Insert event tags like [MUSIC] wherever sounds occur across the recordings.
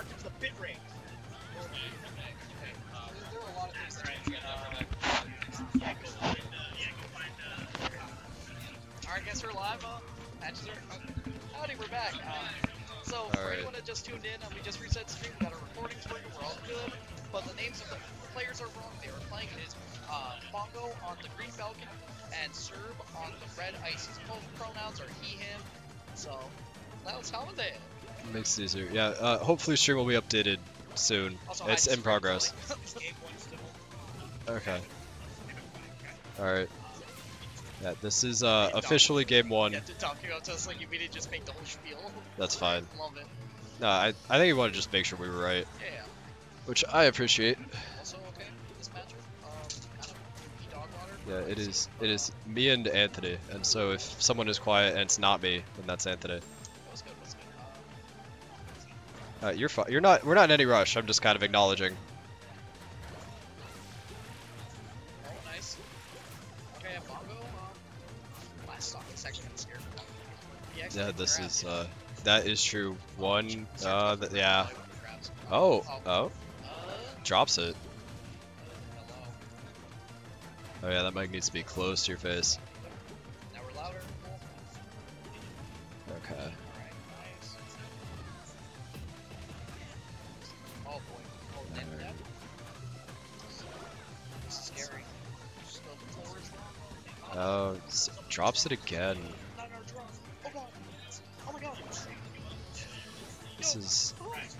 work. It's the bit rate. There are a lot of things that change. Yeah, go find. Yeah, go find. Alright, guess we're live. Uh, matches are. Uh, howdy, we're back. Uh, so, for Alright. anyone that just tuned in, uh, we just reset the stream. We got our recordings working. We're all good. But the names of the players are wrong. They were playing is uh, Bongo on the Green Falcon and Serb on the Red Ices. Both pronouns are he, him. So, that's how they. Makes it easier. Yeah, uh, hopefully stream will be updated soon. Also, it's in progress. [LAUGHS] game one still. Okay. [LAUGHS] Alright. Yeah, this is uh, officially game one. Yeah, to talk about us like you really just make the whole spiel. That's fine. [LAUGHS] Love it. No, I, I think you want to just make sure we were right, Yeah. which I appreciate. Also okay with this matchup. Um, kind of dog water. Yeah, it is. It is me and Anthony, and so if someone is quiet and it's not me, then that's Anthony. Uh, you're fine. You're not. We're not in any rush. I'm just kind of acknowledging. oh, nice. Okay, Bongo. Um, last stock. It's actually kind of scary. Yeah, this grab is. Uh, that is true. One. Uh, th- yeah. Probably when he grabs. Oh. Oh. Oh. Uh, Drops it. Oh yeah, that mic needs to be close to your face. Now we're louder. Cool. Okay. Oh, drops it again. Not our drone. God. My god. This is.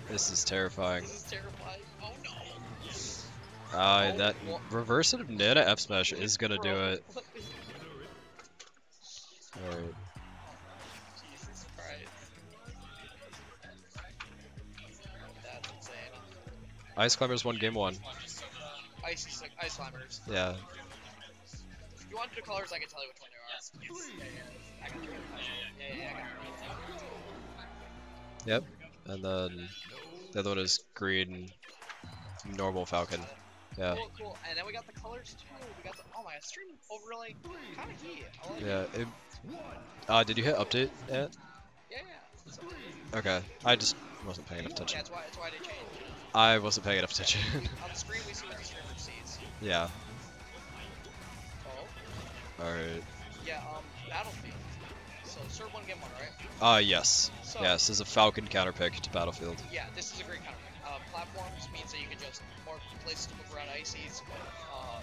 This is terrifying. This is terrifying. Oh no. Uh, that reverse of Nana F smash is gonna do it. Alright. Jesus Christ. That's insane. Ice Climbers won game one. Ice, ice climbers. Yeah. If you want the colors, I can tell you which one they are. Yeah, yeah. I got you. Yeah, yeah, yeah. I got Yep. And then the other one is green, normal Falcon. Yeah. Cool, cool. And then we got the colors too. We got the. Oh my, stream overlay. Kind of heat. I like Yeah. it. It, uh, did you hit update yet? Yeah, yeah. Okay. I just wasn't paying enough yeah, attention. that's why. That's why they changed. I wasn't paying enough attention. On the screen, we see what the streamer sees. [LAUGHS] yeah. Alright. Yeah. Um. Battlefield. So, serve one, game one, right? Uh, yes. So, Yes, this is a Falcon counterpick to Battlefield. Yeah, this is a great counter. Uh, platforms means that you can just more places to move around ices. Uh,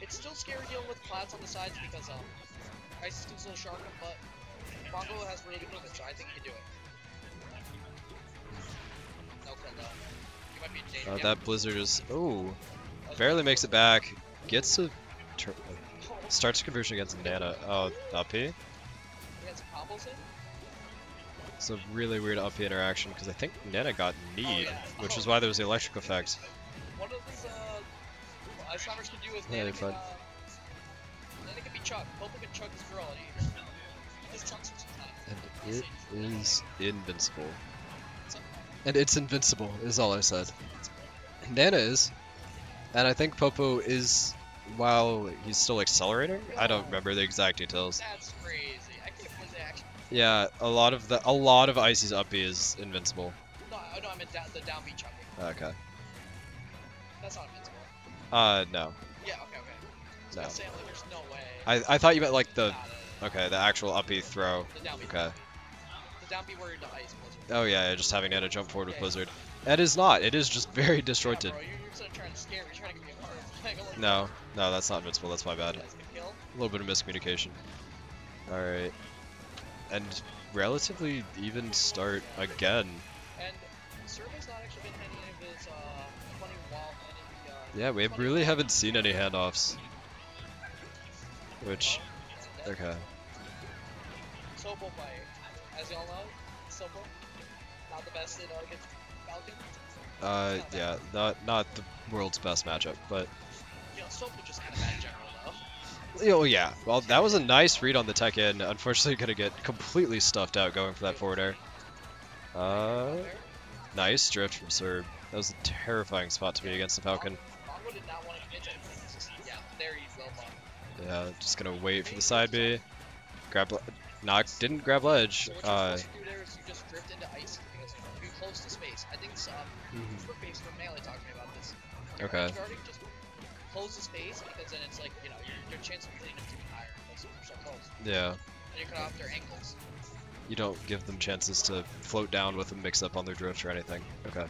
it's still scary dealing with plats on the sides because um, ice can still shark them, but Bongo has really good movement, so I think he can do it. No kill though. You might be in danger. Uh, yeah. that Blizzard is. Oh, barely makes it back. Gets a. Starts conversion against Nana. Oh, up B? We got some combos in. It's a really weird up interaction because I think Nana got need, Oh, yeah. which Oh. is why there was the electric effect. Of these uh, what Ice Climbers can do is Yeah, Nana can, uh, Nana can be Chuck. Popo can Chuck his girl, and he just chucks her sometimes. And it is invincible. And it's invincible, is all I said. Nana is. And I think Popo is, while he's still accelerating? I don't remember the exact details. That's crazy. I can't believe they actually. Yeah, a lot of the a lot of Icy's up B is invincible. No, I- no, I meant down, the down B chucking. Okay. That's not invincible. Uh, no. Yeah, okay, okay. No. say, like, there's no way. I, I thought you meant like the, Nah, okay, the actual up B throw. the down B. Okay. The down B where the ice blizzard. Oh yeah, just having to jump forward with Yeah. Blizzard. It is not. It is just very Yeah, disjointed. bro, you're, you're sort of trying to scare me. No, no, that's not invincible. That's my bad. That's the kill. A little bit of miscommunication. Alright. And relatively even start again. And Survey's not actually been hitting any of his uh, funny wall, any, uh, Yeah, we really haven't seen any handoffs. Which, Oh, and then okay. Sobo by, as y'all know, Sobo, not the best in uh, against Falcon. Uh, yeah, not not the world's best matchup, but You just kind of bad general though. oh yeah. Well, that was a nice read on the tech end. Unfortunately, [LAUGHS] gonna get completely stuffed out going for that forward air. Uh, nice drift from Serb. That was a terrifying spot to be against the Falcon. Bongo did not want to commit to anything. He's just, yeah, there you go, Bongo. Yeah, just gonna wait for the side B. Grab, knock, didn't grab ledge. So what you're Uh, supposed to do there is you just drift into ice because you're too close close to space. I think for face for melee talked to me about this. Okay. Close the space because then it's like you know your, your chance of hitting them to be higher because you're so close. Yeah. And you cut off their ankles. You don't give them chances to float down with a mix up on their drift or anything. Okay.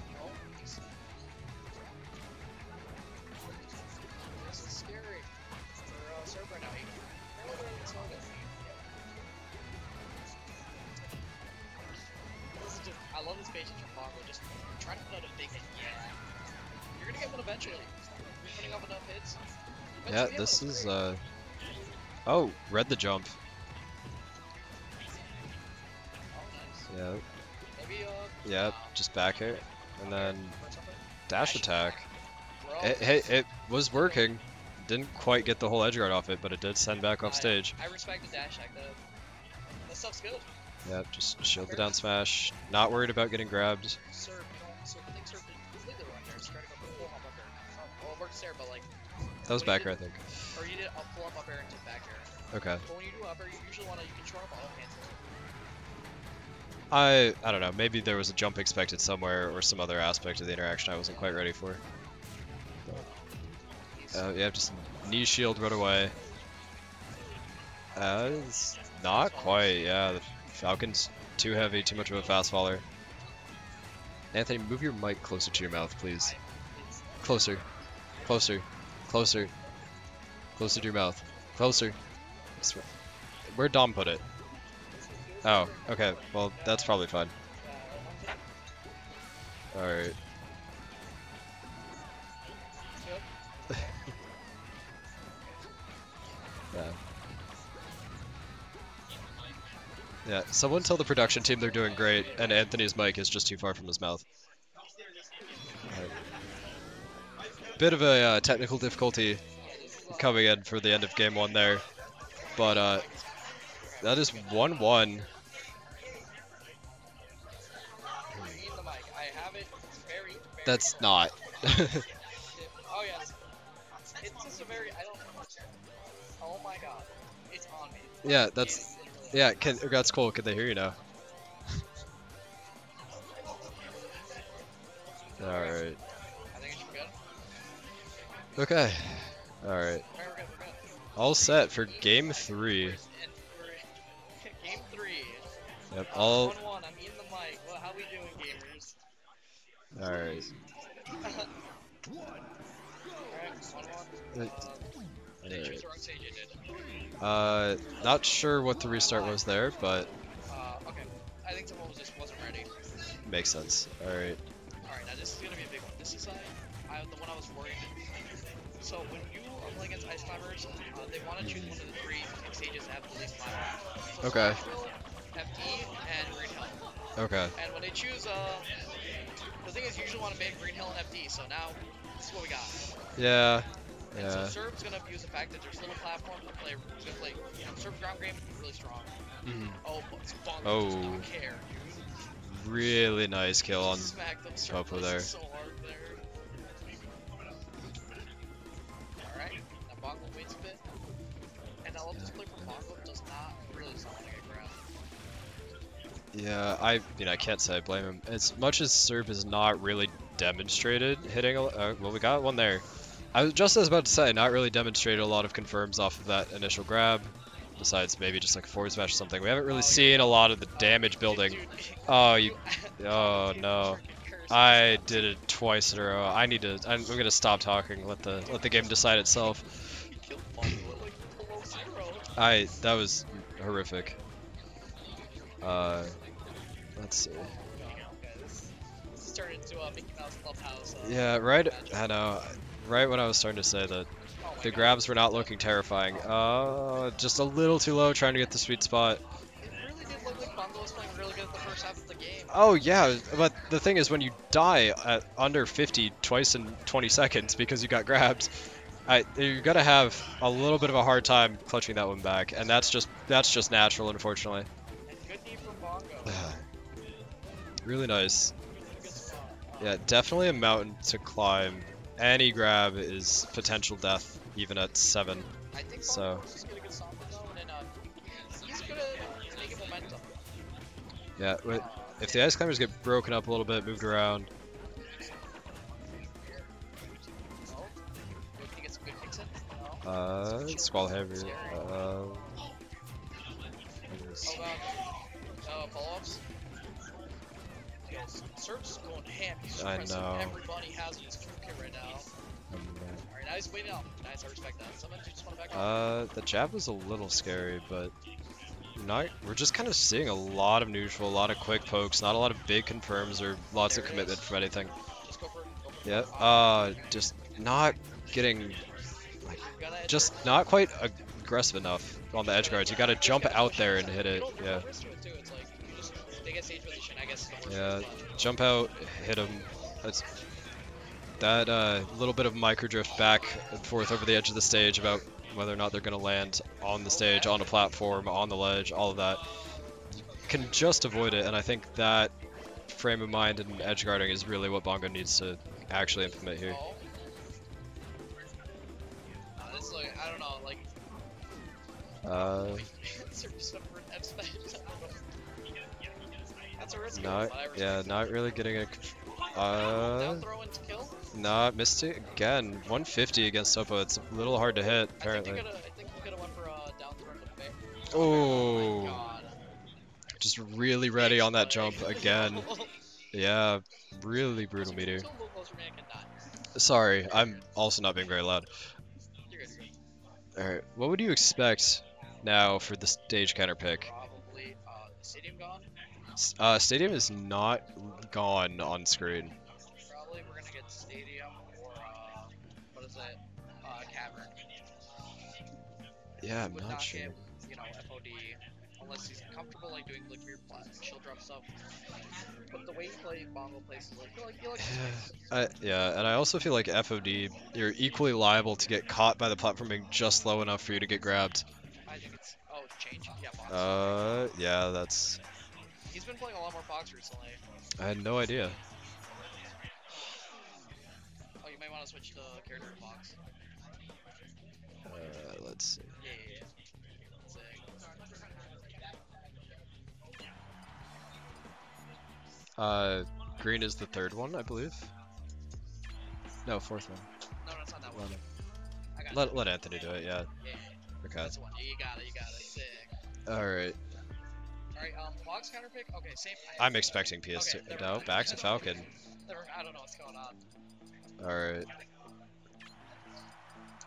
Yeah, this is uh Oh, read the jump. Yeah. Yeah, just back it. And then dash attack. It, hey, it was working. Didn't quite get the whole edge guard off it, but it did send back off stage. I respect the dash attack. That, that stuff's good. Yeah, just shield the down smash. Not worried about getting grabbed. Serb, know, so I think Serb completely the run there. He's trying to go for full hop up air. Well, it works there, but like. That was back air, I think. Or you did a full up up air into back air. Okay. But when you do up air, you usually want to, you can short up all hands. I I don't know. Maybe there was a jump expected somewhere or some other aspect of the interaction I wasn't quite ready for. Uh, yeah, just knee shield right away. Uh, it's not quite. Yeah, the Falcon's too heavy, too much of a fast faller. Anthony, move your mic closer to your mouth, please. Closer, closer, closer, closer to your mouth. Closer. Where'd Dom put it? Oh, okay. Well, that's probably fine. Alright. [LAUGHS] yeah. Yeah, someone tell the production team they're doing great, and Anthony's mic is just too far from his mouth. Bit of a uh, technical difficulty coming in for the end of game one there, but uh, that is 1-1. Read the mic. I have it. It's very, very. That's not. Oh yes. It's just a very. I don't. Oh my god. It's on me. yeah, that's yeah. Can that's cool. Can they hear you now? [LAUGHS] All right. Okay. All right. Alright, we're good. We're good. All set for game three. Game three. Yep. All. one one. I'm eating the mic. Well, how we doing, gamers? All right. Alright, one one. I didn't choose the wrong stage. I did. Uh, not sure what the restart was there, but Uh, okay. I think someone was just wasn't ready. makes sense. All right. Alright, now this is gonna be a big one. This is uh, So when you are playing against Ice Climbers, uh, they want to choose one of the three stages that have the least. So Okay. FD, and Green Hill. Okay. And when they choose, uh, the thing is, you usually want to ban Green Hill and FD. So now, this is what we got. Yeah. And so Yeah. Serb's gonna use the fact that there's little platform to play. Gonna play, you know, Serb ground game really strong. Mhm. Oh, but Bongo does Oh. Really nice kill on. Smack them Serb there. so hard there. And I love this play from Bongo, does not really sound like a. Yeah, I mean I can't say I blame him. As much as Serb is not really demonstrated hitting. A, uh, well, we got one there. I was just as about to say, not really demonstrated a lot of confirms off of that initial grab. Besides maybe just like a forward smash or something. We haven't really Oh, seen a lot of the damage building. Dude, Oh, you. Oh no. I did it twice in a row. I need to. I'm, I'm gonna stop talking. Let the let the game decide itself. I that was horrific. Uh, let's see. Okay, this, this is turning into a Clubhouse. Uh, Yeah, right. I know. Right when I was starting to say that Oh the God. grabs were not looking terrifying. Uh, just a little too low, trying to get the sweet spot. Really like Bongo was playing really good at the first half of the game. Oh yeah, but the thing is, when you die at under 50 twice in 20 seconds because you got grabbed, I, you're gonna have a little bit of a hard time clutching that one back, and that's just that's just natural, unfortunately. [SIGHS] Really nice. Yeah, definitely a mountain to climb. Any grab is potential death, even at seven. So-. Yeah, if the ice climbers get broken up a little bit, moved around, uh, Squall Heavy, uh, Oh god. Uh, follow-ups. Yes. Serb's going ham. He's I know. everybody has his toolkit right now. Alright, nice waiting out. Nice, I respect that. Someone just want to back off. Uh, the jab was a little scary, but not. We're just kind of seeing a lot of neutral, a lot of quick pokes, not a lot of big confirms or lots of There it commitment is. from anything. Just go for. Go for. Yep. Uh, just not getting, You're gonna edge just not quite aggressive enough on the edge guards. You gotta jump out there and hit it. Yeah. Yeah. Jump out, hit him. That's that uh, little bit of micro drift back and forth over the edge of the stage about whether or not they're gonna land on the stage, on a platform, on the ledge, all of that. You can just avoid it, and I think that frame of mind and edge guarding is really what Bongo needs to actually implement here. I don't know, like, Uh, Serb's never F smash. That's a risk. not, but yeah, not really getting a. Down Uh, throw not missed it again. 150 against Popo. It's a little hard to hit, apparently. you coulda, I think you could have went for a down throw into the bay. Oh. Just really ready on that jump again. [LAUGHS] Yeah, really brutal Just- meter. just a little closer, man, can die. Sorry, I'm also not being very loud. Alright, what would you expect now for the stage counter pick? Probably, uh, the stadium gone. Uh, Stadium is not gone on screen. Probably we're gonna get stadium or, uh, what is it? Uh, cavern. Yeah, I'm Would not not sure. him, you know, FOD, unless he's comfortable like doing like weird plat shield drop stuff. But the way he plays Bongo plays, like, you like, you like [SIGHS] I, yeah, and I also feel like FOD, you're equally liable to get caught by the platform being just low enough for you to get grabbed. I think it's oh change. Yeah, box. Uh, yeah, that's. He's been playing a lot more box recently. I had no idea. Oh, you might want to switch the character to box. Uh, let's see. Uh, green is the third one, I believe. No, fourth one. No, no, it's not that one. Let, I got let, let Anthony do it, yeah. Yeah, Okay. that's one. You got it. You got it. Sick. Alright. All right. Um, box counter pick. Okay, same. I'm expecting PS2. Okay, no, back to Falcon. [LAUGHS] I don't know what's going on. Alright.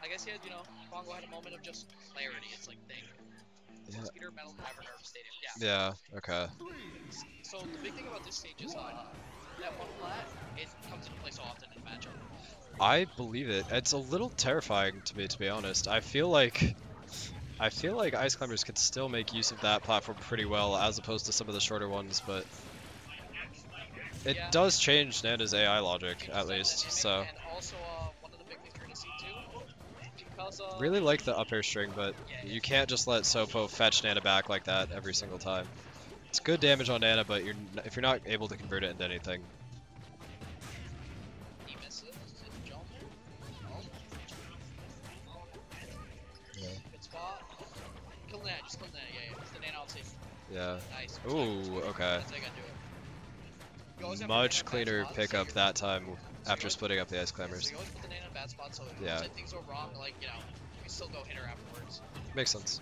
I guess he had, you know, Bongo had a moment of just clarity. It's like thing. Mosquito Metal Cavern Nerve Stadium. Yeah. Yeah, okay. So the big thing about this stage is uh, that one plat, it comes into play so often in matchup. I believe it. It's a little terrifying to me, to be honest. I feel like I feel like ice climbers could still make use of that platform pretty well, as opposed to some of the shorter ones. But it Yeah. does change Nana's AI logic, at least. So And also, really like the up air string, but you can't just let Popo fetch Nana back like that every single time. It's good damage on Nana, but you're n- if you're not able to convert it into anything, he misses. Did he jump? Yeah. Good spot. Kill Nana, just kill Nana. Yeah, yeah. It's the Nana out safe. yeah. Nice. Ooh, okay. That's how you gotta do it. You always have to Much put Nana in bad cleaner pickup that time after splitting up the ice So climbers. you always put the Nana in bad spots, so if Yeah. yeah. things go wrong, like, you know, you can still go hit her afterwards. Makes sense.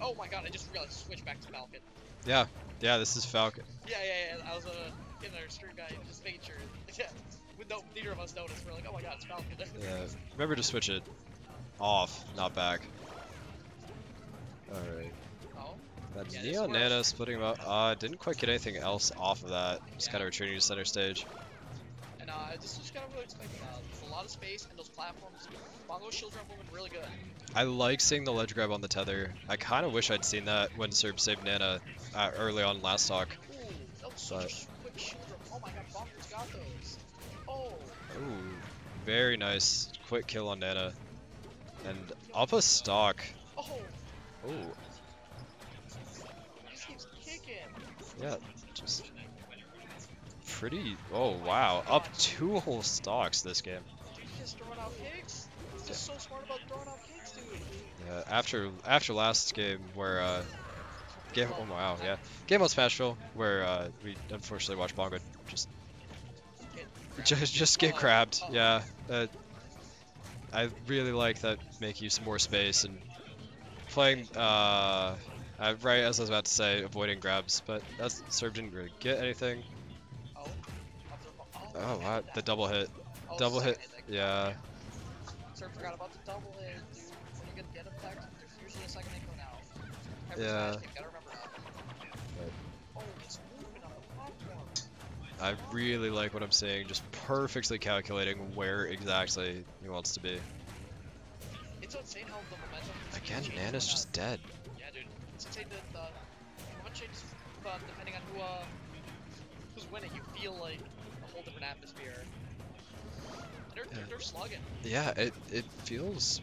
Oh my god, I just realized switch back to Falcon. Yeah, yeah. This is Falcon. Yeah, yeah, yeah. I was uh, getting our stream guy, just making sure. [LAUGHS] Yeah. With no, neither of us noticed. We're like, oh my god, it's Falcon. [LAUGHS] Yeah. Remember to switch it off, not back. Alright. Oh, That Yeah, Neon. Nana splitting him up. Uh, didn't quite get anything else off of that. Just Yeah. kind of retreating to center stage. And uh, this was kind of really expected. Uh, there's a lot of space, and those platforms, Bongo shield drum moving really good. I like seeing the ledge grab on the tether. I kind of wish I'd seen that when Serb saved Nana uh, early on last talk. Ooh, that was such But- a s- quick shield drum. Oh my god, Bongo's got those. Oh, Ooh, very nice. Quick kill on Nana. And up a stock. oh, Ooh, he just kicking. yeah, just pretty. Oh, wow. Up two whole stocks this game. He's just throwing out kicks. He's just so smart about throwing out kicks. Yeah, after after last game where uh, Game. Oh wow, yeah. Game on special where uh, we unfortunately watched Bongo just Get just just get grabbed. Yeah. Uh, I really like that make use more space and playing. Uh, right as I was about to say, avoiding grabs, but that's Serb didn't really get anything. Oh, wow, the double hit. oh, double hit, like, yeah. Sir forgot about the double hit, dude. When you get there's usually a second now. Every Yeah. smash gotta remember that. Oh, it's moving on the platform. I really like what I'm seeing, just perfectly calculating where exactly he wants to be. It's insane how the momentum. Again, Nana's just dead. Yeah, dude. It's insane that the momentum changes uh, depending on who uh who's winning. You feel like atmosphere. They're, they're, Yeah. they're slugging. Yeah, it it feels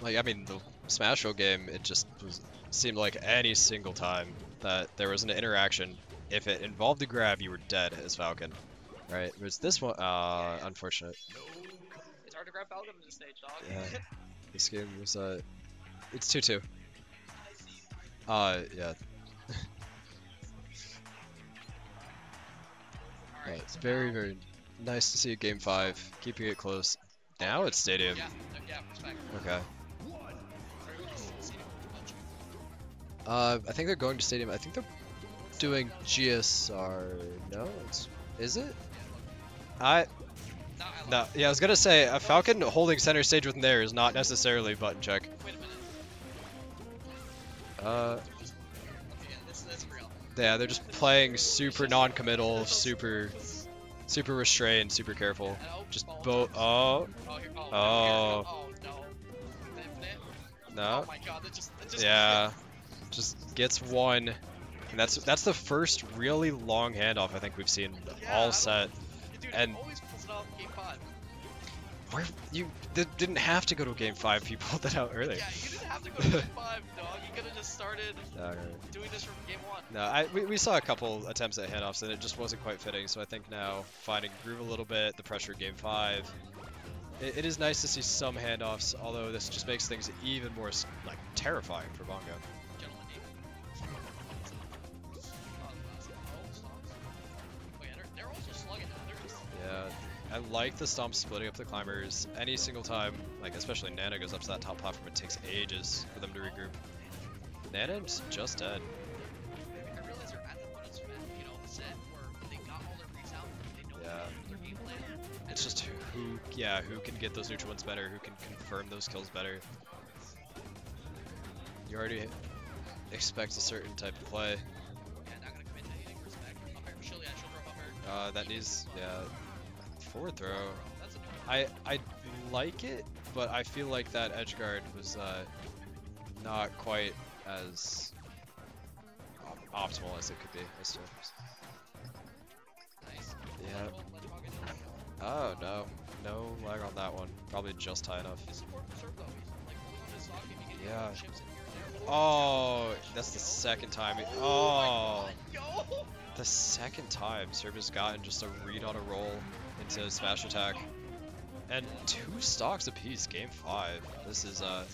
like I mean the Smash Bros game. It just was, seemed like any single time that there was an interaction, if it involved a grab, you were dead as Falcon. Right? Was this one, uh, unfortunate. It's hard to grab Falcon in this stage, dog. Yeah. [LAUGHS] This game was uh, it's two two. Uh, yeah. [LAUGHS] Yeah, it's very very nice to see a game five, keeping it close. Now it's stadium. Yeah, yeah. Okay. Are you just seeing much? Uh, I think they're going to stadium. I think they're doing GSR. No, it's is it? I no. Yeah, I was gonna say a Falcon holding center stage with Nair is not necessarily button check. Wait a minute. Uh, yeah, this, this is real. yeah, they're just playing super non-committal, super, super restrained, super careful. Oh, Just oh, both. Oh Oh, oh, oh, oh, oh. no. My god, that just, Yeah, just gets one, and that's that's the first really long handoff I think we've seen all set. And- it always pulls it off in game five. Where you didn't have to go to game five you pulled [LAUGHS] that out earlier. To go to game five, dog. You could have just started Alright. doing this from game one. No, I we, we saw a couple attempts at handoffs and it just wasn't quite fitting. So I think now finding groove a little bit, the pressure of game five. It, it is nice to see some handoffs, although this just makes things even more like terrifying for Bongo. I like the stomp splitting up the climbers. Any single time, like especially Nana goes up to that top platform, it takes ages for them to regroup. Nana's just dead. I realize they're at the point of spend, you know, set where they got all their reads out, they know Yeah. their game plan. and It's just who, yeah, who can get those neutral ones better, who can confirm those kills better. You already expect a certain type of play. Yeah, not gonna commit to anything. Respect. Up air, Shilly, I should throw up. Uh, that needs, yeah, forward throw. That's a new one. I I like it, but I feel like that edge guard was uh, not quite as op- optimal as it could be. I still. Nice. Yeah. Let him- let him all get it. Oh no, no lag on that one. Probably just high enough. His support for Serb though, he's like holding on to his sock if he can Yeah. get chips in here and there. Oh, that's the second time. Oh, yo! the second time Serb has gotten just a read on a roll into smash attack, and two stocks apiece. Game five. This is uh.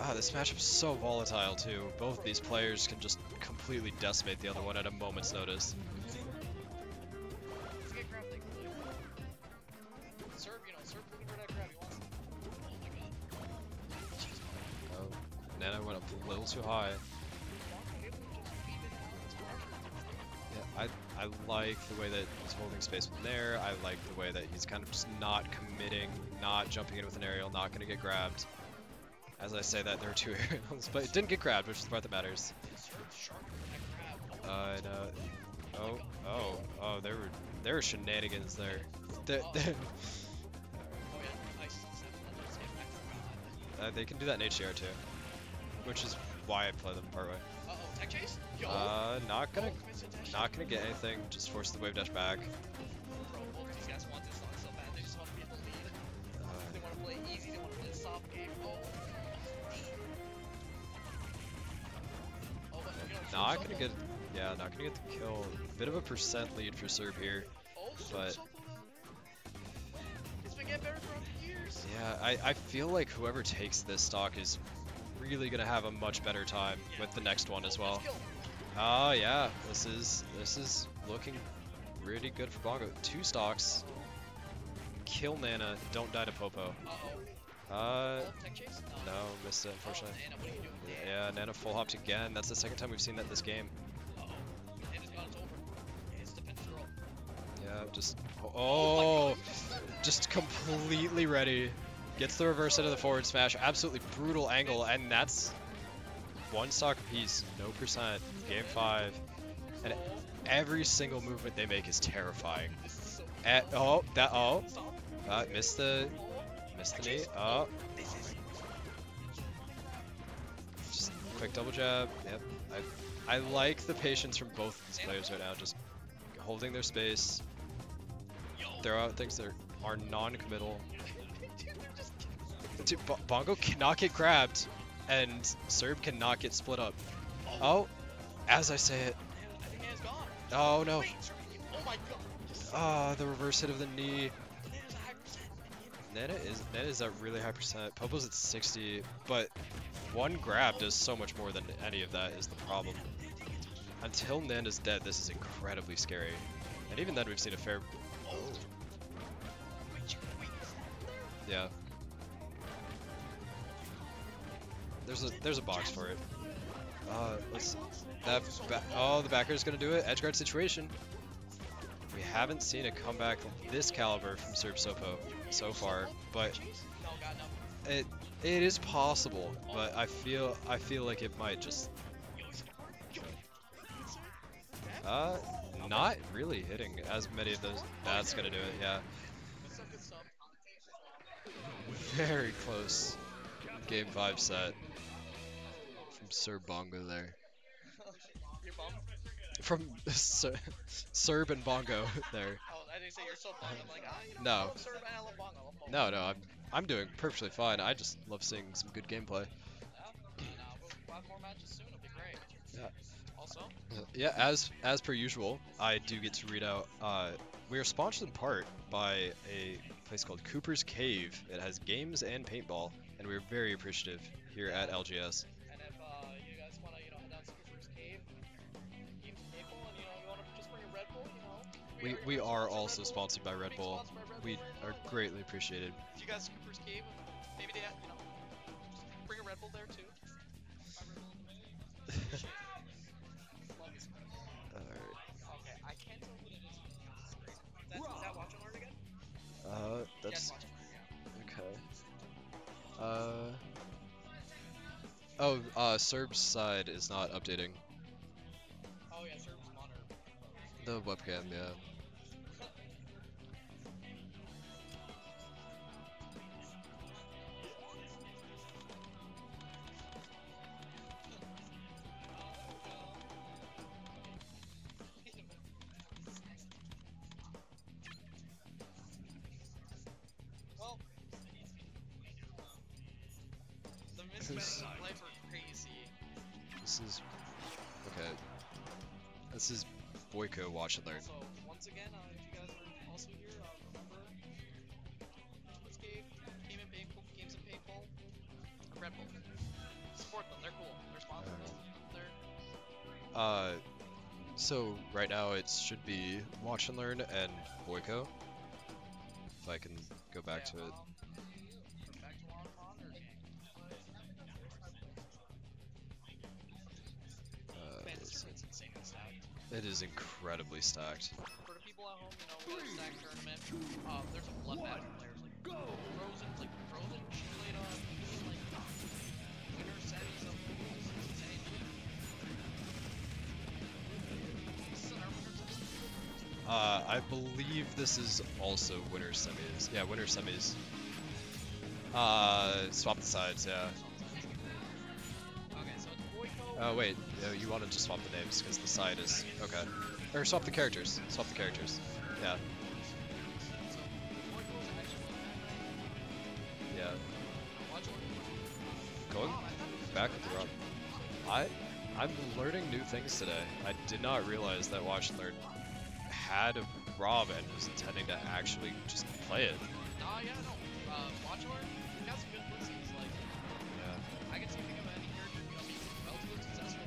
Ah, this matchup's so volatile too. Both these players can just completely decimate the other one at a moment's notice. Oh, Nana went up a little too high. I I like the way that he's holding space with there. I like the way that he's kind of just not committing, not jumping in with an aerial, not gonna get grabbed. As I say that, there are two [LAUGHS] aerials, but it didn't get grabbed, which is the part that matters. Uh, and, uh, oh, oh, oh, there were there were shenanigans there- [LAUGHS] Uh, they can do that in HDR too, which is why I play them partway. Tech chase? Yo! Uh, not gonna, Oh, commits to dash. not gonna get anything. Just force the wave dash back. These guys want this so bad. They just want to be in the lead. Uh, They want to play easy. They want to play soft game. Oh. Oh, you know, not gonna get, yeah, not gonna get the kill. Bit of a percent lead for Serb here. Oh, but- Shuffle. It's been getting better throughout years. Yeah, I, I feel like whoever takes this stock is really gonna have a much better time with the next one as well. Oh yeah, this is this is looking really good for Bongo. Two stocks. Kill Nana, don't die to Popo. Uh, Full tech chase? no, missed it Oh, unfortunately. Nana, what are you doing there? Yeah, Nana full hopped again. That's the second time we've seen that this game. Uh-oh. Nana's gone, it's over. It's defense throw. Yeah, just Oh, oh, just completely ready. Gets the reverse into the forward smash. Absolutely brutal angle, and that's one stock apiece. No percent. Game five, and every single movement they make is terrifying. At, oh, that oh, uh, missed the missed the knee. Oh, just quick double jab. Yep. I I like the patience from both these players right now. Just holding their space. Throw out things that are non-committal. Dude, Bo- Bongo cannot get grabbed, and Serb cannot get split up. Oh, as I say it. I think Nana's gone. Oh no. Wait, oh my god. Ah, the reverse hit of the knee. Nana's a high percent. Nana is Nana is at really high percent. Popo's at 60, but one grab does so much more than any of that is the problem. Until Nana's dead, this is incredibly scary. And even then, we've seen a fair. Oh. Wait, you- wait. Yeah. There's a there's a box for it. Uh, let's that oh the backer's gonna do it. Edge guard situation. We haven't seen a comeback this caliber from Serb Sopo so far, but it it is possible. But I feel I feel like it might just uh not really hitting as many of those. That's gonna do it. Yeah, very close. Game five set from Serb Bongo there. [LAUGHS] From Ser- Serb and Bongo [LAUGHS] there. Oh, I didn't say you're so bummed. I'm like, ah, you know, No. Serb and I love Bongo. I love both. No, no, I'm I'm doing perfectly fine. I just love seeing some good gameplay. Yeah, and, we'll we'll have more matches soon. It'll be great. Yeah. Also, Uh, Yeah, as as per usual, I do get to read out. Uh, we are sponsored in part by a place called Cooper's Cave. It has games and paintball, and we're very appreciative here at LGS. We are- we we're also sponsored by Red Bull. sponsored by Red We are greatly appreciated. If you guys Cooper's Cave, maybe they, have, you know, bring a Red Bull there too. [LAUGHS] Alright. Okay, I can't tell what it is. Is that, is that watch and learn again? Uh, that's watch and learn, yeah. okay. Uh. Oh, uh, Serb's side is not updating the webcam. Yeah. Now it should be Watch and Learn and Boyko. If I can go back to it. back to on on or Uh, Man, let's this see. tournament's insanely stacked. it is incredibly stacked. For the people at home, you know, we got a stacked tournament. Um, there's a bloodbath of players like Go! Frozen, like Frozen, she Uh, I believe this is also winner semis. Yeah, winner semis. Uh, swap the sides. Yeah. Oh wait, no, you wanted to swap the names because the side is okay. Or swap the characters. Swap the characters. Yeah, yeah. Going back with the. I I'm learning new things today. I did not realize that Watch and Learn had Rob and was intending to actually just play it. Nah, yeah, no. Uh, Watcher, he got some good blitzes. Like, yeah. I can see think of any character becoming relatively successful.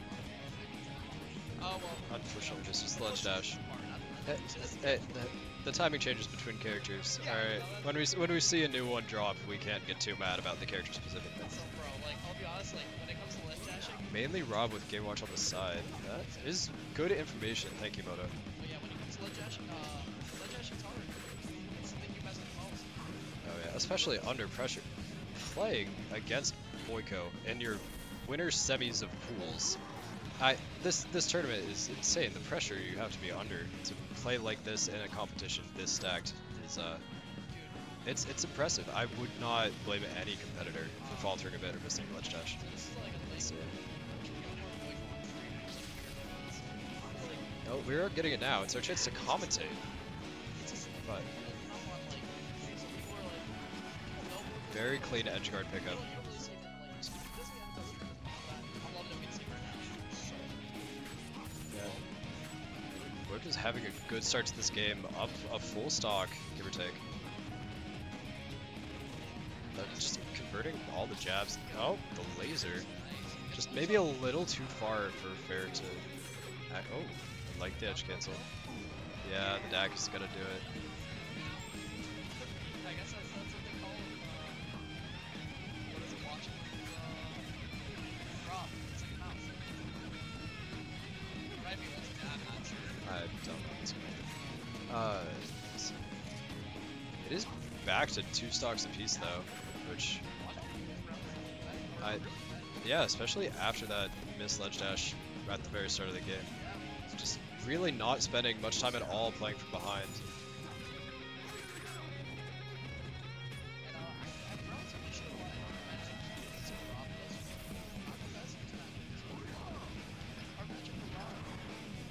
Oh, well. Unfortunately, just was sludge dash. The, timing changes between characters. Yeah, Alright, no, uh, when we when we see a new one drop, we can't get too mad about the character specific things. Bro, like, I'll be honest, like, when it comes to ledge dashing... Mainly Rob with Game Watch on the side. That is good information. Thank you, Moto ledge ledge. Oh yeah, especially under pressure. Playing against Boyko in your winner semis of pools. I this this tournament is insane. The pressure you have to be under to play like this in a competition this stacked is uh it's it's impressive. I would not blame any competitor for faltering a bit or missing ledge a late Let's Oh, we're getting it now. It's our chance to commentate. But no, very clean edge guard pickup. Yeah. Wook is having a good start to this game, up a full stock, give or take. Uh, just converting all the jabs. Oh, the laser. Just maybe a little too far for Fair to. Oh, like the edge cancel. Yeah, the DAC is gonna do it. I guess that's, that's what they. What is it, watching? Rob, second house. Might be what's that, I'm not sure. I don't know what's going on. Uh, it is back to two stocks apiece though, which I, yeah, especially after that missed ledge dash at the very start of the game. Just really not spending much time at all playing from behind.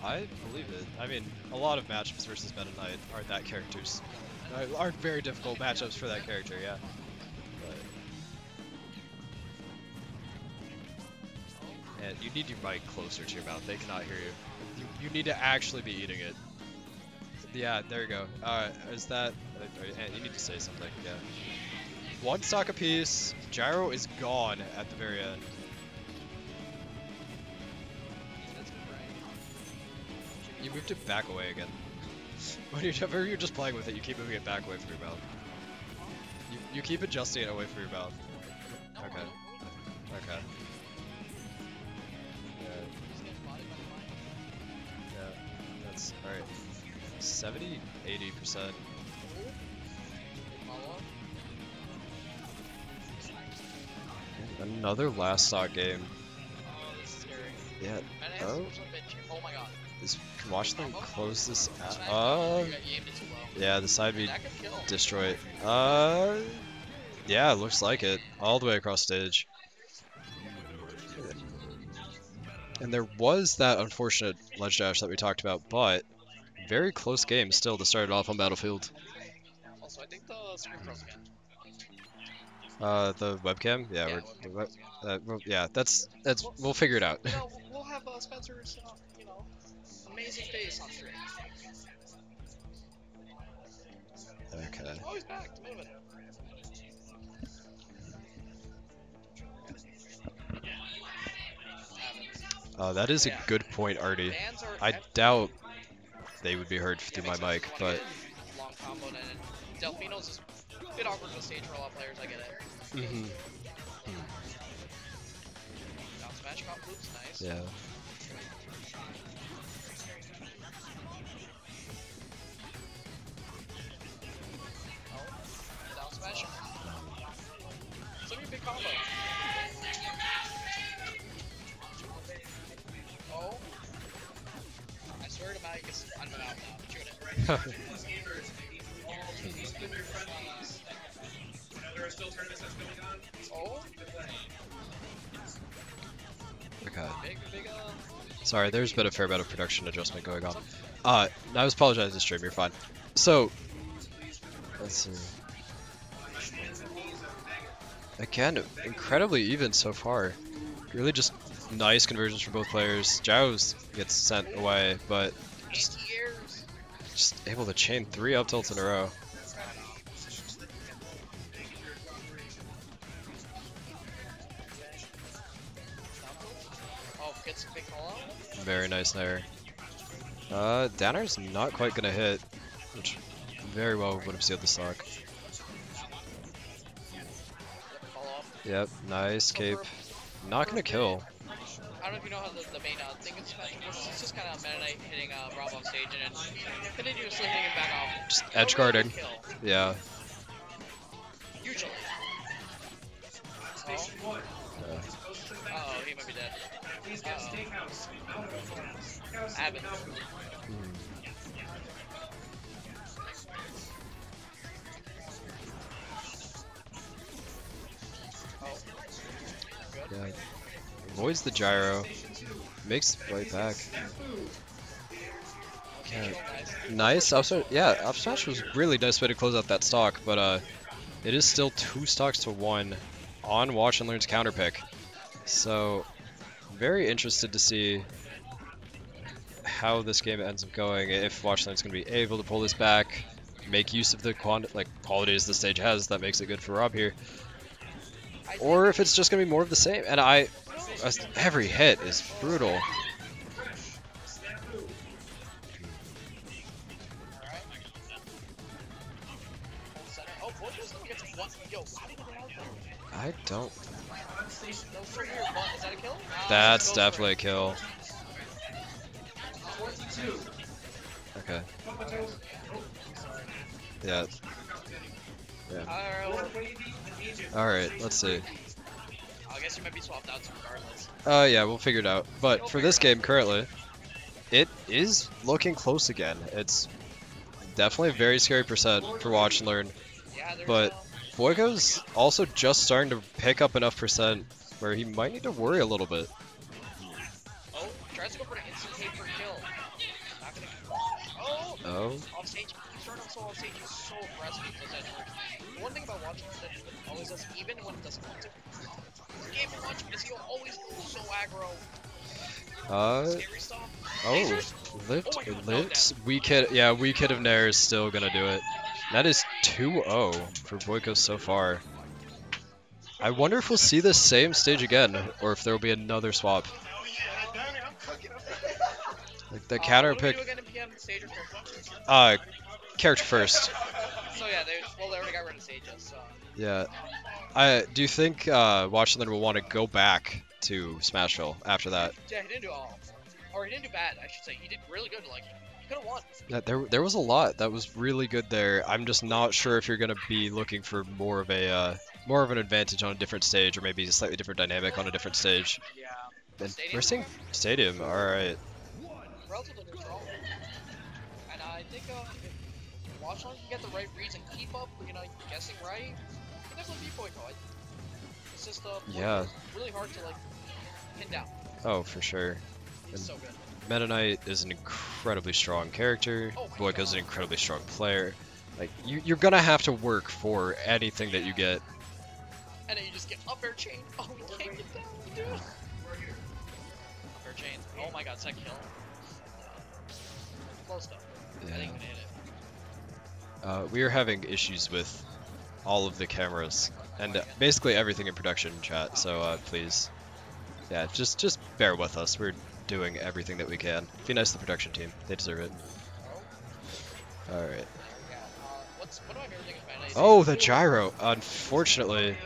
I, believe it. I mean, a lot of matchups versus Meta Knight aren't that characters. uh, Aren't very difficult matchups for that character, yeah. But... And you need your mic closer to your mouth. They cannot hear you. You, you need to actually be eating it. Yeah, there you go. Alright, is that... uh, You need to say something, yeah. One stock apiece. Gyro is gone at the very end. You moved it back away again. [LAUGHS] Whenever you're just playing with it, you keep moving it back away from your mouth. You, you keep adjusting it away from your mouth. Okay. Okay. Alright. 70, 80%. Another last stock game. Yeah. Oh, Oh my god. is, can watch them close this out. Uh, yeah, the side B destroy it. Uh, yeah, looks like it. All the way across stage. And there was that unfortunate ledge dash that we talked about, but very close game still to start it off on Battlefield. Also, I think the screen froze again. Uh, the webcam, yeah, Yeah, we're, webcam the web- froze again. uh, well, yeah, that's that's we'll figure it out. You know, we'll have uh, Spencer's, uh, you know, amazing face on stream. okay. Oh, he's back. Uh, that is a good point, Artie. I doubt they would be heard through my mic, if you wanna but get long combo and Delfino's is a bit awkward with stage for a lot of players. I get it. Down smash comp loops, nice. yeah. Oh, down smash. Send me a big combo. Okay. Sorry, there's been a fair bit of production adjustment going on. Uh, I was apologizing to stream. You're fine. So, let's see. Again, incredibly even so far. Really just nice conversions from both players. Giles gets sent away, but just. Just able to chain three up tilts in a row. Oh, gets a big call out. Very nice there. Uh, Downer's not quite gonna hit, which very well would have sealed the stock. Yep, nice cape. Not gonna kill. I don't know if you know how the, the main uh, thing is Smash It's just kind of Meta Knight hitting uh, Rob off stage and then continuously hitting him back off. Just edge guarding. Kill, Yeah. usually. Station one. Uh, Uh oh, he might be dead. Please get Uh-oh. steakhouse. Steakhouse. Abbott. hmm. Oh. Good. Yeah. Avoids the gyro. Makes right back. Yeah. nice. Also, yeah, up smash was really nice way to close out that stock, but uh, it is still two stocks to one on Watch and Learn's counter pick. So, very interested to see how this game ends up going. If Watch and Learn's going to be able to pull this back, make use of the quant like qualities the stage has that makes it good for Rob here, or if it's just going to be more of the same. And I, every hit is brutal. Alright. Hold center. Bojo's gonna get some one. Yo, how did he get out there? I don't. On station That was so weird. But is that a kill? That's goes for it. definitely a kill. Okay. Oh. Yeah. Alright, More well, wavy than Egypt. All right. Let's see. I guess you might be swapped out regardless. Uh, yeah, we'll figure it out. But for this game currently, it is looking close again. It's definitely a very scary percent for Watch and Learn. Yeah, But- Boyko's also just starting to pick up enough percent where he might need to worry a little bit. Oh, tries to go for an instant hit for kill. Gonna. Oh, Oh, off stage. He's starting off so off stage. He's so aggressive. He does that work. The one thing about watching that does, even when he doesn't want to, of watching is he'll always go so aggro. uh, oh, Lasers? lift, Oh God, no, lift. Weak hit, yeah, weak hit of Nair is still gonna do it. That is 2-0 for Boyko so far. I wonder if we'll see the same stage again, or if there will be another swap. Yeah, Downer, I'm cooking up. Like the Uh, counter pick, do again in PM stage or kill? uh, character first. So yeah, they well they already got rid of. So Yeah. I do you think uh, Watchland will want to go back to Smashville after that? yeah, he didn't do all, or he didn't do bad. I should say he did really good. Like he could have won. Yeah, there there was a lot that was really good there. I'm just not sure if you're gonna be looking for more of a uh, more of an advantage on a different stage, or maybe a slightly different dynamic on a different stage. Yeah. And Stadium? we're seeing stadium. All right. And I think uh, if Watchline can get the right reads and keep up, you know, guessing right, he can definitely beat Boyko. It's just uh, Yeah. Really hard to like pin down. Oh, for sure. He's so good. Meta Knight is an incredibly strong character. Oh my Boyko's an incredibly strong player. Like you, you're gonna have to work for anything that you get. And then you just get up air chain. [LAUGHS] Oh, we can't get down, dude. We're here. Up air chain. Oh my god, second kill. Close stuff. I think we hit it. Uh, we are having issues with all of the cameras and basically everything in production chat. So uh, please, yeah, just just bear with us. We're doing everything that we can. Be nice to the production team. They deserve it. All right. is Oh, the gyro. Unfortunately,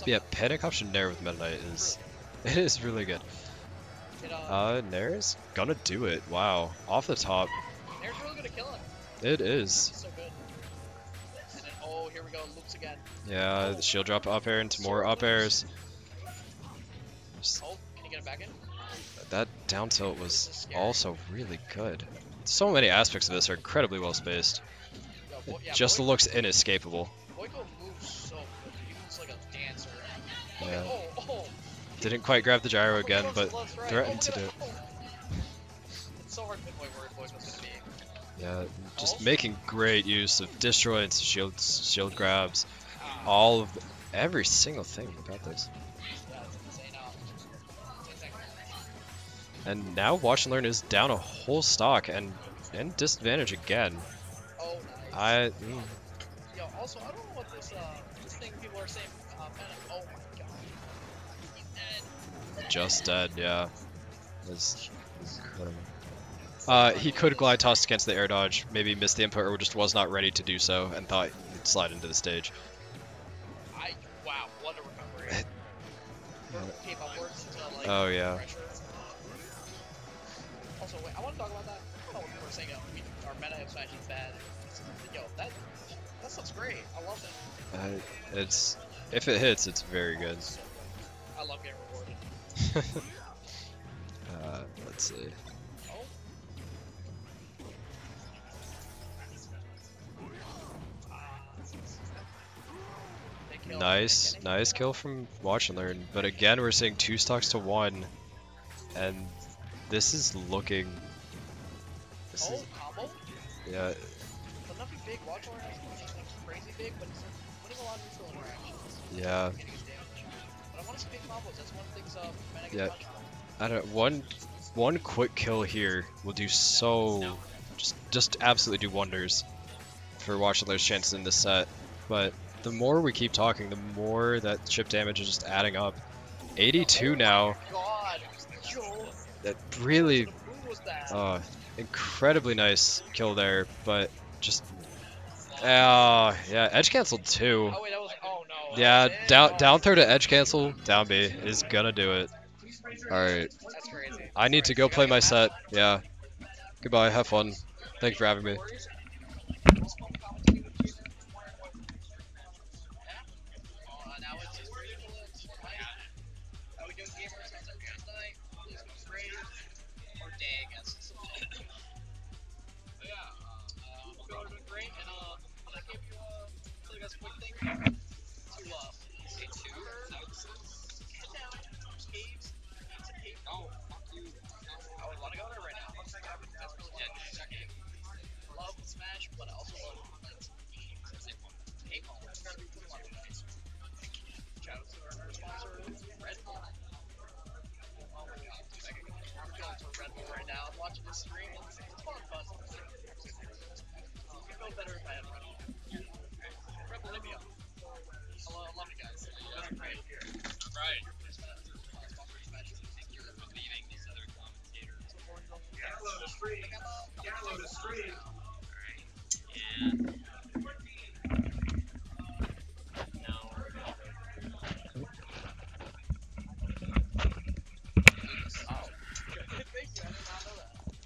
is yeah, panic option Nair with Meta Knight is [LAUGHS] it is really good. Uh, Uh, Nair's gonna do it. Wow, off the top, good at killing. it is. So good. And then, oh, here we go, loops again. Yeah, the shield drop up air into more up airs. Oh, can you get him back in? That down tilt was also really good. So many aspects of this are incredibly well spaced. It yeah, just looks inescapable. Boyko moves so good. He moves like a dancer. Okay, Yeah. Oh, oh. Didn't quite grab the gyro Oh, again, but right. threatened oh, to do. Oh. It's so hard to pinpoint where Boyko's gonna be. Yeah, just making great use of disjoints, shields, shield grabs, all of every single thing about this. And now Watch and Learn is down a whole stock and and disadvantage again. Oh, nice. I mm, Yo, also, I don't know what this uh this thing people are saying. Uh, oh my god. just dead. Yeah. It's- it's incredible. Uh, he could glide toss against the air dodge, maybe missed the input or just was not ready to do so and thought he'd slide into the stage. I wow, what a recovery. Or came upwards to like Oh, yeah. pressure. Also, wait, I want to talk about that. I don't know what saying. We, our meta is actually bad. Yo, that that stuff's great. I love it. Uh, it's if it hits, it's very good. I love getting rewarded. [LAUGHS] uh, let's see. Nice, nice kill from Watch and Learn. But again, we're seeing two stocks to one, and this is looking. This Oh, is combo. yeah. But nothing big. Watch over has nothing crazy big, but it's winning a lot of neutral interactions. Yeah. Getting his damage. But I want to see big combos. That's one things uh, Yeah. I don't. One, one quick kill here will do so. Just, just absolutely do wonders for Watch and Learn's chances in this set. But the more we keep talking, the more that chip damage is just adding up. 82 now. That really What was that? Uh, incredibly nice kill there, but just. Uh, yeah, edge canceled too. oh wait, that was. Oh no. Yeah, down down throw to edge cancel, down B is gonna do it. Alright, I need to go play my set. Yeah. Goodbye, have fun. Thanks for having me.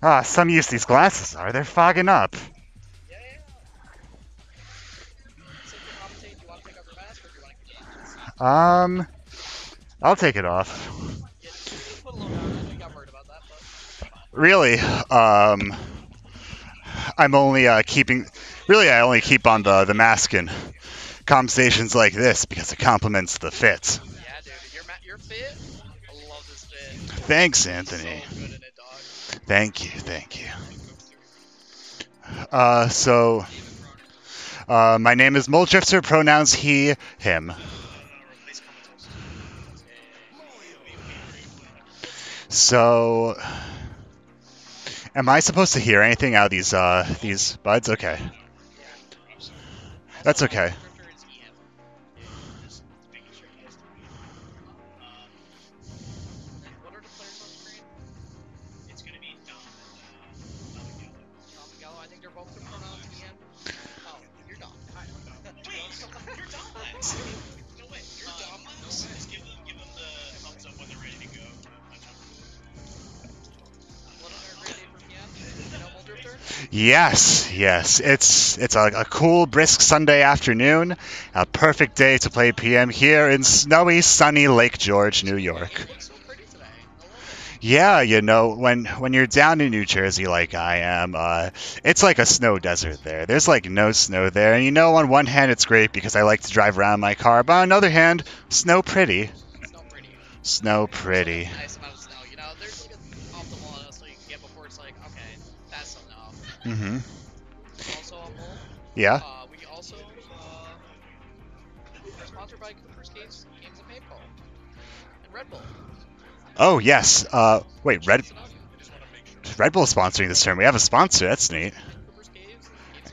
Ah, some use these glasses are. They're fogging up. Yeah, yeah? Um, I'll take it off. Yeah, just put a little down. I know you got worried about that, but it's fine. Really, um, I'm only uh, keeping. Really, I only keep on the the mask in conversations like this because it complements the fit. Yeah, dude, your ma- your fit. I love this fit. Thanks, Anthony. So good in it, dog. Thank you, thank you. Uh, so, uh, my name is Muldrifter, pronouns he, him. So, am I supposed to hear anything out of these uh these buds? Okay, that's okay. Yes, yes, it's it's a, a cool, brisk Sunday afternoon, a perfect day to play PM here in snowy, sunny Lake George, New York. It looks so pretty today. I love Yeah, you know, when when you're down in New Jersey like I am, uh, it's like a snow desert there. There's like no snow there, and you know, on one hand it's great because I like to drive around my car, but on another hand, snow pretty, it. It's so pretty. snow pretty. Nice amount of snow. You Mm-hmm. Also, on Yeah. uh, we also uh, are sponsored by Cooper's Games and Paintball and Red Bull. Oh yes. Uh, wait, Red Listen up. I just want to make sure. Red Bull is sponsoring this term. We have a sponsor. That's neat. Cooper's Caves Games and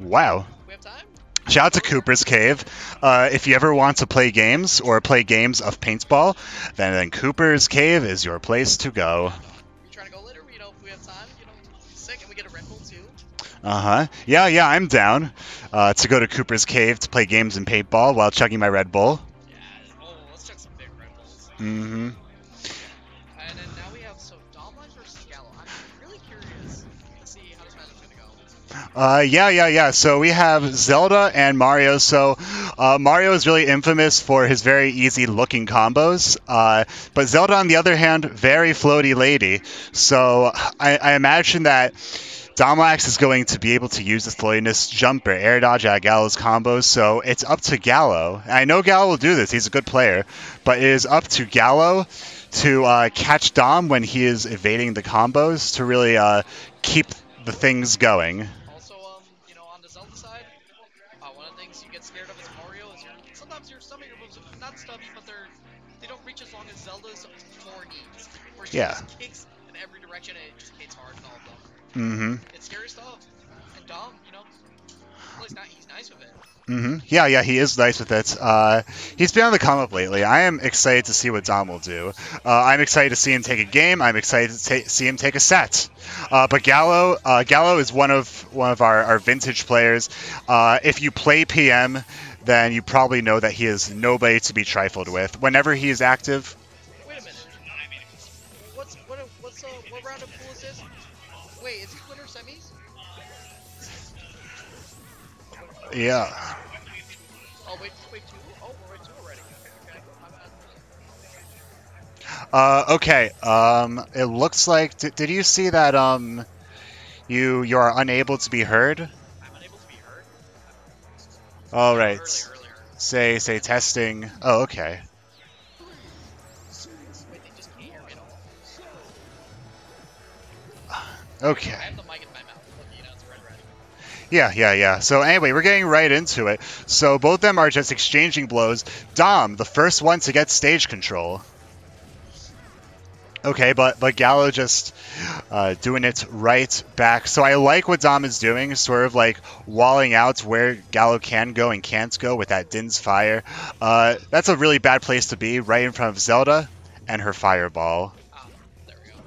Paintball. Wow. We have time? Shout out to Cooper's Cave. Uh, if you ever want to play games or play games of paintball, then, then Cooper's Cave is your place to go. Uh huh. Yeah, yeah, I'm down uh, to go to Cooper's Cave to play games and paintball while chugging my Red Bull. Yeah. Oh, let's check some big Red Bulls. Mm hmm. And then now we have so versus Gallo. I'm really curious to see how this matchup's gonna go. Uh, yeah, yeah, yeah. So we have Zelda and Mario. So uh, Mario is really infamous for his very easy looking combos. Uh, but Zelda, on the other hand, very floaty lady. So I, I imagine that Domlax is going to be able to use this floatiness jumper, air dodge at Gallo's combos. So it's up to Gallo. I know Gallo will do this. He's a good player. But it is up to Gallo to uh, catch Dom when he is evading the combos to really uh, keep the things going. Also, um, you know, on the Zelda side, uh, one of the things you get scared of as Mario is your, sometimes your your moves are not stubby, but they're they don't reach as long as Zelda's four she Yeah. Mm-hmm. It's scary stuff. And Dom, you know, well, he's not he's nice with it. Mm-hmm. Yeah, yeah, he is nice with it. Uh, he's been on the come up lately. I am excited to see what Dom will do. Uh, I'm excited to see him take a game. I'm excited to ta- see him take a set. Uh, but Gallo, uh, Gallo is one of one of our, our vintage players. Uh, if you play PM, then you probably know that he is nobody to be trifled with. Whenever he is active, bad. Uh, okay. Um, it looks like. Did, did you see that? Um, you you are unable to be heard. I'm unable to be heard. All right. Earlier, earlier. Say say testing. Oh, okay. Okay. Yeah, yeah, yeah. So anyway, we're getting right into it. So both of them are just exchanging blows. Dom, the first one to get stage control. Okay, but but Gallo just uh, doing it right back. So I like what Dom is doing, sort of like walling out where Gallo can go and can't go with that Din's fire. Uh, that's a really bad place to be, right in front of Zelda and her fireball. Ah, there we go.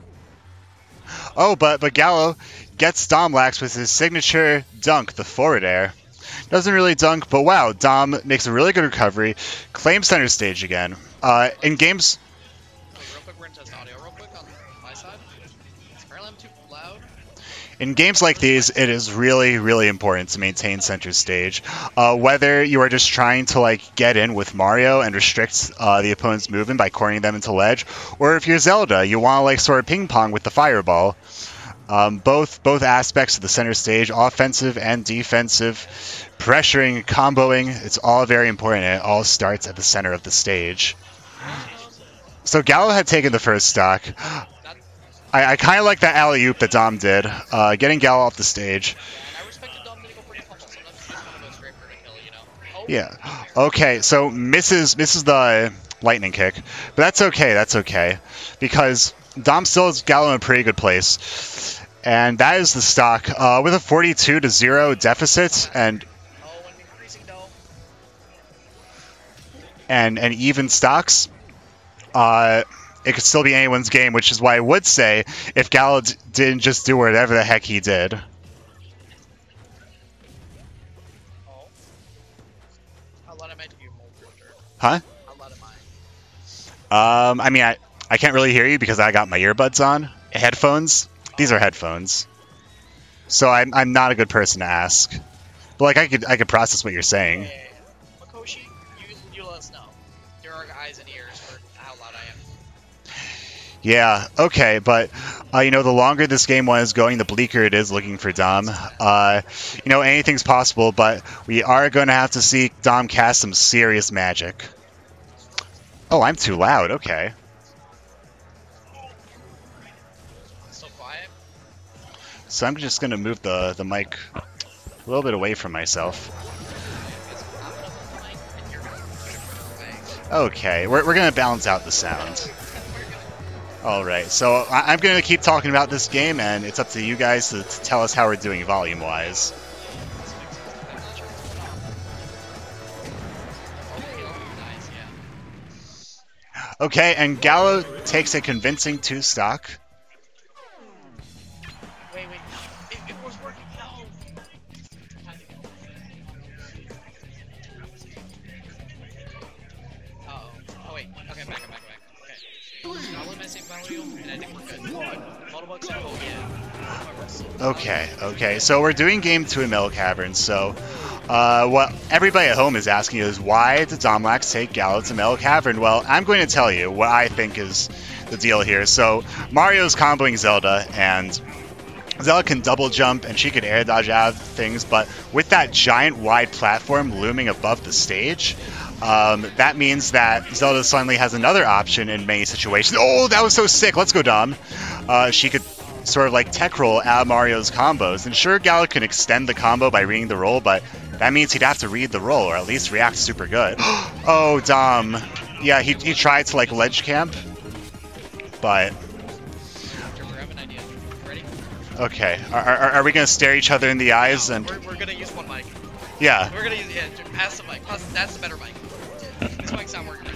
Oh, but but Gallo gets Domlax with his signature dunk, the forward air. Doesn't really dunk, but wow, Dom makes a really good recovery, claims center stage again. Uh, in games, in games like these, it is really really important to maintain center stage. Uh, whether you are just trying to like get in with Mario and restrict uh, the opponent's movement by cornering them into ledge, or if you're Zelda, you want to like sort of ping pong with the fireball. Um, both both aspects of the center stage, offensive and defensive, pressuring, comboing, it's all very important. And it all starts at the center of the stage. So Gallo had taken the first stock. I, I kind of like that alley oop that Dom did, uh, getting Gallo off the stage. Yeah. Okay, so misses misses the lightning kick, but that's okay. That's okay because Dom still has Gallo in a pretty good place, and that is the stock uh, with a 42 to zero deficit and and and even stocks. Uh, it could still be anyone's game, which is why I would say if Gallo d- didn't just do whatever the heck he did. Oh. How loud am I to you, Mold Hunter? Huh? How loud am I? Um, I mean, I, I can't really hear you because I got my earbuds on. Headphones. These are headphones. So I'm, I'm not a good person to ask. But like I could I could process what you're saying. Yeah, yeah, yeah. Makoshi, you, you let us know. There are eyes and ears for how loud I am. Yeah, okay, but uh, you know the longer this game one is going, the bleaker it is looking for Dom. Uh, you know anything's possible, but we are going to have to see Dom cast some serious magic. Oh, I'm too loud. Okay. So I'm just gonna move the, the mic a little bit away from myself. Okay, we're, we're gonna balance out the sound. Alright, so I, am gonna keep talking about this game and it's up to you guys to, to tell us how we're doing volume-wise. Okay, and Gallo takes a convincing two stock. Okay, okay. So we're doing game two in Metal Caverns. So, uh, what everybody at home is asking is why did Domlax take Gallo to Metal Cavern? Well, I'm going to tell you what I think is the deal here. So Mario's comboing Zelda, and Zelda can double jump and she can air dodge out of things, but with that giant wide platform looming above the stage, um, that means that Zelda suddenly has another option in many situations. Oh, that was so sick! Let's go, Dom. Uh, she could sort of like tech roll out of Mario's combos, and sure, Gallo can extend the combo by reading the roll, but that means he'd have to read the roll or at least react super good. [GASPS] oh, Dom. Yeah, he, he tried to like ledge camp, but Trevor, I have an idea. Ready? okay. Are, are, are we gonna stare each other in the eyes and We're, we're gonna use one mic. yeah? We're gonna use, yeah, dude, pass the mic. Pass, that's the better mic. This mic's not working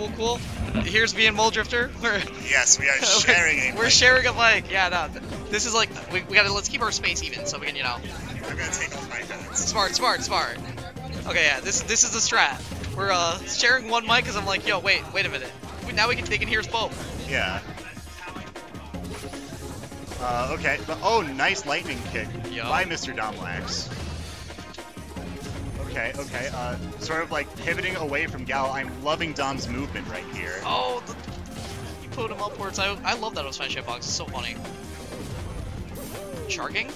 cool, cool. Here's me and Mole Drifter. [LAUGHS] We're, Yes, we are [LAUGHS] sharing we're sharing a mic. Yeah, no. This is like, we, we gotta, let's keep our space even so we can, you know. I'm gonna take off my headphones. Smart, smart, smart. Okay, yeah, this this is the strat. We're uh sharing one mic because I'm like, yo, wait, wait a minute. Now we can they can hear us both. Yeah. Uh, okay. Oh, nice lightning kick Yo. by Mr. Domlax. Okay, okay. Uh, sort of like pivoting away from Gal. I'm loving Dom's movement right here. Oh, the, you put him upwards. I I love that Osman shitbox. It's so funny. Sharking?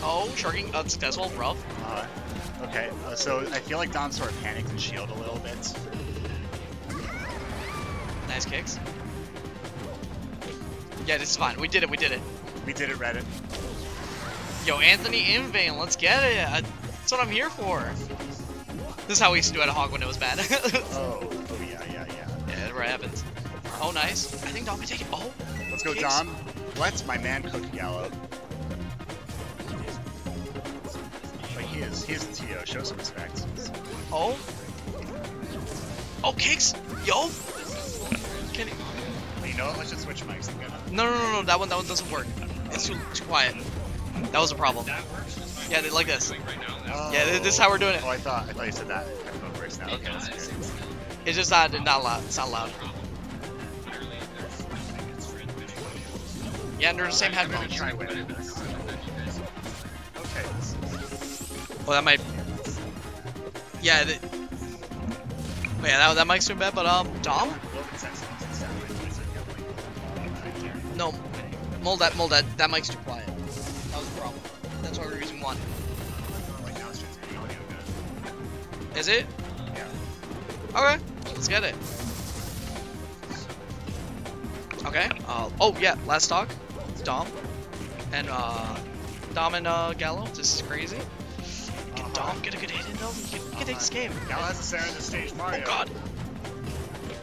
Oh, sharking unsuccessful, rough. Uh, okay, uh, so I feel like Dom sort of panicked and shield a little bit. Nice kicks. Yeah, this is fine. We did it. We did it. We did it, Reddit. Yo, Anthony Invane, let's get it. I, that's what I'm here for. This is how we used to do at a hog when it was bad. [LAUGHS] Oh, oh yeah, yeah, yeah. Yeah, it happens. Oh, nice. I think Dom can take it. Oh, Let's go. Dom. Let's my man cook Gallo. But he is, he is the TO. Show some respect. oh. Oh, kicks. Yo. Can he? You know what? Let's just switch mics. No, no, no, no. That one, that one doesn't work. It's too, too quiet. That was a problem. Yeah, they- like this. Yeah, this, this is how we're doing it. Oh, I thought I thought you said that. Headphone works now. Okay, that's good. It's just not not loud. It's not loud. Yeah, under the same I'm headphones. try this. Okay. Well, that might. Yeah. The... Oh, yeah, that that mic's too bad. But um, Dom? No, mold that, mold that. That mic's too quiet. That's why we're using one. Is it? Yeah. Okay, let's get it. Okay. Uh, oh yeah, last talk. Dom and uh, Dom and uh, Gallo. This is crazy. Can Dom get a good hit in though? He can, he can take this game. Now has center of the stage, Mario. Oh god.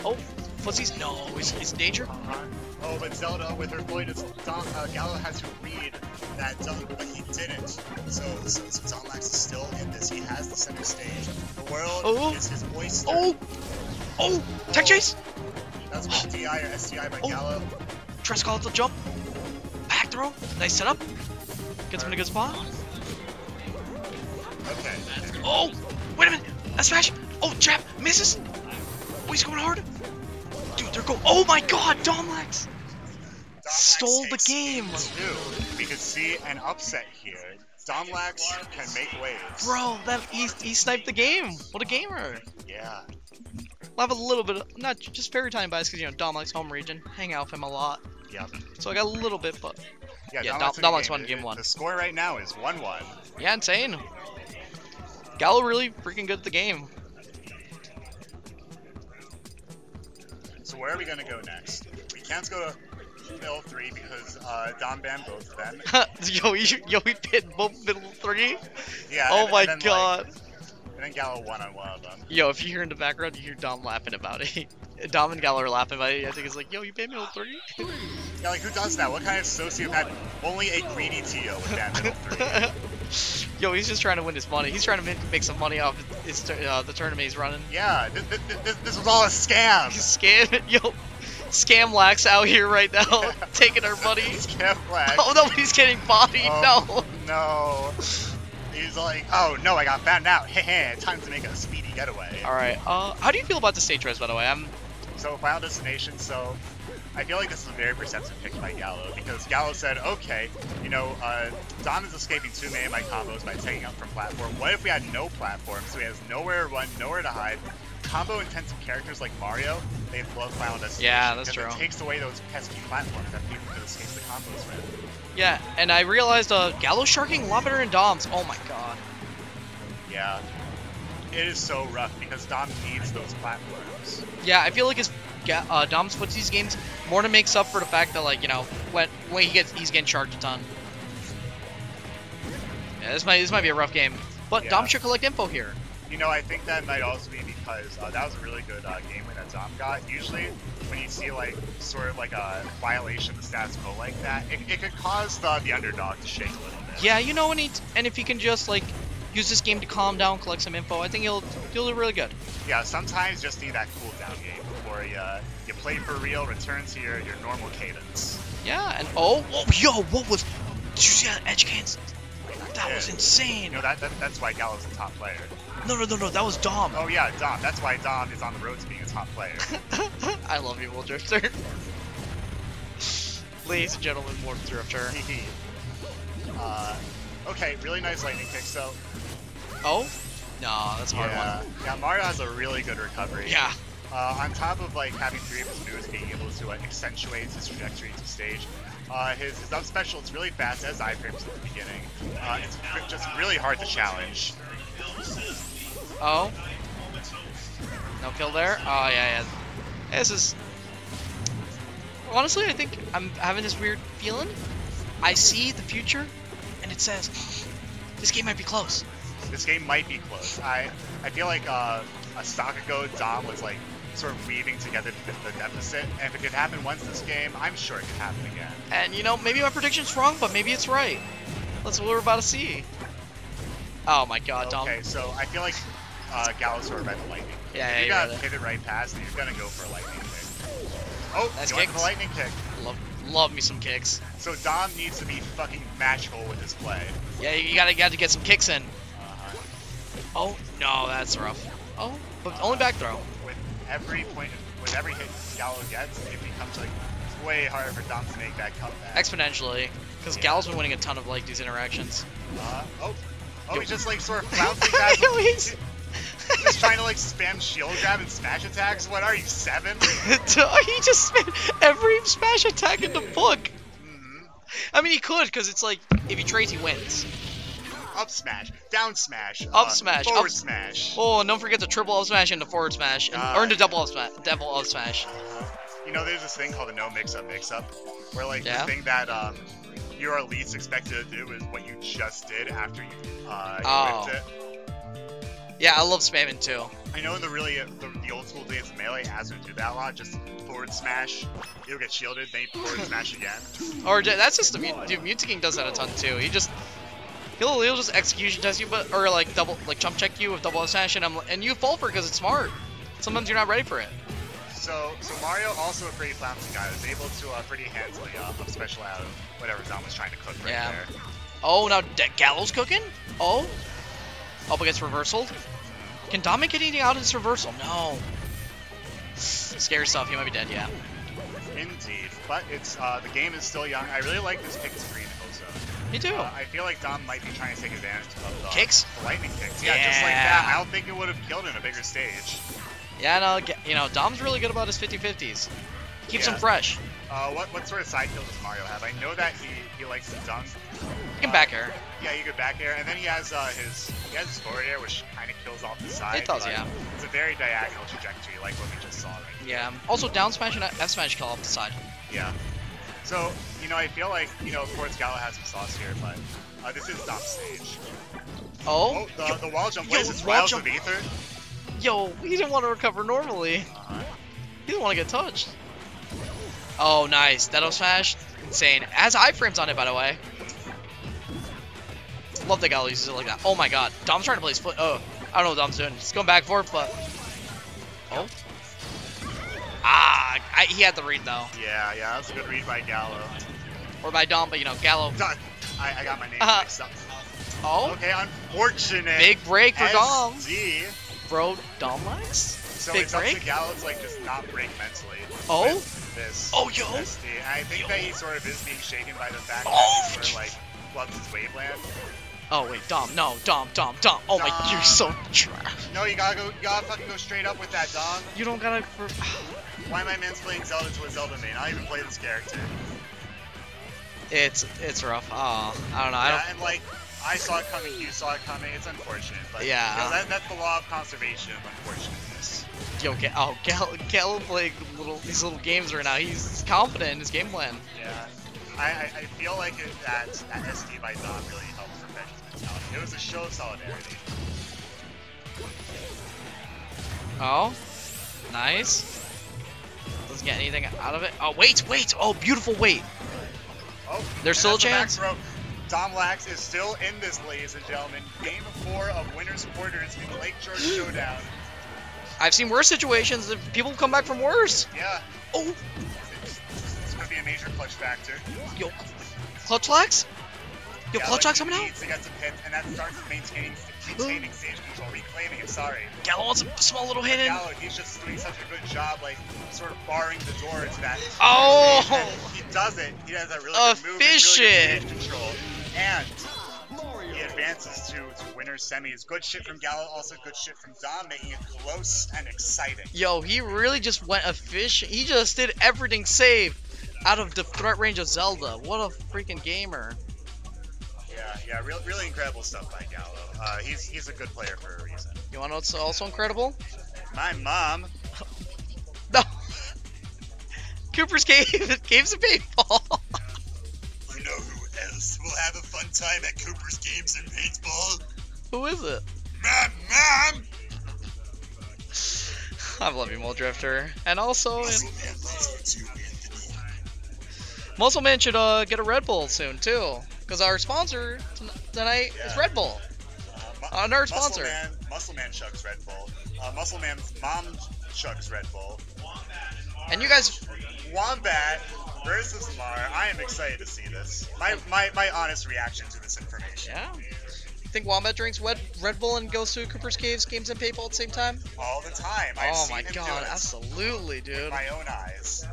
Oh, Fuzzy's no. He's, he's in danger. Uh-huh. Oh, but Zelda with her Floyd, it's Dom, uh, Gallo had to read that Zelda, but he didn't. So, so, so Domlax is still in this. He has the center stage. The world Oh. is his oyster. Oh, oh, tech chase. That's with DI or SDI by Oh. Gallo. Tries to call it the jump. Back throw. Nice setup. Gets him in a good spot. Okay. Oh, wait a minute. That's smash. Oh, jab. Misses. Oh, he's going hard. Dude, they're going. Oh my god, Domlax. Domlax Stole the game. Two. We could see an upset here. Domlax can make waves. Bro, that he, he sniped the game. What a gamer. Yeah. I'll have a little bit, of, not just fairy time bias, because you know Domlax home region. Hang out with him a lot. Yep. So I got a little bit, but Yeah, Yeah, Domlax Dom- won Domlax game. one. The score right now is 1-1. yeah, insane. Gallo really freaking good at the game. So where are we gonna go next? We can't go to middle three because uh, Dom banned both of them. [LAUGHS] yo, he, yo, he hit both middle three. Yeah. oh and- my and then, like, god. and then Gallo won on one of them. Yo, if you hear in the background, you hear Dom laughing about it. [LAUGHS] Dom and Gallo are laughing about it. I think it's like, yo, you paid middle three? [LAUGHS] Yeah, like who does that? What kind of sociopath? Only a greedy TO would ban middle three. Yo, he's just trying to win his money. He's trying to make, make some money off his, uh, the tournament he's running. Yeah, this, this, this was all a scam. He's scam, yo, scam lax out here right now, [LAUGHS] taking our money. [LAUGHS] Oh, nobody's getting bodied. Oh, no. He's like, oh no, I got found out. [LAUGHS] Heh time to make a speedy getaway. All right. Uh, how do you feel about the stage race, by the way? I'm. So Final Destination, so I feel like this is a very perceptive pick by Gallo because Gallo said, okay, you know, uh, Dom is escaping too many of my combos by taking up from platform. What if we had no platform, so he has nowhere to run, nowhere to hide? Combo intensive characters like Mario, they love Final Destination. Yeah, that's true. It takes away those pesky platforms that people could escape the combos with. Yeah, and I realized uh, Gallo sharking a lot better than Dom's. Oh my god. Yeah. It is so rough because Dom needs those platforms. Yeah, I feel like his uh, Dom's puts these games more to makes up for the fact that like you know when when he gets he's getting charged a ton. Yeah, this might this might be a rough game, but Yeah. Dom should collect info here. You know, I think that might also be because uh, that was a really good uh, game win that Dom got. Usually, when you see like sort of like a violation of the status quo like that, it, it could cause the, the underdog to shake a little bit. Yeah, you know, and he and if he can just like use this game to calm down, collect some info, I think he'll he'll do really good. Yeah, sometimes you just need that cool down game before you uh, you play for real, return to your, your normal cadence. Yeah, and oh, whoa, yo, what was? Did you see that edge cans? That was insane. You know that, that that's why Gallo's the top player. No, no, no, no, that was Dom. Oh yeah, Dom. That's why Dom is on the road to being a top player. [LAUGHS] I love you, Will Drifter. Ladies and gentlemen, Warp Drifter. [LAUGHS] uh, okay, really nice lightning kick. So Oh? No, that's a hard yeah, one. yeah, Mario has a really good recovery. Yeah. Uh, on top of like having three of his moves being able to uh, accentuate his trajectory to stage, uh, his, his up special is really fast as iframes at the beginning. Uh, it's just really hard to challenge. Oh. No kill there? Oh, yeah, yeah. This is... Honestly, I think I'm having this weird feeling. I see the future, and it says, this game might be close. This game might be close. I I feel like uh, a stock ago Dom was like sort of weaving together the, the deficit, and if it could happen once this game, I'm sure it could happen again. And, you know, maybe my prediction's wrong, but maybe it's right. That's what we're about to see. Oh my god, Dom. Okay, so I feel like uh, of read the lightning. Yeah, yeah, you got it. pivot right past, then you're gonna go for a lightning kick. Oh, Nice you went for kicks. the lightning kick. Love, love me some kicks. So Dom needs to be fucking magical with his play. Yeah, you gotta, gotta get some kicks in. Uh-huh. Oh, no, that's rough. Oh, but only back throw. With every point, with every hit Gallo gets, it becomes like way harder for Dom to make that comeback. Exponentially. Because Gallo's been winning a ton of, like, these interactions. Uh, oh, oh, Yo. he's just like sort of [LAUGHS] flouncing [LAUGHS] past. Just trying to like spam shield grab and smash attacks. What are you seven? [LAUGHS] he just spent every smash attack in the book. hmm I mean, he could, because it's like, if he trades, he wins. Up smash, down smash, Up uh, smash, forward up- smash. Oh, and don't forget the triple up smash and the forward smash, and, or the double up smash. Double up smash. You know, there's this thing called the no mix-up mix-up, where like Yeah. the thing that um you are least expected to do is what you just did after you uh you Oh. whipped it. Yeah, I love spamming too. I know in the really the, the old school days of melee, as would do that a lot. Just forward smash, you'll get shielded, then you forward smash again. Or that's just the dude. Mew2King does that a ton too. He just he'll he'll just execution test you, but or like double like jump check you with double smash, and I'm and you fall for it because it's smart. Sometimes you're not ready for it. So, so Mario also a pretty flouncing guy. Was able to uh, pretty handily uh, up special out of whatever Dom was trying to cook right Yeah. there. Oh, now De- Gallows cooking? Oh, up against reversal. Can Dom get anything out of this reversal? No. Scary stuff. He might be dead. Yeah. Indeed, but it's uh, the game is still young. I really like this kick screen also. Me too. Uh, I feel like Dom might be trying to take advantage of the, Kicks? the lightning kicks. Yeah, just like Yeah. that. I don't think it would have killed in a bigger stage. Yeah, no, you know, Dom's really good about his 50-50s. Keeps Yeah. him fresh. Uh, what what sort of side kill does Mario have? I know that he, he likes to dunk. He can back air. Yeah, you could back air, and then he has uh, his he has his forward air, which kind of kills off the side. It does, yeah. It's a very diagonal trajectory, like what we just saw right Yeah. Also, down smash and F smash kill off the side. Yeah. So, you know, I feel like, you know, of course Gala has some sauce here, but uh, this is Dom's stage. Oh, Oh, the, the wall jump yo, plays its wall Wiles jump- of Ether. yo, he didn't want to recover normally. Uh-huh. He didn't want to get touched. Oh, nice. That smash, insane. Has iframes on it, by the way. Love that Gallo uses it like that. Oh my god. Dom's trying to play his foot. Oh, I don't know what Dom's doing. He's going back and forth, but. Oh. Ah, I, he had the read though. Yeah, yeah, that was a good read by Gallo. Or by Dom, but you know, Gallo. Done. I, I got my name Uh-huh. mixed up. Oh, Okay, unfortunate. big break for Dom. Bro, Dom likes? So Big it's up break? to Gallo to like just not break mentally. Oh? This. Oh, yo. I think that he sort of is being shaken by the fact Oh. that he sort of like loves his waveland. Oh, wait, Dom. No, Dom, Dom, Dom. Oh my, you're so trash. No, you gotta go. You gotta fucking go straight up with that, Dom. You don't gotta. For... Why am I mansplaining Zelda to a Zelda main? I don't even play this character. It's it's rough. Oh, I don't know. I yeah, don't. and like I saw it coming, you saw it coming. It's unfortunate, but Yeah. you know, that, that's the law of conservation of unfortunateness. Yo, Ga- oh, Gal, Gal playing little these little games right now. He's confident in his game plan. Yeah, I, I, I feel like it, that that SD by Dom really helped. It was a show of solidarity. Oh, nice. Doesn't get anything out of it. Oh, wait, wait. Oh, beautiful wait. Oh, There's still a that's the back chance. Dom Lax is still in this, ladies and gentlemen. Game four of winners quarters in the Lake George Showdown. I've seen worse situations. People come back from worse. Yeah, Oh, it's, it's gonna be a major clutch factor. yo, clutch lags. Yo, yeah, clutch like lags he coming out. to get to pit, and that starts maintaining maintaining stage control, reclaiming it. Sorry. Gallo wants a small little hit in. Gallo, he's just doing such a good job, like sort of barring the door to that. Oh! He does it. He has that really good move, really Efficient. good stage control, and he advances to, to winner's semis. Good shit from Gallo, also good shit from Dom, making it close and exciting. Yo, he really just went efficient. He just did everything save out of the threat range of Zelda. What a freaking gamer. Yeah, yeah, real, really incredible stuff by Gallo. Uh, he's he's a good player for a reason. You wanna know what's also incredible? My mom. [LAUGHS] No. Cooper's Cave, [LAUGHS] Caves of Paintball. You know who else will have a fun time at Cooper's Games and Paintball? Who is it? My mom. I love you, Mole Drifter. And also, Muscle Man loves you too, Anthony. Muscle Man should uh, get a Red Bull soon, too. Because our sponsor ton- tonight is Red Bull. Uh, mu- Muscle sponsor. Man, Muscle Man chugs Red Bull. Uh, Muscle Man's mom chugs Red Bull. And you guys, Wombat versus Mar. I am excited to see this. My, my, my honest reaction to this information. yeah. Think Wombat drinks Red, Red Bull and goes to Cooper's Caves, Games and Paintball at the same time? All the time. I've oh my god, absolutely, with dude. my own eyes.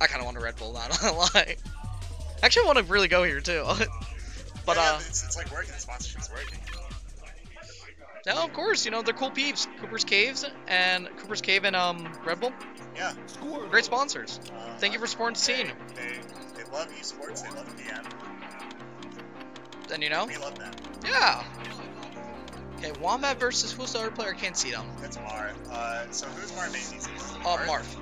I kind of want a Red Bull, not gonna [LAUGHS] lie. Actually, I want to really go here too. [LAUGHS] but Yeah, uh, it's, it's like working. The sponsorship's working. no, of course, you know they're cool peeps. Cooper's Caves and Cooper's Cave and um Red Bull, Yeah. great sponsors. Uh, Thank you for supporting the scene. They, they love esports. They love DM. And you know, We love them. yeah. Okay, Wombat versus who's the other player? I can't see them. That's Mar. Uh, so who's Mar main these days? Uh, Marth.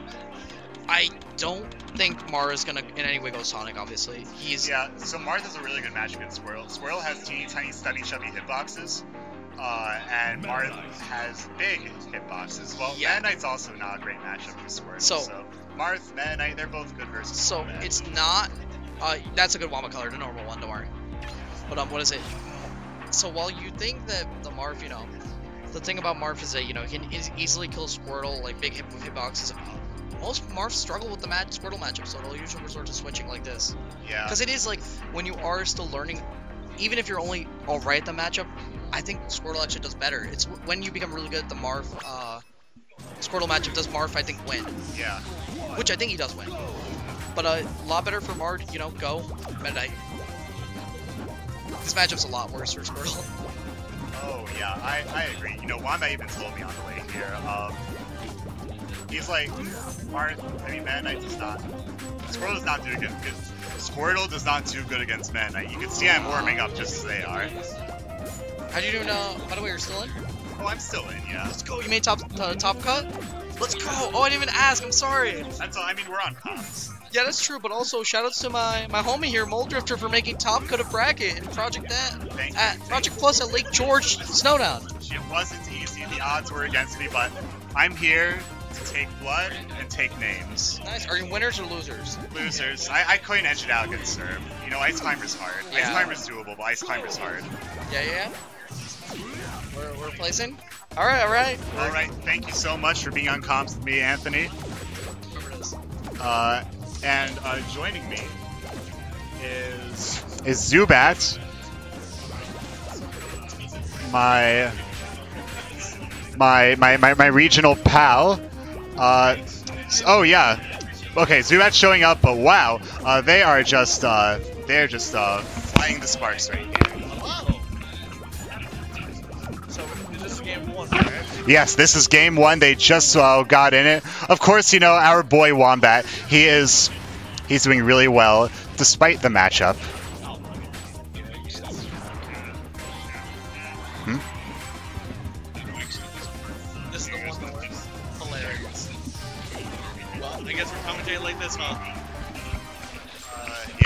I don't think Mara's gonna in any way go Sonic. Obviously, he's Yeah, so Martha's a really good match against Squirtle. Squirtle has teeny tiny stubby chubby hitboxes. Uh, and Marth has big hitboxes. Well, Yeah. Meta Knight's also not a great matchup for Squirtle. So- So, Marth, Meta Knight, they're both good versus So Wombat. it's not. Uh, that's a good Wama color, the normal one. Don't worry. But um, what is it? So while you think that the Marth, you know, the thing about Marth is that you know he can eas- easily kill Squirtle like big hit hitboxes. Most Marths struggle with the match Squirtle matchup, so they'll usually resort to switching like this. yeah. Because it is like when you are still learning, even if you're only alright at the matchup, I think Squirtle actually does better. It's when you become really good at the Marth, uh, Squirtle matchup does Marth I think win, Yeah. which I think he does win. But uh, a lot better for Marth, you know, go Knight. This matchup's a lot worse for Squirtle. Oh yeah, I, I agree. You know, Wombat even told me on the way here. Um, he's like, Marth. I mean, Meta Knight does not. Squirtle does not do good. Squirtle does not do good against Meta Knight. You can see I'm warming up just as they are. How do you do? Uh, by the way, you're still in. Oh, I'm still in. Yeah. Let's go. You made top uh, top cut. Let's go. Oh, I didn't even ask. I'm sorry. That's all. I mean, we're on comms. Yeah, that's true. But also, shoutouts to my my homie here, Mole Drifter, for making top cut of bracket in Project that Thank you. at Project Plus at Lake George Snowdown. It wasn't easy. The odds were against me, but I'm here take blood and take names. Nice. Are you winners or losers? Losers. I, I couldn't edge it out against Serb. You know, Ice Climber's hard. Ice Climber's doable, but Ice Climber's hard. Yeah, yeah. yeah. We're, we're placing. All right, all right. All right, thank you so much for being on comms with me, Anthony. Whoever it is. Uh, and uh, joining me is is Zubat, my my my my, my regional pal. Uh, oh yeah, okay, Zubat's showing up, but wow, uh, they are just uh, they're just uh, flying the sparks right here. Yes, this is game one. They just uh, got in it. Of course, you know our boy Wombat. He is he's doing really well despite the matchup.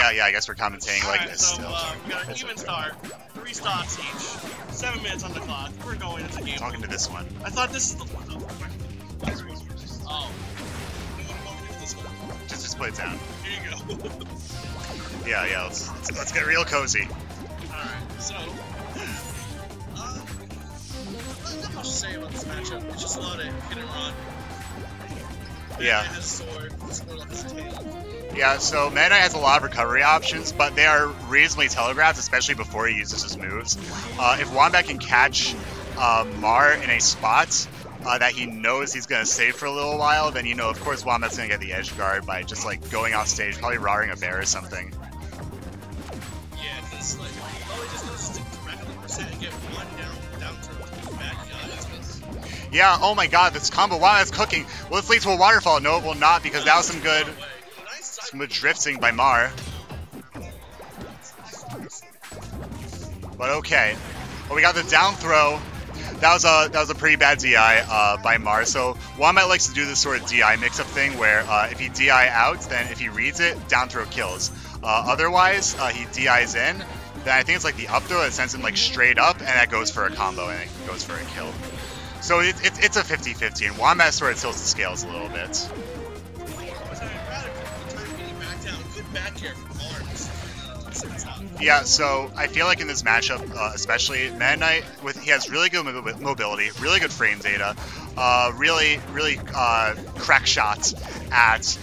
Yeah, yeah. I guess we're commentating like Alright, this so still. uh, we got an even start, three stocks each, seven minutes on the clock. We're going into game Talking to this one. I thought this is the one. Oh. We want to do this one. Just just put it down. Here you go. [LAUGHS] Yeah, yeah. Let's let's, let's get real cozy. Alright, so. Uh, not much to say about this matchup. It's just a lot of hit and run. Yeah. It has sword, the sword a tail. Yeah, so Meta has a lot of recovery options, but they are reasonably telegraphed, especially before he uses his moves. Uh, if Wombat can catch uh, Mar in a spot uh, that he knows he's going to save for a little while, then you know, of course, Wombat's going to get the edge guard by just like going off stage, probably roaring a bear or something. Yeah, because like, oh, he just goes stick to 100% and get one down, down to back. Yeah, oh my god, this combo, Wombat's cooking. Will this lead to a waterfall? No, it will not, because that was some good, Good drifting by Mar. But okay. Well, we got the down throw. That was a that was a pretty bad DI uh, by Mar. So Wombat likes to do this sort of DI mix-up thing where uh, if he DI out, then if he reads it, down throw kills. Uh, otherwise, uh, he DIs in. Then I think it's like the up throw that sends him like straight up, and that goes for a combo and it goes for a kill. So it, it, it's a 50-50, and Wombat sort of tilts the scales a little bit. Back from Arms. Uh, sets up. Yeah, so I feel like in this matchup, uh, especially Meta Knight, with he has really good mo- mobility, really good frame data, uh, really, really uh, crack shots at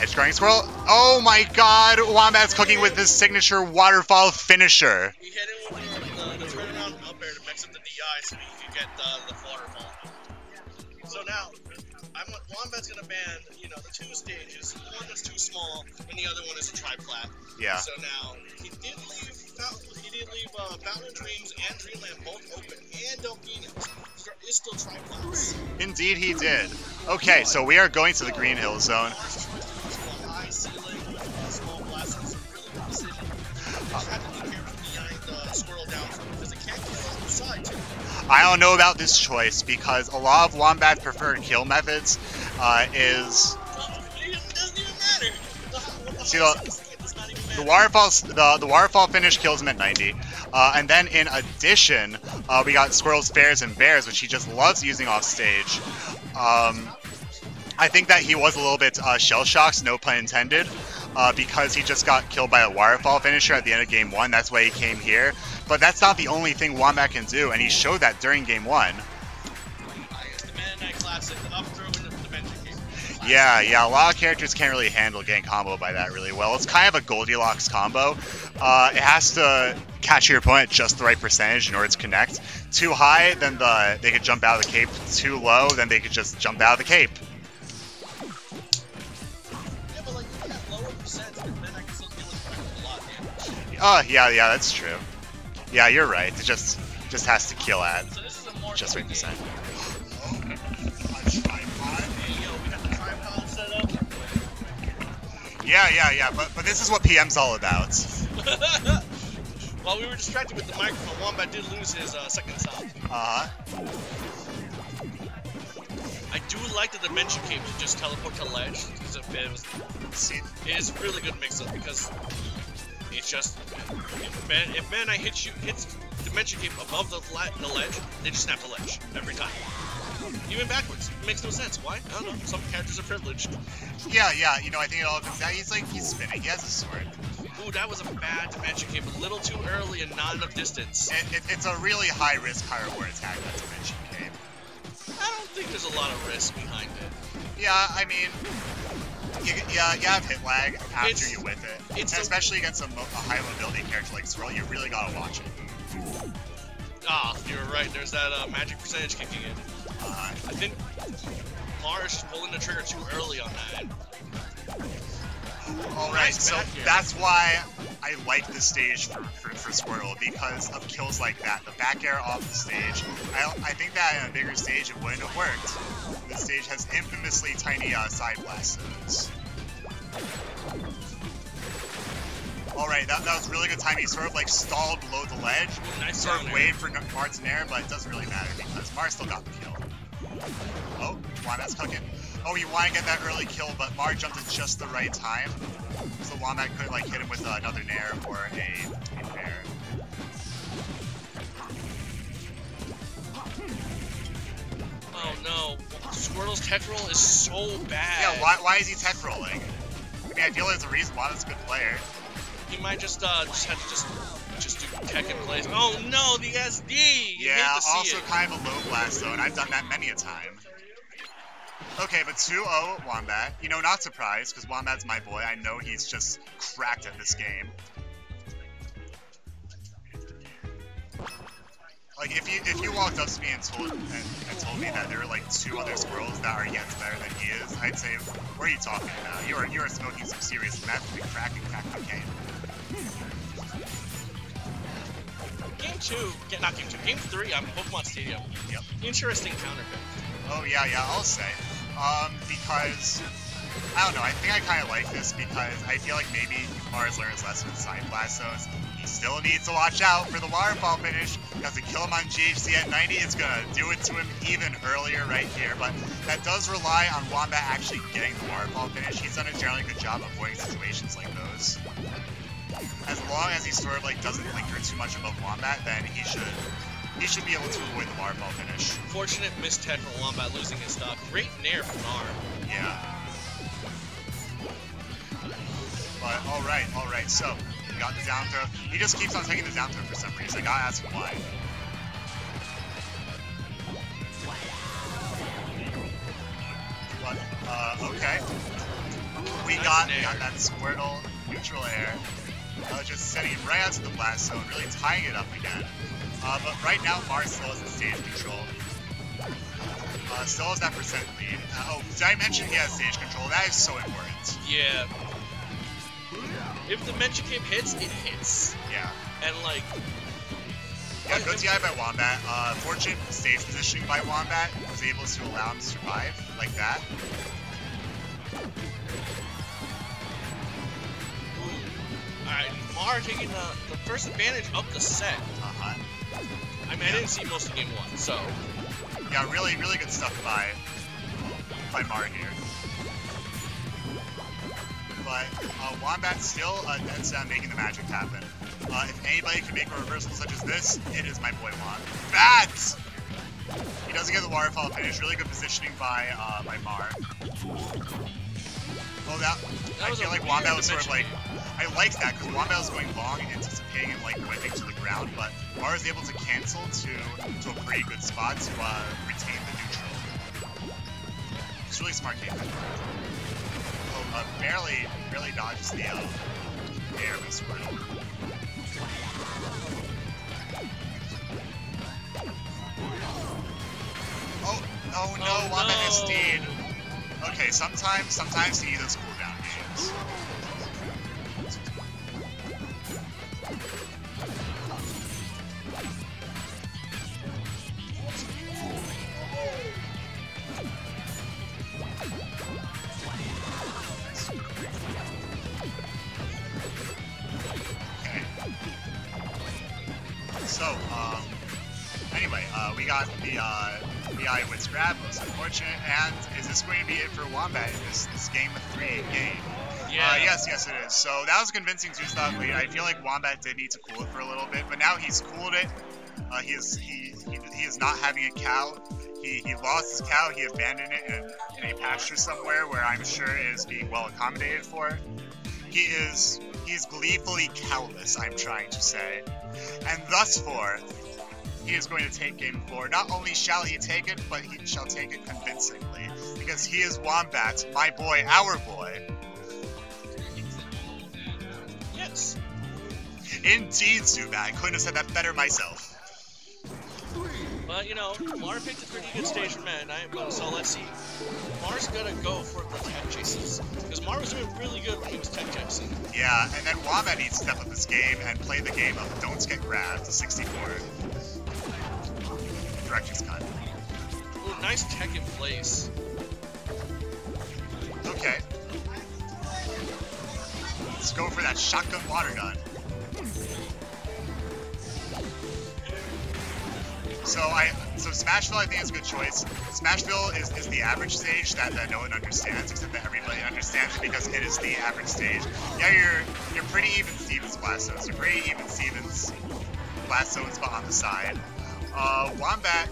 edge guarding Squirtle. Oh my God, Wombat's cooking with his signature waterfall finisher. He hit it with the, the, the turnaround up air to mix up the DI so he could get the, the waterfall. So now, I'm, Wombat's gonna ban, you know, the two stages. One that's too small, and the other one is a tri-plat. Yeah. So now, he did leave Fountain, he did leave uh, Fountain of Dreams and Dreamland both open, and Delphiniums. There is still tri-plats. Indeed, he did. Okay, so we are going to the Green Hill Zone. High I don't know about this choice because a lot of Wombat's preferred kill methods uh, is See, the- The waterfall, the the waterfall finish kills him at 90, uh, and then in addition, uh, we got squirrels, bears, and bears, which he just loves using off stage. Um, I think that he was a little bit uh, shell shocked, no pun intended, uh, because he just got killed by a waterfall finisher at the end of game one. That's why he came here. But that's not the only thing Wombat can do, and he showed that during game one. It's the Man Night Classic, the up throw and the dimension game. Yeah, yeah, a lot of characters can't really handle getting combo by that really well. It's kind of a Goldilocks combo. Uh, it has to catch your opponent just the right percentage in order to connect. Too high, then the they could jump out of the cape. Too low, then they could just jump out of the cape. Yeah, but like you got lower percents, then I can still deal with a lot of damage. Oh, yeah, yeah, that's true. Yeah, you're right. It just just has to kill at So this is a more just right percent. Hey, yo, we got the tripod set up. Yeah, yeah, yeah. But but this is what PM's all about. [LAUGHS] While we were distracted with the microphone, Wombat did lose his uh, second stop. Uh huh. I do like the dimension cape to just teleport to ledge. It's a bit, it is really good mix up because it's just if man if man I hit you hits dimension cape above the, the ledge, they just snap the ledge every time. Even backwards. It makes no sense. Why? I don't know. Some characters are privileged. Yeah, yeah. You know, I think it all comes down. He's like he's spinning. He has a sword. Ooh, that was a bad dimension cape. A little too early and not enough distance. It, it, it's a really high risk, high reward attack. That dimension cape. I don't think there's a lot of risk behind it. Yeah, I mean, you, yeah, you have hit lag after It's- you whip it, it's and especially against a, a high mobility character like Swirl. You really gotta watch it. Ah, you're right. There's that uh, magic percentage kicking in. Uh, I think Mars is pulling the trigger too early on that. All right, so that's why I like this stage for, for, for Squirtle because of kills like that. The back air off the stage. I, I think that in a bigger stage it wouldn't have worked. This stage has infamously tiny uh, side blast zones. Alright, that, that was really good timing. He sort of like stalled below the ledge, nice sort of waved for Mars in air, but it doesn't really matter because Mars still got the kill. Oh, Wombat's cooking. Oh, you want to get that early kill, but Mar jumped at just the right time. So Wombat couldn't like hit him with uh, another Nair or a, a Nair. Oh no. Squirtle's tech roll is so bad. Yeah, why, why is he tech rolling? I mean, I feel there's a reason Wombat's a good player. He might just uh just have to just just do tech and plays. Oh no, the SD. You Yeah, hate to see also it. kind of a low blast though, and I've done that many a time. Okay, but 2-0 Wombat. You know, not surprised, because Wombat's my boy. I know he's just cracked at this game. Like, if you if you walked up to me and told and, and told me that there were like two other squirrels that are yet better than he is, I'd say, what are you talking about? You are you are smoking some serious meth be cracking crack cocaine. Game two, ga- not game two, game three I'm Pokemon Stadium. Yep. Interesting counter pick. Oh yeah, yeah, I'll say. Um, because I don't know. I think I kind of like this because I feel like maybe Mars learns less with side blast zones. He still needs to watch out for the waterfall finish. Because to kill him on GHZ at 90, it's gonna do it to him even earlier right here. But that does rely on Wombat actually getting the waterfall finish. He's done a generally good job avoiding situations like those. As long as he sort of like doesn't linger too much above Wombat, then he should he should be able to avoid the waterfall finish. Fortunate missed tech from Wombat losing his stock. Great nair from Arm. Yeah. But alright, alright, so we got the down throw. He just keeps on taking the down throw for some reason. I gotta ask why. But uh okay. We got, we got that Squirtle neutral air. Uh, just sending him right out to the blast zone, really tying it up again. Uh, but right now, Mars still has the stage control. Uh, still has that percent lead. Uh, oh, did I mention he has stage control? That is so important. Yeah. If the Mention Cape hits, it hits. Yeah. And like, Yeah, good TI by Wombat. Uh, fortunate stage positioning by Wombat was able to allow him to survive like that. alright, Mar taking the, the first advantage of the set. I mean, I didn't see most of game one, so. Yeah, really, really good stuff by by Mar here. But uh, Wombat still uh, dead set on making the magic happen. Uh, if anybody can make a reversal such as this, it is my boy Wombat. He doesn't get the waterfall finish. Really good positioning by uh, by Mar. Oh, that, That I feel like Wombat was sort of like I like that because Wombat was going long, and anticipating and like whipping to the ground, but Mar is able to cancel to to a pretty good spot to uh, retain the neutral. It's really smart game. Oh, uh, barely, barely dodges the uh, air with Squirtle. Oh, oh no, Oh, Wombat no. has stayed. Okay, sometimes, sometimes you need those cooldown games. So, um, anyway, uh, we got the, uh, the eye with grab, most unfortunate, and is this going to be it for Wombat in this, this game of three game? Yeah. Uh, yes, yes, it is. So that was convincing two-stock lead. I feel like Wombat did need to cool it for a little bit, but now he's cooled it. Uh, he is he, he he is not having a cow. He, he lost his cow. He abandoned it in, in a pasture somewhere where I'm sure it is being well accommodated for. He is he is gleefully cowless. I'm trying to say, and thus for he is going to take game four. Not only shall he take it, but he shall take it convincingly because he is Wombat, my boy, our boy. Yes. Indeed, Zubat. I couldn't have said that better myself. But you know, Mar picked a pretty good stage Knight, but so let's see. Mar's gonna go for the tech chases. Because Mar was doing really good when he was tech chasing. Yeah, and then Wombat needs to step up his game and play the game of don't get grabbed to 64. Directions cut. Ooh, nice tech in place. Okay. Let's go for that shotgun water gun. So I so Smashville I think is a good choice. Smashville is, is the average stage that, that no one understands, except that everybody understands it because it is the average stage. Yeah, you're you're pretty even Stevens blast zones. You're pretty even Stevens blast zones but on the side. Uh, Wombat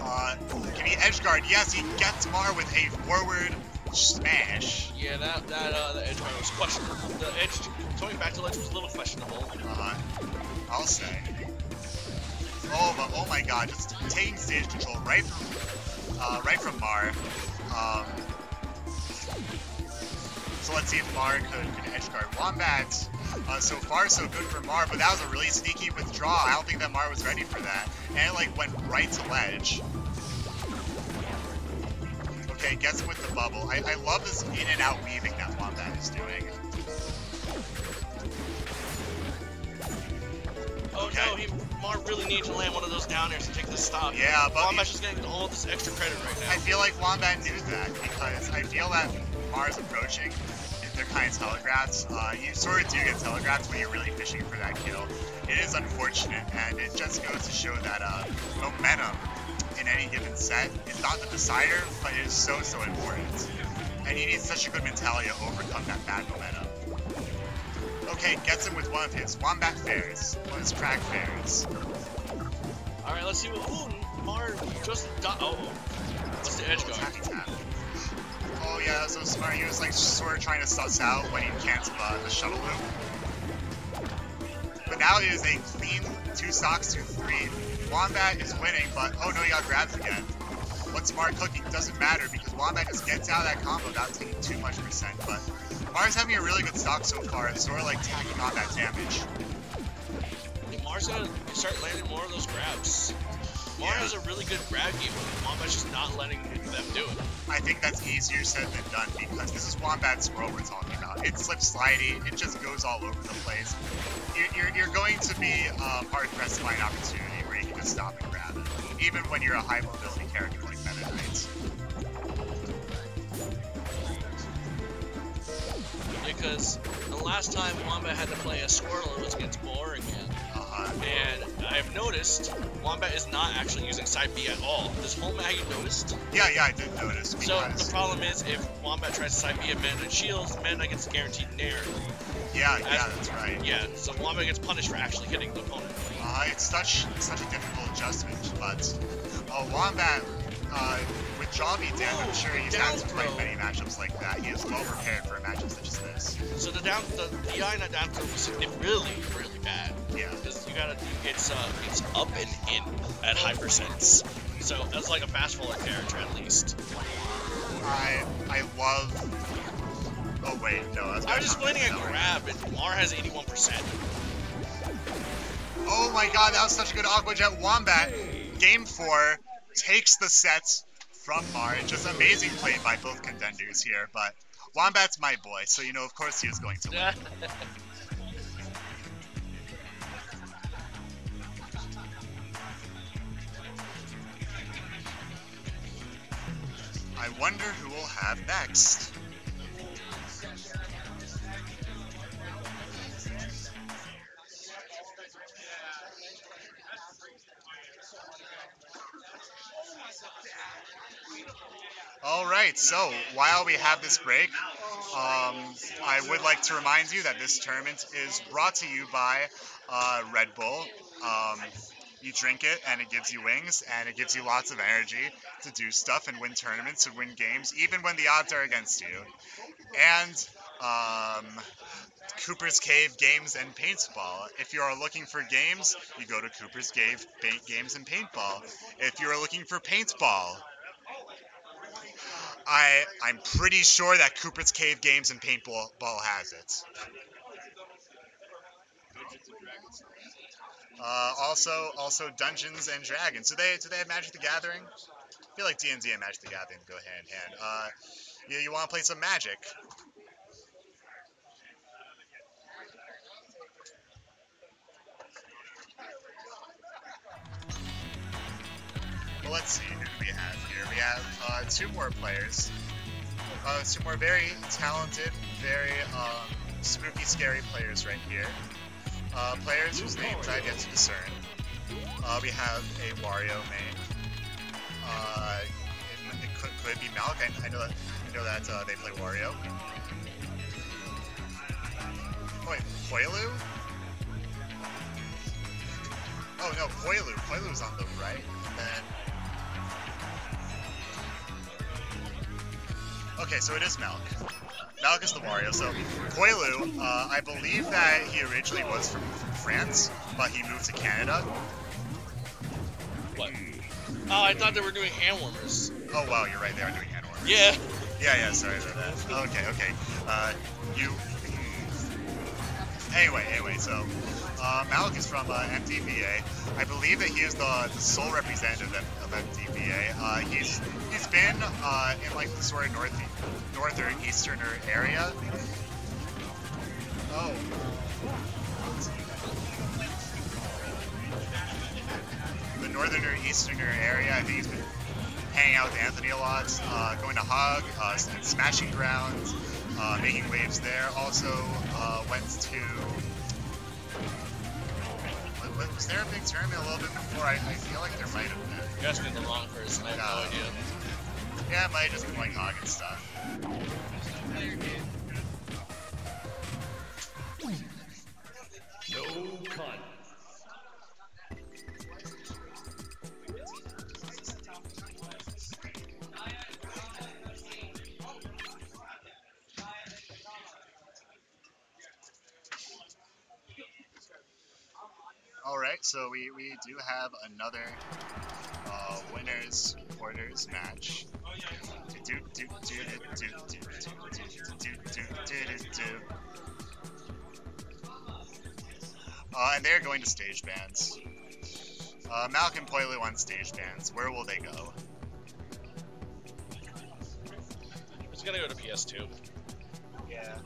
uh, can he edge guard? Yes, he gets Mar with a forward smash. Yeah, that that uh, the edge guard was questionable. The edge coming back to ledge was a little questionable. Uh, I'll say. Oh, but oh my god, just taking stage control right from uh, right from Mar. Um, so let's see if Mar could, could edge guard Wombat. Uh, so far, so good for Mar, but that was a really sneaky withdraw. I don't think that Mar was ready for that. And it, like, went right to ledge. Okay, gets him with the bubble. I, I love this in and out weaving that Wombat is doing. Oh Okay. no, he Mar really needed to land one of those down airs to take the stop. Yeah, but Wombat's just getting all this extra credit right now. I feel like Wombat knew that because I feel that Mars approaching, if they're kind of telegraphed. Uh, you sort of do get telegraphs when you're really fishing for that kill. It is unfortunate, and it just goes to show that uh, momentum in any given set is not the decider, but it is so, so important. And you need such a good mentality to overcome that bad momentum. Okay, gets him with one of his Wombat Fairs, one of his crack fairs. Alright, let's see what. Ooh, Mar just got. Oh, what's the edge guard? Oh yeah, that was so smart. He was like sort of trying to suss out when he canceled uh, the shuttle loop. But now it is a clean two stocks to three. Wombat is winning, but oh no, he got grabs again. What's Smart cooking doesn't matter because Wombat just gets out of that combo without taking too much percent. But Mar's having a really good stock so far, and sort of like tacking on that damage. Mar's gotta start landing more of those grabs. Mar Yeah. has a really good grab game, but Wombat's just not letting them do it. I think that's easier said than done because this is Wombat's world we're talking about. It's slip slidey, it just goes all over the place. You're, you're, you're going to be um, hard pressed find an opportunity where you can just stop and grab it, even when you're a high mobility character like Meta Knight. Because the last time Wombat had to play a Swirl, it was against Boar again. Uh-huh. And I've noticed Wombat is not actually using side B at all. This whole mag you noticed? Yeah, yeah, I did notice So the problem is if Wombat tries to side B a Meta Knight shields, Knight gets guaranteed nair. yeah, yeah, that's right. Yeah, so Wombat gets punished for actually hitting the opponent. Uh, it's such such a difficult adjustment, but uh, Wombat uh, Jobby Dan, I'm sure he's had to play many matchups like that. He is well prepared for a matchup such as this. So the down, the in that down throw was really, really bad. Yeah. Because you gotta, it's uh, it's up and in at high percents. So that's like a fast forward character at least. I I love. Oh wait, no, that's. I was just waiting a grab, and Mar has 81%. Oh my god, that was such a good Aqua Jet Wombat. Game four takes the sets from Mar. Just amazing play by both contenders here, but Wombat's my boy, so you know, of course he was going to win. [LAUGHS] I wonder who will have next. All right, so while we have this break, um, I would like to remind you that this tournament is brought to you by uh, Red Bull. Um, You drink it, and it gives you wings, and it gives you lots of energy to do stuff and win tournaments and win games, even when the odds are against you. And um, Cooper's Cave Games and Paintball. If you are looking for games, you go to Cooper's Cave Games and Paintball. If you are looking for paintball, I I'm pretty sure that Cooper's Cave Games and Paintball ball has it. Uh, also, also Dungeons and Dragons. Do they do they have Magic the Gathering? I feel like D and D and Magic the Gathering go hand in hand. Uh, you, you want to play some Magic? Well, let's see who we have. We have uh, two more players. Uh, two more very talented, very um, spooky, scary players right here. Uh, players whose names I've yet to discern. Uh, we have a Wario main. Uh, it, it could, could be Malk? I, I know that I know that uh, they play Wario. Wait, Poilu? Oh no, Poilu. Poilu's on the right. And then Okay, so it is Malk. Malk is the Wario. So Poilu, uh, I believe that he originally was from, from France, but he moved to Canada. What? Oh, I thought they were doing hand warmers. Oh wow, you're right. They are doing hand warmers. Yeah. Yeah, yeah. Sorry about that. Okay, okay. Uh, you. Anyway, anyway. So uh, Malik is from uh, MDVA. I believe that he is the, the sole representative of, of MDVA. Uh, he's he's been uh, in like the sort of north northern easterner area. Oh. The northerner easterner area. I think he's been hanging out with Anthony a lot, uh, going to Hog, uh, smashing grounds, uh, making waves there. Also went to. Wa- Was there a big tournament a little bit before? I, I feel like there might have been. You're asking the wrong person. I have no No. idea. Yeah, it might have just been like Hog and stuff. All right, so we, we do have another uh, winners quarters match. Uh, and they're going to stage bands. Uh, Malcolm Poily on stage bands. Where will they go? It's gonna go to PS2. Yeah.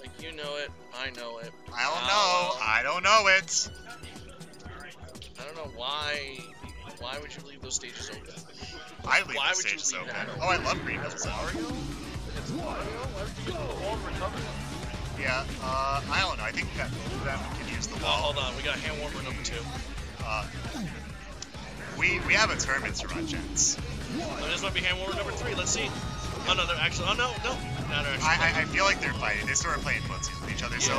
Like you know it, I know it. I don't know. I don't know it. I don't know why. Why would you leave those stages open? I leave Why the stages leave open. that Oh, I love Green Hills. Mario? It's Mario. Why would you get the wall recovery? Yeah. Uh, I don't know. I think that both of them can use the Oh, hold on. We got a hand warmer number two. Uh, we we have a tournament to run, gents. This might be hand warmer number three. Let's see. Oh no, they're actually. Oh no, no. No, they're actually. I, I, I feel like they're fighting. They sort of playing footsies with each other. So,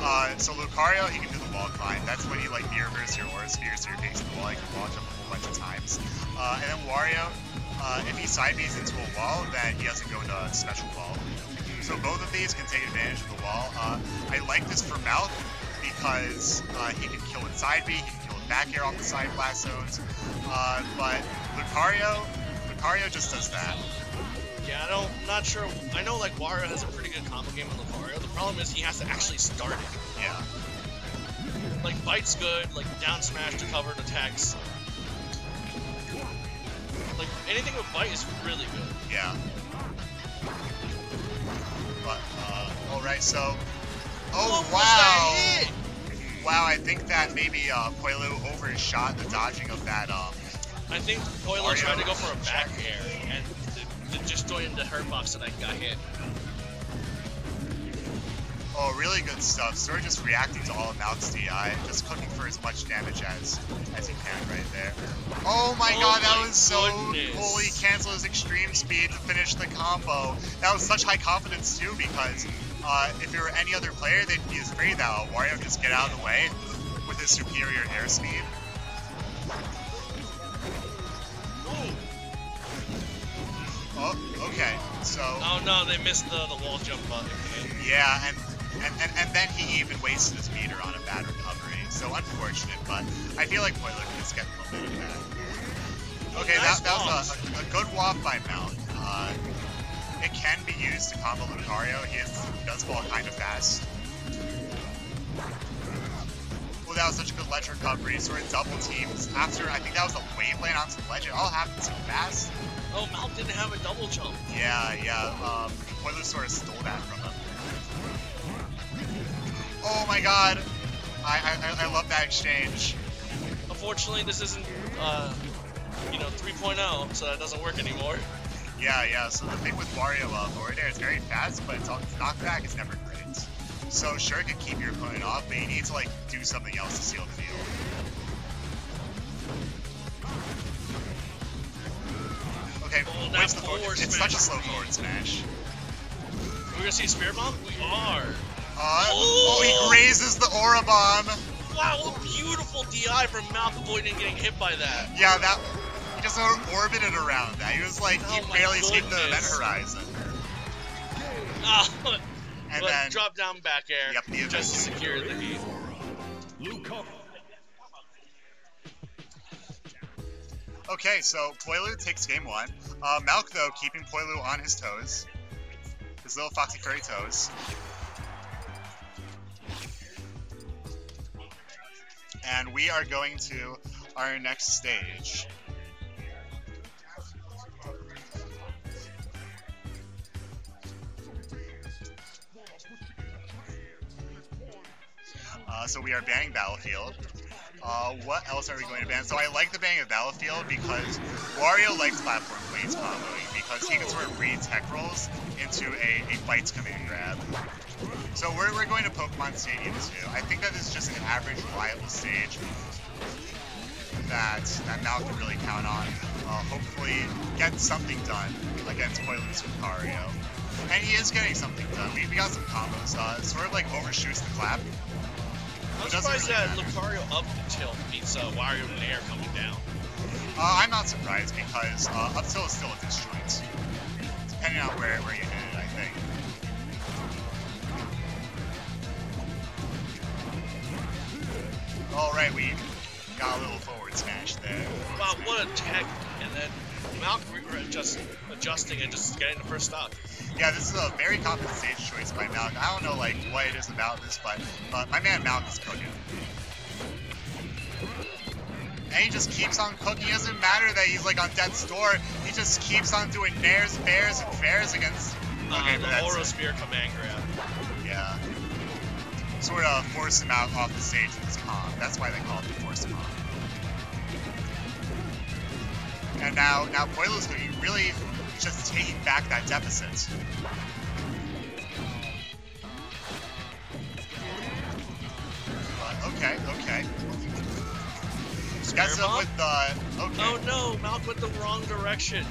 uh, so Lucario, he can do the wall climb. That's when you like mirror verse your aura sphere, so you're facing the wall. You can wall jump a whole bunch of times. Uh, and then Wario, uh, if he side Bs into a wall, then he doesn't go into a special wall. So both of these can take advantage of the wall. Uh, I like this for Mouth because uh, he can kill with side B, he can kill with back air off the side blast zones. Uh, but Lucario, Lucario just does that. Yeah, I don't. I'm not sure. I know like Wario has a pretty good combo game with Lucario. The problem is he has to actually start it. Yeah. Like Bite's good. Like down smash to cover and attacks. Like anything with Bite is really good. Yeah. But, uh, alright, so. Oh, wow! Wow, I think that maybe uh, Poilu overshot the dodging of that. Um, I think Mario tried to go for a back air and just going into hurt box and I got hit. oh, really good stuff. Of just reacting to all of Malk's DI, just cooking for as much damage as as he can right there. Oh my Oh god, that my was so cool. He cancel his extreme speed to finish the combo. That was such high confidence too because uh, if it were any other player, they'd be afraid that Wario just get out of the way with his superior airspeed. Oh, okay. So Oh no, they missed the, the wall jump button. yeah, and, and and and then he even wasted his meter on a bad recovery. So unfortunate, but I feel like Boiler can just get momentum back. Okay, nice that, that was a, a good walk by Mount. Uh, it can be used to combo Lucario. He, is, does fall kind of fast. Well, that was such a good ledge recovery. Sort of double teams after I think that was a waveland onto the ledge. It all happened so fast. Oh, Mount didn't have a double jump. Yeah, yeah. Um, Spoiler sort of stole that from him. Oh my god. I, I, I love that exchange. Unfortunately, this isn't, uh, you know, 3.0, so that doesn't work anymore. Yeah, yeah. So the thing with Wario uh, forward air is very fast, but its its knockback is never great. So sure it can keep your opponent off, but you need to like do something else to seal the field. Okay, Oh, where's the forward? forward It's such a slow forward smash. We're gonna see Spear Bomb? We are. Uh, Oh! oh, he grazes the Aura Bomb. Wow, what beautiful DI from Mount avoiding getting hit by that. Yeah, that he just sort of orbited around that. He was like he Oh my barely escaped the event goodness. horizon. Ah, [LAUGHS] And but then drop down back air Yep, the just to event. secure the heat. Okay, so Poilu takes game one. Uh, Malk, though, keeping Poilu on his toes. His little Foxy Furry toes. And we are going to our next stage. Uh, so we are banning Battlefield. Uh, what else are we going to ban? So I like the banning of Battlefield because Wario likes platform planes comboing because he can sort of read tech rolls into a, a fights command grab. So we're, we're going to Pokemon Stadium 2. I think that is just an average, reliable stage that that Mal can really count on. Uh, hopefully get something done against Poilus Lucario. And he is getting something done. We, we got some combos. Uh, sort of like overshoots the clap. I'm surprised really that matter. Lucario up the tilt beats uh, Wario in the air coming down. Uh, I'm not surprised because uh, up tilt is still a disjoint. Depending on where, where you hit it, I think. Alright, we got a little forward smash there. Wow, what a tech! And then Mount re- re- just adjusting and just getting the first stop. Yeah, this is a very confident stage choice by Malk. I don't know like what it is about this, but but my man Malk is cooking. And he just keeps on cooking. It doesn't matter that he's like on death's door. He just keeps on doing nairs, bears, and fairs against. Uh, Okay, but the it. Spear command grab. Yeah. Sort of force him out off the stage with his calm. That's why they call it the force palm. And now, now Boilo's cooking really just taking back that deficit. But okay, okay. That's up with the. Okay. Oh no, Mount went the wrong direction.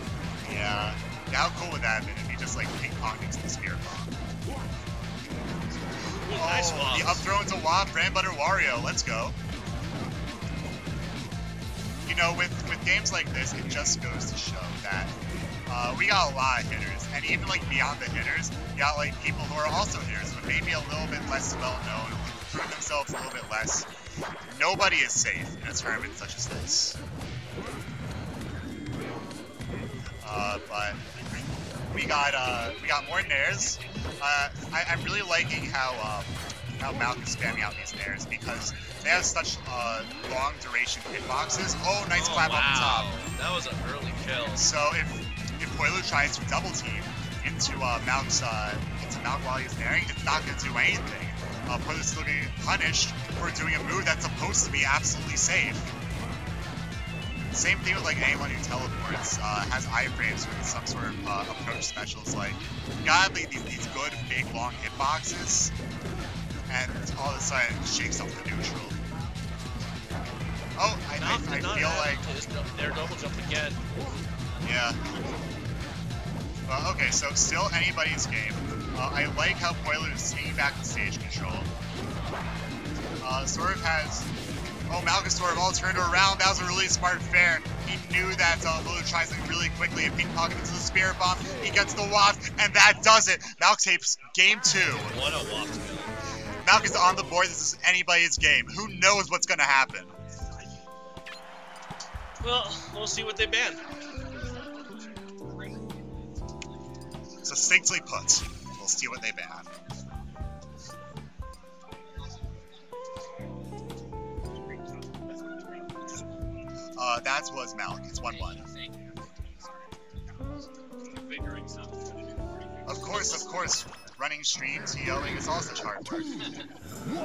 Yeah. How cool would that have been if he just like ping ponged into the spear bomb? Ooh, nice oh, walk. the up throw into Wop, Brand Butter Wario, let's go. You know, with, with games like this, it just goes to show that uh, we got a lot of hitters, and even like beyond the hitters, you got like people who are also hitters, but maybe a little bit less well known, prove themselves a little bit less. Nobody is safe in a tournament such as this. Uh, but we got uh, we got more nairs. Uh, I, I'm really liking how um, how Malk is spamming out these nairs because they have such uh, long duration hitboxes. Oh, nice oh, clap wow. up the top. That was an early kill. So if if Poilu tries to double team into uh, Malk's uh, into Malk while he's nairing, it's not going to do anything. Uh, Poilu's still getting punished for doing a move that's supposed to be absolutely safe. Same thing with like anyone who teleports, uh, has iframes with some sort of uh, approach specials. Like, you gotta have like, these, these good, big, long hitboxes, and all of a sudden shakes up the neutral. Oh, I, I, I feel like their double jump again. yeah. Well, okay, so still anybody's game. Uh, I like how Poiler is taking back the stage control. Uh, has. Oh, Swerve all turned around. That was a really smart fair. He knew that uh, Lulu tries it really quickly and pickpocket into the spirit bomb. He gets the waft, and that does it. Malchus takes game two. What a waft. Malchus on the board. This is anybody's game. Who knows what's going to happen? Well, we'll see what they ban. Succinctly put, we'll see what they ban. Uh, that was Malik. It's 1 1. Of course, of course. Running streams, yelling, it's all such hard work.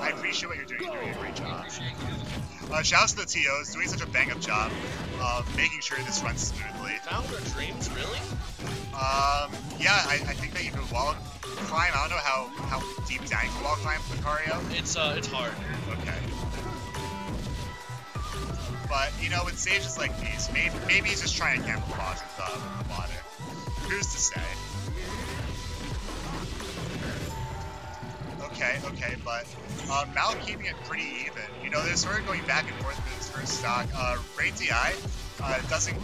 I appreciate what you're doing. You're doing a great job. Uh, shouts to the TOs, doing such a bang up job of making sure this runs smoothly. Found our dreams, really? Um, yeah, I, I think that you can wall climb. I don't know how, how deep down you can wall climb Lucario. It's uh, it's hard. Okay. But, you know, with stages like these, maybe, maybe he's just trying to camouflage with, uh, the water. Who's to say? Okay, okay, but um, Mal keeping it pretty even. You know, they're sort of going back and forth with his first stock. Uh, Ray Di uh, doesn't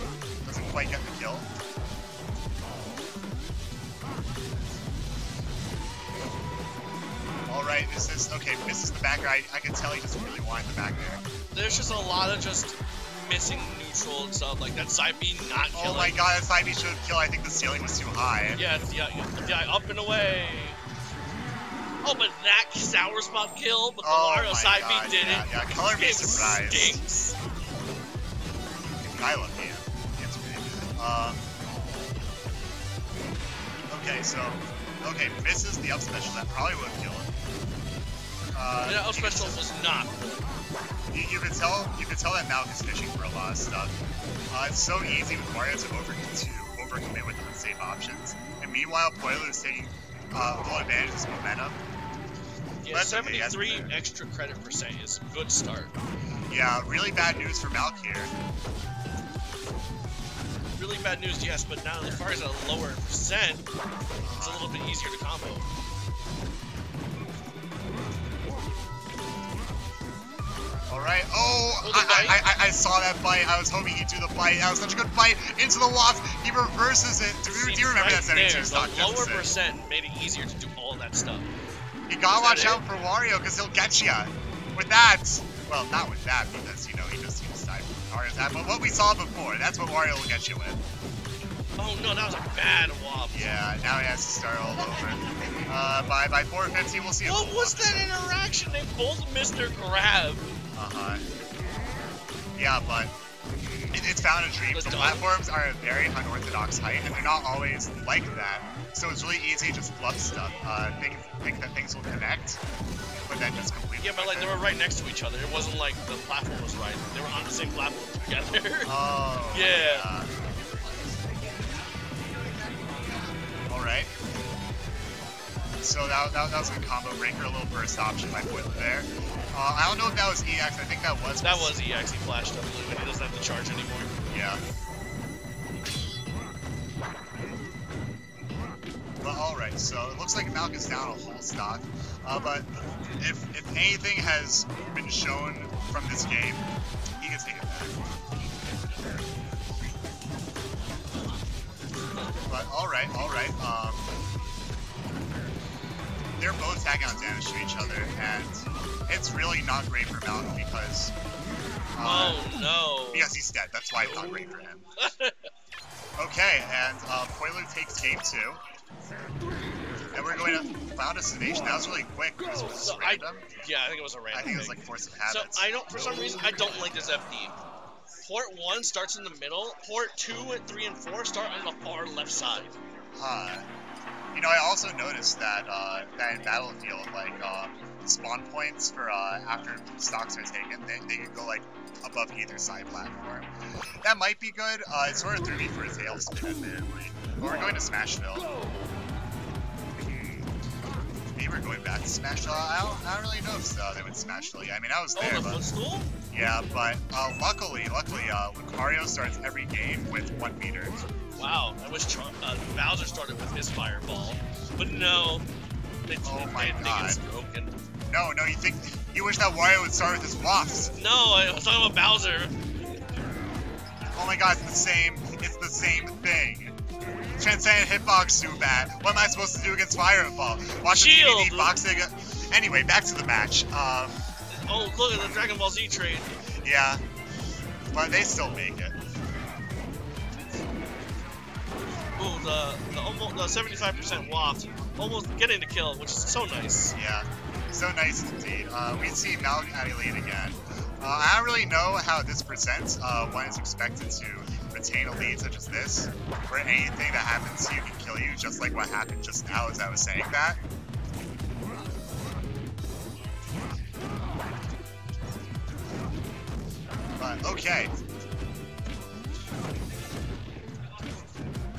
doesn't quite get the kill. All right, this is okay. Misses the backer. I, I can tell he doesn't really want the back there. There's just a lot of just missing neutral and stuff like that side B not Oh my god, that side B should have killed. I think the ceiling was too high. Yeah, yeah, yeah, yeah, up and away. Oh, but that sour spot kill, but the Oh Mario side God, B did yeah, it. yeah, color me It surprised. Stinks. Love him. It's good. Um, okay, so okay, misses the up special. That probably would have killed. Uh, Yeah, up special was not. You, you can tell you can tell that Malk is fishing for a lot of stuff. Uh, it's so easy with Mario to over to overcommit with unsafe options, and meanwhile Poiler is taking uh, full advantage of his momentum. Yeah, That's 73 fair. extra credit per se is a good start. Yeah, really bad news for Malk here. Really bad news, yes, but now as far as a lower percent, it's a little bit easier to combo. All right. Oh, Oh, I. I, I, saw that bite. I was hoping he'd do the bite. That was such a good bite into the waft. He reverses it. Do, you- do you remember right that 72 there, stock The lower deficit? percent made it easier to do all that stuff. You gotta watch out for Wario because he'll get you. With that, well, not with that because you know he just seems dive Mario's that. But what we saw before, that's what Wario will get you with. Oh no, that was a bad wobble. Yeah, now he has to start all over. Uh, by by 450, we'll see. What was that interaction? They both missed their grab. Uh huh. Yeah, but it, it's found a dream. The platforms are a very unorthodox height, and they're not always like that. So it's really easy to just fluff stuff. Uh, think think that things will connect, but then just completely. Yeah, but like they were right next to each other. It wasn't like the platform was right. They were on the same platform together. Oh. [LAUGHS] Yeah. All right. So that, that, that was a combo breaker, a little burst option by Boiler there. Uh, I don't know if that was EX. I think that was. that was EX. He flashed up blue and he doesn't have to charge anymore. Yeah. But all right, so it looks like Malk is down a whole stock. Uh, but if if anything has been shown from this game, he can take it back. But all right, all right. Um, they're both tagging on damage to each other, and it's really not great for Malk because. Uh, oh no. because he's dead. That's why it's not great for him. [LAUGHS] Okay, and uh, Poiler takes game two. And we're going to Cloud Destination. That was really quick. It was, So I- random. yeah, I think it was a random. I think it was like Force of So Habits. I don't, for some reason, I don't like this FD. Port one starts in the middle. Port two, and three, and four start on the far left side. Huh. You know, I also noticed that uh, that in Battlefield, like uh, spawn points for uh, after stocks are taken, they, they can go like above either side platform. That might be good. Uh, it sort of threw me for a tailspin, admittedly. But we're going to Smashville. Maybe we're going back to Smashville. I don't, I don't really know if uh, they went to Smashville yet. I mean, I was Oh, there, the but footstool? Yeah, but uh, luckily, luckily, uh, Lucario starts every game with one meter. Wow, I wish Char- uh, Bowser started with his fireball, but no. They, Oh my think it's God. broken. No, no, you think you wish that Wario would start with his wafts. No, I was talking about Bowser. Oh my god, it's the same. It's the same thing. Transcendent hitbox Zubat. What am I supposed to do against Fireball? Watch the Shield. DVD boxing. Anyway, back to the match. Um, Oh, look at the Dragon Ball Z trade. yeah, but they still make it. Ooh, the the almost the 75% waft, almost getting the kill, which is so nice. Yeah, so nice indeed. Uh, we see a lead again. Uh, I don't really know how this presents uh, one is expected to retain a lead such as this, where anything that happens to you can kill you, just like what happened just now as I was saying that. But okay.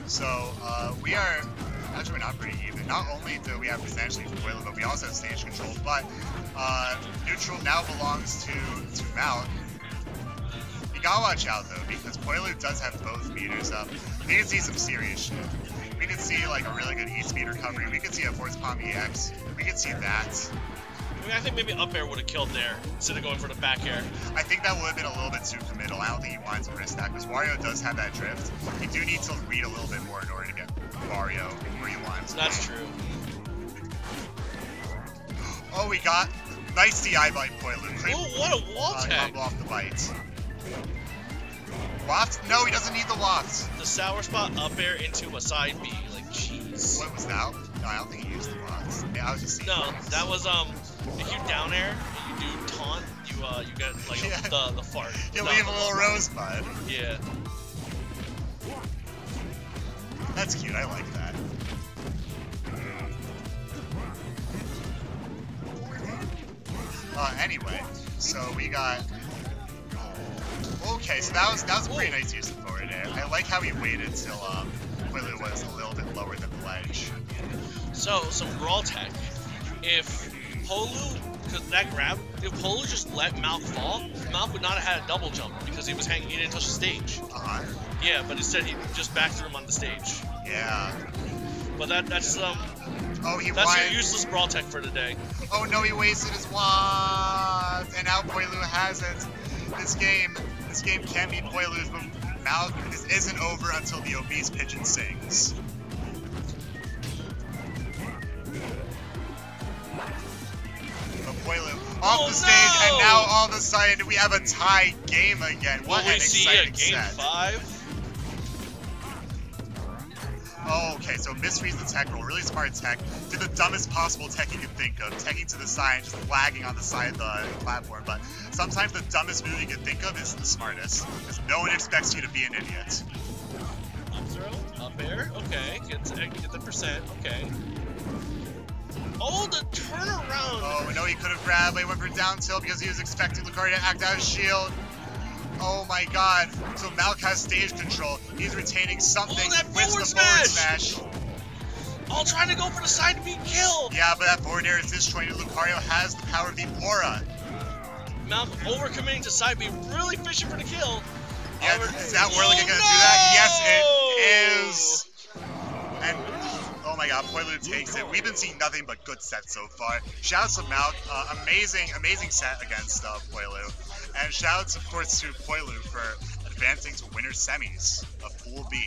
So uh, we are actually we're not pretty even. Not only do we have potentially Foiler, but we also have stage control. But uh, neutral now belongs to to Mount. You gotta watch out though, because Poilu does have both meters up. We can see some serious shit. We can see like a really good E-speed recovery. We can see a Force Palm EX. We can see that. I, mean, I think maybe up air would have killed there instead of going for the back air. I think that would have been a little bit too committal. I don't think he wanted to risk that because Wario does have that drift. You do need to read a little bit more in order to get Wario where you want. That's true. Oh, we got nice DI by Poilu. Oh, what a wall uh, tag! off the bite. Waft? No, he doesn't need the waft. The sour spot up air into a side B. Like, jeez. What was that? No, I don't think he used the waft. Yeah, I was just seeing. No, things. that was um. If you down air and you do taunt, you uh you get like [LAUGHS] Yeah. the the fart. You leave a little rosebud. Yeah. That's cute. I like that. Uh, anyway, so we got. Okay, so that was that was a pretty nice use of forward air. I like how he waited till um, Poilu was a little bit lower than the ledge. So some raw tech. If Poilu, because that grab, if Poilu just let Malk fall, Malk would not have had a double jump because he was hanging. He didn't touch the stage. Uh huh. Yeah, but instead he just backthrew him on the stage. Yeah. But that that's um Oh, he that's wanted. your useless brawl tech for today. Oh no, he wasted his waft, and now Poilu has it. This game, this game can be Poilu's, but Mal, this isn't over until the obese pigeon sings. Off Oh, the stage, and now all of a sudden we have a tie game again. What Will an we see a exciting game set! five? Oh, okay, so misreads the tech roll. Really smart tech. Did the dumbest possible tech you could think of. Teching to the side, just lagging on the side of the platform. But sometimes the dumbest move you can think of is the smartest. Because no one expects you to be an idiot. Up throw, up air. Okay, get to, get the percent. Okay. Oh, the turnaround. Oh, no, he could have grabbed, but he went for down tilt because he was expecting Lucario to act out his shield. Oh my god. So Malk has stage control. He's retaining something Oh, that with the forward smash! smash. All trying to go for the side B kill. Yeah, but that forward air is disjointed. Lucario has the power of the aura. Malk overcommitting to side B, really fishing for the kill. Yeah, Over- is that Whirligig Oh, gonna do that? Yes, it is. And oh my god, Poilu takes it. We've been seeing nothing but good sets so far. Shouts to Malk, uh, amazing, amazing set against uh, Poilu. And shouts, of course, to Poilu for advancing to winner semis of Pool B.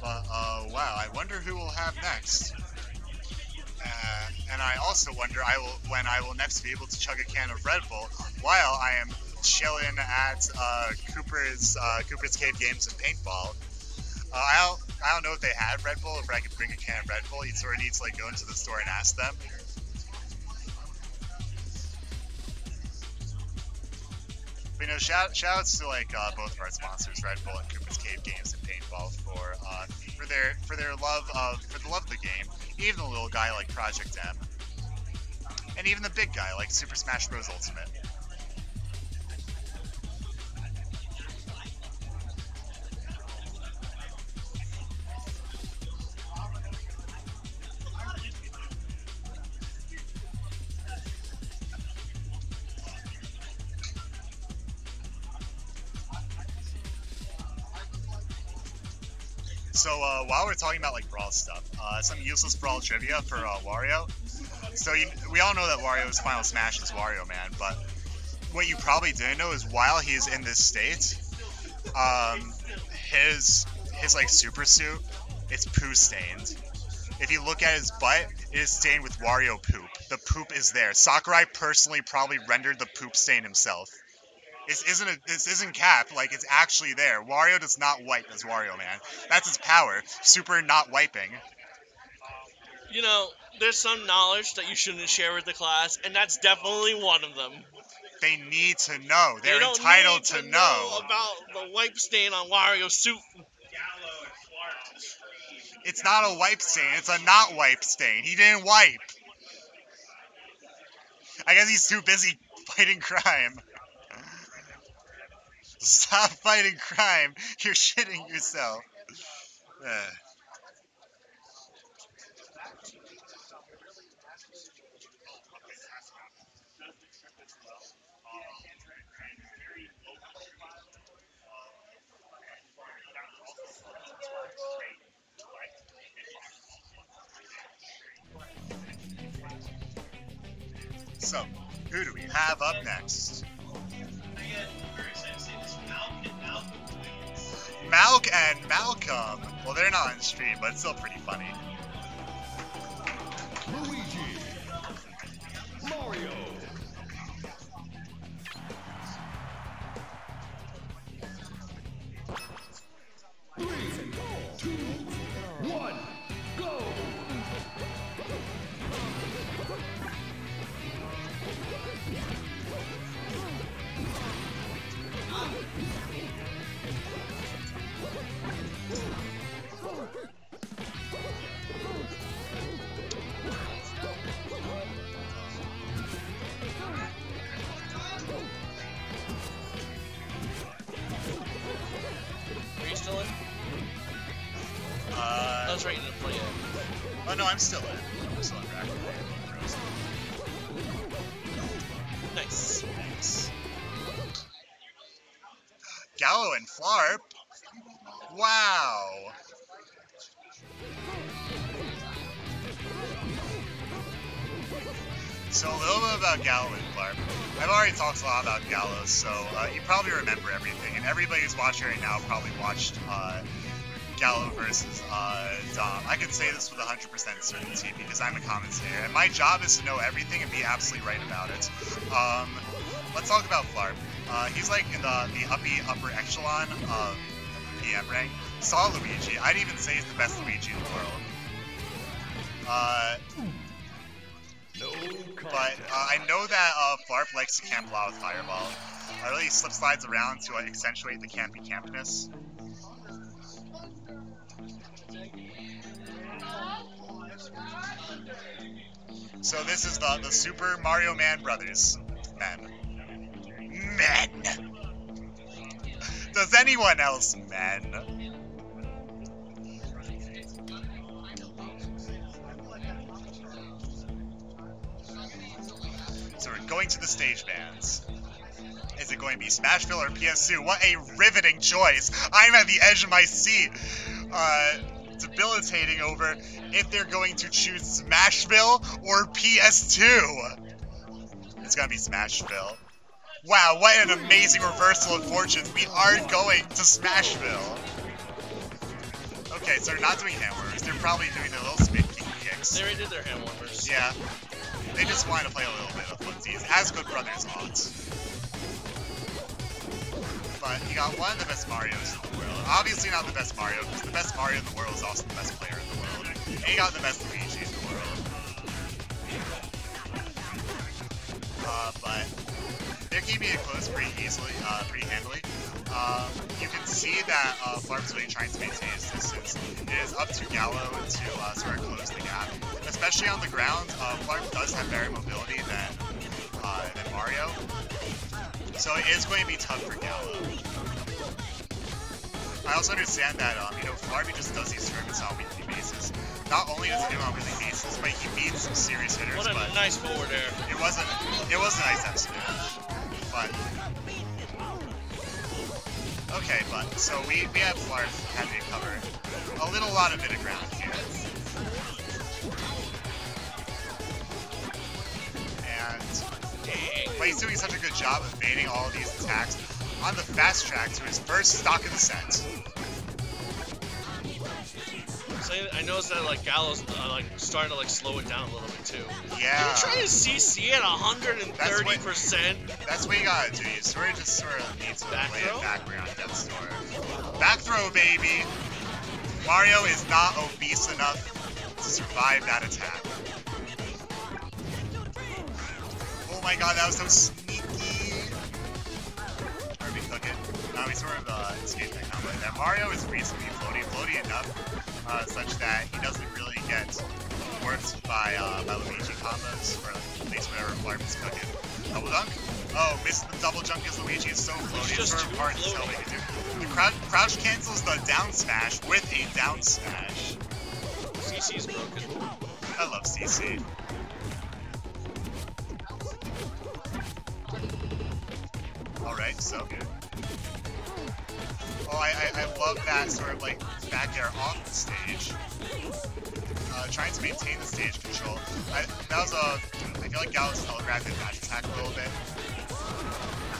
But uh, wow, I wonder who we'll have next. Uh, and I also wonder I will when I will next be able to chug a can of Red Bull while I am chilling at uh, Cooper's uh, Cooper's Cave Games and Paintball. Uh, I don't I don't know if they have Red Bull. If I could bring a can of Red Bull, you sort of need to like go into the store and ask them. But, you know, shout shoutouts to like uh, both of our sponsors, Red Bull and Cooper's Cave Games and Paintball, for uh, for their for their love of for the love of the game. Even a little guy like Project M. and even the big guy like Super Smash Bros. Ultimate. So uh, while we're talking about like brawl stuff, uh, some useless brawl trivia for uh, Wario. So you, we all know that Wario's Final Smash is Wario Man, but what you probably didn't know is while he's in this state, um, his his like super suit, it's poo stained. If you look at his butt, it is stained with Wario poop. The poop is there. Sakurai personally probably rendered the poop stain himself. This isn't a, this isn't cap. Like it's actually there. Wario does not wipe as Wario Man. That's his power. Super not wiping. You know, there's some knowledge that you shouldn't share with the class, and that's definitely one of them. They need to know. They're they entitled to, to know. about the wipe stain on Wario's suit. It's not a wipe stain. It's a not wipe stain. He didn't wipe. I guess he's too busy [LAUGHS] fighting crime. Stop fighting crime. You're shitting yourself. Ugh. So, who do we have up next? Malk and Malcolm. Well, they're not on stream, but it's still pretty funny. Luigi. Mario. I've already talked a lot about Gallo, so uh, you probably remember everything, and everybody who's watching right now probably watched uh, Gallo versus uh, Dom. I can say this with 100% certainty because I'm a commentator, and my job is to know everything and be absolutely right about it. Um, let's talk about Flarp. Uh, he's like in the, the uppy upper echelon of PM rank. Saw Luigi. I'd even say he's the best Luigi in the world. Uh, No but uh, I know that uh, Flarp likes to camp a lot with Fireball. I really slip slides around to uh, accentuate the campy campness. So this is the the Super Mario Man Brothers men. Men. [LAUGHS] Does anyone else men? So we're going to the stage bands. Is it going to be Smashville or PS2? What a riveting choice! I'm at the edge of my seat, uh, debilitating over if they're going to choose Smashville or PS2. It's gonna be Smashville. Wow, what an amazing reversal of fortunes. We are going to Smashville. Okay, so they're not doing hammers. They're probably doing the little spin kicks. They already did their hand warmers. Yeah. They just want to play a little bit of footsies, as good brothers ought. But you got one of the best Marios in the world. Obviously not the best Mario, because the best Mario in the world is also the best player in the world. And got the best Luigi in the world. Uh, but they're keeping it close pretty easily, uh, pretty handily. Um, you can see that uh, Flarp's really trying to maintain his distance. It is up to Gallo to uh, sort of close the gap. Especially on the ground, uh, Flarp does have better mobility than, uh, than Mario. So it is going to be tough for Gallo. I also understand that, um, you know, Flarpy just does these tournaments on a weekly basis. Not only does he do it on a weekly basis, but he beats some serious hitters. What a but nice forward air. it wasn't. It was a nice estimate, but okay. But so we we have Flarp having to cover a little lot of bit of ground here, and but he's doing such a good job of baiting all of these attacks on the fast track to his first stock of the set. I noticed that like Gallo's uh, like starting to like slow it down a little bit too. Yeah, You're trying to CC at 130 percent. that's what you gotta do. You sort of just sort of need to Back play throw? it background Death Store. Back throw, baby. Mario is not obese enough to survive that attack. Oh my god, that was so sneaky. Or we took it. No, we sort of uh, escaped that combo. That Mario is reasonably floaty, floaty enough uh, such that he doesn't really get warped by, uh, by Luigi combos, or at least whatever cooking. Double dunk? Oh, missed the double jump because Luigi is so floaty, it's just sort of too hard to tell what he can do. The crouch, crouch cancels the down smash with a down smash. CC's broken. I love CC. Alright, so good. Oh, I, I, I love that sort of like back air off the stage. Uh, trying to maintain the stage control. I, that was a. I feel like Gallo's telegraphed his dash attack a little bit.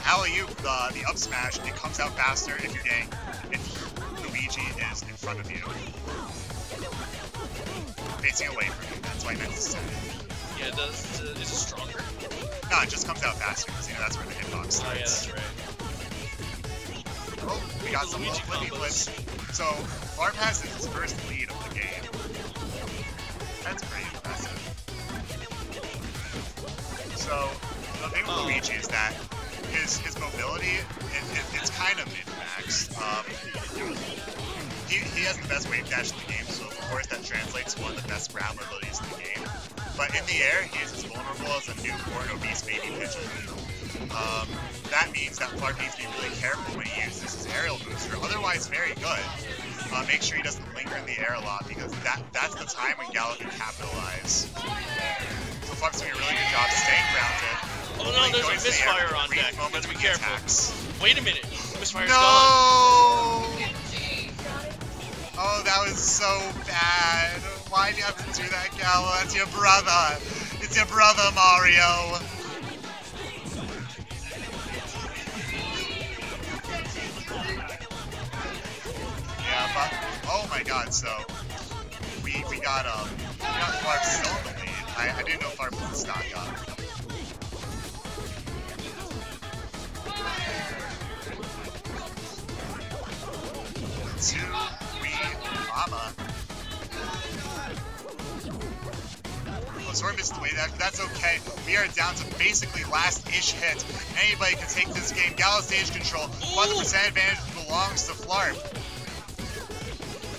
Alley oop, the, the up smash, it comes out faster if you're getting. if Luigi is in front of you. Facing away from you, that's why I meant to say. Yeah, it does uh, is it stronger? No, it just comes out faster because you know that's where the hitbox Oh yeah, starts. that's right. Oh, we got The some Luigi combos. flips. So, Barb has his first lead of the game. That's pretty impressive. So, the thing with. Luigi is that his his mobility, it, it, it's kind of min-maxed. Um, he, he has the best wave dash in the game, so of course that translates to one of the best ground mobilities in the game. But in the air, he is as vulnerable as a newborn obese baby pigeon. Um, that means that Clark needs to be really careful when he uses his aerial booster. Otherwise, very good. Uh, make sure he doesn't linger in the air a lot because that that's the time when Gallo can capitalize. So Clark's doing a really good job staying grounded. Oh no, there's a to the misfire on deck. Gotta be careful. attacks. Wait a minute, misfire's No! gone. Oh, that was so bad. Why do you have to do that, Gallo? That's your brother. It's your brother, Mario. Yeah, oh my God! So we we got um we got Clark still in the lead. I, I didn't know Clark was stock up. Two, three, mama. Sort of missed the way that that's okay. We are down to basically last-ish hit. Anybody can take this game. Gallo stage control, but the percent advantage belongs to Flarp.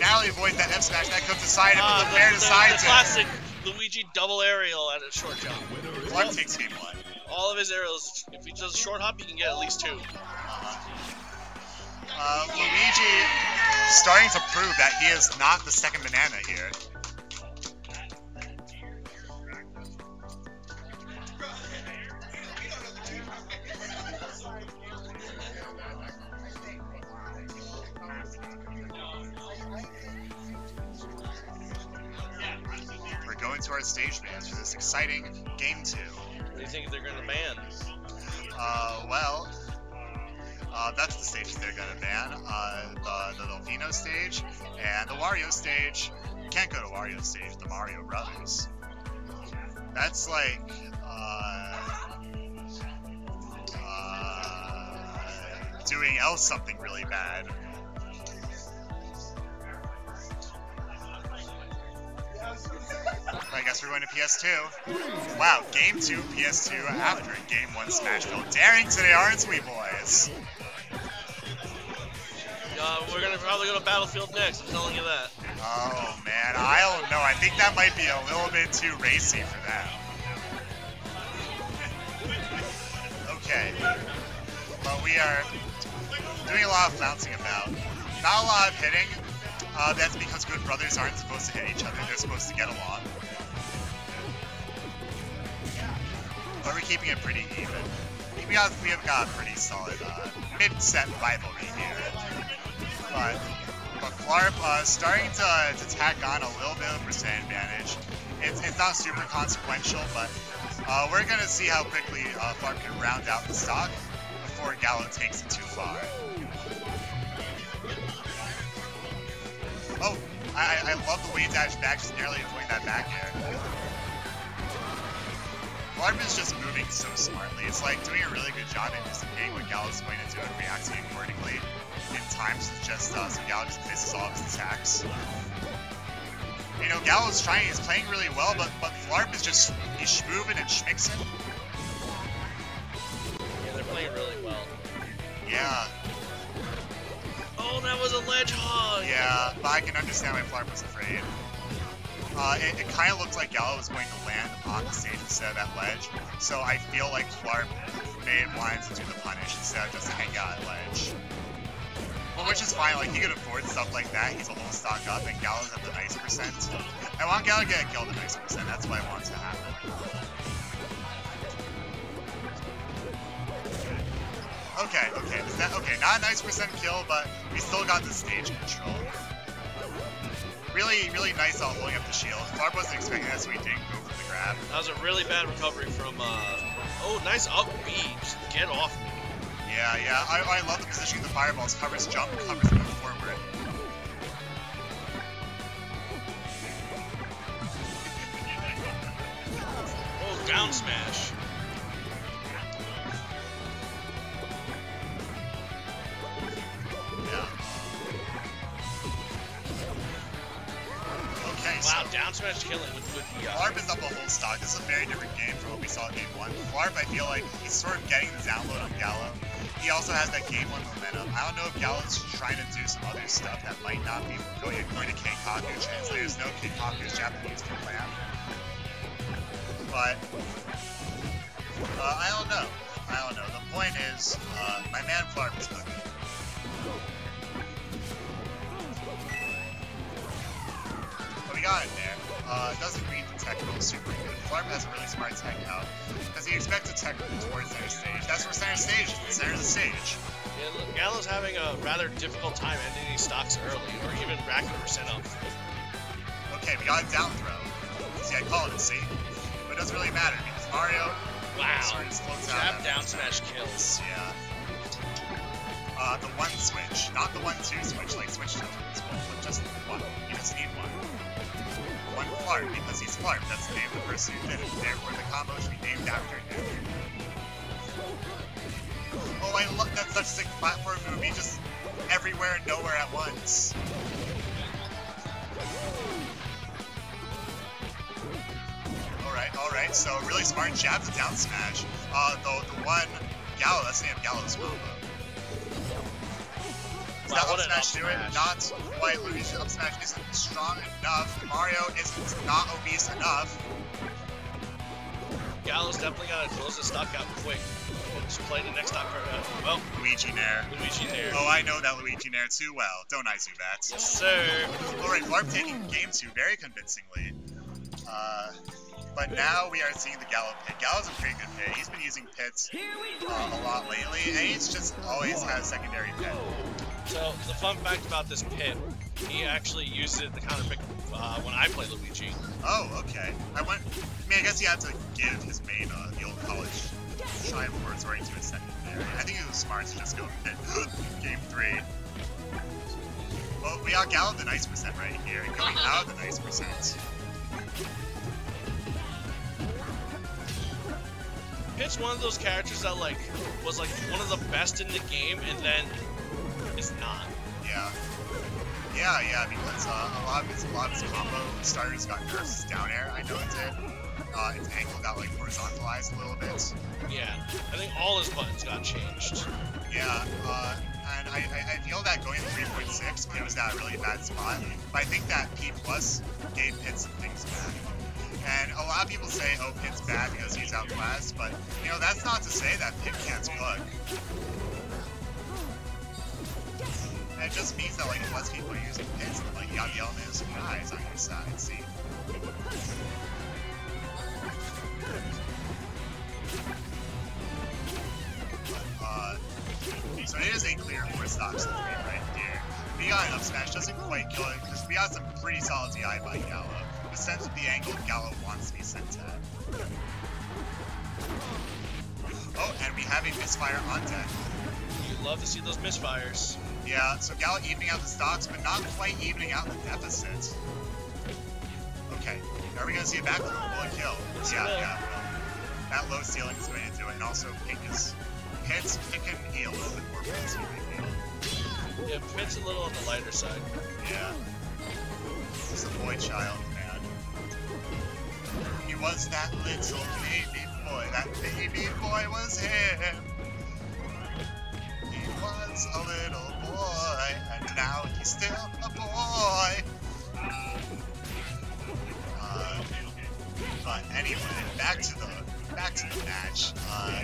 Natalie avoids that F smash. That comes aside it, Ah, but the the, decides the it. classic Luigi double aerial at a short jump. Flarp takes game one. All of his aerials, if he does a short hop, he can get at least two. Uh-huh. Uh, Luigi starting to prove that he is not the second banana here. Going to our stage bans for this exciting game two. What do you think they're gonna ban? Uh, well, uh, that's the stage they're gonna ban. Uh, the, the Delfino stage and the Wario stage. You can't go to Wario stage, the Mario Brothers. That's like, uh, uh, doing else something really bad. I guess we're going to PS2. Wow, game two, PS2 after game one Smashville. Daring today, aren't we, boys? Uh, we're gonna probably go to Battlefield next. I'm telling you that. Oh man, I don't know. I think that might be a little bit too racy for that. [LAUGHS] Okay. But we are doing a lot of bouncing about. Not a lot of hitting. Uh, that's because good brothers aren't supposed to hit each other. They're supposed to get along. But we're keeping it pretty even. We got we have got a pretty solid uh, mid-set rivalry here. But but Flarp uh, starting to, to tack on a little bit of percent advantage. It's, it's not super consequential, but uh, we're going to see how quickly uh, can round out the stock before Gallo takes it too far. Oh, I, I love the way he dashed back, just narrowly avoiding that back air. Flarp is just moving so smartly. It's like doing a really good job anticipating what Gallo's going to do and reacting accordingly in time to just uh, so Gallo just misses all of his attacks. You know, Gallo's trying, he's playing really well, but but Flarp is just he's schmoovin' and schmixing. Yeah, they're playing really well. Yeah, Oh, that was a ledge hog. yeah, but I can understand why Flarp was afraid. Uh, it, it kind of looked like Gallo was going to land on the stage instead of that ledge, so I feel like Flarp wanted to do the punish instead of just hang out at ledge. Well, which is fine, like, he could afford stuff like that, he's a whole stock up, and Gallo's at the nice percent. I want Gallo to get a kill at the nice percent, that's what I want to happen. Okay, okay, is that, okay, not a nice percent kill, but we still got the stage control. Really, really nice all holding up the shield. Barb wasn't expecting that, so he didn't go for the grab. That was a really bad recovery from. Uh... Oh, nice up B. Just get off me. Yeah, yeah, I, I love the positioning of the fireballs. Covers jump, covers move forward. Oh, down smash. Okay, Wow, so down smash killing with, with the. Uh... Flarp is up a whole stock. This is a very different game from what we saw in game one. Flarp, I feel like he's sort of getting the download on Gallo. He also has that game one momentum. I don't know if Gallo's trying to do some other stuff that might not be going according to Keikaku. Translators know Keikaku's Japanese for plan. But uh, I don't know. I don't know. The point is, uh, my man Flarp is cooking. We got it there. Uh, doesn't read the tech roll super good. Flarp has a really smart tech out because he expects a tech towards center stage. That's where center stage is. The center of the stage. Yeah, look, Gallo's having a rather difficult time ending these stocks early, or even racking a percent up. Okay, we got a down throw. See, I called it, see? But it doesn't really matter because Mario Wow. Jab down smash kills. Yeah. Uh, the one switch, not the one two switch like switch tokens, but just one. You just need one. One Flarp because he's Flarp. That's the name of the person who did it. Therefore, the combo should be named after him. Oh, I love that's such a sick platform move. He just everywhere and nowhere at once. Alright, alright, so really smart jab to down smash. Uh, the, the one Gallo, that's the name of Gallo's combo. Wow, that what smash up do it? smash. Not quite. Luigi's up smash isn't strong enough. Mario isn't obese enough. Gallo's definitely got to close the stock out quick. Just play the next stock card out. Well, Luigi Nair. Luigi there. Oh, I know that Luigi Nair too well, don't I, Zubat? Yes, sir. Alright, Flarp taking game two very convincingly. Uh, but now we are seeing the Gallo pit. Gallo's a pretty good pit. He's been using pits uh, a lot lately, and he's just always had a secondary pit. So the fun fact about this pit, he actually used it to counter pick uh, when I played Luigi. Oh, okay. I went. I mean, I guess he had to give his main, uh, the old college Triumph right to his secondary. I think it was smart to just go [LAUGHS] pit game three. Well, we got Gallo the nice percent right here, going [LAUGHS] out the nice percent. Pit's one of those characters that like was like one of the best in the game, and then is not. Yeah. Yeah, yeah, because uh, a lot of his, a lot of his combo starters got nerfs down air. I know it did. Uh, its ankle got like horizontalized a little bit. Yeah, I think all his buttons got changed. Yeah, uh, and I, I, I feel that going to 3.6 it was that really bad spot. But I think that P plus gave Pit some things back. And a lot of people say, oh, Pit's bad because he's outclassed, but you know that's not to say that Pit can't slug. And it just means that like less people are using Pits, and like you got of surprise on your side. See. Uh, so it is a clear four stocks right here. We got up smash, doesn't quite kill it because we got some pretty solid DI by Gallo. Sense of the angle Gallo wants to be sent to. Oh, and we have a misfire on deck. You love to see those misfires. Yeah, so Gallo evening out the stocks, but not quite evening out the deficit. Okay, are we gonna see a back throw? Will kill? Yeah, yeah, it will. That low ceiling is going to do it, and also Pink is hits be a little bit more fancy right now. Yeah, Pit's a little on the lighter side. Yeah. He's a boy child, Was that little baby boy. That baby boy was him. He was a little boy, and now he's still a boy. Uh, but anyway, back to the back to the match. Uh,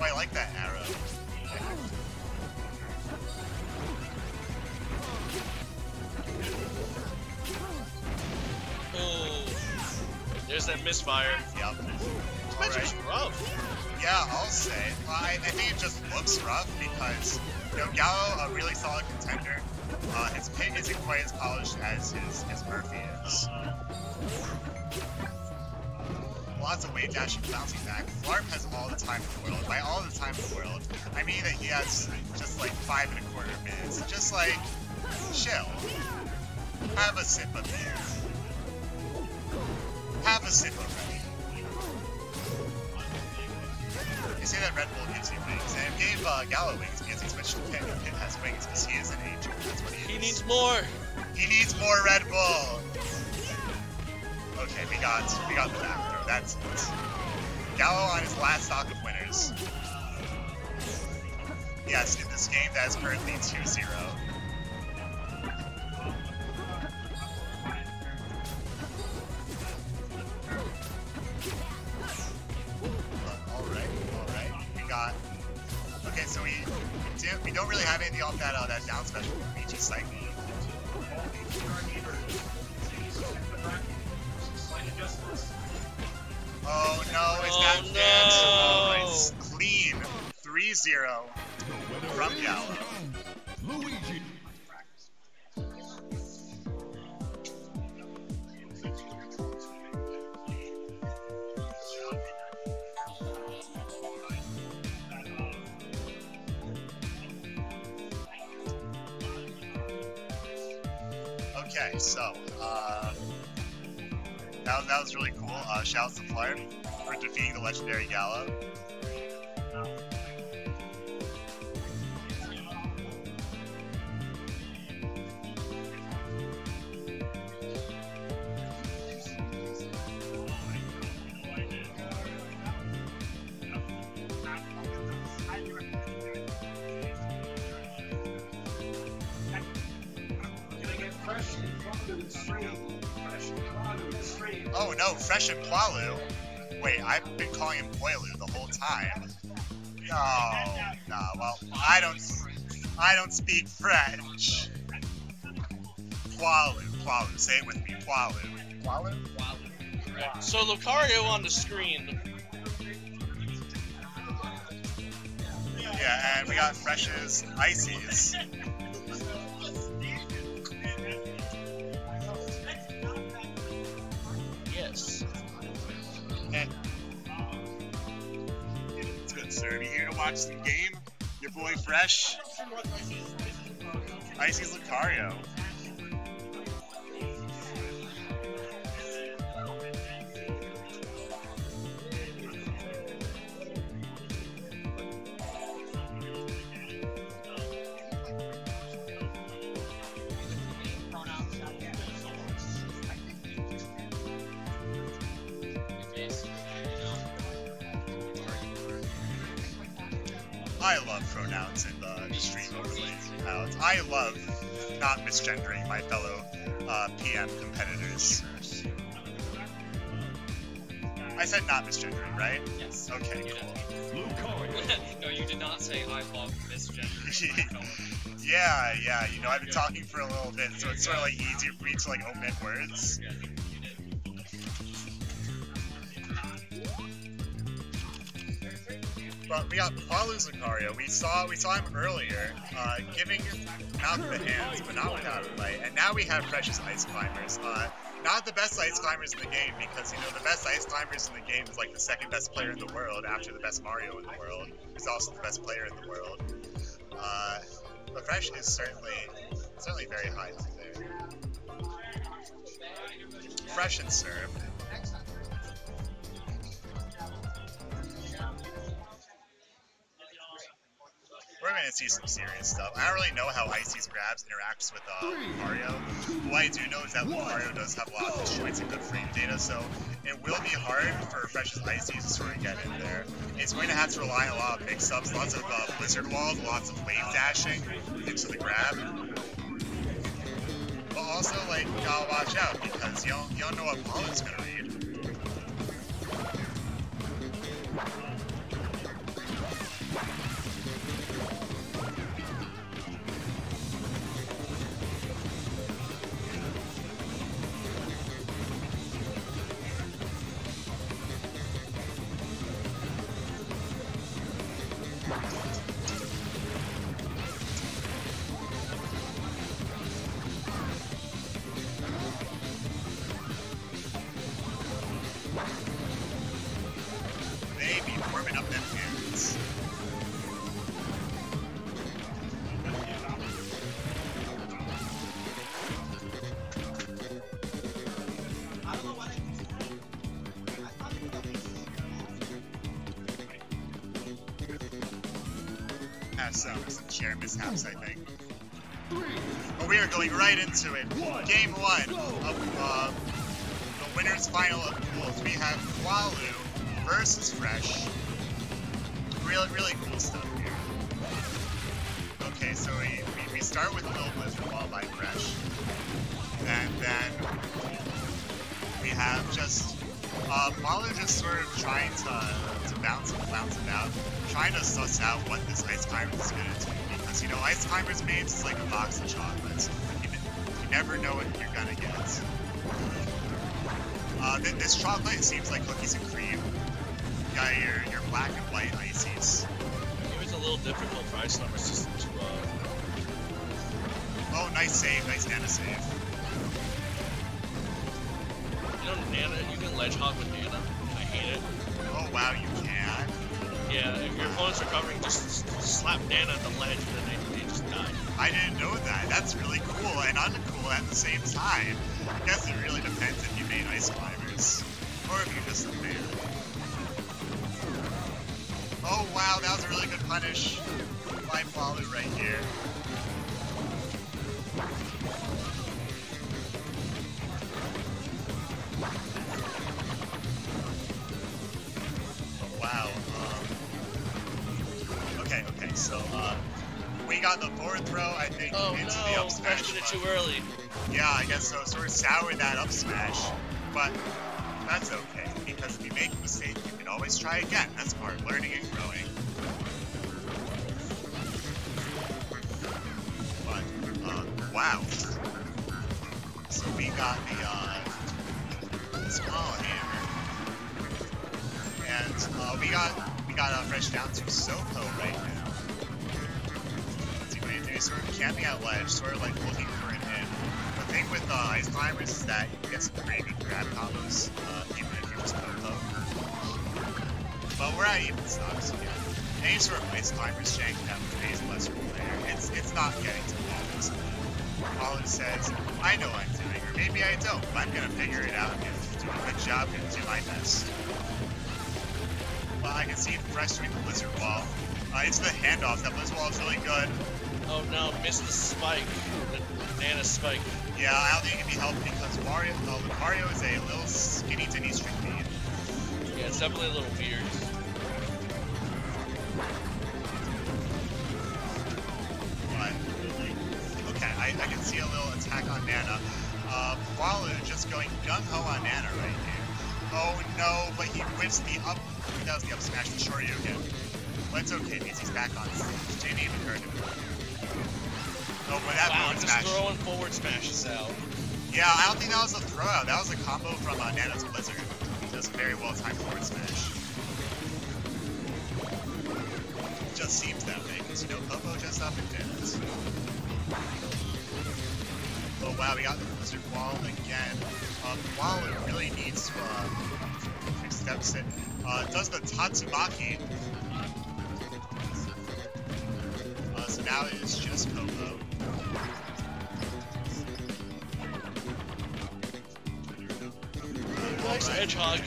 oh, I like that arrow. Oh, there's that misfire. Yep. This match is rough. Yeah, I'll say. Well, I, I think it just looks rough because, you know, Gallo, a really solid contender. Uh, his pit isn't quite as polished as his, his Murphy is. Lots of wave dashing, bouncing back. Flarp has all the time in the world. By all the time in the world, I mean that he has just like five and a quarter minutes. Just like, chill. Have a sip of beer. Have a sip of Red. They say that Red Bull gives you wings, and gave uh, Gallo wings because he switched to Pit, and Pit has wings because he is an angel. That's what he is. He needs more. He needs more Red Bull. Okay, we got we got the back throw. That's it. Gallo on his last stock of winners. Yes, in this game that is currently 2-0. We don't really have anything off that uh, that down special Michi cycle. Oh no, that Oh, no. Alright, s- clean 3-0 from Gallo. That, was, that was really cool. Uh, shouts to Flarp for defeating the legendary Gallo. Fresh and Poilu. Wait, I've been calling him Poilu the whole time. No, no. Well, I don't. I don't speak French. Poilu, Poilu. Say it with me, Poilu. Poilu. So Lucario on the screen. Yeah, and we got Fresh's Ices. Watch some game? Your boy Fresh. Ices Lucario. I love pronouns. in the, the stream overlays. I love not misgendering my fellow uh, PM competitors. I said not misgendering, right? Yes. Okay, You cool. did. [LAUGHS] no, you did not say I love misgender. [LAUGHS] Yeah, yeah, you know, I've been talking for a little bit, so it's sort of like easier for me to like omit words. But we got Poilu Lucario. We saw we saw him earlier, uh, giving out the hands, but not without a fight. And now we have Precious Ice Climbers. Uh, not the best ice climbers in the game because you know the best ice climbers in the game is like the second best player in the world after the best Mario in the world. He's also the best player in the world. Uh, but Fresh is certainly certainly very high up there. Fresh and Serb. We're gonna see some serious stuff. I don't really know how Icy's grabs interacts with uh, Mario. What I do know is that Mario does have a lot of disjoints and good frame data, so it will be hard for Fresh's Icy to sort of get in there. It's going to have to rely on a lot of mix-ups, lots of uh, blizzard walls, lots of wave dashing into the grab. But also, like, gotta watch out because you don't, you don't know what Poilu's gonna read. Into it. Game one It's okay, because he's back on stage. Jamie even heard him. Oh, but that Wow, forward just smash. throwing forward smashes out. Yeah, I don't think that was a throw out. That was a combo from uh, Nana's Blizzard. He does very well timed forward smash. Just seems that way, because you know, Popo just up and did Oh wow, we got the Blizzard Wall again. Um, Wall really needs to uh, accepts it. Uh, does the Tatsumaki. Now it is just Popo. Nice ledge hog.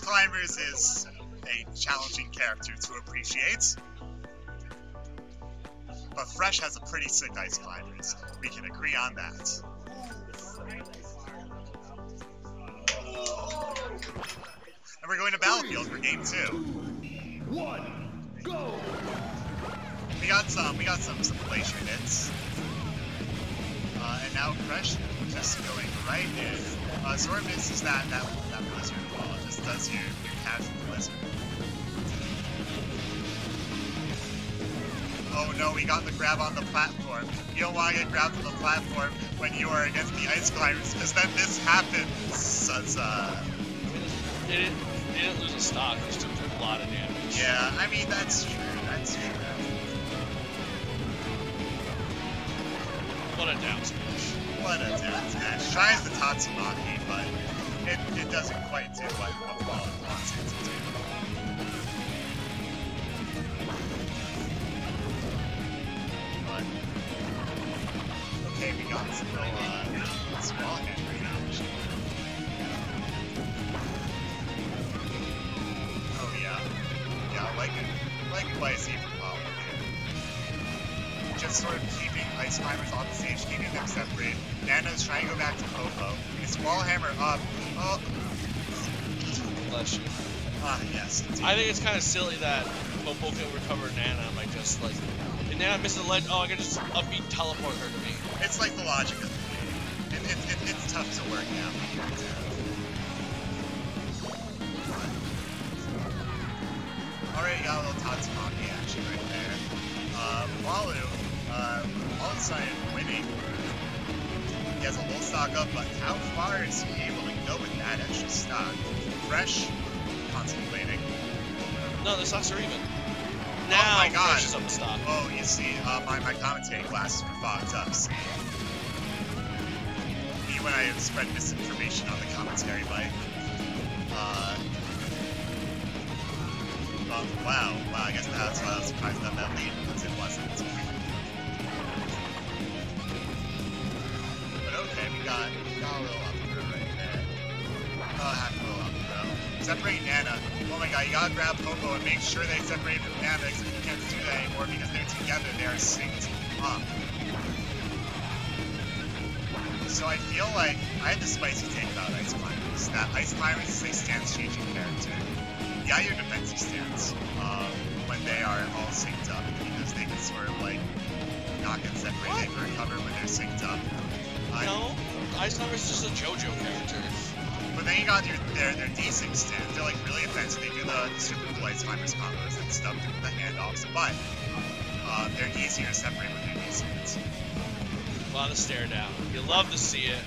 Climbers is a challenging character to appreciate. But Fresh has a pretty sick Ice Climbers. We can agree on that. And we're going to Battlefield for game two. One, go! We got some, we got some, some hits. Uh, and now Fresh just going right in. Uh, Zora misses that, that, that blizzard wall. It just does your, your casual blizzard. Oh no, we got the grab on the platform. You don't want to get grabbed on the platform when you are against the ice climbers, because then this happens. Uh, They didn't, they didn't lose a stock, they just took a lot of damage. yeah, I mean, that's true, that's true. What a down smash. What a death match. Tries the Tatsumaki, but it, it doesn't quite do what, Wallen wants it to do. But, okay, we got some little, uh, small hand action. Oh yeah. Yeah, like like see from Wallen just sort of climbers on the stage, keeping them separate. Nana's trying to go back to Popo. His wallhammer up. Oh, Bless you. ah, yes. indeed. I think it's kind of silly that Popo can recover Nana by just like. If Nana misses the ledge, oh, I can just up B teleport her to me. It's like the logic of the game. It, it, it, it's tough to work out. Already got a little Tatsumaki action right there. Uh, Walu, uh, all of winning. He has a little stock up, but how far is he able to go with that extra stock? Fresh, contemplating. No, the stocks are even. Now, my God. Fresh is up the stock. Oh, you see, uh, my, my commentating glasses were fogged up. See, me when I spread misinformation on the commentary mic. Uh, oh, wow, wow, I guess that's why I was surprised about that lead, because it wasn't. Got got a little up throw right there. Uh, half a little up throw. Separate Nana. Oh my god, you gotta grab Popo and make sure they separate from Nana because you can't do that anymore because they're together. They are synced up. So I feel like I had the spicy take about Ice Climbers. That Ice Climbers is a stance changing character. Yeah, your defensive stance um, when they are all synced up because they can sort of like not get separated for recover when they're synced up. Uh, No, Ice Climbers is just a JoJo character. But then you got your their their desync stance. They're like really offensive. They do the, super Ice Climbers combos and stuff, the, the handoffs, but uh, they're easier to separate with their desyncs. A lot of stare down. You love to see it.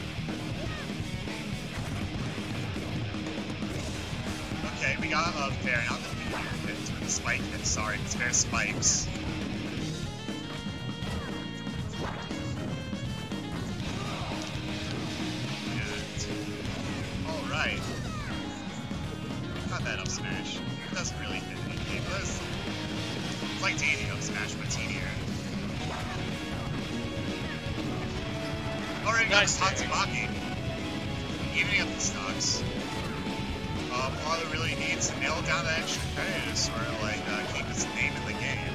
Okay, we got a fair, not the fair hit with the spike hit, sorry, it's fair spikes. Good. Not bad up smash. It doesn't really hit anything, but it's, it's like dating up smash, but teenier. Already got Nice, Derek. Tatsumaki. Evening up the stocks. Um, Arlo really needs to nail down that extra credit to sort of like uh, keep his name in the game.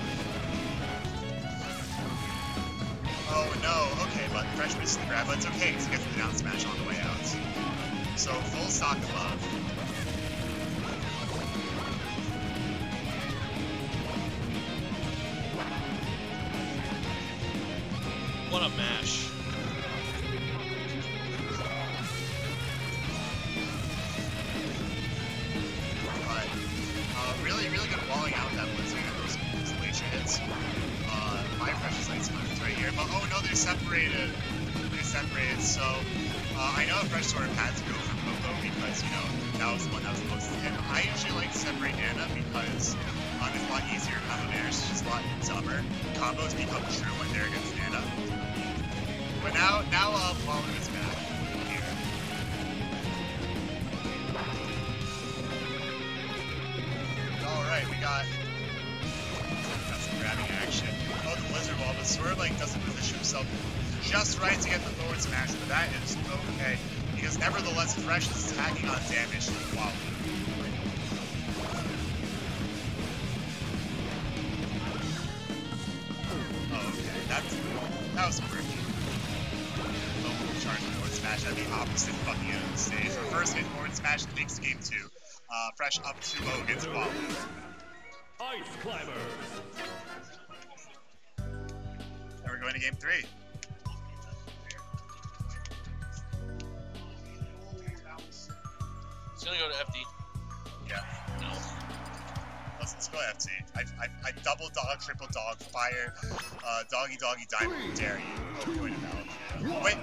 Oh no, okay, but Fresh misses the grab, but it's okay because he gets the down smash on the way out. So full stock above. Uh, doggy doggy diamond, dare you. Oh, wait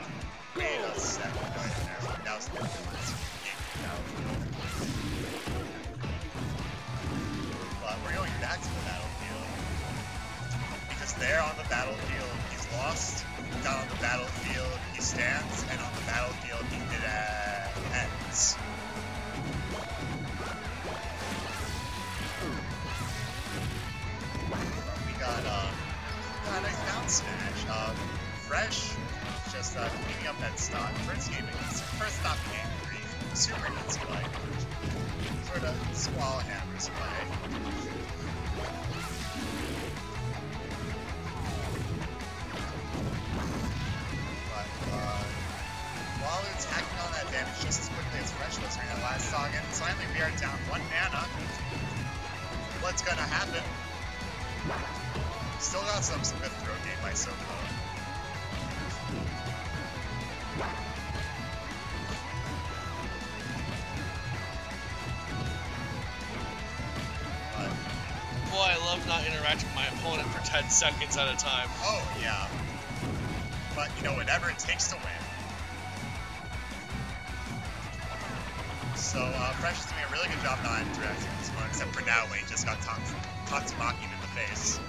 seconds at a time. oh yeah. But you know, whatever it takes to win. So uh, Fresh is doing a really good job not interacting with this one, except for now when he just got Tats- Tatsumaki in the face.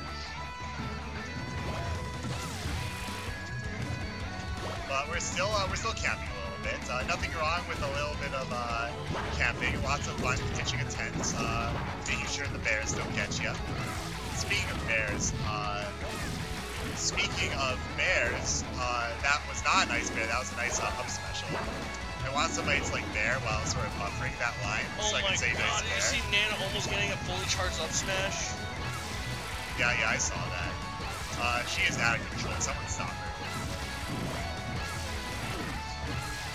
But we're still uh, we're still camping a little bit. Uh, nothing wrong with a little bit of uh, camping. Lots of fun pitching a tent, uh, making sure the bears don't get you. Speaking of bears, uh, speaking of bears, uh, that was not a nice bear. That was a nice uh, up special. I want somebody to like bear while sort of buffering that line, Oh so I my can say god, nice did you see Nana almost getting a fully charged up smash? Yeah, yeah, I saw that. Uh, she is out of control. Someone stop her.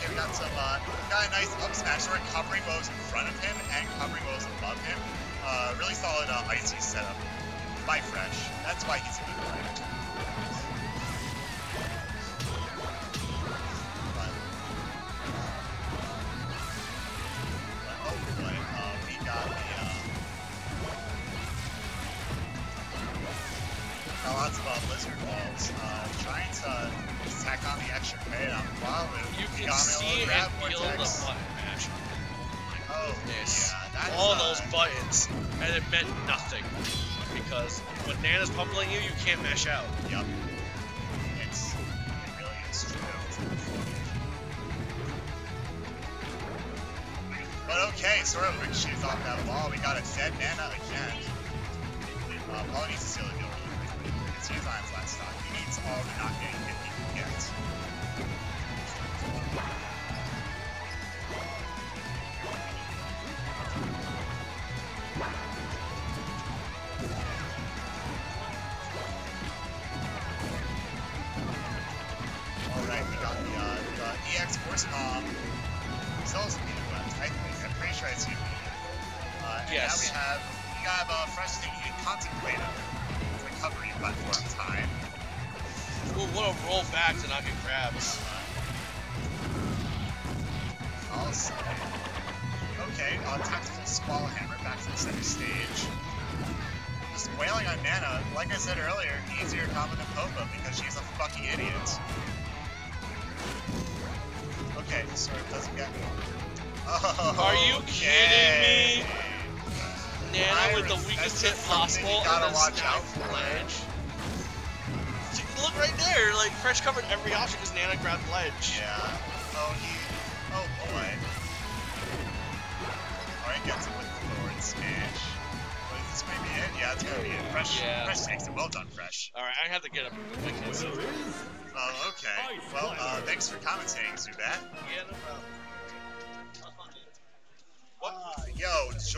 Okay, we got some, uh, got a nice up smash. We're covering was in front of him and covering was above him. Uh, really solid uh, icy setup by Fresh. That's why he's a good player.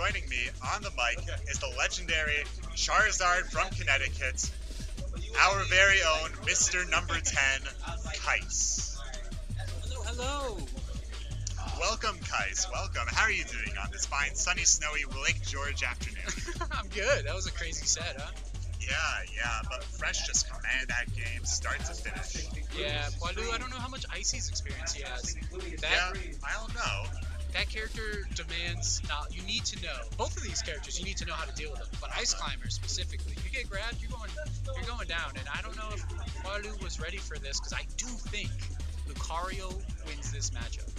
Joining me on the mic is the legendary Charizard from Connecticut, our very own Mr. Number 10, Kais. Hello, hello. Welcome, Kais. Welcome. How are you doing on this fine, sunny, snowy Lake George afternoon? [LAUGHS] I'm good. That was a crazy set, huh? Yeah, yeah, but Fresh just commanded that game start to finish. Yeah, Poilu, I don't know how much Icy's experience he has. That Yeah, I don't know. That character demands. Now, you need to know both of these characters. You need to know how to deal with them. But Ice Climber specifically, you get grabbed, you're going, you're going down. And I don't know if Poilu was ready for this because I do think Lucario wins this matchup.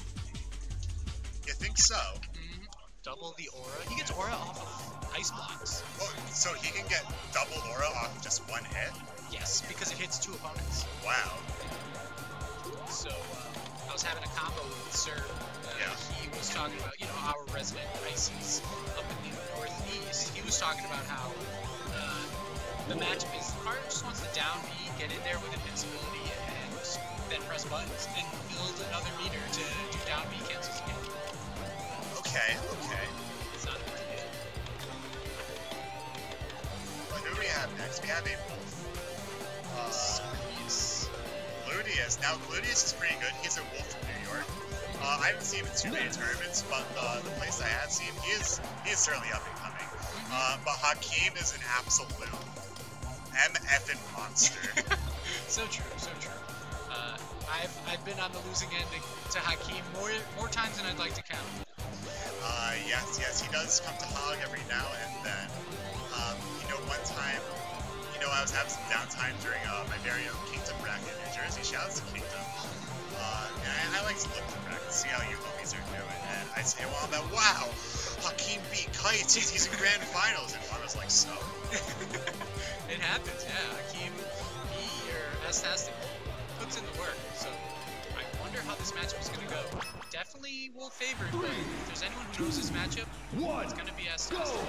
You think so? hmm Double the aura. He gets aura off of ice blocks. Oh, so he can get double aura off just one hit? Yes, because it hits two opponents. Wow. So uh, I was having a combo with Sir. Uh, Yeah. He was talking about, you know, our resident Ices up in the northeast. He was talking about how uh, the matchup is Lucario just wants to down B, get in there with invincibility, and then press buttons, and build another meter to do down B cancels again. Okay, okay. It's not a big deal. Well, who do we have next? We have a wolf. Uh. Gluteus. Now, Gluteus is pretty good. He's a wolf from New York. Uh, I haven't seen him in too many tournaments, but uh, the place I have seen, he is he is certainly up and coming. Uh, but Hakeem is an absolute MFing monster. [LAUGHS] So true, so true. Uh, I've I've been on the losing end to, to Hakeem more more times than I'd like to count. Uh, yes, yes, he does come to Hog every now and then. Um, you know, one time, know, I was having some downtime during uh, my very own Kingdom bracket in New Jersey. Shouts to Kingdom. Uh, and I, I like to look at bracket, see how you homies are doing. And I say, well, that wow, Hakeem beat Kites. He's, in grand finals. And one was like, so. [LAUGHS] it happens, yeah. Hakeem, he or Estastic puts in the work. So I wonder how this matchup is gonna go. Definitely will favor it, but if there's anyone who knows this matchup, one. it's gonna be Estastic. Go.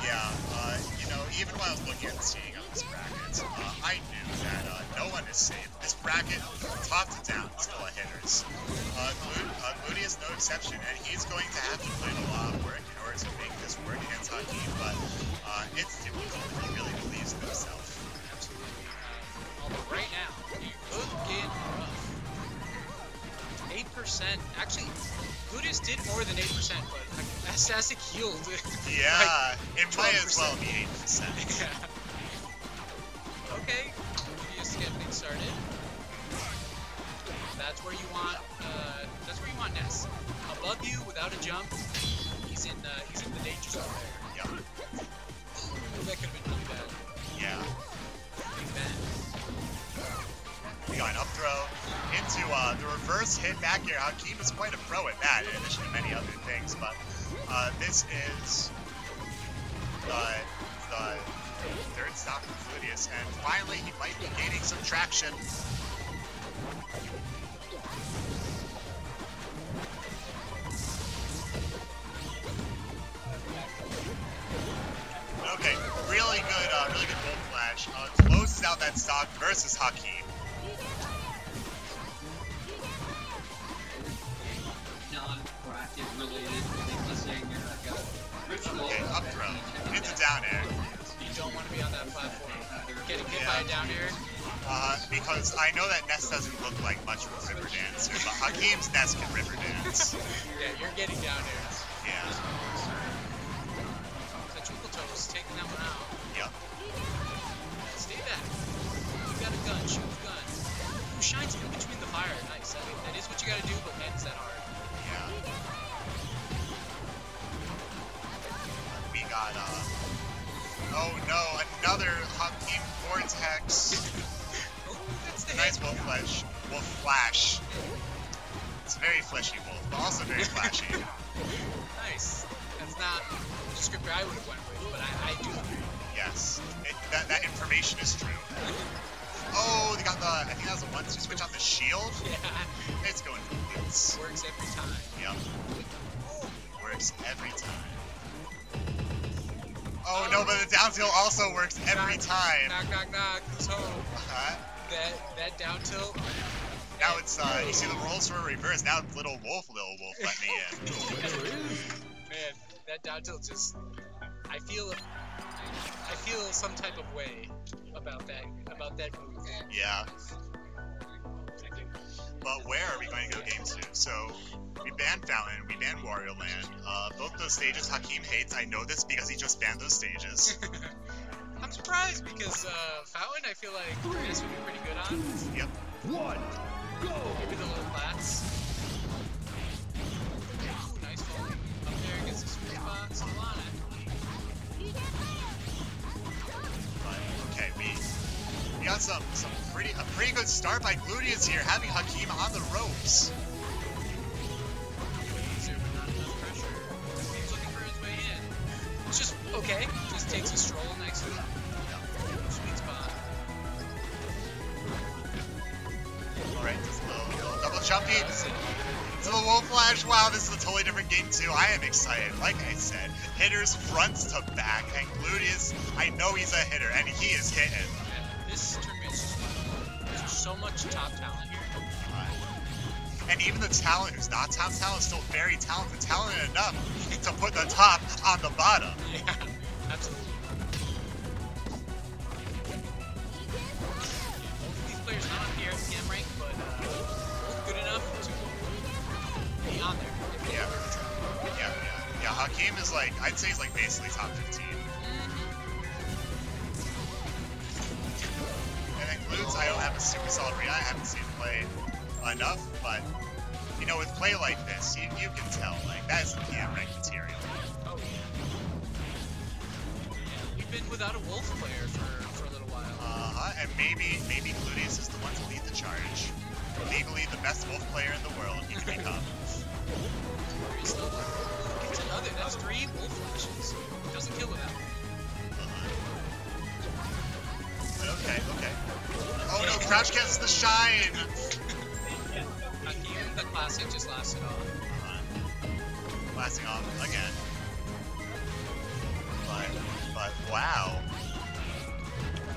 Yeah, uh, you know, even while I was looking at seeing him, this bracket. Uh, I knew that uh, no one is safe. This bracket, top to down, is full of hitters. Uh, Glu- uh, Gludi is no exception, and he's going to have to put in a lot of work in order to make this work against Hakeem, but uh, it's difficult. He really believes in himself. Absolutely. Uh, although right now, you could get rough. 8%. Actually, Buddhist did more than 8%, but Asasic healed. [LAUGHS] Yeah, it might as 12%. well be 8%. [LAUGHS] yeah. Okay, Buddhist to get things started. That's where you want. Uh, that's where you want Ness. Above you, without a jump, he's in. Uh, he's in the danger zone there. Yeah, Ooh, that could have been really bad. yeah. Big Ben. We got an up throw into uh, the reverse hit back here. Hakeem is quite a pro at that, in addition to many other things. But uh, this is the, the third stop from Fludius, and finally he might be gaining some traction. Okay, really good, uh, really good gold flash. Uh, closes out that stock versus Hakeem. Non-bracket related to say here. I've got ritual. Okay, up throw. Into down air. You don't want to be on that platform. Getting hit by a down air. Uh, because I know that Ness doesn't look like much of a river dancer, but Hakeem's Ness can river dance. [LAUGHS] Yeah, you're getting down airs. Yeah, So Twinkle Toes taking that one out. yep. Stay back. You got a gun. Shoot the gun. Who shines in between the fire? Nice. That, that is what you got to do, Got, uh. Oh no, another Hakeem Vortex. [LAUGHS] Oh, the Nice wolf flash. Wolf flash. It's a very fleshy wolf, but also very [LAUGHS] flashy. Nice. That's not the descriptor I would have went with, but I, I do agree. yes. It, that, that information is true. [LAUGHS] Oh, they got the. I think that was a one two switch on the shield. Yeah. It's going for boots. Works every time. Yep. Works every time. Oh no, but the down tilt also works every Knock, time. Knock, knock, knock. Who's home? Uh-huh. That that down tilt. Now it's uh, you see the roles were reversed. Now it's little wolf, little wolf, let me in. [LAUGHS] Man, that down tilt just. I feel. I feel some type of way about that about that move. Yeah. But where are we going to go game two? So we banned Fountain, we banned Wario Land. Uh, both those stages Hakeem hates. I know this because he just banned those stages. [LAUGHS] I'm surprised because uh, Fountain, I feel like Chris would be pretty good on. Yep. One, go! Maybe the little plats. Ooh, nice fall. Up there against the sweet spot. Still. But okay, we we got some some pretty a pretty good start by Gluteus here, having Hakeem on the ropes. Easier, but not enough pressure. He's looking for his way in. It's just okay. Just takes a stroll next to him. Sweet spot. All right, just a little, double jumpy to the wolf flash. Wow, this is a totally different game too. I am excited. Like I said, hitters front to back, and Gluteus, I know he's a hitter, and he is hitting. So much top talent here. And even the talent who's not top talent is still very talented, talented enough to put the top on the bottom. [LAUGHS] Yeah, absolutely. Both of these players not on the RPM rank, but uh, good enough to be on there. Yeah. Yeah, yeah. Yeah, Hakeem is like, I'd say he's like basically top 15. I don't have a super solid read. I haven't seen play enough, but you know, with play like this, you, you can tell, like, that is the PM rank material. Oh yeah. We've been without a wolf player for, for a little while. Uh-huh, and maybe, maybe Gluteus is the one to lead the charge. Legally the best wolf player in the world he can become. [LAUGHS] There is. It's another. That's three wolf flashes. Doesn't kill without. But okay, okay. Oh no, Crouch gets the shine! Hakeem, the classic, just lasted off. Uh, blasting off again. But, but wow.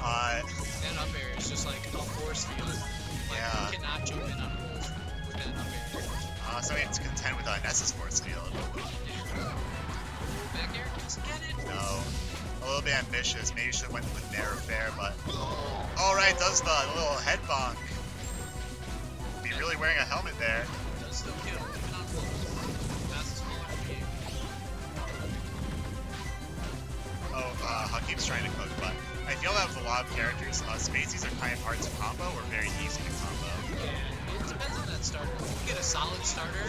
Uh, That up air is just like a force field. Like, Yeah. You cannot jump in on rolls with that up air. uh, so we have to contend with uh, Nessa's force field. Back air, doesn't get it. No. A little bit ambitious. Maybe should have went with Nair Fair, but. Alright, does the little head bonk. Be really wearing a helmet there. Oh, uh, Hakim's trying to cook, but I feel that with a lot of characters, uh, Spaceys are kind of hard to combo or very easy to combo. Yeah, it depends on that starter. If you get a solid starter,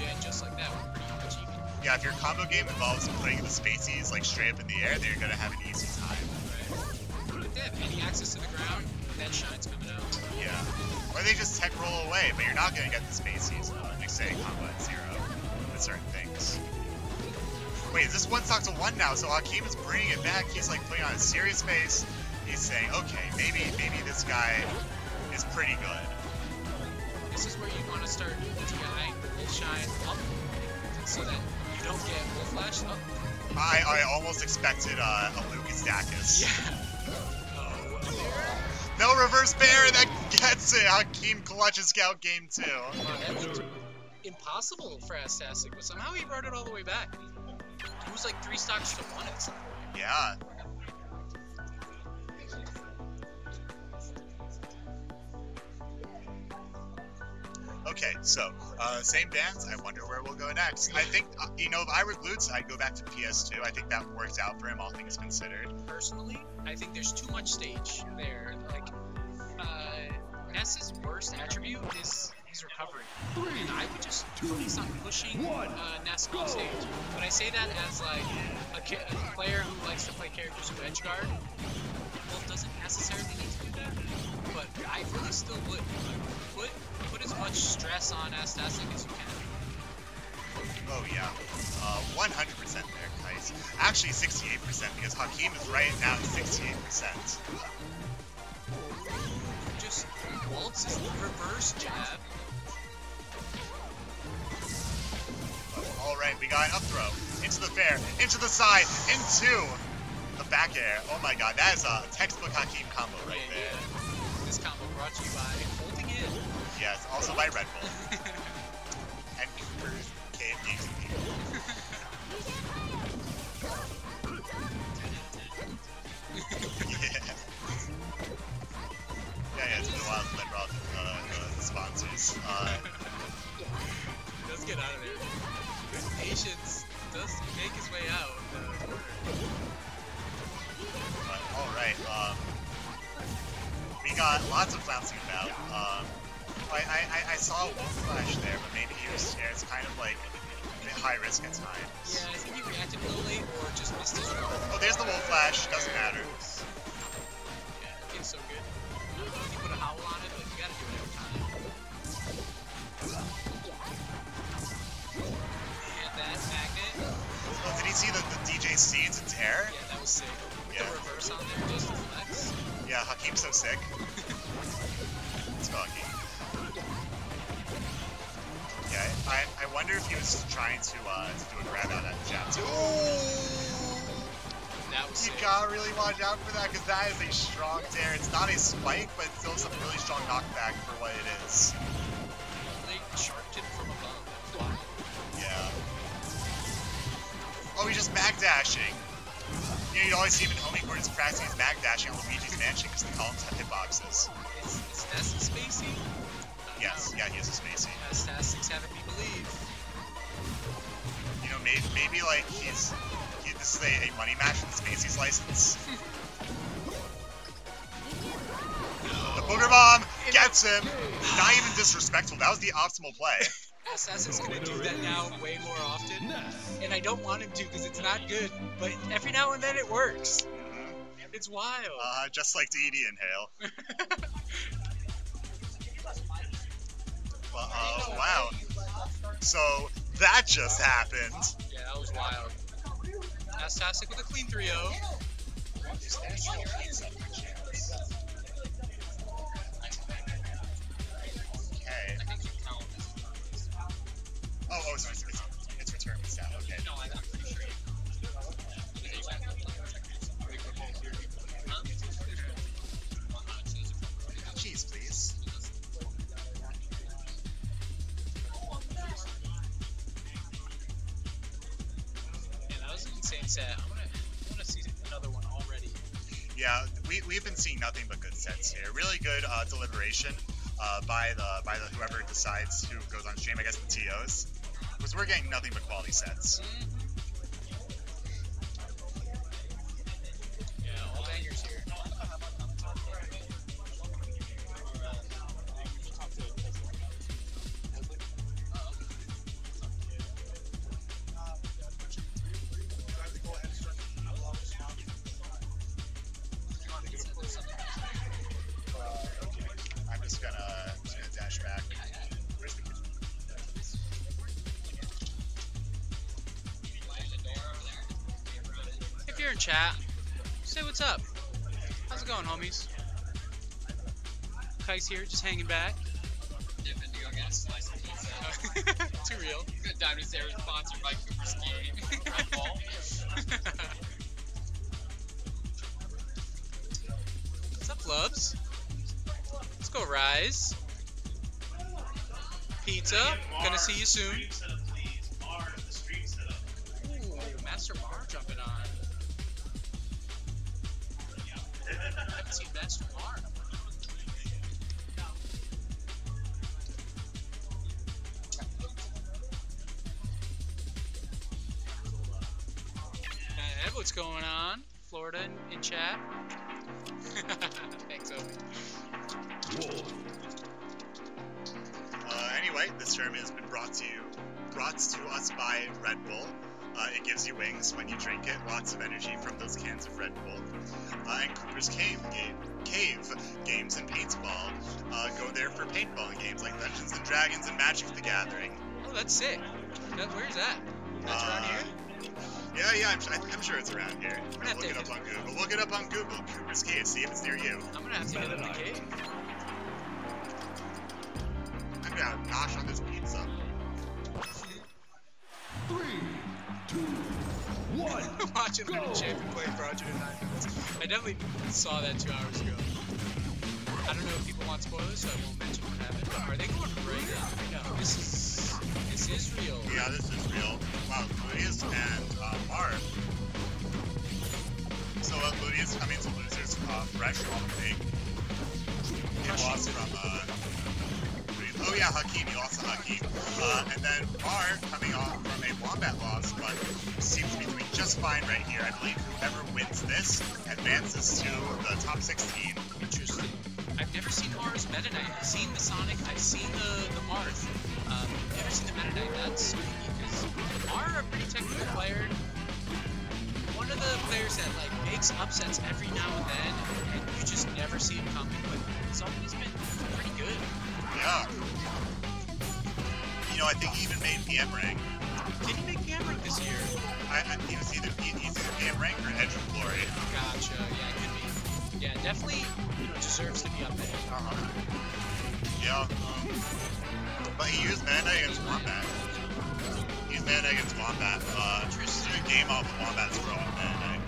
yeah, just like that, Yeah, if your combo game involves putting the Spaceys like straight up in the air, then you're gonna have an easy time. If they have any access to the ground, that shine's coming out. Yeah. Or they just tech roll away, but you're not gonna get the Spaceys, uh, like say combo at zero with certain things. Wait, is this one stock to one now? So Hakim is bringing it back. He's like putting on a serious face. He's saying, okay, maybe maybe this guy is pretty good. This is where you want to start Shine up so that you don't get up. I, I almost expected uh, a Lucas Dacus. Yeah. Oh. No reverse bear, that gets it. Hakim clutches scout game two. Impossible for Astastic, but somehow he brought it all the way back. It was like three stocks to one at some point. Yeah. Okay, so uh, same bands. I wonder where we'll go next. I think uh, you know if I were Lutz, I'd go back to PS2. I think that worked out for him, all things considered. Personally, I think there's too much stage there. Like, uh, Ness's worst attribute is his recovery. And I would just totally stop pushing uh, Ness off stage. But I say that as like a, ki- a player who likes to play characters who edge guard. Well, doesn't necessarily need to do that. But I really still would put put as much stress on Astastic as you can. Oh yeah, uh, 100% there, Kais. Actually, 68% because Hakim is right now at 68%. Just waltz his reverse jab. All right, we got an up throw into the fair, into the side, into the back air. Oh my God, that is a textbook Hakim combo right Yeah, there. yeah. This combo brought to you by. Yes, also by Red Bull [LAUGHS] and Cooper's KFD. yeah. [LAUGHS] Yeah, yeah, it's been a while since I brought uh, the sponsors. Uh, does get out of there. Patience does make his way out but all right, um, we got lots of bouncing about. I, I, I- saw a wolf flash there, but maybe he was scared. It's kind of like a high risk at times. Yeah, I think he reacted a little late or just missed his run. Oh, there's the wolf flash. Doesn't matter. Yeah, that feels so good. I don't know if you put a howl on it, but you gotta do it every time. And that magnet, Oh, did he see the, the DJ seeds into air? yeah, that was sick. Yeah. The reverse on there just flex. Yeah, Hakim's so sick. [LAUGHS] It's Hakim. Yeah, I, I wonder if he was trying to uh, to do a grab out at jab too. That was You sick. gotta really watch out for that because that is a strong dare. It's not a spike, but it's still some really strong knockback for what it is. They sharked it from above. That was. Yeah. Oh, he's just mag dashing. You know, you'd always see him in homing quarters practicing his mag dashing on Luigi's Mansion because the columns have hitboxes. Is, is Ness a spacey? Yes, yeah, he is a spacey. Statistics having me believe. You know, maybe, maybe like he's he, this is a, a money match with Spacey's license. [LAUGHS] the booger bomb gets him. Not even disrespectful. That was the optimal play. [LAUGHS] Assassin's gonna do that now way more often, and I don't want him to because it's not good. But every now and then it works. Mhm. It's wild. Uh, just like the ED inhale. But, [LAUGHS] uh, wow. So that just happened. yeah, that was wild. Fantastic with a clean 3-0. Okay. Oh, oh, so it's, it's, it's return stat. Okay. Set. I wanna, see another one already. Yeah, we, we've been seeing nothing but good sets here. Really good uh, deliberation uh, by the by the whoever decides who goes on stream. I guess the TOs, because we're getting nothing but quality sets. Yeah, here, just hanging back. Dip Indigo get a slice of pizza. [LAUGHS] Too real. Good Diamond Sarah sponsored by Cooper's Game. Red Bull. [LAUGHS] What's up, Lubs? Let's go, Rise. Pizza, gonna see you soon. In, chat. [LAUGHS] Thanks, Obi. Uh, anyway, this tournament has been brought to you, brought to us by Red Bull. Uh, it gives you wings when you drink it, lots of energy from those cans of Red Bull. Uh, and Cooper's Cave, game, Cave Games and Paintball. Uh, go there for paintball games like Dungeons and Dragons and Magic the Gathering. Oh, that's sick. That, where's that? That's around Uh, here? Yeah, yeah, I'm, su- I'm sure it's around here. gonna Look take it up it. on Google. Look it up on Google. Cooper's Cave. See if it's near you. I'm gonna have to get up the cave. I'm gonna nosh on this pizza. Three, two, one. [LAUGHS] Watching Lunar Champion play Project in 9 minutes. I definitely saw that two hours ago. I don't know if people want spoilers, so I won't mention what happened. But are they going right in? No, this is this is real. Yeah, this is real. Wow, Ludius and uh, Marv. So uh, Ludius coming to losers uh, fresh off the. He lost from uh. Oh yeah, Hakeem. He lost to Hakeem. Uh, and then Mar coming off from a Wombat loss, but seems to be doing just fine right here. I believe whoever wins this advances to the top 16. Interesting. I've never seen Mars Meta Knight. I've seen the Sonic. I've seen the the Marth. Um, never seen the Meta spooky because Mar a pretty technical player. One of the players that like makes upsets every now and then, and you just never see him coming. But he's always been pretty good. Yeah. You know, I think he even made PM rank. Did he make camera this year? I, I, he was either he, he's either PM rank or Edge of Glory. Gotcha. Yeah, could be. Yeah, definitely you know, deserves to be up there. Uh-huh. Yeah. Um, but he used Mana against Wombat. He used Mana against Wombat. Uh, Interesting. to game off Wombat's throw on Mana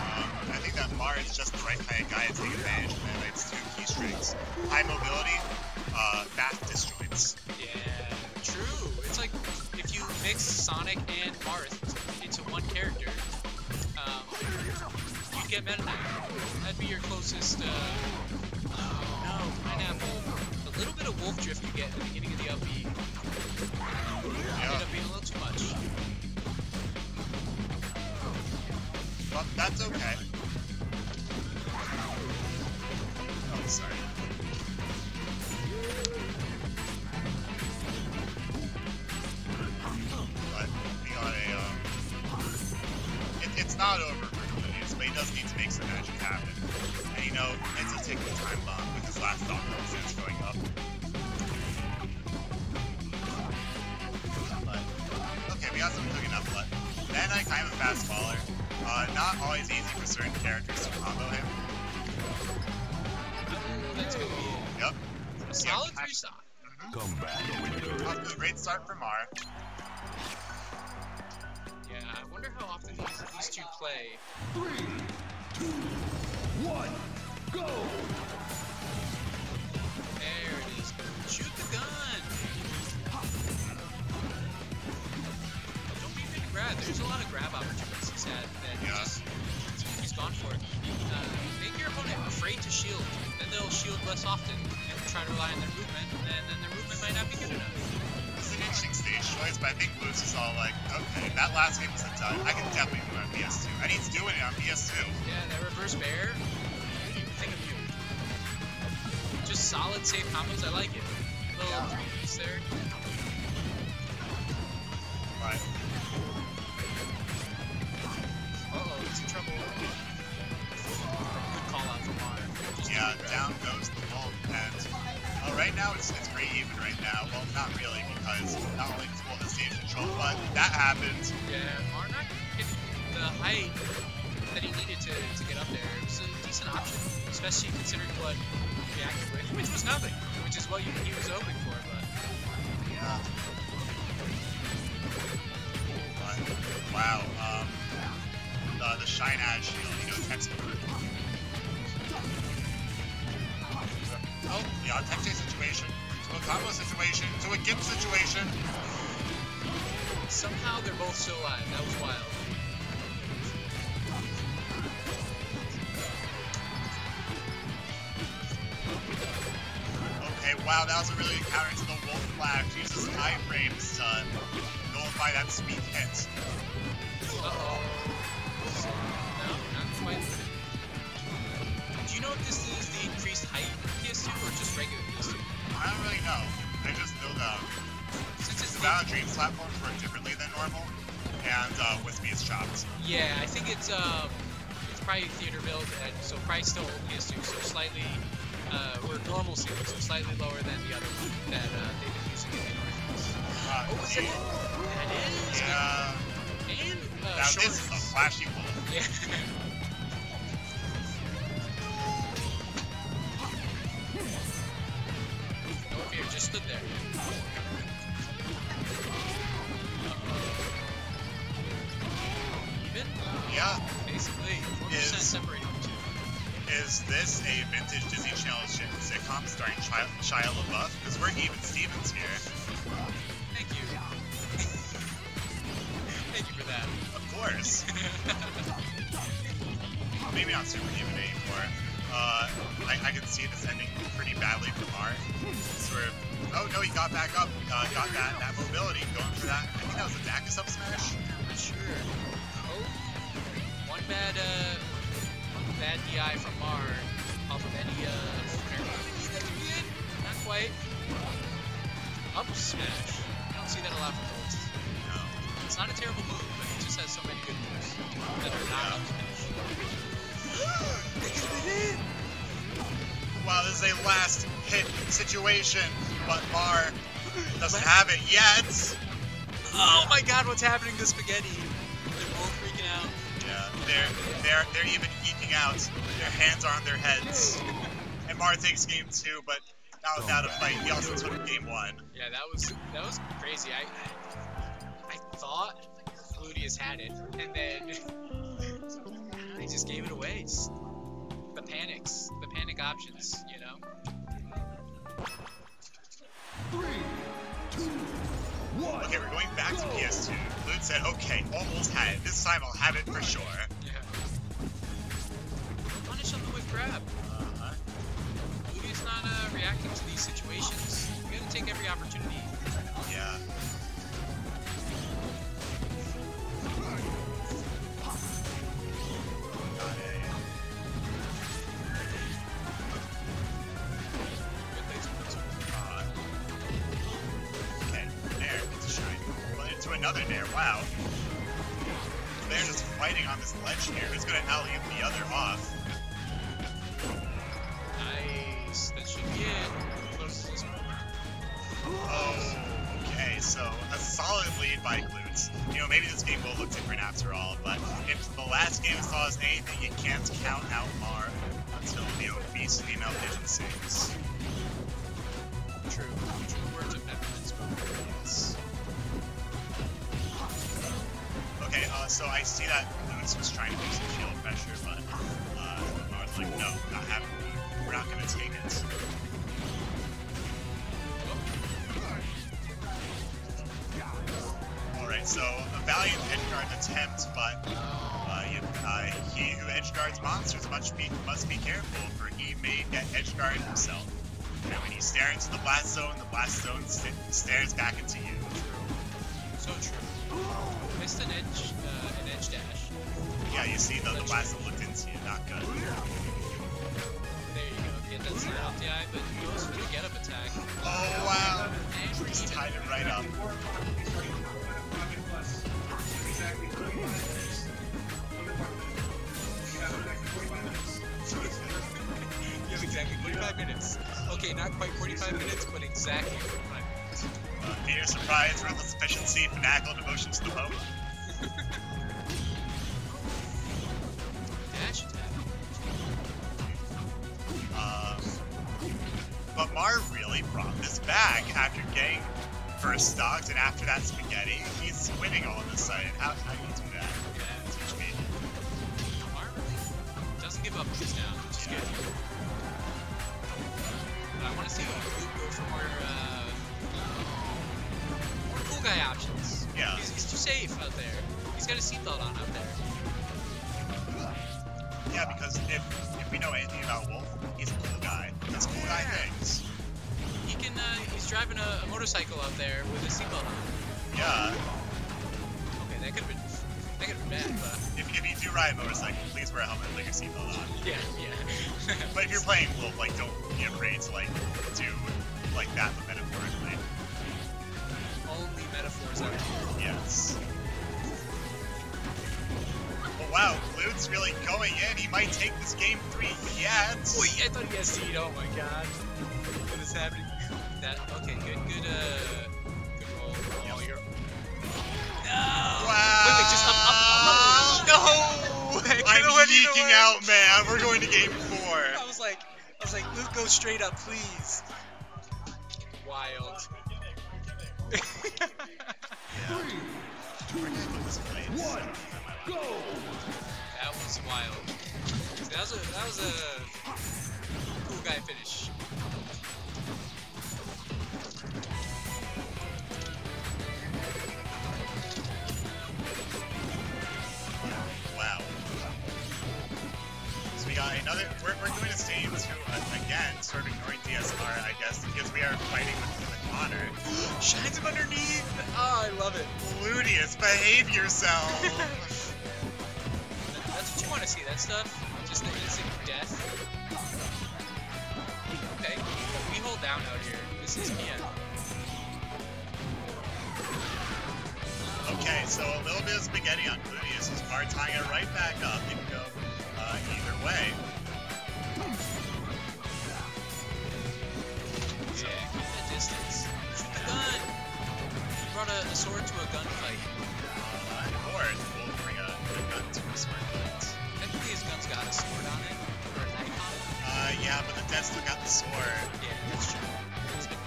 um, I think that Mar is just the right kind of guy to take advantage of Meta Knight's two key strengths. High mobility, uh, fast disjoints. Yeah, true. It's like if you mix Sonic and Marth into one character, um, you'd get Meta Knight. That'd be your closest. Uh, oh no, pineapple. Little bit of Wolf Drift you get at the beginning of the LP Yeah. ended up being a little too much. But that's okay. Oh, sorry. But we got a, um, it, it's not over for Cornelius, but he does need to make some magic happen. And you know, it's a ticking time bomb with his last stock sense going up. Got some cooking up, but then I kind of a fast faller. Uh, not always easy for certain characters to combo him. That's gonna be Yep. a solid three stock. Off to a great start for Mar. Yeah, I wonder how often these, these two play. Three, two, one, go! There it is. Shoot the gun. Grab. There's a lot of grab opportunities. that. That Yeah. just he's gone for it. Uh, make your opponent afraid to shield. Then they'll shield less often and try to rely on their movement, and then their movement might not be good enough. It's an interesting stage choice, but I think Blues is all like, okay, that last game was a dud. I can definitely do it on PS2. And he's doing it on PS2. Yeah, that reverse bear. What do you think of you? Just solid safe combos. I like it. Little Yeah. three there. But in trouble. Good call out from. Yeah, down goes the Bolt. And uh, right now it's, it's pretty even right now. Well, not really, because not only does Bolt have stage control, but that happens. Yeah, Mar not getting the height that he needed to, to get up there. It was a decent option, especially considering what he reacted with, which was nothing, which is what you, he was hoping for, but Yeah. But, wow, um, the, the Shine Ad shield, you know, text Oh, yeah, a tech situation, to a combo situation, to a gimp situation. somehow they're both still alive. That was wild. Okay, wow, that was a really counter to the Wolf Flash. Uses iframes to uh, nullify that speed hit. Uh-oh. Quite. Do you know if this is the increased height PS2 or just regular PS2? I don't really know. I just know that Since it's the Battle Dreams platforms work differently than normal, and uh, Wispy is chopped. Yeah, I think it's um, it's probably theater build, and so probably still old PS2, so slightly, uh, or normal ceiling, so slightly lower than the other one that uh, they've been using in the Northeast. Uh, Oh, is it? That is. yeah. And uh, Now this is a flashy one. Yeah. [LAUGHS] no just stood there. Even? Yeah. Basically, 4% Is- separating the two. Is this a vintage Disney Channel sitcom starring Shia, Shia LaBeouf? Because we're even Stevens here. Thank you. [LAUGHS] Thank you for that. Of course. [LAUGHS] Maybe not super even anymore. Uh, I, I can see this ending pretty badly for Mark. Sort of, oh no, he got back up, uh, got that, that mobility, going for that. I think that was a Dacus up smash. Not sure. Oh, one bad, uh, one bad DI from Mar off of any, uh, opener. Maybe that could be it. Not quite. Up smash. I don't see that a lot from Bolt. No. It's not a terrible move, but he just has so many good moves that are not up smash. [GASPS] Wow, this is a last hit situation, but Mar doesn't have it yet. Oh my god, what's happening to Spaghetti? They're both freaking out. Yeah, they're they're they're even geeking out. Their hands are on their heads. And Mar takes game two, but not without a fight. He also took game one. Yeah, that was that was crazy. I I thought Gluteus had it, and then [LAUGHS] he just gave it away. Just panics, the panic options, you know. Three, two, one. Okay, we're going back to PS2. Lute said, okay, almost had it. This time I'll have it for sure. Yeah. Punish on the whip grab. Uh-huh. Gluteus not uh, reacting to these situations. You gotta take every opportunity. On here. Who's gonna alley the other off? Nice. That should be it. Close to this. Oh, okay, so a solid lead by Glutes. You know, maybe this game will look different after all, but if the last game saw us anything, you Missed an edge, uh, an edge dash. Yeah, you see the, the zone looked into you, not good. There you go. Get that slide off the eye, but he goes for the get up attack. Oh wow! And Just even. tied it right up. You have exactly 45 minutes. Okay, not quite 45 minutes, but exactly 45 minutes. Uh, fear, surprise, ruthless efficiency, fanatical devotion to the Pope. Dash attack. Um, but Mar really brought this back after getting first stocks, and after that spaghetti, he's winning all of a sudden. How, how do you do that? Yeah. Teach me. Mar really doesn't give up this now, which is Yeah. good. But I want to see Luke go for more, uh, more cool guy options. Yeah. He's, he's too safe out there. He's got a seatbelt on out there. Yeah, because if if we know anything about Wolf, he's a cool guy. That's cool guy things. He can, uh, he's driving a, a motorcycle out there with a seatbelt on. Yeah. Okay, that could have been, that could have been bad, but If, if you do ride a motorcycle, please wear a helmet put your seatbelt on. yeah, yeah. [LAUGHS] But if you're playing Wolf, like don't be afraid to like do like that but metaphorically. Only metaphors here. Yes. Wow, Lude's really going in. He might take this game three yet. Wait, I thought he had seed. Oh my god. What is happening? That okay, good, good, uh, good roll. Oh, you're. No. Wow. Wait, wait, just up, up, up. No. I'm [LAUGHS] could've went either out, man. We're going to game four. I was like, I was like, Luke, go straight up, please. Wild. [LAUGHS] One, go! That was wild. That was a that was a cool guy finish. Wow. So we got another. We're, we're doing this game to uh, again sort of ignoring DSR, I guess, because we are fighting with, Connor. [GASPS] Shines him underneath. Oh, I love it. Ludius, behave yourself. [LAUGHS] Want to see. That stuff. Just the instant death. Okay. We hold down out here. This is PM. okay, so a little bit of spaghetti on Ludius. His car tying it right back up. It can go uh, either way. Yeah, keep that distance. Shoot the gun. He brought a, a sword to a gunfight. Uh, or we'll bring a, a gun to a sword fight. Technically, his gun's got a sword on it or a knife on it. Uh, yeah, but the dead still got the sword. Yeah, that's true. It's been,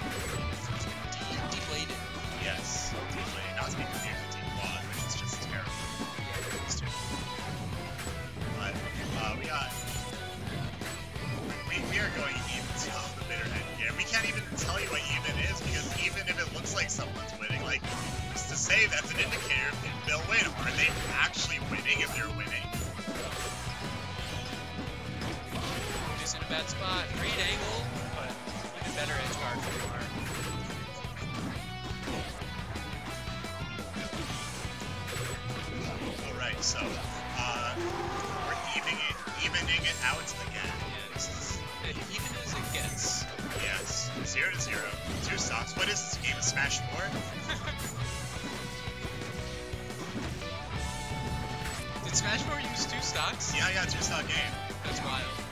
de- deflated. Yes, deeply. Not to be confused with Deep Quad, which is just terrible. Yeah, it's true. But uh, we got. We, we are going even till the bitter end here. We can't even tell you what even is because even if it looks like someone's winning, like just to say that's an indicator if they'll win. Are they actually winning if they're winning? Bad spot. Great angle, but even better edge guard for Lamar. Alright, so uh, we're evening it, evening it out again. Yeah, this is [LAUGHS] even as it gets. Yes, zero to zero. Two stocks. What is this game? Smash 4? [LAUGHS] Did Smash 4 use two stocks? Yeah, yeah, two stock game. That's wild.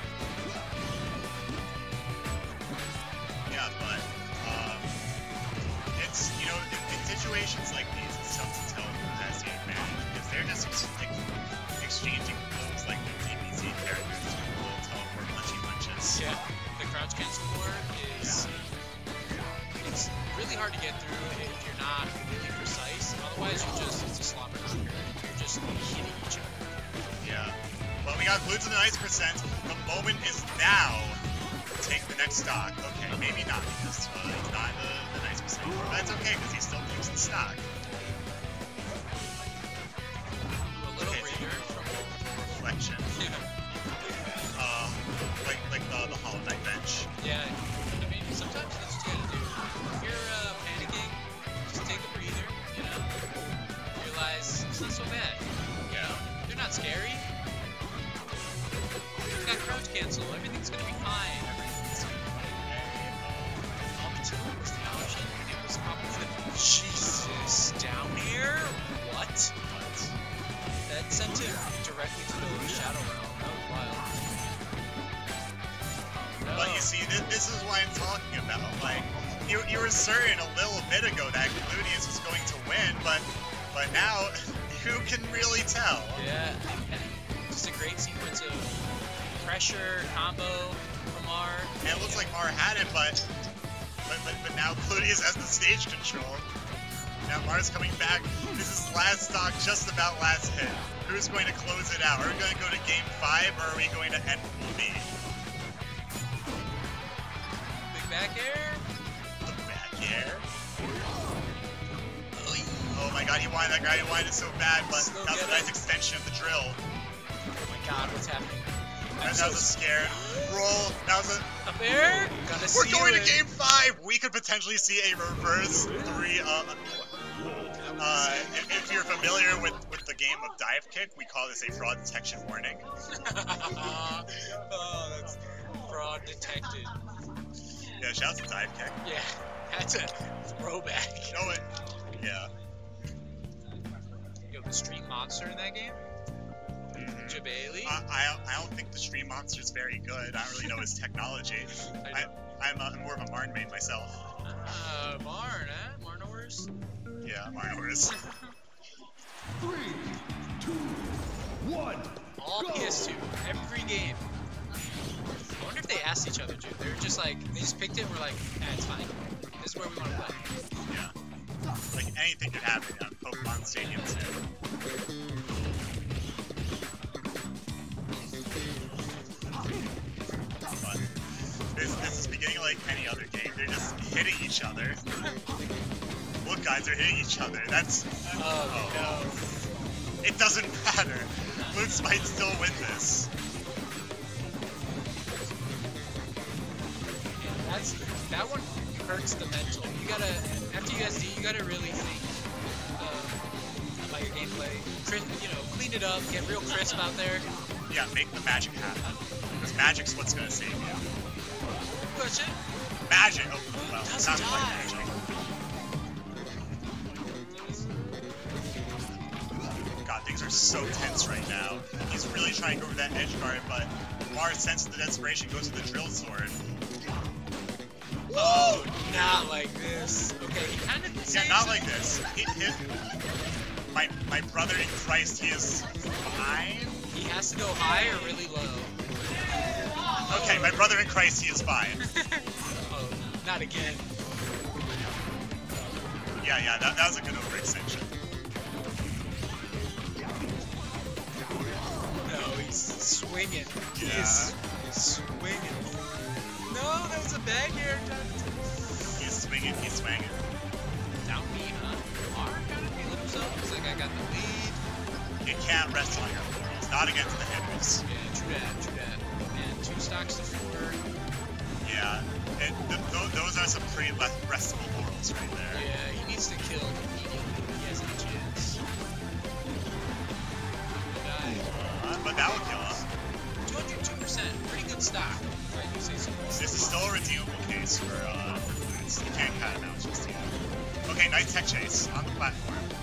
Know in, in situations like these, it's tough to tell who has the advantage because they're just like exchanging moves like the DBZ characters who will teleport punchy punches. Yeah. The crouch cancel war is it's really hard to get through if you're not really precise. Otherwise, you're just it's a slobber knocker. You're just hitting each other. Yeah. But we got glued to the nice percent. The moment is now. Take the next stock. Okay, maybe not because uh, but that's okay, because he still using stock. A little reader from Reflection. Um, like, like the, the bench. Yeah, I mean, sometimes it's what hard to do you're uh, panicking, just take a breather, you know? Realize it's not so bad. Yeah. They're not scary. We've got Crouch Cancel, everything's gonna be fine. Jesus down here. What? That sent him directly to the Shadow Realm. That was wild. Oh, no. But you see, this, this is what I'm talking about. Like, you, you were certain a little bit ago that Gluteus was going to win, but but now, [LAUGHS] who can really tell? Yeah, just a great sequence of pressure, combo from R. And it looks like Mar had it, but but, but, but now Gluteus has the stage control. Now Mar's coming back. This is last stock, just about last hit. Who's going to close it out? Are we going to go to game five, or are we going to end B? Big back air. The back air. Oh my god, he wanted that guy, he wanted it so bad, but that was a nice extension of the drill. Oh my God, what's happening? I'm That, so was a scared roll. That was a. Air. Gonna We're going to game five. We could potentially see a reverse three. Uh, uh, if, you're familiar with, with the game of Divekick, we call this a fraud detection warning. [LAUGHS] oh, that's fraud detected. Yeah, shout out to Divekick. Yeah, [LAUGHS] that's a throwback. You know what? Yeah. Yo, the stream monster in that game, Mhm. Jabali. I, I, I don't think the stream monster's very good. I don't really know his technology. [LAUGHS] I know. I'm uh, more of a Marn main myself. Uh, Marn, huh? Marnors. Yeah, Marnors. [LAUGHS] Three, two, one. All Go. PS2, every game. I wonder if they asked each other, dude. They were just like, they just picked it and were like, nah, it's fine. This is where we want to play. Yeah. Like anything could happen on Pokemon Stadium too. This, this is beginning like any other game. They're just hitting each other. Look, guys, they're hitting each other. That's. Oh, oh. It doesn't matter. Lutz might still win this. That's, that one hurts the mental. You gotta, after USD, you gotta really think your gameplay. You know, clean it up, get real crisp out there. Yeah, make the magic happen. Because magic's what's gonna save you. Push it. Magic! Oh, well, Doesn't sounds like magic. God, things are so tense right now. He's really trying to go over that edge guard, but Mars senses the desperation, goes to the drill sword. Oh, not like this. Okay, he kind of Yeah, not like this. He, he, my, my brother in Christ, he is fine? He has to go high or really low. Okay, my brother in Christ, he is fine. [LAUGHS] oh, not again. Yeah, yeah, that, that was a good overextension. No, he's swinging. He Yeah. is swinging. No, that was a bag air. He's swinging, he's swinging. Himself. He's like, I got the lead. You can't rest on your laurels, not against the hitters. Yeah, true that, true that. And two stocks to four. Yeah, and th- th- those are some pretty restable laurels right there. Yeah, he needs to kill immediately he has any chance. Die. Uh, but that would kill him. 202%, pretty good stock. Right, you say so. This is still a redeemable case for, uh, for. You can't cut him out just yet. Okay, nice tech chase on the platform.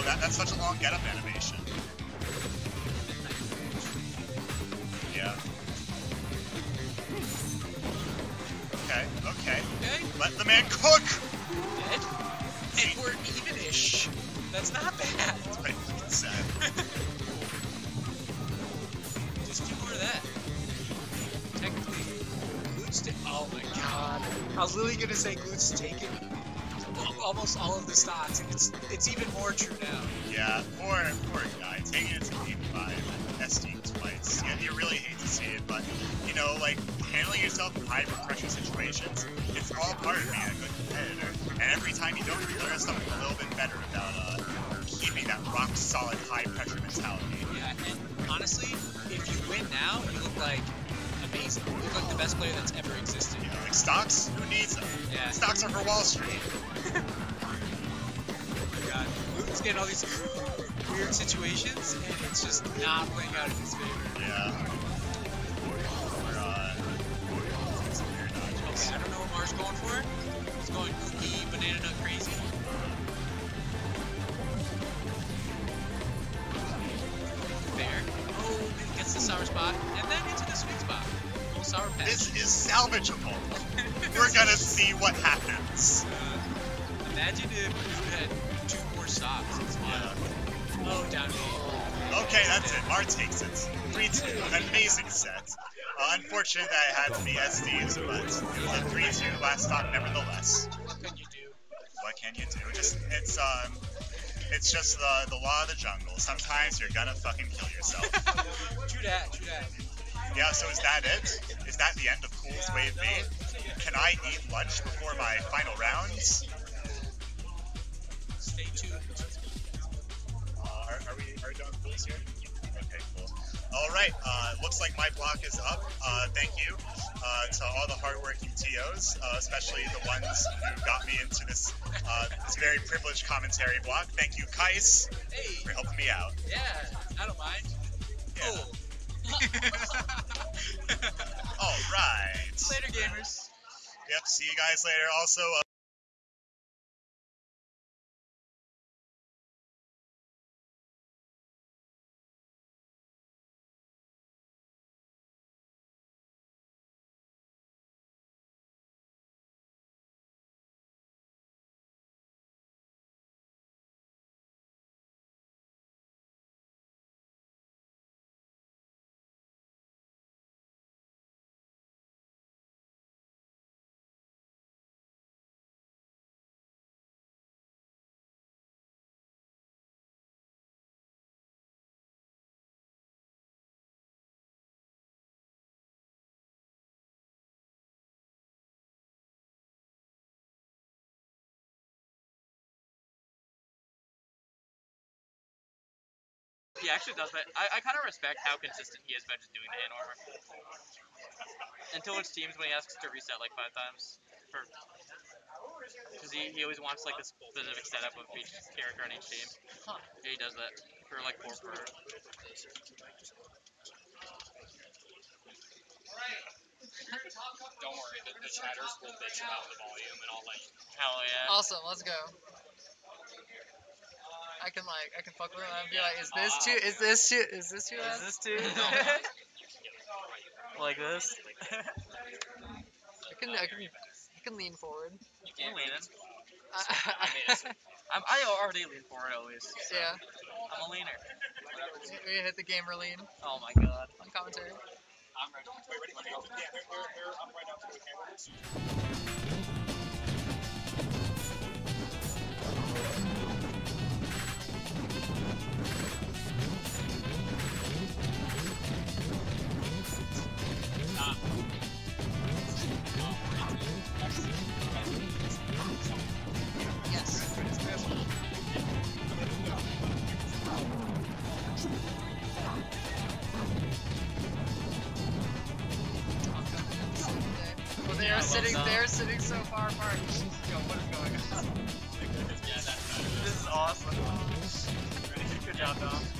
Oh, that, that's such a long get up animation. Yeah. Okay, okay. Okay, Let the man cook! dead. And we're even-ish. That's not bad. That's pretty fucking sad. Just do more of that. Technically, Glutes Oh my god. I was literally gonna say Glutes taken almost all of the stocks, and it's it's even more true now. Yeah, poor, poor guy. Taking it to game five and SDing twice. Yeah, you really hate to see it, but, you know, like, handling yourself in high pressure situations, it's all part of being a good competitor. And every time you don't, you learn something a little bit better about, uh, keeping that rock solid high pressure mentality. Yeah, and honestly, if you win now, you look like amazing. He like the best player that's ever existed. Yeah, like stocks? Who needs them? Yeah. Stocks are for Wall Street. [LAUGHS] oh my god. Luton's getting all these weird situations, and it's just not playing out in his favor. Yeah. Oh okay, I don't know what Mars going for. He's going cookie banana nut crazy. Fair. Gets the sour spot, and then into the sweet spot. Little sour patch. This is salvageable. [LAUGHS] We're gonna see what happens. Uh, imagine if you had two more stops. It's wild. Oh, down. Okay, that's it. Mar takes it. 3-2. Amazing set. Uh, unfortunate that it had to be SDs, but it was a 3-2 last stop nevertheless. What can you do? What can you do? Just it's um it's just the the law of the jungle. Sometimes you're gonna fucking kill yourself. [LAUGHS] True that, true that. yeah, so is that it? Is that the end of Cool's Wave B? Can I eat lunch before my final rounds? Stay tuned. Uh, are, are we are we done with Cool's here? Cool. All right, uh, looks like my block is up. Uh, thank you uh, to all the hardworking TOs, uh, especially the ones who got me into this uh, this very privileged commentary block. Thank you, Kais, Hey, for helping me out. yeah, I don't mind. Yeah. Oh. [LAUGHS] All right. Later, gamers. Yep. See you guys later. Also. He actually does, but I, I kind of respect how consistent he is been just doing the hand armor. Until it's teams when he asks to reset like five times. For because he, he always wants like this specific setup of each character on each team. Yeah, he does that for like four per. Don't worry, the, the chatters will bitch about the volume and I'll let you. Hell yeah. Awesome, let's go. I can like, I can fuck with him and be like, is this too, is this too, is this too loud? this too? like this? I can, I can, I can lean forward. You can lean in. I, I'm, I already lean forward always. So yeah, I'm a leaner. we hit the gamer lean Oh my god. on commentary. I'm ready. Wait, ready? Let me go. Yeah, they're, they're, they're up right now. So we can. Well, they are sitting, they are sitting so far apart. What is going on? [LAUGHS] This is awesome. Good job, Dom.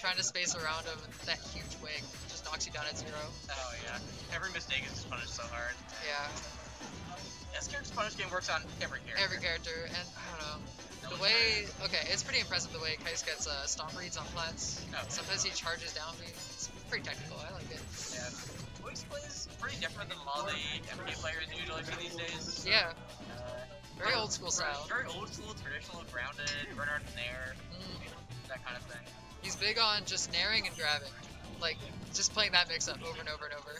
Trying to space around him, and that huge wig just knocks you down at zero. Oh, yeah. Every mistake is just punished so hard. Yeah, S character's punish game works on every character. every character, and I don't know. The way, okay, it's pretty impressive the way Kais gets uh, stomp reads on plants. No. Sometimes he charges down me. It's pretty technical. I like it. Yeah. Voice plays pretty different than a lot of the MK players you usually see these days. Yeah, Uh, very old school style. Very old school, traditional, grounded, Bernard Nair, Mm. that kind of thing. He's big on just naring and grabbing. Like, just playing that mix up over and over and over.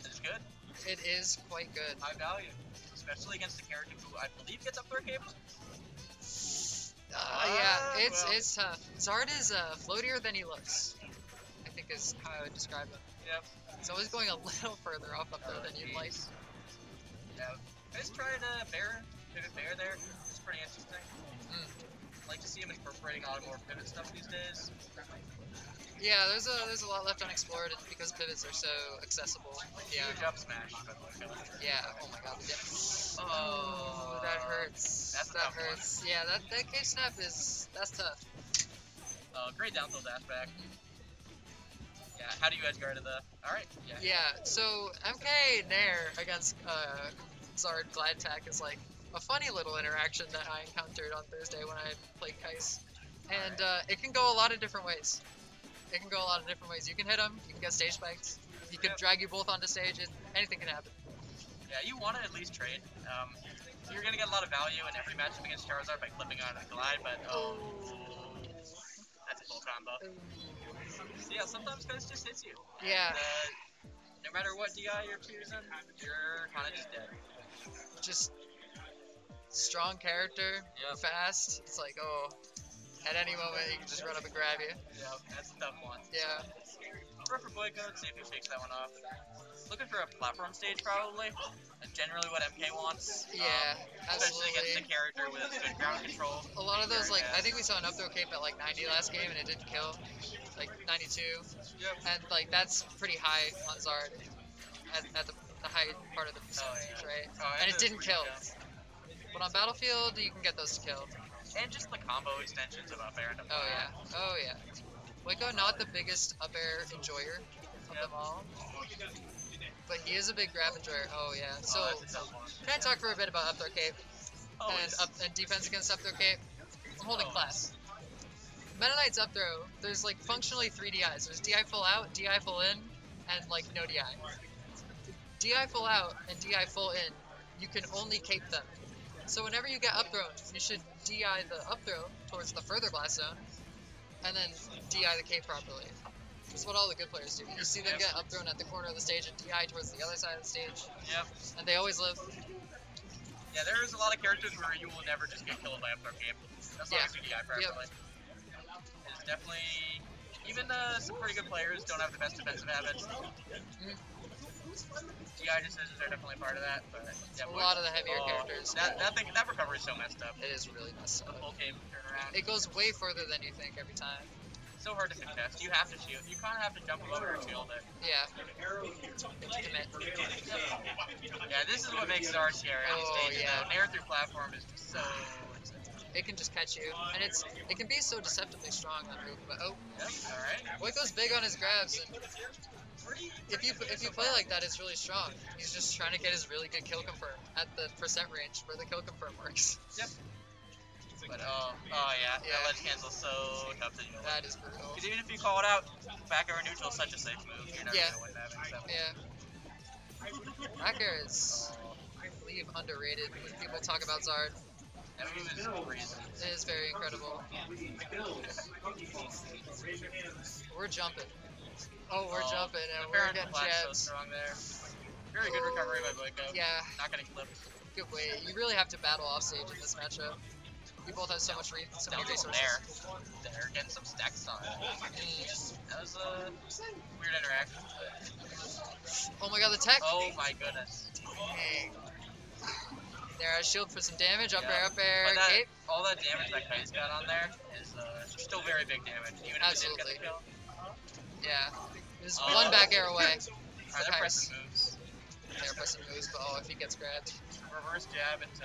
It's good. It is quite good. High value. Especially against a character who I believe gets up throw cape. Uh, Ah, yeah, it's well. it's tough. Zard is uh, floatier than he looks. I think is how I would describe him. Yep. He's always going a [LAUGHS] little further off up there than you'd like. Yeah. I just tried uh, Bear, pivot Bear there. It's pretty interesting. Mm. like to see him incorporating a lot more pivot stuff these days. Yeah, there's a there's a lot left unexplored because pivots are so accessible. Yeah, Huge up smash, yeah. Oh my god. Oh, that hurts. That's that tough one. Yeah, that that case snap is that's tough. Uh, great down throw dash back. Yeah, how do you edge guard to the? All right. Yeah. Yeah, so MK Nair against uh, Zard Glide Attack is like a funny little interaction that I encountered on Thursday when I played Kais. And uh, it can go a lot of different ways. It can go a lot of different ways. You can hit him, you can get stage spiked, he can Yep. drag you both onto stage, and anything can happen. Yeah, you want to at least trade. Um, you're gonna get a lot of value in every matchup against Charizard by clipping on a glide, but oh, that's a full combo. So, yeah, sometimes guys just hits you. Yeah, And, uh, no matter what DI you're choosing, you're kind of just dead. just strong character, Yep. fast. It's like, oh, at any moment he can just run up and grab you. Yeah, that's a tough one. Yeah, Go for Boyko see if he shakes that one off. Looking for a platform stage probably. That's generally what MK wants. Um, yeah, especially against a character with good ground control. A lot of those, like. I think we saw an up throw cape at like 90 last game and it didn't kill. Like 92. Yep. And, like, that's pretty high on Zard at, at the, the high part of the Oh, percentage, yeah. right? Oh, And it didn't kill. But on Battlefield, you can get those to kill. And just the combo extensions of up air and up Oh, yeah. Oh, yeah. Waco, not the biggest up air enjoyer of them all. But he is a big grab enjoyer. Oh, yeah. So, oh, that's a tough one. can I talk for a bit about up throw cape? and up and defense against up throw cape. I'm holding class. Meta Knight's up throw, there's like functionally three DIs. There's DI full out, DI full in, and like no DI. DI full out and DI full in, you can only cape them. So whenever you get up thrown, you should DI the up throw towards the further blast zone, and then DI the cape properly. That's what all the good players do. You see them get up thrown at the corner of the stage and DI towards the other side of the stage, Yep. and they always live. Yeah, there's a lot of characters where you will never just get killed by a throw cape. As long Yeah. as you DI properly. It's definitely even uh, some pretty good players don't have the best defensive habits. Mm. DI decisions are definitely part of that, but yeah, A lot of the heavier oh, characters. That that thing that recovery is so messed up. It is really messed up. The full game turnaround. It goes way further than you think every time. It's so hard to contest. You have to shield. You kind of have to jump above or shield it. Yeah. Commit. Yeah, this is what makes Zard scary on these Oh, stages. yeah. Nair through platform is just so. [SIGHS] It can just catch you, and it's it can be so deceptively strong on move. But oh, Yep. All right. Waco's big on his grabs, and if you if you play like that, it's really strong. He's just trying to get his really good kill confirm at the percent range where the kill confirm works. But oh, oh yeah, Yeah. that ledge cancel so tough to deal with. That is brutal. Because even if you call it out, back air neutral is such a safe move. You're never Yeah. gonna win that. So. Yeah. Back air is, I believe, underrated when people talk about Zard. That move is the reason. It is very incredible. We're jumping. Oh, we're Oh, jumping, and we're getting Flash so jabs. strong there. Very good recovery by Boyko. Yeah, Not getting clipped. good way. You really have to battle off stage in this matchup. You both have so much re- so many resources. there. There, getting some stacks on. Mm. That was a weird interaction. But Oh my god, the tech. Oh my goodness. Dang. There, I shield for some damage. Up Yeah. air, up air, that, cape. all that damage that Kite's got on there is uh, still very big damage, even if it didn't get the kill. Yeah. There's Oh. one back air away. Alright, they're Okay. pressing moves. They're pressing moves, but oh, if he gets grabbed. Reverse jab into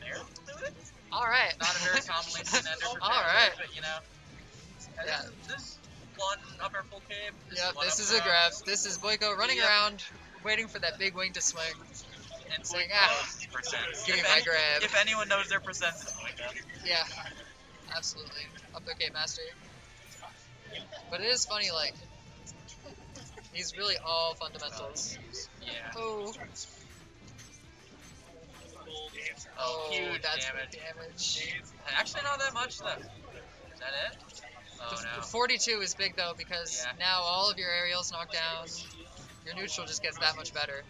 there. Alright. Not a very commonly seen [LAUGHS] ender for All jab, right. but you know. Yeah. This one up air full cape. This Yep, this is a throw, grab. This is Boyko running Yep. around, waiting for that big wing to swing. And saying, Boyko ah, percent. give me If my grab. If anyone knows their percents, it's Boyko. Yeah, absolutely. Up there, Cape Master. But it is funny, like, he's really all fundamentals. Yeah. Oh, Oh, oh, huge that's damage. damage. Actually, not that much though. Is that it? Oh no. 42 is big though because Yeah. now all of your aerials knocked down. Your neutral just gets that much better.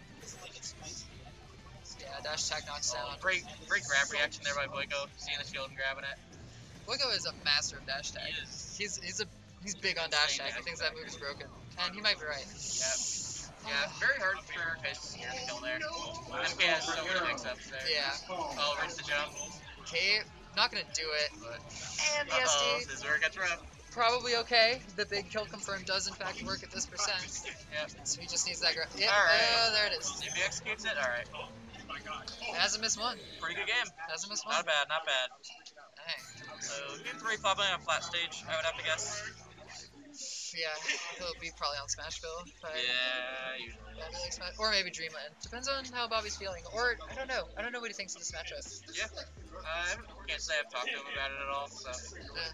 Yeah, dash attack knocks oh, down. Great, great grab reaction there by Boyko, seeing the shield and grabbing it. Boyko is a master of dash tag. He is. He's he's a he's big on dash tag. He thinks that move is broken, and he might be right. Yeah. Yeah, very hard for Kais to kill there. MK has so many mix-ups there. Yeah. Oh, reach the jump. Cape, not gonna do it. But And the uh-oh, SD, this is where it gets rough. probably okay. The big kill confirm does in fact work at this percent. Yep. So he just needs that grab. Yeah, Alright. oh, there it is. If he executes it, alright. Oh my god. Hasn't missed one. Pretty good game. Hasn't missed one. Not bad, not bad. Dang. So, game three probably on a flat stage, I would have to guess. Yeah, he'll be probably on Smashville. But Yeah, usually. Smash, or maybe Dreamland. Depends on how Bobby's feeling. Or I don't know. I don't know what he thinks of this matchup. Yeah. I can't say I've talked to him about it at all, so. Yeah.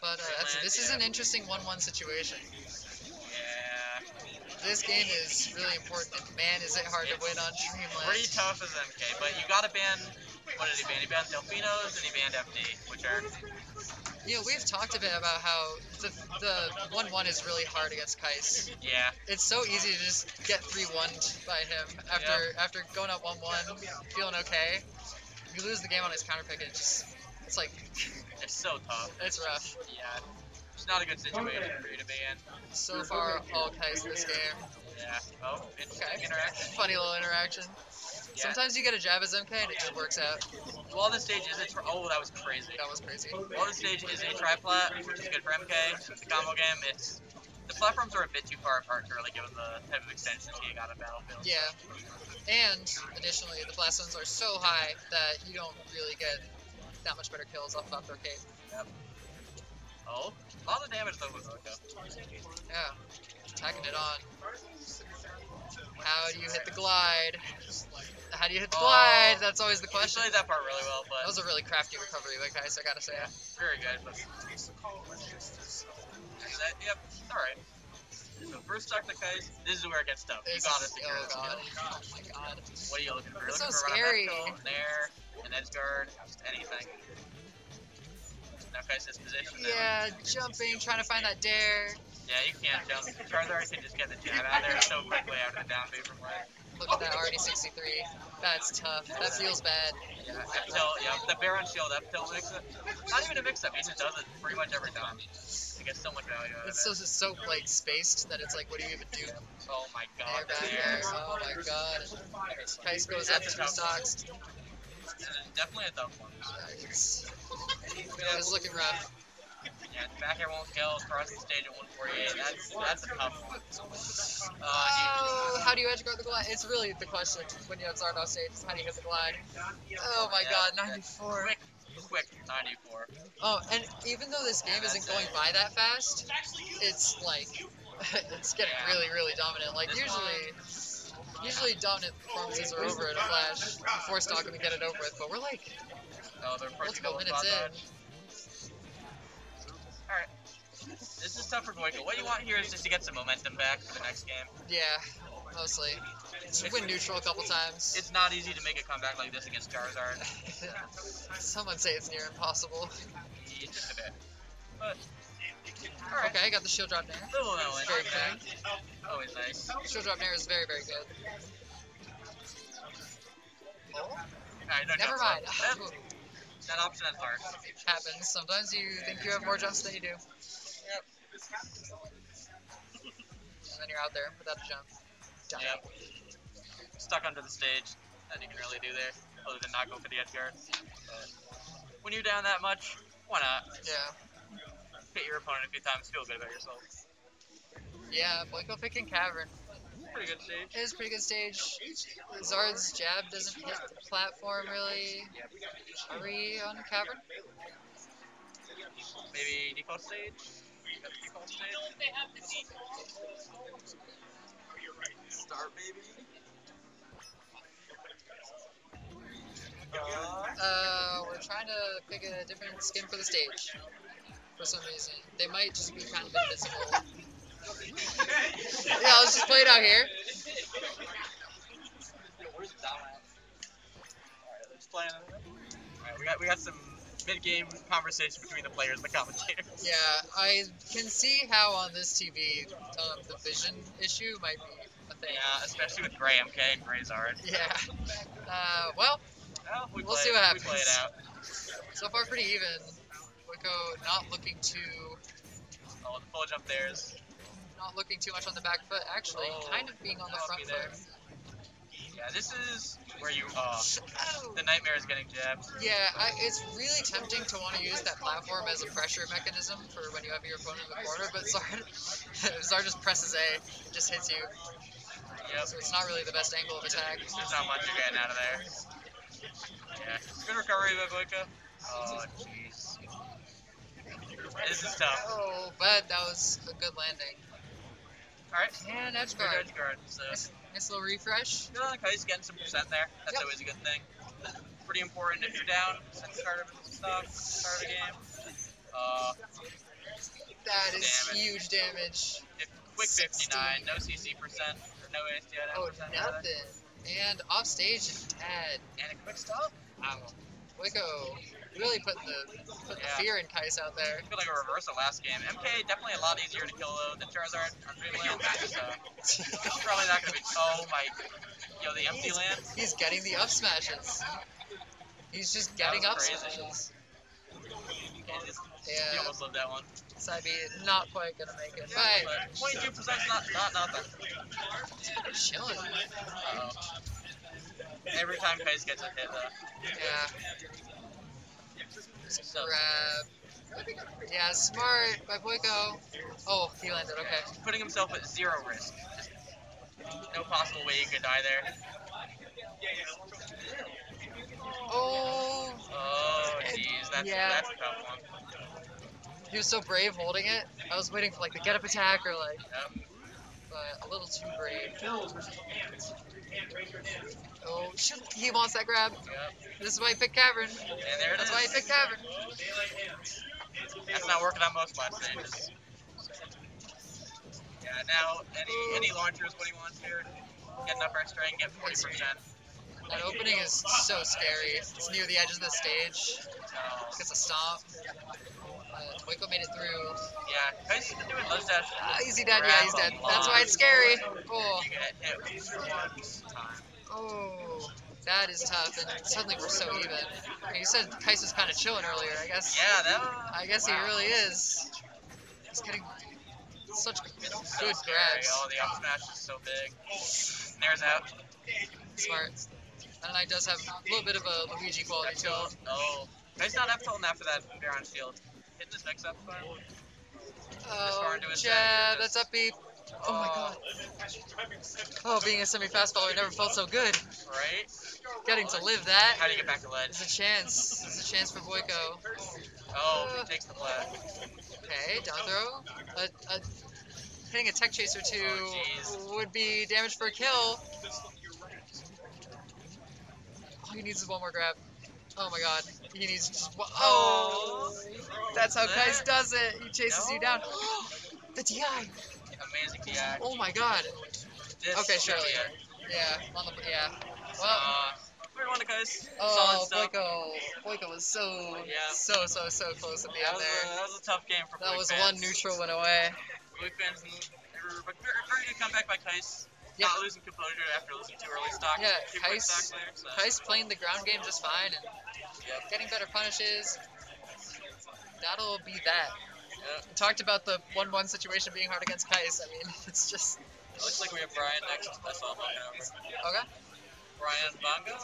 But uh, that's, this is an interesting 1-1 situation. Yeah. This game is really important, and man, is it hard to win on Dreamland. Pretty tough as MK, but you gotta ban. What did he ban? He banned Delfinos and he banned FD, which are. You know, we've talked a bit about how the the 1-1 is really hard against Kais. Yeah. It's so easy to just get 3-1'd by him after after going up 1-1, feeling okay. You lose the game on his counter pick, and it's just it's like [LAUGHS] It's so tough. it's rough. Yeah. It's not a good situation for you to be in. So far, all Kais this game. Yeah. Oh, interesting Okay. interaction. Funny little interaction. Yeah. Sometimes you get a jab as MK and it just works out. While this stage is a tri- oh that was crazy. That was crazy. While this stage is a triplat, which is good for MK, it's a combo game. It's the platforms are a bit too far apart currently, given the type of extensions he got in Battlefield. Yeah. And additionally, the blast zones are so high that you don't really get that much better kills off of Outdoor Cape. Oh, a lot of damage though with Oko. Yeah. Attacking it on. How do you hit the glide? How do you hit the Oh. That's always the He question. played that part really well, but That but was a really crafty recovery by Kais, I gotta say. very good. But that, yep, all right. So first stock the Kais, this is where it gets tough. You This gotta is- secure oh this oh, god. Oh my god. What are you looking for? You're It's looking so for scary. that there, an edge guard, just anything. Now Kais is positioned now. Yeah, jumping, trying to find that dare. Yeah, you can't jump. Charizard can just get the jab out of there so quickly out of the down B from where. Look at that already 63. That's tough. That feels bad. Yeah, up tilt, yeah, the Baron Shield up tilt mix up. Not even a mix up, he just does it pretty much every time. He gets so much value out of It's so so like spaced that it's like, what do you even do? Oh my god, there. Oh my god. Kais goes up two stocks. Definitely a tough one. It's, it's looking rough. Yeah, back air won't kill, cross the stage at 148. That's that's a tough one. Uh, Oh, how do you edge guard the glide? It's really the question when you have Zardoz stage. is How do you hit the glide? Oh my Yeah, god, 94. quick, quick 94. Oh, and even though this game isn't going by that fast, it's like [LAUGHS] it's getting Yeah. really, really dominant. Like This usually, usually dominant performances are over in a flash before stock and we get it over with. But we're like Oh, they're multiple minutes in. Alright. This is tough for Boyko. What you want here is just to get some momentum back for the next game. Yeah, mostly. Just win neutral a couple times. It's not easy to make a comeback like this against Charizard. [LAUGHS] Some would say it's near impossible. It's just a bit. But, alright. Okay, I got the shield drop nair. Little no Very clean. Oh, Always nice. Shield drop nair is very, very good. Oh, Alright, no never mind. That, option is hard. happens. Sometimes you think you have more jumps than you do. Yep. and then you're out there without the jump. Dying. Yep. Stuck under the stage. Nothing you can really do there, other than not go for the edge guard. But when you're down that much, why not? Yeah. Hit your opponent a few times, feel good about yourself. Yeah, Boyko picking Cavern. Pretty good stage. It is pretty good stage. Zard's jab doesn't hit the platform really. Are we on Cavern? Maybe default stage? Got default stage? Start maybe? Uh, we're trying to pick a different skin for the stage. For some reason. They might just be kind of invincible. Yeah, let's just play it out here. Where's Dom? Alright, let's play another. Alright, we got we got some mid-game conversation between the players and the commentators. Yeah, I can see how on this TV um, the vision issue might be a thing. Yeah, especially with Gray MK and Gray Zard. Yeah. Uh, well, Well, we We'll see what We play it happens. out. so far pretty even. Wicco not looking too Oh, the full jump there's. Not looking too much on the back foot. Actually, Oh, kind of being on the front foot. Yeah, this is where you. Uh, Oh. the nightmare is getting jabbed. Yeah, I, it's really tempting to want to use that platform as a pressure mechanism for when you have your opponent in the corner, but Zard, Zard [LAUGHS] just presses A, it just hits you. Yep. So it's not really the best angle of attack. There's not much you're getting out of there. Yeah. Good recovery by Boyko. Oh, jeez. This is tough. Oh, but that was a good landing. Alright. And edge Good guard. edge guard. So, Nice, nice little refresh. good on Kai's getting some percent there. That's Yep. always a good thing. Pretty important if you're down at the start of the stuff, start of the game. Uh, That is Damage. huge damage. if, quick 59, no CC percent, no ASDI Oh, percent. rather. nothing. And off stage, Dad. And a quick stop. Wow. Wicco really putting the putting Yeah. the fear in Kais out there. I feel like a reversal last game. MK definitely a lot easier to kill though than Charizard on Dreamland. So probably not gonna be. Oh my. Yo, the empty He's- land. He's getting the up smashes. He's just getting was up crazy. smashes. And just, he Yeah, almost lived that one. side B not quite gonna make it. But But 22% not, not nothing. chilling. Uh-oh. Every time Kais gets a hit though. Yeah. Grab. Yeah, smart by Boyko. Oh, he landed. Okay. Putting himself at zero risk. Just no possible way he could die there. Oh, Oh, jeez, that's, Yeah. that's a tough one. he was so brave holding it. I was waiting for like the get up attack or like, Yep. but a little too brave. Oh, shoot, he wants that grab. Yep. This is why he picked Cavern. And there it That's is. why he picked Cavern. That's not working on most flat stages. Yeah, now any any launcher is what he wants here. Get enough extra and get 40%. That opening is so scary. It's near the edge of the stage. Gets a stomp. Boyko made it through. yeah, been doing low dash. Ah, easy dead. Yeah, he's dead. That's why it's scary. Oh, oh, that is tough. And suddenly we're so even. You said Kais was kind of chilling earlier. I guess. Yeah, that I guess wow. he really is. He's getting such It's good so grabs. Oh, the up smash is so big. Nair's out. Smart. That knight does have a little bit of a Luigi quality to it. Oh. Kai's not up tilting after that Baron shield. Hitting oh, his mix up far. Oh, far into his jab. That's up B. Oh my god. Oh, being a semi fast follower never felt so good. Right? Getting to live that How do you get back to ledge? is a chance. It's a chance for Boyko. Oh, he takes the flag. Okay, down throw. A, a, hitting a tech chaser too Oh, would be damage for a kill. All he needs is one more grab. Oh my god. He needs just one. Oh! oh. That's how Kais does it. He chases you down. [GASPS] the DI. Amazing DI. Oh my god. This Okay, sure. be. Yeah, on the yeah. Well, Uh, one to oh. Boyko, Boyko was so, Yeah. so, so, so close at the end there. a, that was a tough game for That was fans. one neutral went away. Blue fans, were- very, good comeback by Kais. Yeah. Not losing composure after losing two early stocks. Yeah, Kais- there. So. Kais playing the ground game just fine and Yep. getting better punishes. That'll be that. We talked about the 1-1 situation being hard against Kais. I mean, [LAUGHS] it's just It looks like we have Brian next. I saw him walking over. okay. Brian Bongo? Is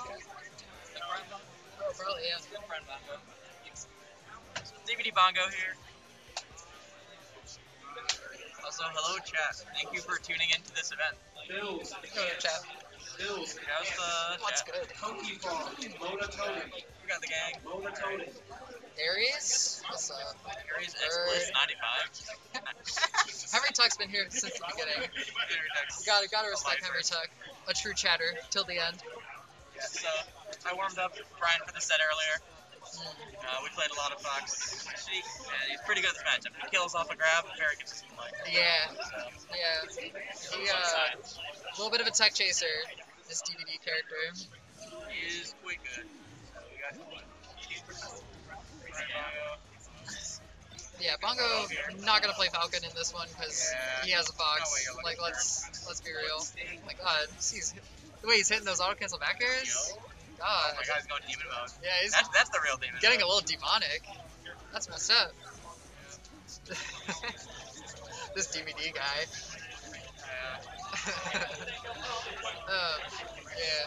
that Brian Bongo? Oh, probably yeah. Brian Bongo. DVD Bongo here. Also, hello chat. Thank you for tuning into this event. Bills. Go to chat. Bills. How's the What's chat? good? Pokeball. Mona Tony. We got the gang. Mona Tony. Aries? What's up? Aries X Bird. Bliss 95. [LAUGHS] Henry Tuck's been here since the beginning. You gotta gotta respect Henry Tuck. A true chatter till the end. So, I warmed up Brian for the set earlier. Uh, we played a lot of Fox Sheik, and he's pretty good at this matchup. He kills off a grab very consistently. Yeah, So, yeah. He uh, a little bit of a tech chaser. This DVD character. he is quite good. So, we got. Yeah, Bongo not gonna play Falcon in this one because Yeah. he has a fox. No like let's let's be real. My God, he's the way he's hitting those auto cancel back airs. God, Oh my god, he's going demon mode. yeah, he's That's, that's the real demon getting a little demonic. That's messed up. [LAUGHS] this DVD guy. [LAUGHS] Yeah. um, yeah.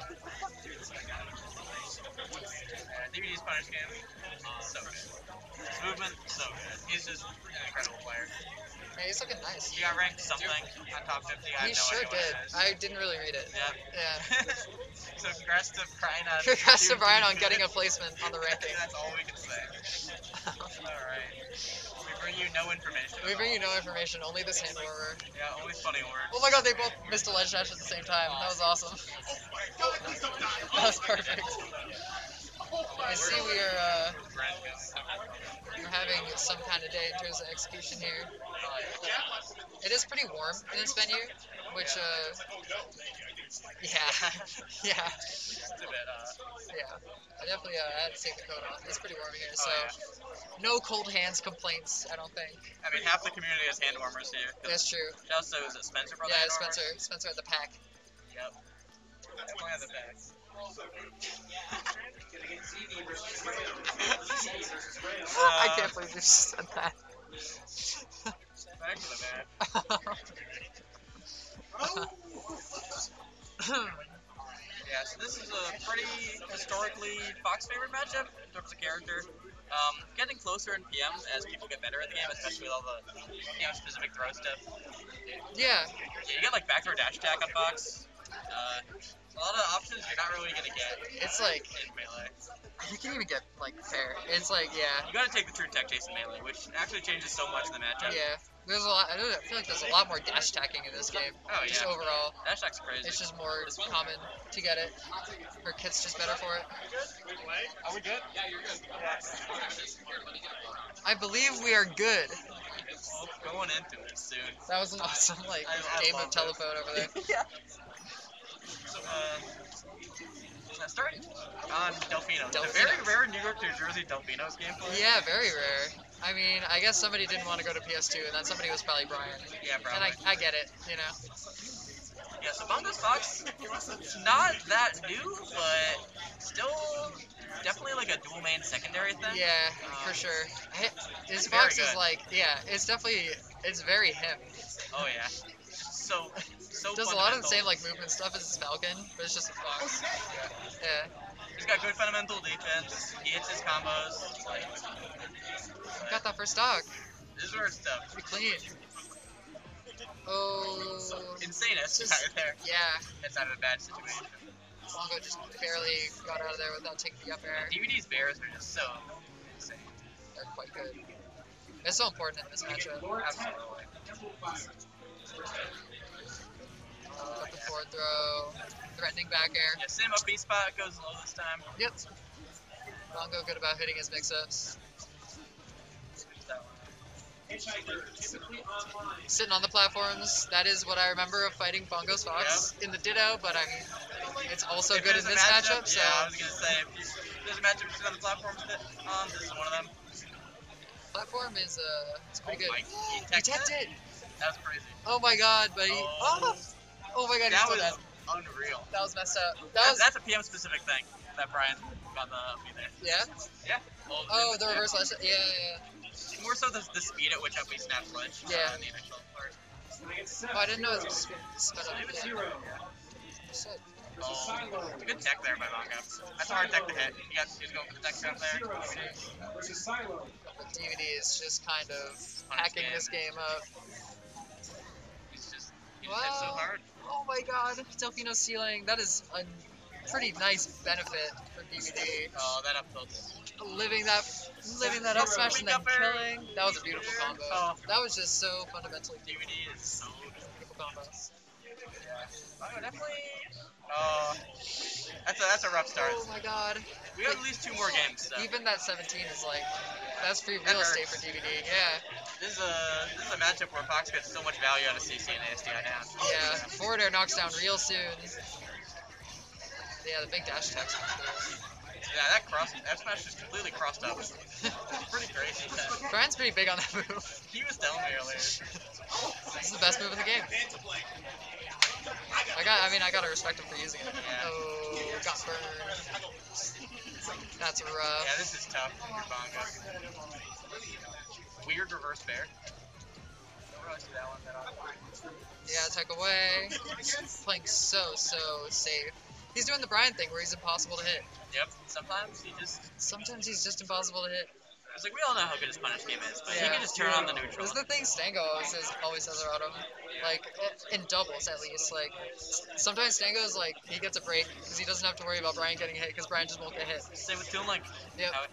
Yeah, DVD's punish game, so good. His movement, so good. He's just an incredible player. He's looking nice. He got ranked something on top 50. I He no sure did. I didn't really read it. Yeah. Yeah. [LAUGHS] so congrats to Brian on Congrats to Brian on getting a placement on the [LAUGHS] ranking. That's all we can say. [LAUGHS] Alright. We bring you no information. We bring you no information, only this hand warmer. Yeah, only funny words. Oh my god, they both missed a ledge dash at the same time. That was awesome. Oh that was perfect. I see we are uh, we're having some kind of day in terms of execution here. It is pretty warm in this venue, which uh, [LAUGHS] yeah, [LAUGHS] yeah, Just a bit, yeah. I definitely uh, had to take the coat off. It's pretty warm here, so no cold hands complaints. I don't think. I mean, half the community has hand warmers here. That's true. Also, is it Spencer brought Yeah? Spencer. Spencer at the pack. Yep. Definitely has a bag. I can't believe you just said that. Back to the bag. Yeah, so this is a pretty historically Fox favorite matchup in terms of character. Um, getting closer in PM as people get better at the game, especially with all the PM specific throw stuff. yeah, Yeah, you get like backdoor dash attack on Fox. Uh, a lot of options you're not really gonna get it's like in melee. you can even get like fair. It's like yeah, You gotta take the true tech chase in melee, which actually changes so much in the matchup. yeah. There's a lot. I don't know, I feel like there's a lot more dash attacking in this game. Oh Just yeah. overall, Dash attack's crazy. it's just more common to get it. Her kit's just better for it. Are we good? Yeah, you're good. I believe we are good. Well, going into it soon. That was an awesome like I- I game of that. telephone over there. [LAUGHS] yeah. Uh, let's on Delfino. A very Delfino. rare New York, New Jersey Delfino's gameplay. Yeah, very rare. I mean, I guess somebody didn't want to go to PS2, and that somebody was probably Brian. Yeah, And. I, I get it, you know. Yeah, so Bongo's Fox, it's not that new, but still definitely like a dual main secondary thing. Yeah, for sure. Hi- His Fox is like, yeah, it's definitely, it's very him. Oh yeah. So, so Does a lot of the same like movement stuff as his Falcon, but it's just a Fox. Yeah. He's got good fundamental defense. He hits his combos. Like, Got that first stock. this is our stuff. Pretty clean. Oh. Insanest Just- right there. Yeah. It's out of a bad situation. Bongo just barely got out of there without taking the up air. DVD's bears are just so insane. They're quite good. It's so important in this matchup. Absolutely. Up the forward throw. Threatening back air. Yeah, same up B spot goes low this time. Yep. Bongo good about hitting his mix-ups. Sitting on the platforms, that is what I remember of fighting Bongo's Fox in the Ditto, but I mean, it's also if good in this matchup, so yeah, I was gonna say if there's a matchup between on the platforms um, this is one of them. platform is uh, it's pretty good. Oh my, he He teched it? it. That was crazy. Oh my god, but he. Oh. Oh, oh my god, that was dead. unreal. That was messed up. That That was. that's a PM specific thing that Brian got the up there. Yeah. Yeah. Oh, the reverse last. Yeah, yeah. More so the, the speed at which up we snap ledge. uh, Yeah. in the initial part. Oh, I didn't know it was sped up. Yeah. Shit. Oh, good tech there by Bongo. That's a hard tech to hit. You got he's going for the tech trap there. versus Silo. But DVD is just kind of hacking this game up. He's just he just hits so Wow. hard. Oh my god, Delfino ceiling. That is a pretty nice benefit for DVD. Oh, that up tilt. Living that, living that up smash and then killing. That was a beautiful oh. combo. Oh. That was just so fundamentally DVD is so beautiful combos. Oh, definitely. Oh, that's a that's a rough start. Oh my god. We got at least two more games. So. Even that 17 is like, that's free That real estate for DVD. Yeah. This is a this is a matchup where Fox gets so much value out of CC and ASDI down. Yeah. Forward air knocks down real soon. Yeah, the big dash attacks. Yeah, that cross that smash just completely crossed up. Pretty crazy. Brian's pretty big on that move. He was telling me earlier. This is the best move in the game. I got, I mean, I gotta respect him for using it. Yeah. Oh, got burned. That's rough. Yeah, this is tough Bongo. Weird reverse bear. Don't really see that one that often. Yeah, tech away. Playing so, so safe. He's doing the Brian thing where he's impossible to hit. Yep. Sometimes he just Sometimes he's just impossible to hit. it's like we all know how good his punish game is, but he can just turn on the neutral. This is the thing Stango always says, always says about him. Like, in doubles at least. Like, sometimes Stango's like, he gets a break because he doesn't have to worry about Brian getting hit because Brian just won't get hit. Same with Toon, like Yep. how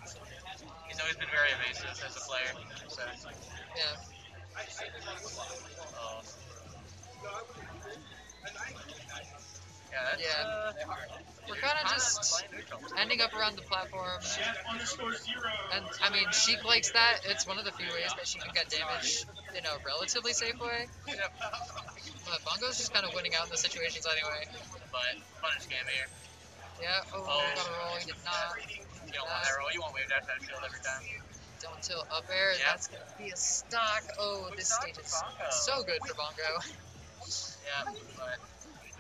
he's always been very evasive as a player. So, Yeah. oh. Yeah, that's, Yeah. Uh, We're kind of just ending up around the platform. Chef underscore zero. And I mean, Sheik likes that. It's one of the few ways that she can get damage in a relatively safe way. But Bongo's just kind of winning out in the situations anyway. But punish game here. Yeah. Oh, Oh. got a roll. He did not. You don't want that roll. You want wave dash that shield every time. Don't tilt up air. Yeah. That's gonna be a stock. Oh, this stage is so good for Bongo. Yeah, but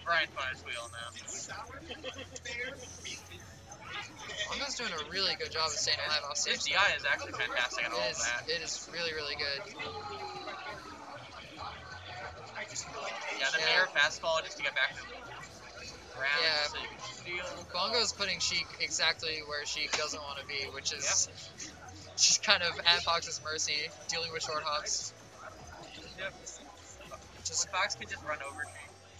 Brian we all know. Bongo's doing a really good job of staying alive off His stage. DI is actually fantastic and all is, that. it is really, really good. Yeah, the Yeah. fastball just to get back to ground Yeah. so you can steal. Bongo's putting Sheik exactly where Sheik doesn't want to be, which is she's kind of at Fox's mercy, dealing with short hops. Yep. Just Fox can just run over.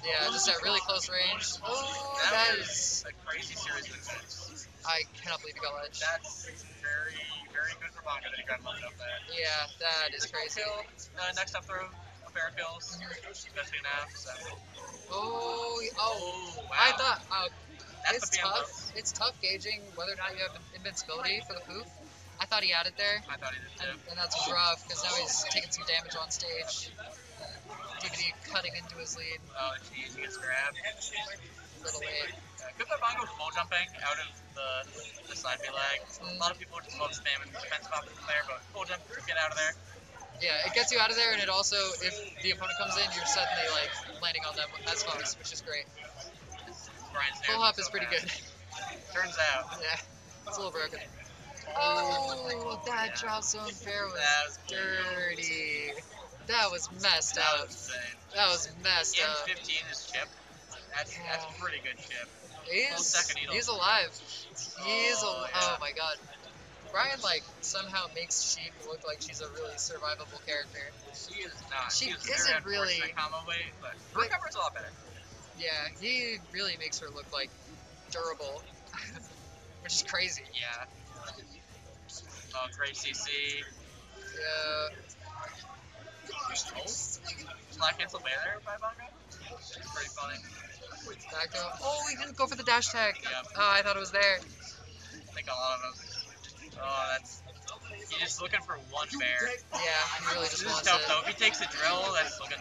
Yeah, just at really close range. Oh, That that is. a crazy series of events. I cannot believe he got ledge. That's very, very good for Bongo that he got moved up there. Yeah, that is crazy. Kill, uh, next up throw, a pair of kills, especially now. So. Oh, oh. Oh, wow. I thought uh, That's it's tough. It's tough gauging whether or not you have invincibility for the poof. I thought he had it there, I thought he did and, too. and that's rough because now he's taking some damage on stage. DVD cutting into his lead, Oh, jeez, he gets grabbed. little late. Uh, good by Bongo full jumping out of the, the side B lag. A lot of people just love spamming defensive options there, but full jump, get out of there. Yeah, it gets you out of there, and it also, if the opponent comes in, you're suddenly like landing on them as Fox, which is great. Brian's Full hop so is pretty fast. good. Turns out, [LAUGHS] Yeah, it's a little broken. Oh, that Yeah. drop zone fair was that was dirty. That was messed That up. was. That was messed In up. 15 is chip. That's that's Yeah. pretty good chip. He's, he's alive. He's Oh, al- yeah. oh my god. Brian like somehow makes Sheik look like she's a really survivable character. She is not. She is isn't really- weight, but her cover's a lot better. Yeah, he really makes her look like durable, [LAUGHS] which is crazy. Yeah. Oh, great CC. Yeah, Oh, Black cancel banner by Bongo. Pretty funny. back to oh he didn't go for the dash tag. Yep. Oh, I thought it was there. I think a lot of them. Oh, that's. He's just looking for one bear. Yeah, he really This just is wants tough it. though. If he takes a drill, that's looking.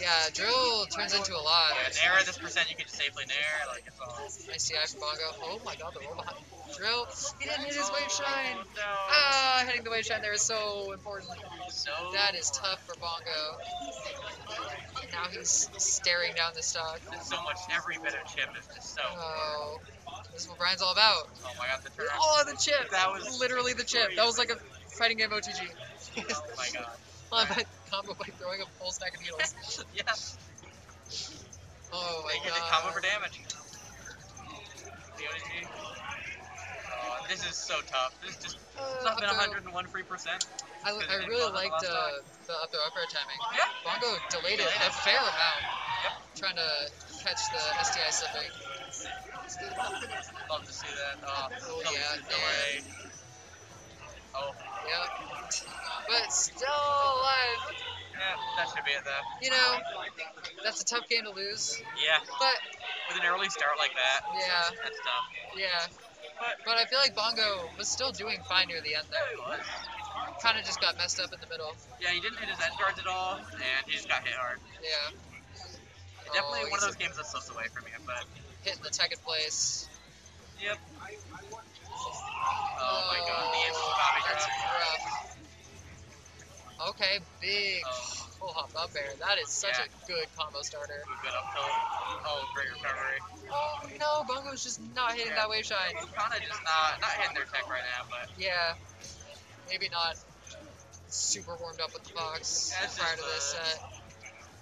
Yeah, drill turns into a lot. Yeah, nair at this percent, you can just safely nair. Like it's all. Nice CI from Bongo. Oh my god, the behind. Drill. He didn't hit his wave shine. Oh, no. Ah, hitting the wave shine there is so important. So. That is tough for Bongo. Now he's staring down the stock. There's so much. Every bit of chip is just so. Oh, this is what Brian's all about. Oh my god, the turn. Oh, the chip! That was literally the chip. That was like a fighting game OTG. [LAUGHS] Oh my god. Well, by combo by throwing a full stack of needles. [LAUGHS] yeah. Oh my They get the combo for damage. Oh, this is so tough. This is just Uh, not been up 101 free percent. I, I really go out the uh, the up throw up air timing. Yeah. Bongo delayed it a fair amount, yep. trying to catch the SDI slipping. Love to see that. Oh, Oh, the yeah, delay. Oh, Yep. But still alive. yeah, that should be it though. You know, that's a tough game to lose. Yeah, But with an early start like that, yeah, that's tough. yeah. But I feel like Bongo was still doing fine near the end was. Kind of just got messed up in the middle. Yeah, he didn't hit his end guards at all, and he just got hit hard. Yeah. Definitely Oh, one of those games that slips away from you, but hitting the second place. yep. Oh my god, the instant Bobby That's rough. Okay, big Oh, full hop up air. That is such Yeah. a good combo starter. good up tilt. Oh, great recovery. Oh no, Bongo's just not hitting that wave shine. Kind of just not not hitting their tech right now, but Yeah, maybe not super warmed up with the box Yeah, prior to this uh, set.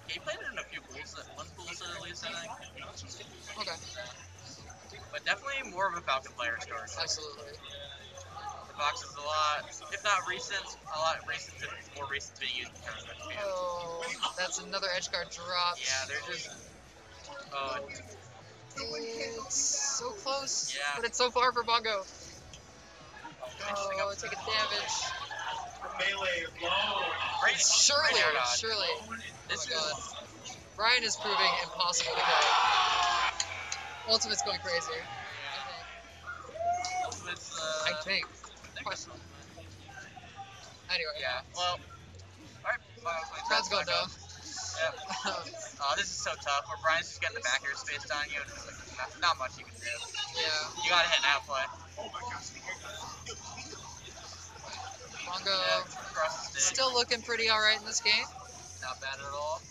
he played it in a few pools, one pool set at least, I think. Okay, But definitely more of a Falcon player story. absolutely. The box is a lot, if not recent, a lot recent, to, more recent to be used in terms of XP. Oh, that's another edge guard drop. Yeah, they're just. Oh, It's so close, Yeah. but it's so far for Bongo. finishing Oh, up taking damage. Melee low. great. Surely, great surely. This oh my is. god. Brian is proving impossible to play. Ultimate's going crazy. It's, uh, I think. I think so. Anyway. Yeah, well. Well, Crowd's going down. Yep. Oh, this is so tough. Where Brian's just getting the back air spaced on you, and there's like, not, not much you can do. yeah. You gotta hit an outplay. Oh my across the stage. still looking pretty alright in this game. Not bad at all.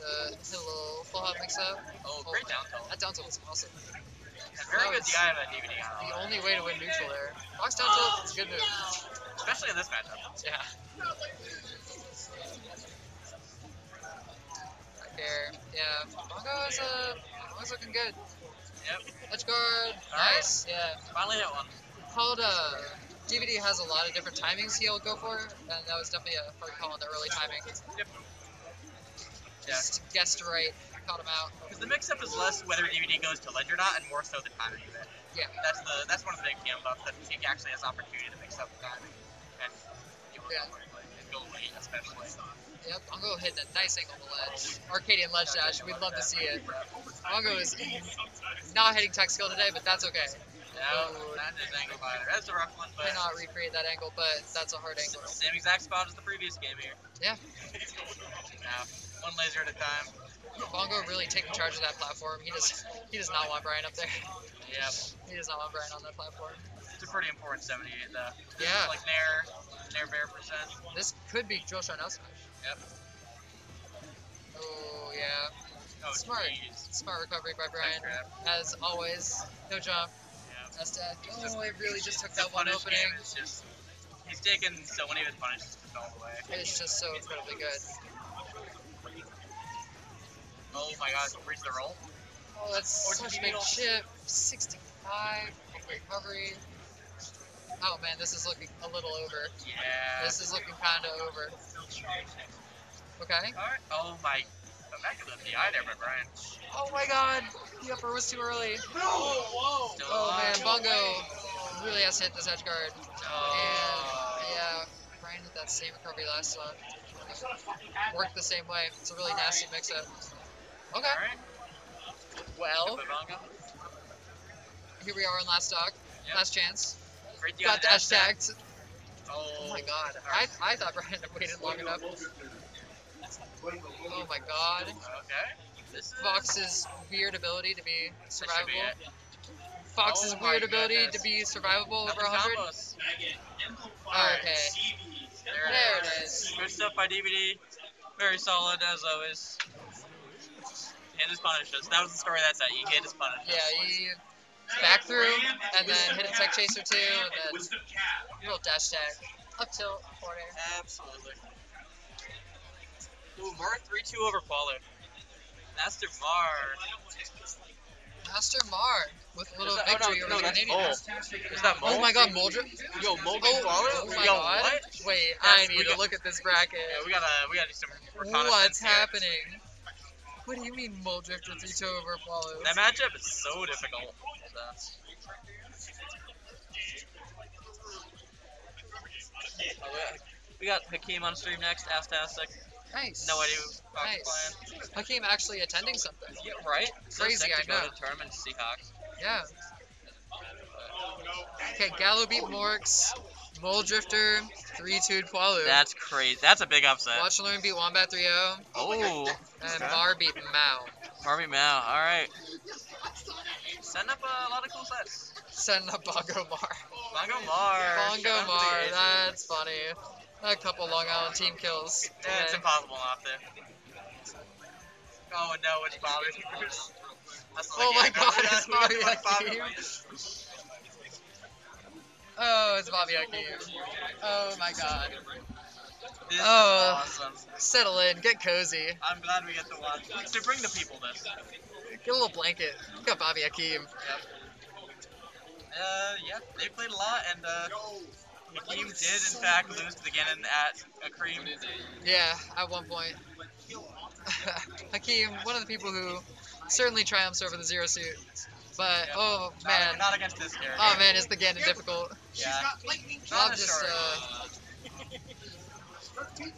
Uh, hit a little full hop mix up. Oh, great down tilt. That down tilt was awesome. Very good DI of that DVD on The only way to win neutral there. Box down tilt is a good move. especially in this matchup. Yeah. Back air. Yeah. Bongo is uh, Bongo's looking good. Yep. Edge guard. Alright. Nice. Yeah. Finally hit one. Called uh, DVD has a lot of different timings he'll go for, and that was definitely a hard call on the early timing. Yep. Yeah. Just guessed right, caught him out. Because the mix-up is less whether DVD goes to ledge or not, and more so the timing of it. Yeah. That's the that's one of the big game buffs that Teak actually has opportunity to mix up the timing. And Yeah. and go late especially. Yep, Bongo hit a nice angle on the ledge. Arcadian ledge dash, we'd love to see it. Bongo is not hitting tech skill today, but that's okay. No, not his angle either. That's a rough one, but Cannot recreate that angle, but that's a hard angle. same exact spot as the previous game here. Yeah. Now, one laser at a time. Bongo really taking charge of that platform. He does he does not want Brian up there. Yep. He does not want Brian on that platform. It's a pretty important 78 though. This Yeah. Like Nair, Nair Bear percent. This could be drill shot out smash. Yep. Oh yeah. Oh, Smart. jeez. Smart recovery by Brian. As always. No jump. Yeah. That's dead. just- Oh, it really just took that one opening. game is just. He's taken so many of his punishes all the way. It's just so incredibly good. Oh my god, reach the roll. Oh, that's Or such did a he big needle? chip. 65. Recovery. Oh man, this is looking a little over. Yeah. This is looking kind of over. Okay. Alright. Oh my. I'm back to the DI there by Brian. Oh my god, the upper was too early. Still Oh alive. man, Bongo really has to hit this edge guard. Oh. And yeah, Brian hit that same recovery last time. Worked the same way. It's a really nasty mix up. Okay, Alright. well, Good by Bongo. here we are on last dog. Yep. Last chance. DI Got dash tag. tagged. Oh, Oh my god, I, I thought Brian had waited long enough. Oh my god. Okay. This is. Fox's weird ability to be survivable. Fox's Oh weird ability goodness. to be survivable over 100. Oh, okay. There There it is. Good stuff by DVD. Very solid as always. Hit his punishes. That was the story of that set. You hit his punishes. Yeah, he back through and then hit a tech chaser too, and then real dash tag. Up tilt, air. Absolutely. Ooh, Mar 3-2 over Poilu. Master Mar. Master Mar with a little that- oh, victory no, over no, that's Canadian. Mole. Is that Mole? Oh my god, Moldra. Yo, Mole Oh, oh my Yo, god. what? Wait, Yes, I need to got- look at this bracket. Yeah, we gotta, we gotta do some reconnaissance What's here. What do you mean Moldrifter 3-2 over Apollo? That matchup is so difficult. Oh, we- we got Hakeem on stream next, Astastic. Nice. No idea who Nice. playing. Hakeem actually attending something. Yeah, right? Crazy, I know. to tournament to see Hawks. Yeah. Okay, Gallo beat Morks. Moldrifter 3-2 Poilu. That's crazy. That's a big upset. Watch and Learn beat Wombat 3-0. Oh, And. Mar beat Mao. Harvey Mao. All right. Setting up a lot of cool sets. Send up Bongo Mar. Bongo Mar. Bongo Shout out to the Mar, that's funny. A couple Long Island team kills. Yeah, it's impossible not to. Oh no, it's Bobby. [LAUGHS] Oh my [LAUGHS] god, it's Bobby like Bobby. Hakeem. [LAUGHS] Oh, it's Bobby Hakeem. Oh my god. This Oh. is awesome. Settle in, get cozy. I'm glad we get to watch. To bring the people this. Get a little blanket. We got Bobby Hakeem. Uh, yeah, they played a lot, and uh, Hakeem did in fact lose to the Ganon at a cream. Yeah, at one point. [LAUGHS] Hakeem, one of the people who certainly triumphs over the zero suit. But Yeah. oh Not, man, not against this character. oh man, is the Ganon difficult? Yeah. I'm just, uh,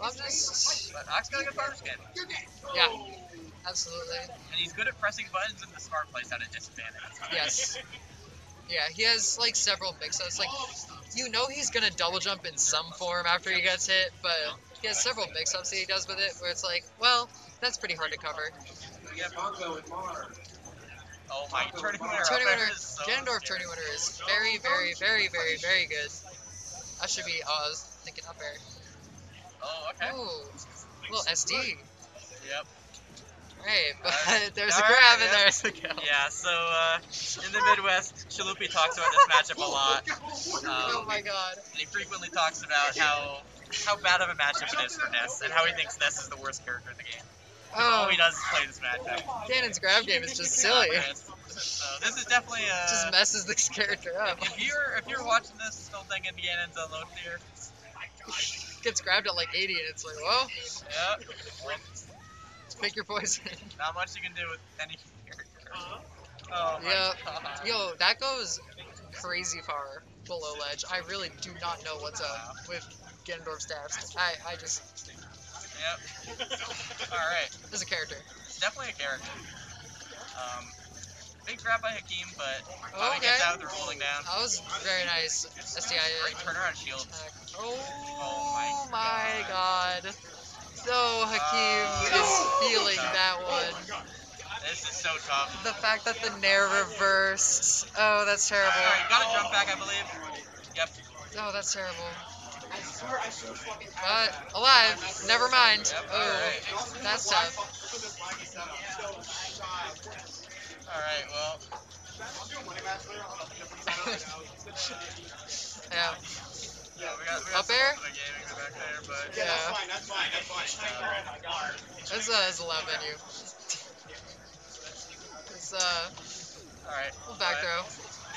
I'm just, But Ox got a good farm skin, yeah, absolutely, and he's good at pressing buttons in the smart place at a disadvantage. yes, yeah. He has like several mix-ups. Like, you know, he's gonna double jump in some form after he gets hit, but he has several mix-ups that he does with it, where it's like, well, that's pretty hard to cover. We got Bongo and Mar. Oh my, turning winner Turning up there winner, is so Ganondorf scary. turning winner is very, very, very, very, very good. That should be. Oh, I was thinking up air. Oh, okay. Oh, little SD. Yep. Right, but Alright. [LAUGHS] there's a Alright, grab and yeah. there's a kill. Yeah, so uh, in the Midwest, Chalupi talks about this matchup a lot. Oh Um, my god. and he frequently talks about how how bad of a matchup it is for Ness, and how he thinks Ness is the worst character in the game. All Oh, he does is play this matchup. Ganon's grab game is just silly. So [LAUGHS] this is definitely uh, Just messes this character up. if you're if you're watching this still thinking Ganon's on low tier, [LAUGHS] Gets grabbed at like 80 and it's like, well, yeah, well, pick your poison. [LAUGHS] not much you can do with any character. Oh my Yeah. god. Yo, that goes crazy far below ledge. I really do not know what's up with Ganondorf stats. I, I just, Yep. [LAUGHS] All right. there's a character. It's definitely a character. Um, big grab by Hakeem, but Oh, Bobby okay. gets out with the rolling down. That was very nice. SDI Great turnaround shield. Oh, Oh my my god. So Hakeem Oh, is feeling God. that one. This is so tough. The fact that the Nair reversed. Oh, that's terrible. All right, got a jump back, I believe. Yep. Oh, that's terrible. But alive. Never mind. Yep. Oh, All right. that's tough. All right. Well, [LAUGHS] Yeah. yeah, we got, we got Up some air? Back there, but Yeah. That's fine, that's fine. That's a, that's a loud venue. It's uh, all right. little back But, throw.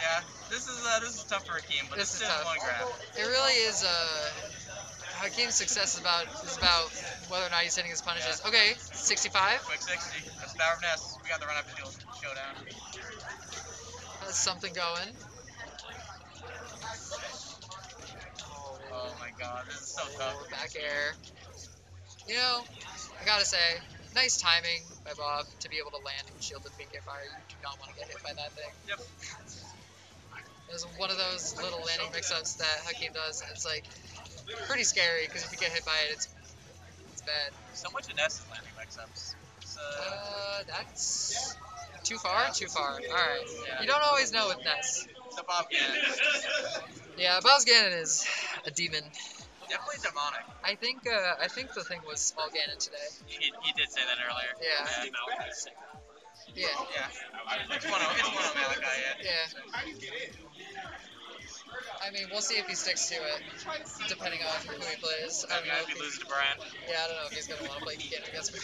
Yeah, this is uh, this is tough for Hakeem, but This is tough. one grab. It really is uh, Hakeem's success is about is about whether or not he's hitting his punishes. Okay, 65. Quick 60. That's the power of Ness. We got the run up shield showdown. That's something going. Oh my god, this is so tough. Back air. You know, I gotta say, nice timing by Bob to be able to land and shield with PK fire. You do not want to get hit by that thing. Yep. It was one of those little landing mix-ups that Hakeem does, and it's like pretty scary because if you get hit by it, it's it's bad. So much of Ness is landing mix-ups. It's, uh, Uh, that's too far. Too far. All right. Yeah. You don't always know with Ness. so Bob Ganon. Yeah, Bob's Ganon is a demon. Definitely demonic. I think uh, I think the thing was small Ganon today. He, he did say that earlier. Yeah. Yeah. Yeah. Yeah. It's one of it's one of Malachi, yeah. Yeah. I mean, we'll see if he sticks to it, depending on who he plays. I don't know if he, loses to Brian. yeah, I don't know if he's gonna want to play Ganon against me.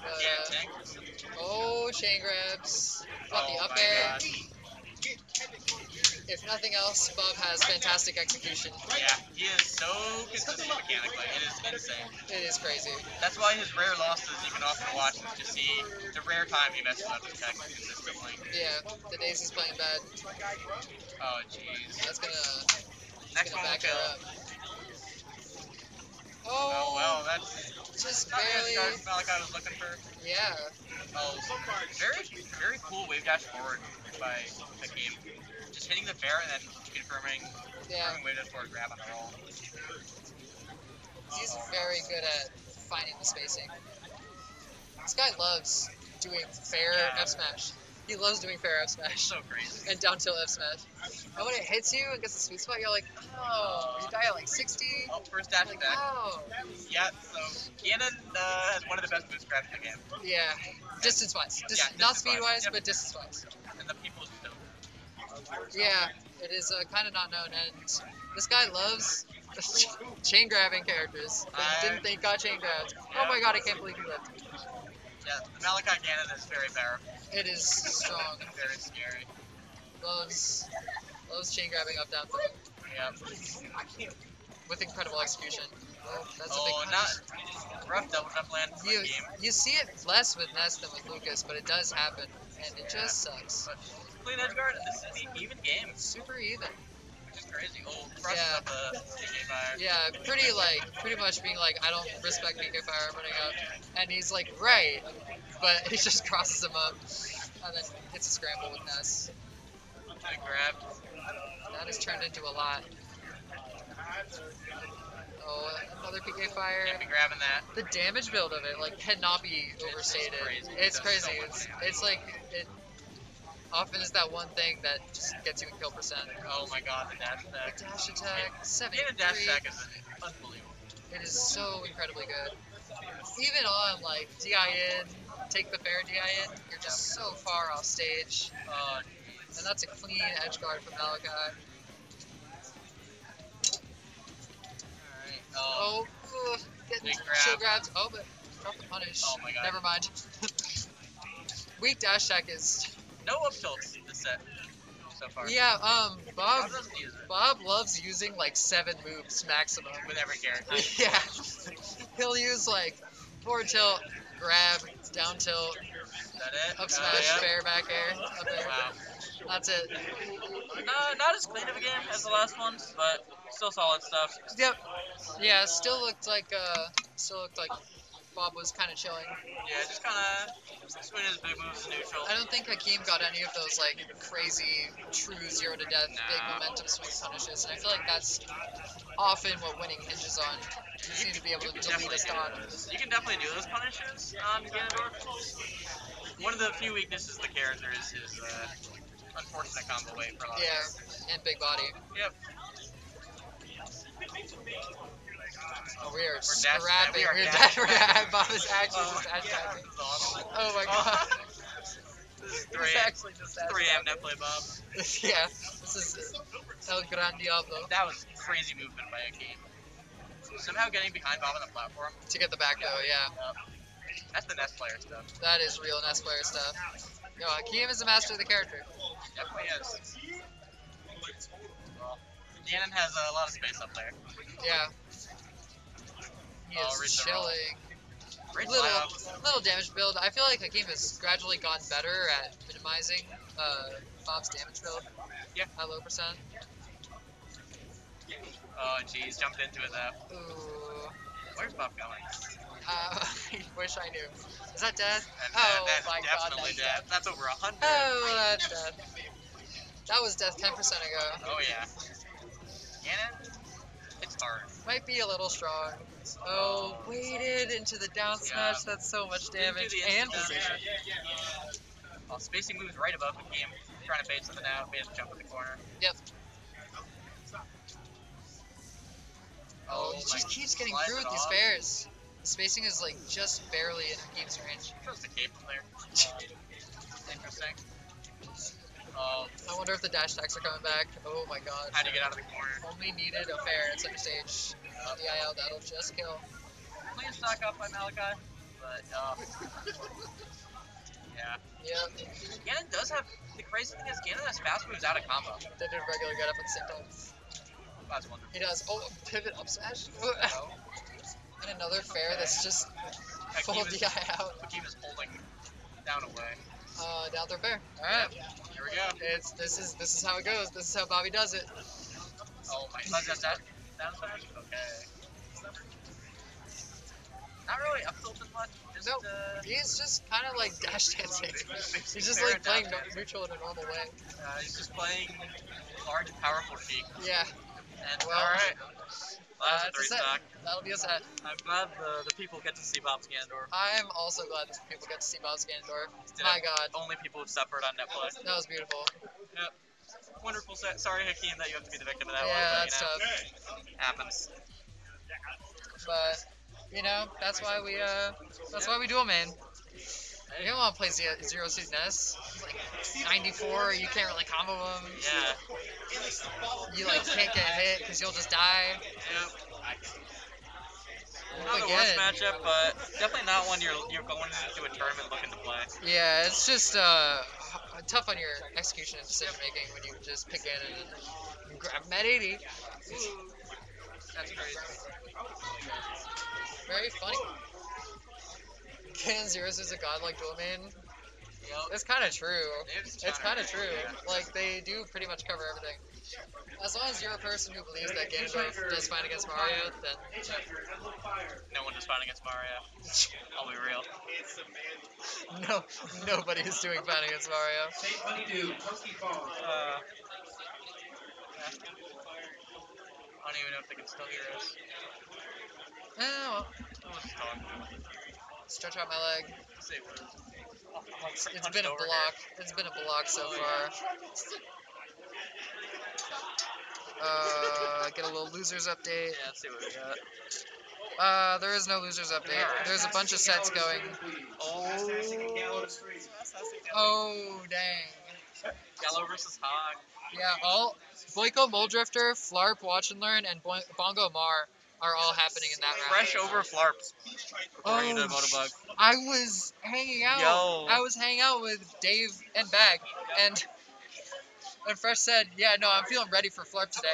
But, uh, oh, chain grabs. Got Oh the up my air. If nothing else, Bob has fantastic execution. Yeah, he is so consistent mechanically. It is insane. It is crazy. That's why his rare losses you can often watch is to see the rare time he messes up his tech consistently. Yeah, the days he's playing bad, Oh jeez. that's gonna, Next gonna one will back her kill. up. Oh Oh, well, that's just barely. Asgard Malachi was looking for. Yeah, Oh, very, very cool wave dash forward by the game. Just hitting the fair and then confirming, yeah. confirming wave dash forward grab on the roll. He's very good at finding the spacing. This guy loves doing fair Yeah. F smash. He loves doing fair F smash So crazy. and down tilt F smash. And when it hits you and gets the sweet spot, you're like, oh, you die at like 60. Oh, first dash Like, attack. oh, Yeah, so Ganon uh, has one of the best boost grabs in the game. yeah. Distance wise, Dis- Yeah, not distance-wise, speed wise, yep. but distance wise. And the people just don't. Yeah, it is uh, kind of not known, and this guy loves [LAUGHS] chain grabbing characters. I- didn't think got chain grabbed. Oh my god, I can't believe he lived. Yeah, the Malachi Ganon is very powerful. It is strong. Very scary. Loves loves chain grabbing up down throw Yeah. with incredible execution. Oh, that's a big Oh, not rough double jump land for You the game. you see it less with Ness than with Lucas, but it does happen, and it Yeah. just sucks. But clean edge guard, this is the even game, Super even. Crazy. Crushes Yeah. up a PK fire. Yeah, pretty like pretty much being like I don't respect PK Fire running up, and he's like right, but [LAUGHS] he just crosses him up, and then hits a scramble with Ness. Good grab. That has turned into a lot. Oh, another PK Fire. Can't be grabbing that. The damage build of it like cannot be overstated. crazy. It's It so crazy. It's it's like it often is that one thing that just gets you in kill percent. Oh my god, the dash attack. Dash attack, seven Ganon dash attack is unbelievable. It is so incredibly good. Even on like DIN, take the fair DIN, you're just so far off stage. Oh, And that's a clean edge guard from Malachi. Oh, Oh, ugh, getting Big shield grabs. Oh, but drop the punish. Oh my God. Never mind. [LAUGHS] Weak dash attack is. No up tilts this set so far. Yeah, um, Bob. Bob it Bob loves using like seven moves maximum. with every character. [LAUGHS] yeah. He'll use like forward tilt, grab, down tilt, Is that it? up Uh, smash, yeah. fair back air, up air. Wow. That's it. No, not as clean of a game as the last ones, but still solid stuff. Yep. Yeah, still looked like uh, still looked like Bob was kind of chilling. Yeah, just kind of his big moves in neutral. I don't think Hakeem got any of those like crazy true zero to death big momentum swing punishes, and I feel like that's often what winning hinges on. You just need to be able to delete a stock. You can definitely do those punishes on Ganondorf. One of the few weaknesses of the character is his uh, unfortunate combo weight for a lot of Yeah, and big body. Yep. Oh, we are We're scrapping. we are We're dash- [LAUGHS] we're- Bob is actually Oh, just dash yeah, tapping. this is awesome. Oh my god. This is [LAUGHS] 3 actually just dash 3 AM net play, Bob. [LAUGHS] yeah, this is uh, El Gran Diablo That was crazy movement by Hakeem. Somehow getting behind Bob on the platform. to get the back though. Yeah, That's the Ness player stuff. that is real Ness player stuff. Yo, Hakeem is a master of the character. Definitely is. Well, Ganon has a lot of space up there. Yeah. He Oh, is chilling. Little, little damage build. I feel like Hakeem has gradually gotten better at minimizing uh, Bob's damage build. Yeah. At low percent. Oh, jeez, jumped into it though. Ooh. Where's Bob going? Uh, I [LAUGHS] wish I knew. Is that death? And oh that, that's my god, definitely that's death. That's over a hundred. Oh, that's death. That was death 10% ago. Oh yeah. Ganon, it's hard. Might be a little strong. Oh, waited into the down smash. That's so much do damage and position. Oh, spacing moves right above the game. Trying to bait something out, him jump in the corner. Yep. Oh, oh he just keeps getting through with these fairs. The spacing is like just barely in Hakeem's range. Throws the cape from there. Interesting. Oh, I wonder if the dash attacks are coming back. Oh my god. had to get out of the corner. Only needed a fair at center stage. Uh, the IL, that'll just kill. Clean stock up by Malachi, but uh, yeah. Yep. Ganon does have the crazy thing is Ganon has fast moves out of combo. They did regular get up at the same time. That's wonderful. He does. Oh, pivot up smash. [LAUGHS] and another fair that's just full Hakeem is, DI out. Hakeem is holding down away. Uh, down throw fair. All right. Here we go. It's this is this is how it goes. This is how Bobby does it. Oh my. Let's just dash. Down smash. Okay. Not really up tilted much. Just, Nope. uh, He's just kind of like dash dancing. [LAUGHS] He's He's just like playing no- neutral in a normal way. Uh, he's just playing large powerful Sheik. Yeah. And Well, alright. Uh, Last it's a three set. stock. That'll be a set. I'm glad the, the people get to see Bob Scandor. I'm also glad the people get to see Bob Scandor. Did My God, Only people who suffered on Netflix. that was beautiful. Wonderful set. Sorry, Hakeem, that you have to be the victim of that yeah, one. that's but, tough. you know, happens. But you know, that's why we uh, that's why we dual main. You don't want to play Zero Suit Ness. Like 94. You can't really combo him. Yeah. You like can't get hit because you'll just die. Yep. Not the worst matchup, but definitely not one you're you're going into a tournament looking to play. Yeah, it's just uh, tough on your execution and decision making when you just pick in and grab Met 80. That's crazy. Very funny. Ganon Zeros is a godlike dual. It's kind of true. It's kind of true. Like they do pretty much cover everything. As long as you're a person who believes that Ganondorf does fine against Mario, then No one is fighting against Mario. I'll be real. no, nobody is doing fine against Mario. Say honeydew, Pokey Ball. Uh. I don't even know if they can still hear us. Eh, well, I'll just talk. stretch out my leg. Say words. Oh, I'm like It's hunched been a block. It's been a block so far. Uh, get a little losers update. Yeah, let's see what we got. Uh, there is no losers update. There's a bunch of sets going. Oh, Oh dang. Gallo versus Hog. Yeah, all Boyko, Moldrifter, Flarp, Watch and Learn, and Bongo Mar are all happening in that round. Fresh over Flarps. To Oh, Motobug. I was hanging out. Yo. I was hanging out with Dave and Bag, and and Fresh said, "Yeah, no, I'm feeling ready for Flarp today."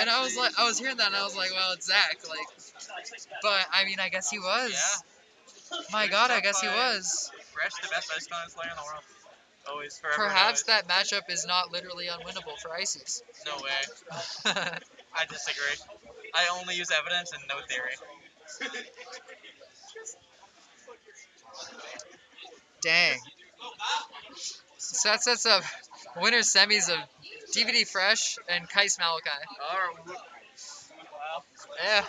And I was like, I was hearing that, and I was like, "Well, it's Zach." Like, but I mean, I guess he was. Yeah. My God, I guess he was. Fresh, the best ice Contest player in the world. Always, forever. Perhaps that matchup is not literally unwinnable for Ices. No way. [LAUGHS] I disagree. I only use evidence and no theory. Dang. So that sets up winner semis of DVD Fresh and Kais Malachi. Alright. Wow. Yeah,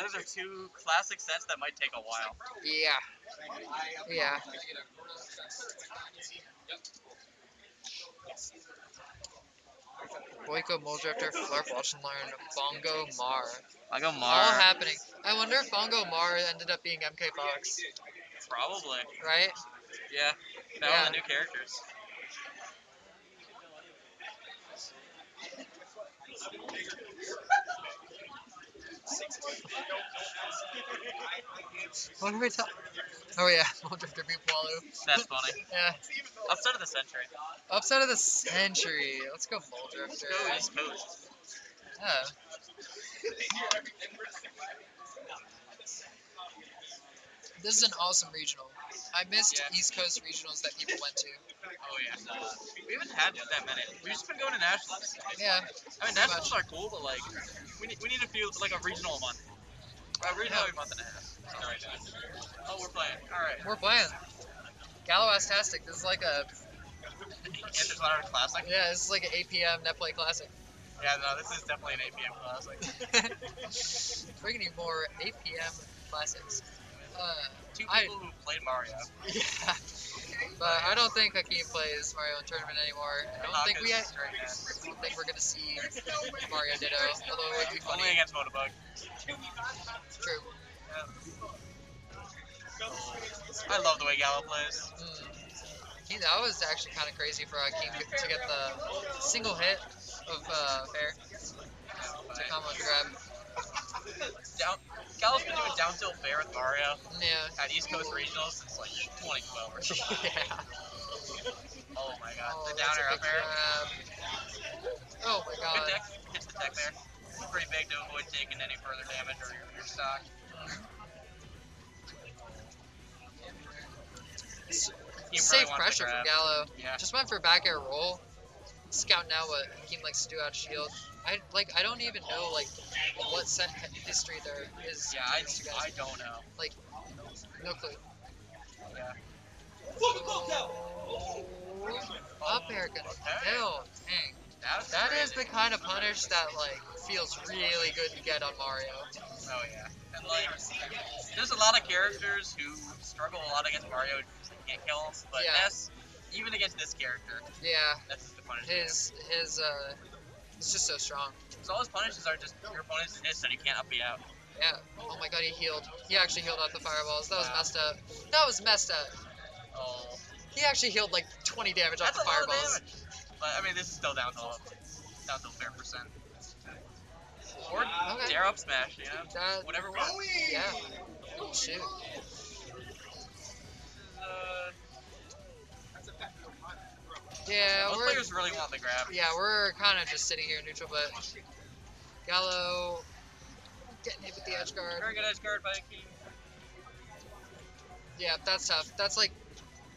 those are two classic sets that might take a while. yeah, yeah. Boyko, Moldrifter, Flarp, Watch and Learn, Bongo, Mar. I go All happening. I wonder if Bongo Mar ended up being MK Fox, Probably. right? Yeah. Now Yeah. the new characters. What are we talking? Oh yeah, Moldrifter beat Walu. That's funny. [LAUGHS] Yeah. Upset of the century. Upset of the century. Let's go Moldrifter. Let's go East Coast. Yeah. This is an awesome regional. I missed Yeah. East Coast regionals that people went to. Oh yeah. We haven't had that many. We've just been going to nationals. Yeah. I mean, nationals much. are cool, but like, we need, we need a few like a regional a month. A regional every month and a half. Oh, we're playing. All right. We're playing. Gallo Astastic. This is like a Answers Leonard Classic. yeah, this is like an 8 p.m. net play classic. Yeah, no, this is definitely an APM classic. [LAUGHS] We're gonna need more 8 p.m. classics. Uh, Two I- people who played Mario. [LAUGHS] [LAUGHS] yeah. But I don't think Hakeem plays Mario in tournament anymore. I don't think we. I straight ass. don't think we're gonna see Mario Ditto. Although it would be funny. Only against Motobug. True. I love the way Gallo plays. Mm. Hakeem, that was actually kind of crazy for Hakeem to get the single hit of uh, fair to combo grab. Down, Gallo's been doing down tilt fair with Mario Yeah. at East Coast Regionals since like 2012 or something. [LAUGHS] yeah. Oh my god, Oh, the that's down air up air. Oh my god. Good deck, hits the tech there. Pretty big to avoid taking any further damage or your, your stock. He Safe pressure from. Gallo. Yeah. Just went for back air roll. Scouting out what Hakeem likes to do out of shield. I like. I don't even know like what set history there is. Yeah, I, two I don't know. Like, no clue. Yeah. Up air gonna Okay. kill. Dang. That, was That is the kind of punish that like feels really good to get on Mario. Oh yeah. And like, there's a lot of characters who struggle a lot against Mario and can't kill but Yeah. Even against this character, Yeah. that's is the punishment. His his uh, he's just so strong. So all his punishes are just your opponent's miss and you can't up beat out. Yeah. Oh my god, he healed. He actually healed off the fireballs. That was Wow. messed up. That was messed up. Oh, He actually healed like 20 damage off that's the a lot of fireballs. damage. But I mean, this is still down to down to fair percent. Or Okay. dare up smash, you know, That, whatever works. yeah. Oh, shoot. Uh, Yeah, most we're players really want the grab. yeah we're kind of just sitting here neutral, but Gallo getting hit with the edge guard. Very good edge guard by King. Yeah, that's tough. That's like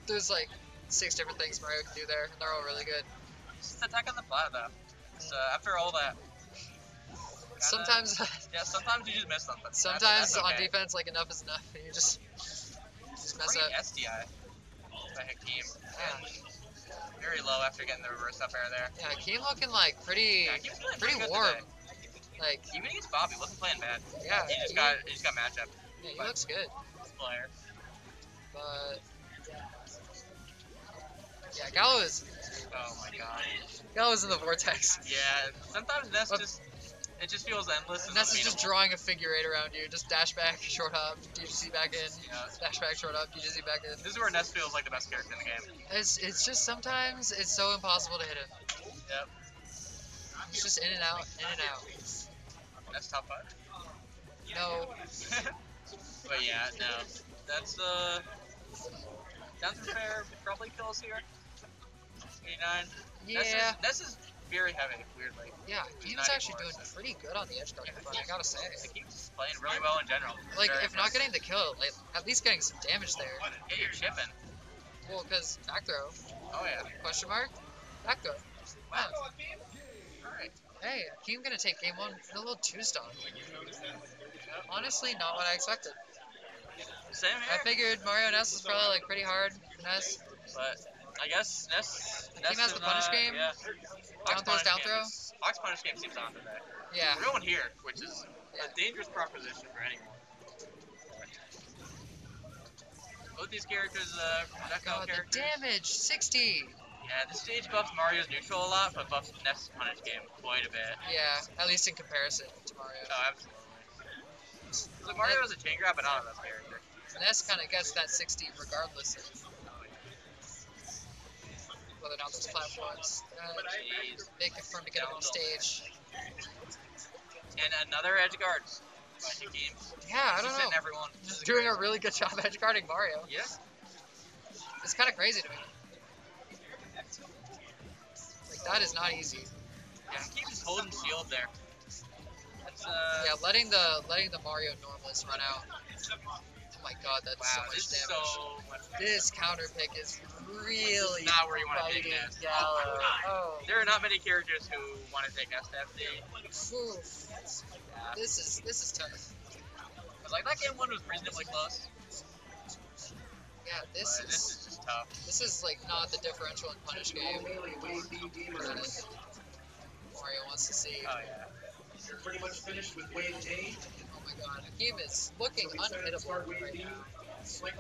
there's like six different things Mario can do there, and they're all really good. Just attack on the flat though. So uh, after all that, kinda- Sometimes [LAUGHS] yeah, sometimes you just miss something. Sometimes that's on okay. defense like enough is enough, and you just just mess Great up. SDI by Hakeem. Yeah. Very low after getting the reverse up air there. Yeah, Keem looking like pretty Yeah, pretty good warm. today. Like Even against Bobby, wasn't playing bad. yeah, He just he, got he just got matchup yeah, he looks good, player. but yeah, Gallo is Oh my god. Gallo's in the vortex. Yeah, sometimes that's But- just it just feels endless. and Ness is just drawing a figure eight around you. Just dash back, short hop, DJC back in. Yeah. Dash back, short hop, DJC back in. This is where Ness feels like the best character in the game. It's it's just sometimes it's so impossible to hit him. Yep. It's just in and out, in and out. Ness top five. No, [LAUGHS] but yeah, no. That's uh down to fair probably kills here. 89. yeah, Ness is, Ness is very heavy, weirdly. yeah. He was actually doing pretty good on the edge guard front. I gotta say. Like, he's playing really well in general. Like if not getting the kill, like at least getting some damage there. Get your chipping. Well, because back throw, Oh yeah. question mark, back throw. Wow. Hey, Keem gonna take game one in a little two star. Honestly, not what I expected. Same here. I figured Mario Ness is probably like pretty hard. Ness, But I guess Ness. Ness has the punish uh, game? Yeah. Down throws, punish down game throw? Fox punish game seems on today. yeah. Everyone here, which is Yeah. a dangerous proposition for anyone. Both these characters, uh, projectile God, the characters. damage, 60. Yeah, this stage buffs Mario's neutral a lot, but buffs Ness' punish game quite a bit. Yeah, at least in comparison to Mario. Oh, absolutely. So Mario has a chain grab, but not on this character. Ness kind of gets that 60 regardless of whether or not those platforms. Uh, they confirm to get on stage. And another edge guard. Yeah, I don't know. everyone. Just doing a really good job [LAUGHS] edge guarding Mario. Yeah. It's kind of crazy to me. Like that is not easy. Yeah, Hakeem is holding shield there. That's, uh, Yeah, letting the letting the Mario normals run out. Oh my god, that's so much this damage. so much This counter pick is really not where you want to take biting this. Gallo. Oh, oh, There are not many characters who want to take SFD. oof. This is this is tough. But like that game one was reasonably close. Yeah, this but is this is just tough. this is like not the differential in punish game that Mario wants to see. Oh yeah. You're pretty much finished with wave eight. Oh my god, Hakeem is looking unhittable right now.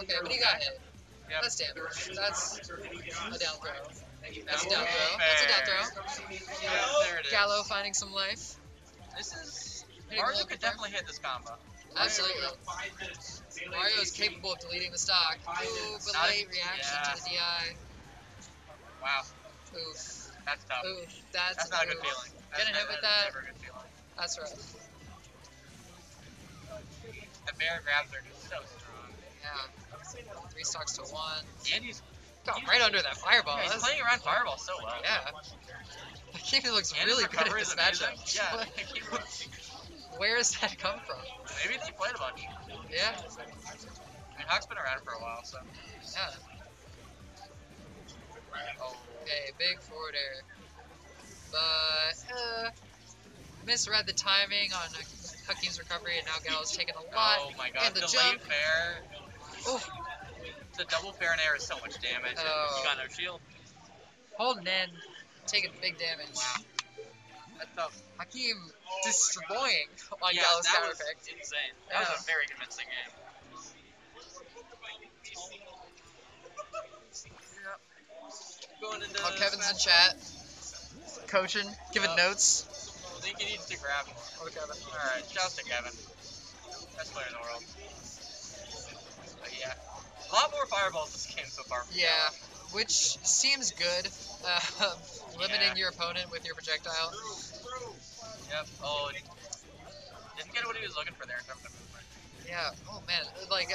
Okay, but he got hit. Yep. That's damage. That's a down throw. That's a down throw. That's a down throw. Yeah, there it is. Gallo finding some life. This is Mario could definitely hit this combo. Absolutely. Mario is capable of deleting the stock. Ooh, but late reaction yeah. to the DI. Wow, Oof. that's tough. Oof. That's, That's not a good feeling. That's Getting hit with that. Never a good feeling. That's rough. The bear grabs are just so strong. Yeah. Three stocks to one. And he's Got right under that fireball. yeah, he's That's- playing around fireball so well. yeah. [LAUGHS] Hakeem looks And really good at this is matchup. Yeah, What- Hakeem looks- Where does that come from? maybe they played a bunch. Yeah. I mean, Hawk's been around for a while, so. Yeah. Okay, big forward air. But, uh, misread the timing on Hakeem's recovery, and now Gallo's taking a lot. oh my god, and the the jump. fair. Oh, The double fair and air is so much damage. and Oh. You got no shield. holding in, taking big damage. Wow. That's tough. Hakeem destroying on yeah, Gallo's that counter was pick. insane. That was a very convincing game. Yep. Going into Oh, Kevin's in chat. Coaching, giving Yep. notes. I think he needs to grab more. Oh, Kevin. Alright, shouts to Kevin. Best player in the world. But yeah. A lot more fireballs this game so far. Yeah, Gallo. which seems good. Uh, [LAUGHS] limiting Yeah. your opponent with your projectile. Yep. Oh, and didn't get what he was looking for there in terms of movement. Yeah. Oh man, like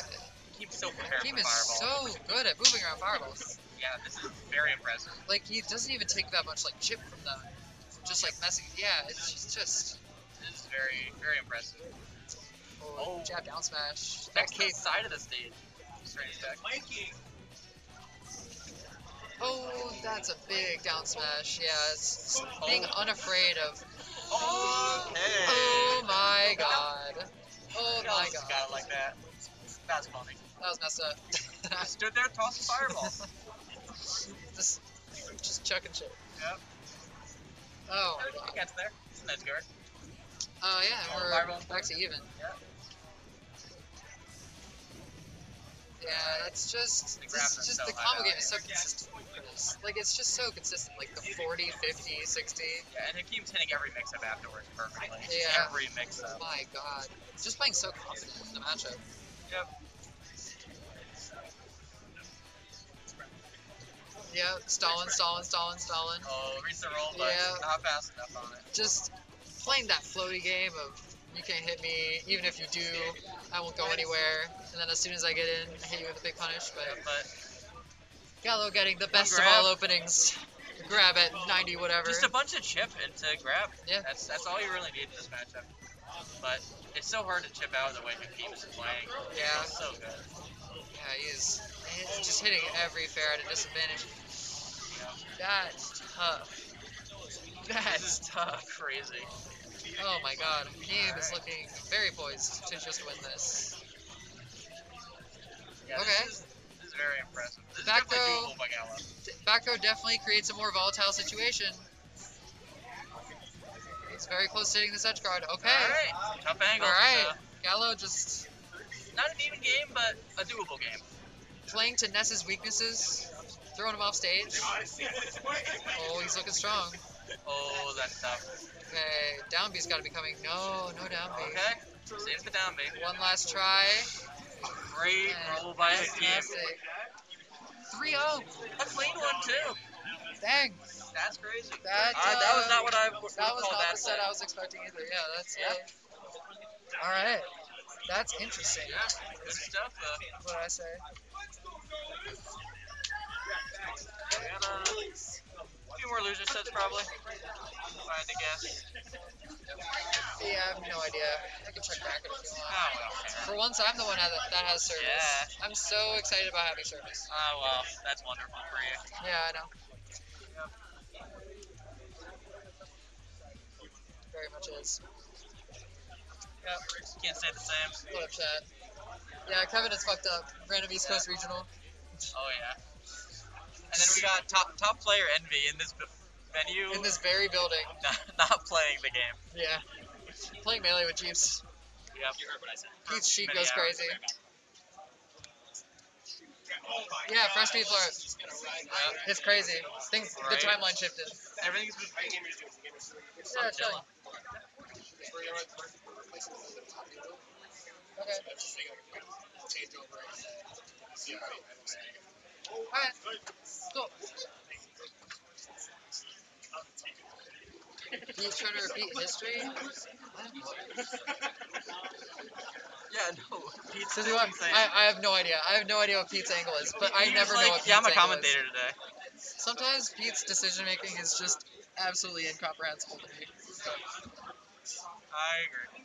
Keeps so prepared for is so good at moving around fireballs. Yeah, this is very impressive. Like he doesn't even take that much like chip from them. Just like messing. Yeah, it's just, just is very, very impressive. oh, Oh. jab down smash. That cape. side of the stage. Oh, that's a big down smash. Yeah, it's Oh. being unafraid of. Oh, Oh my god. Oh my god. got it like that. That's funny. That was messed up. Just stood there tossing fireballs. [LAUGHS] just, just chucking shit. Yep. Oh my He god. gets there. It's an edge guard. Oh yeah, Oh, we're back to even. Yeah. Yeah, it's just The this graphs is are just so the combo game is so consistent. It's- like it's just so consistent, like the 40, 50, 60. Yeah, and Hakeem's hitting every mix-up afterwards perfectly. Yeah. Every mix-up. My god. Just playing so confident in the matchup. Yep. Yeah, stalling, stalling, stalling, stalling. Oh, reach the roll, but Yeah. not fast enough on it. Just playing that floaty game of you can't hit me, even if you do, I won't go anywhere. And then as soon as I get in, I hit you with a big punish. But But Gallo getting the best of all openings. Grab at 90, whatever. just a bunch of chip and to grab. Yeah. That's that's all you really need in this matchup. But it's so hard to chip out the way Hakeem is playing. Yeah. It's so good. Yeah, he is. He's just hitting every fair at a disadvantage. That's tough. That's tough. Crazy. Oh my god. Hakeem is looking very poised to just win this. Yeah, Okay. This is, this is very impressive. This Back is definitely throw. doable by Gallo. D- Back throw definitely creates a more volatile situation. He's very close to hitting this edge guard. Okay. Alright. Tough angle. Alright. Uh, Gallo just not an even game, but a doable game. playing to Ness's weaknesses, throwing him off stage. Oh, he's looking strong. Oh, that's tough. Okay, down B's gotta be coming. No, no down B. Okay. Saves the down B. One last try. Great and roll by that's Hakeem. fantastic. 3-0. A clean one too. Dang. That's crazy. That, Alright, that was uh, not what I would That was not that the set set. I was expecting either. Yeah, that's Yeah. uh, all right. That's interesting. Yeah, good stuff. Uh, What I say? And, a few more loser sets probably. If I had to guess. Yeah, I have no idea. I can check back if you Oh, well. For once, I'm the one that, that has service. Yeah. I'm so excited about having service. Oh, well, that's wonderful for you. Yeah, I know. Very much is. Yep. Can't say the same. What up, chat? Yeah, Kevin is fucked up. Random East Coast Regional. Oh, yeah. And then we got top top player Envy in this venue, In this very building. [LAUGHS] not, not playing the game. Yeah. Playing melee with Jeeps. Yep. You heard what I said. Sheet Many goes crazy. Yeah, fresh people are. It's crazy. Things, the Right. timeline shifted. Everything's been Yeah, chilling. Okay. Alright. Cool. He's trying to repeat history. Yeah, no. Pete's So I. I, I have no idea. I have no idea what Pete's angle is, but I never was know what Pete's Yeah, I'm a commentator is. today. Sometimes Pete's decision making is just absolutely incomprehensible to me. I agree.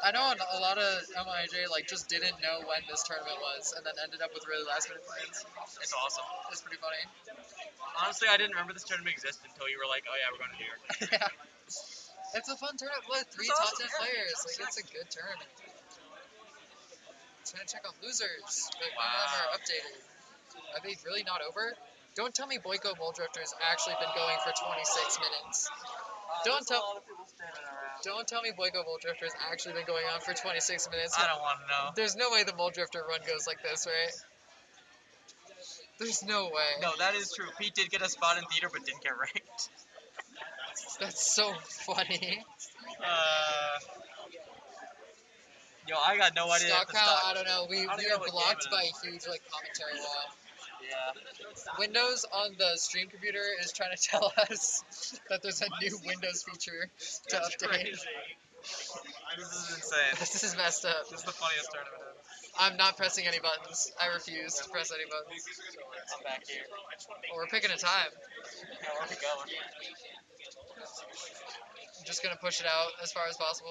I know a lot of MIJ like just didn't know when this tournament was, and then ended up with really last minute plans. It's awesome. It's pretty funny. Honestly, I didn't remember this tournament existed until you were like, oh yeah, we're going to New York. [LAUGHS] yeah. It's a fun tournament with three It's top awesome, ten yeah. players. Like it's a good tournament. Trying to check on losers, but none of them are updated. Are they really not over? Don't tell me Boyko Muldrifter's actually been going for 26 minutes. Don't tell. Don't tell me Boyko Muldrifter's actually been going on for 26 minutes. I don't want to know. There's no way the Muldrifter run goes like this, right? There's no way. No, that is true. Pete did get a spot in theater, but didn't get ranked. That's so funny. Uh, yo, I got no idea. Stock the count, stock- I don't know. We, don't we know are blocked by a huge like commentary wall. Yeah. Windows on the stream computer is trying to [LAUGHS] tell us that there's a new Windows feature to That's update. crazy. [LAUGHS] This is insane. This is messed up. This is the funniest tournament ever. I'm not pressing any buttons. I refuse to press any buttons. I'm back here. Well, we're picking a time. Yeah, where are we going? I'm just gonna push it out as far as possible.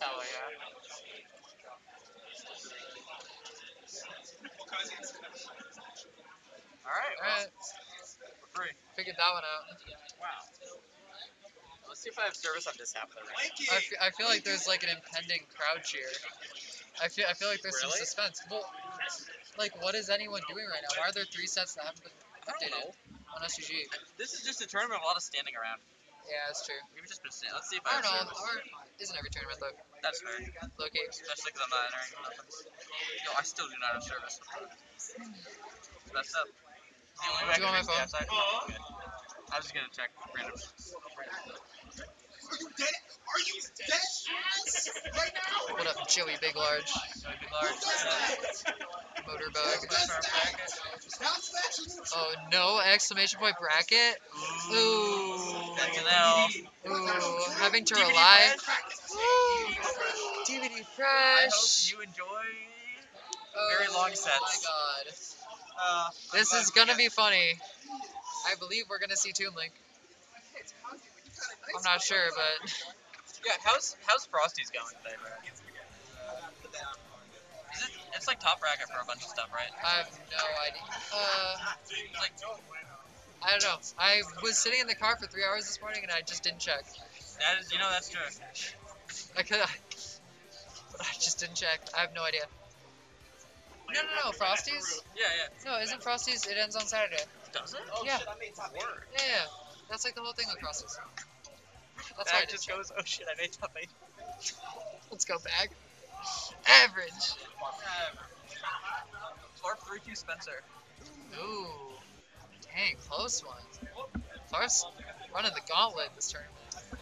Hell yeah. Alright, well, Alright, we're free. figured that one out. Wow. Let's see if I have service on this half of the ring. I feel like there's like an impending crowd cheer. I feel I feel like there's Really? some suspense. Well, like what is anyone doing right now? Why are there three sets that haven't been I updated on SUG? This is just a tournament of a lot of standing around. Yeah, that's true. We've just been standing. Let's see if I I have don't know. service. Or isn't every tournament though? That's fair. Low key. Especially because I'm not entering nothing. Yo, I still do not have service. It's messed up. The only oh, way I Do you can my reach the outside- Okay. I was just gonna check random. Are you dead? Are you dead ass right now? What up, Joey Big Large? Maybe large. Motobug. Oh no! Exclamation point bracket. Ooh. That's an L. Ooh. Having to DVD rely. fresh. Woo. DVD I hope you enjoy. Oh very long sets. Oh my god. Uh, This is gonna be funny. I believe we're gonna see Toon Link. I'm not sure, but [LAUGHS] Yeah, how's how's Frosty's going today, bro? Is it, it's like top bracket for a bunch of stuff, right? I have no idea. Uh, like I don't know. I was sitting in the car for three hours this morning and I just didn't check. that is, you know, that's true. I could. [LAUGHS] I just didn't check. I have no idea. No, no, no. Frosties? Yeah, yeah. No, isn't Frosties? It ends on Saturday. Does it? Yeah. Oh, Word. Yeah, yeah. That's like the whole thing with Frosties. That's why I just goes, oh shit, I made top eight. Let's go back. Average. Clark 3 2 Spencer. Ooh. Dang, close one. Clark's running the gauntlet this tournament.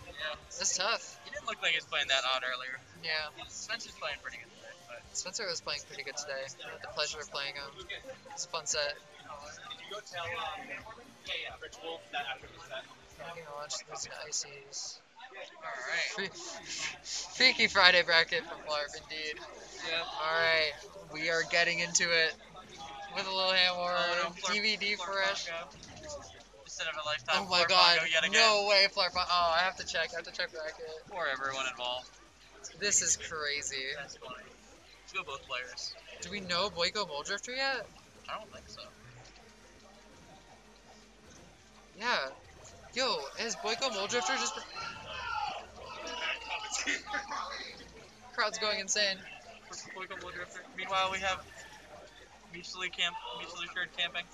Yeah. That's tough. He didn't look like he was playing that odd earlier. Yeah. Spencer's playing pretty good today, but Spencer was playing pretty good today. I had the pleasure of playing him. It's a fun set. Did you go tell um, yeah, yeah, Rich Wolf that after the set? I'm gonna watch these ices. alright. Freaky Friday bracket from Blarb, indeed. Yeah. Alright, we are getting into it with a little hammer. Oh, no, DVD fresh. Instead of a lifetime. Oh my god. No way, Flarp. Oh, I have to check. I have to check bracket. For everyone involved. This is crazy. That's funny. Let's go both players. Do we know Boyko Muldrifter yet? I don't think so. Yeah. Yo, has Boyko Muldrifter just. Crowd's going insane. Boyko Drifter. Meanwhile, we have mutually camp, mutually shared camping.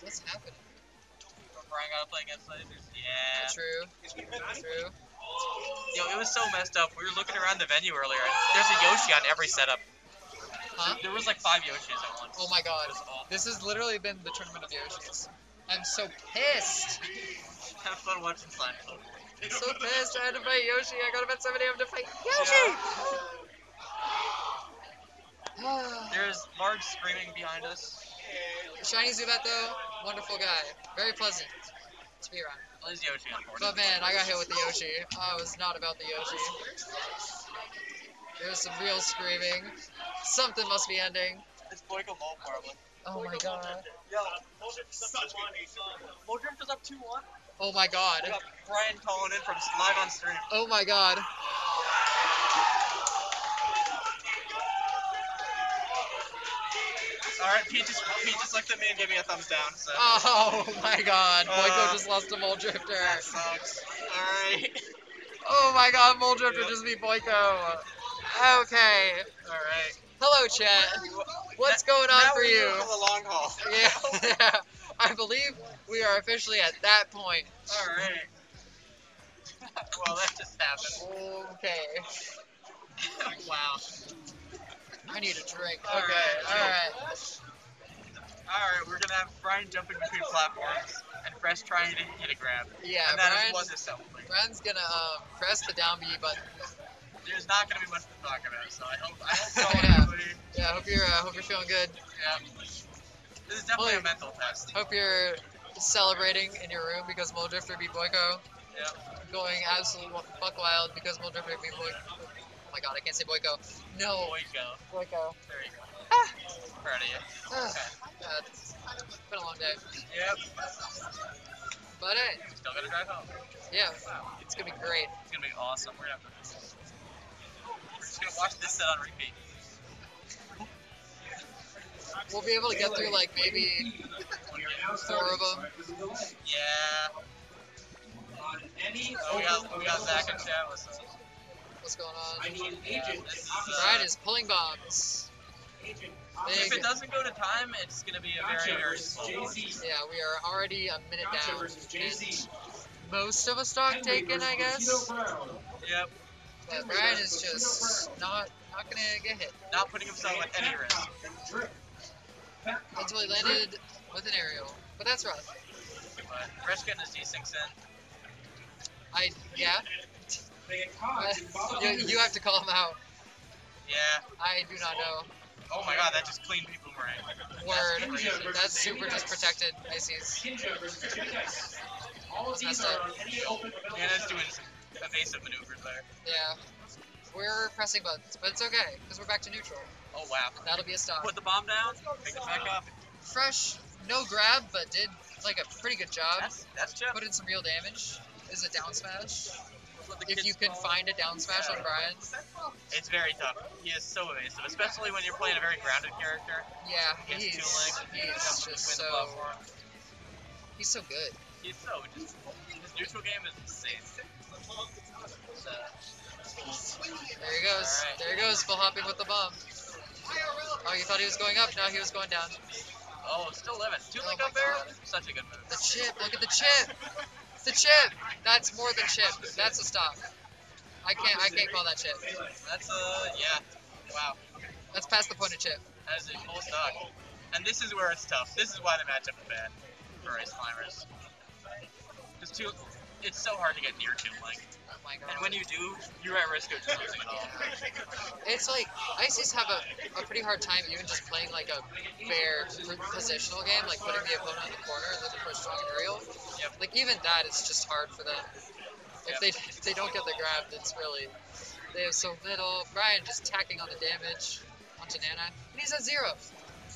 What's happening? Brian got to play against Lasers. Yeah. True. True. Yo, it was so messed up. We were looking around the venue earlier. There's a Yoshi on every setup. Huh? There was like five Yoshis at once. Oh my god. It was awful. This has literally been the tournament of Yoshis. I'm so pissed. [LAUGHS] Have fun watching Slime. I'm so pissed. I had to fight Yoshi. I got up at 7 a.m. to fight Yoshi. [SIGHS] There's Marg screaming behind us. Shiny Zubat though, wonderful guy, very pleasant to be around. Well, Yoshi. But man, I got hit with the Yoshi. I was not about the Yoshi. There's some real screaming. Something must be ending. It's Boyko Mole, probably. Oh my god. Yo, Moldrift is up 2 1. Oh my god. We got Brian calling in from live on stream. Oh my god. Alright, Pete just, Pete just looked at me and gave me a thumbs down, so. Oh my god. Boyko Uh, just lost to Mole Drifter. That sucks. Alright. [LAUGHS] Oh my god, Mole Drifter just beat Boyko. Okay. Alright. Hello, chat. What's going on now for you? For the long haul. Yeah, [LAUGHS] I believe we are officially at that point. Alright. [LAUGHS] well, that just happened. Okay. wow. I need a drink. All Okay, right, alright. Alright, we're gonna have Brian jumping between platforms and Fresh trying to hit a grab. Yeah, and that Brian- was. Brian's gonna um, press the down B button. There's not gonna be much to talk about, so I hope I hope [LAUGHS] Yeah. everybody. Yeah, hope you're uh, hope you're feeling good. Yeah. This is definitely a mental test. Hope you're celebrating in your room because Mole Drifter beat Boyko. Yeah. Going absolutely fuck wild because Mole Drifter beat Boyko. Oh my god, I can't say Boyko. No. Boyko. Boyko. There you go. Proud of you. Ah, Okay. God, it's been a long day. Yep. But hey, Still gotta drive home. yeah, it's gonna be great. It's gonna be awesome. We're gonna have to. We're just gonna watch this set on repeat. We'll be able to get through like maybe four of them. Yeah. On any Oh, we got we got Zach and chat. What's up? What's going on? I need agent. This is, Brian is pulling bombs. Agent. if it doesn't go to time, it's gonna be a very very slow. Yeah, we are already a minute Gotcha down. versus Jay-Z. Most of a stock taken, I guess. Yep. But Brian is just not not gonna get hit Not putting himself at any risk. until he landed with an aerial. But that's rough. But Fresh getting his D6 in. I yeah. They get caught. you, you have to call him out. Yeah. I do not know. Oh my god, that just cleaned me boomerang. Word. That's. That's super just protected. Ices. Kinja versus Jay All of That's these messed are on any open available doing some evasive maneuvers there. Yeah. We're pressing buttons, but it's okay because we're back to neutral. Oh wow. That'll be a stop. Put the bomb down, pick it back up. Fresh, no grab, but did like a pretty good job. That's that's Chip. Put in some real damage. Is a down smash. What the If kids you can call- find a down smash on Brian, It's very tough. He is so evasive, especially when you're playing a very grounded character. yeah, Against he's Toon Link, he's jumps just so the he's so good. He's so just his neutral game is insane. So, There he goes. Alright. There he goes, full hopping with the bomb. Oh, you thought he was going up? Now he was going down. oh, still living. Two Oh link my up there. Such a good move. The chip. Look at the chip. [LAUGHS] The chip. That's more than chip. That's a stop. I can't. I can't call that chip. That's uh yeah. Wow. That's past the point of chip. That is a full stock. And this is where it's tough. This is why the matchup is bad for ice climbers. Because two, it's so hard to get near Toon Link. My god. And when you do, you're at risk of just losing it all. It's like Ices have a, a pretty hard time even just playing like a fair positional game, like putting the opponent in the corner and looking for a strong aerial. Yep. Like even that is just hard for them. If Yep. they if they don't get the grab, it's really they have so little. Brian just tacking on the damage onto Nana, and he's at zero.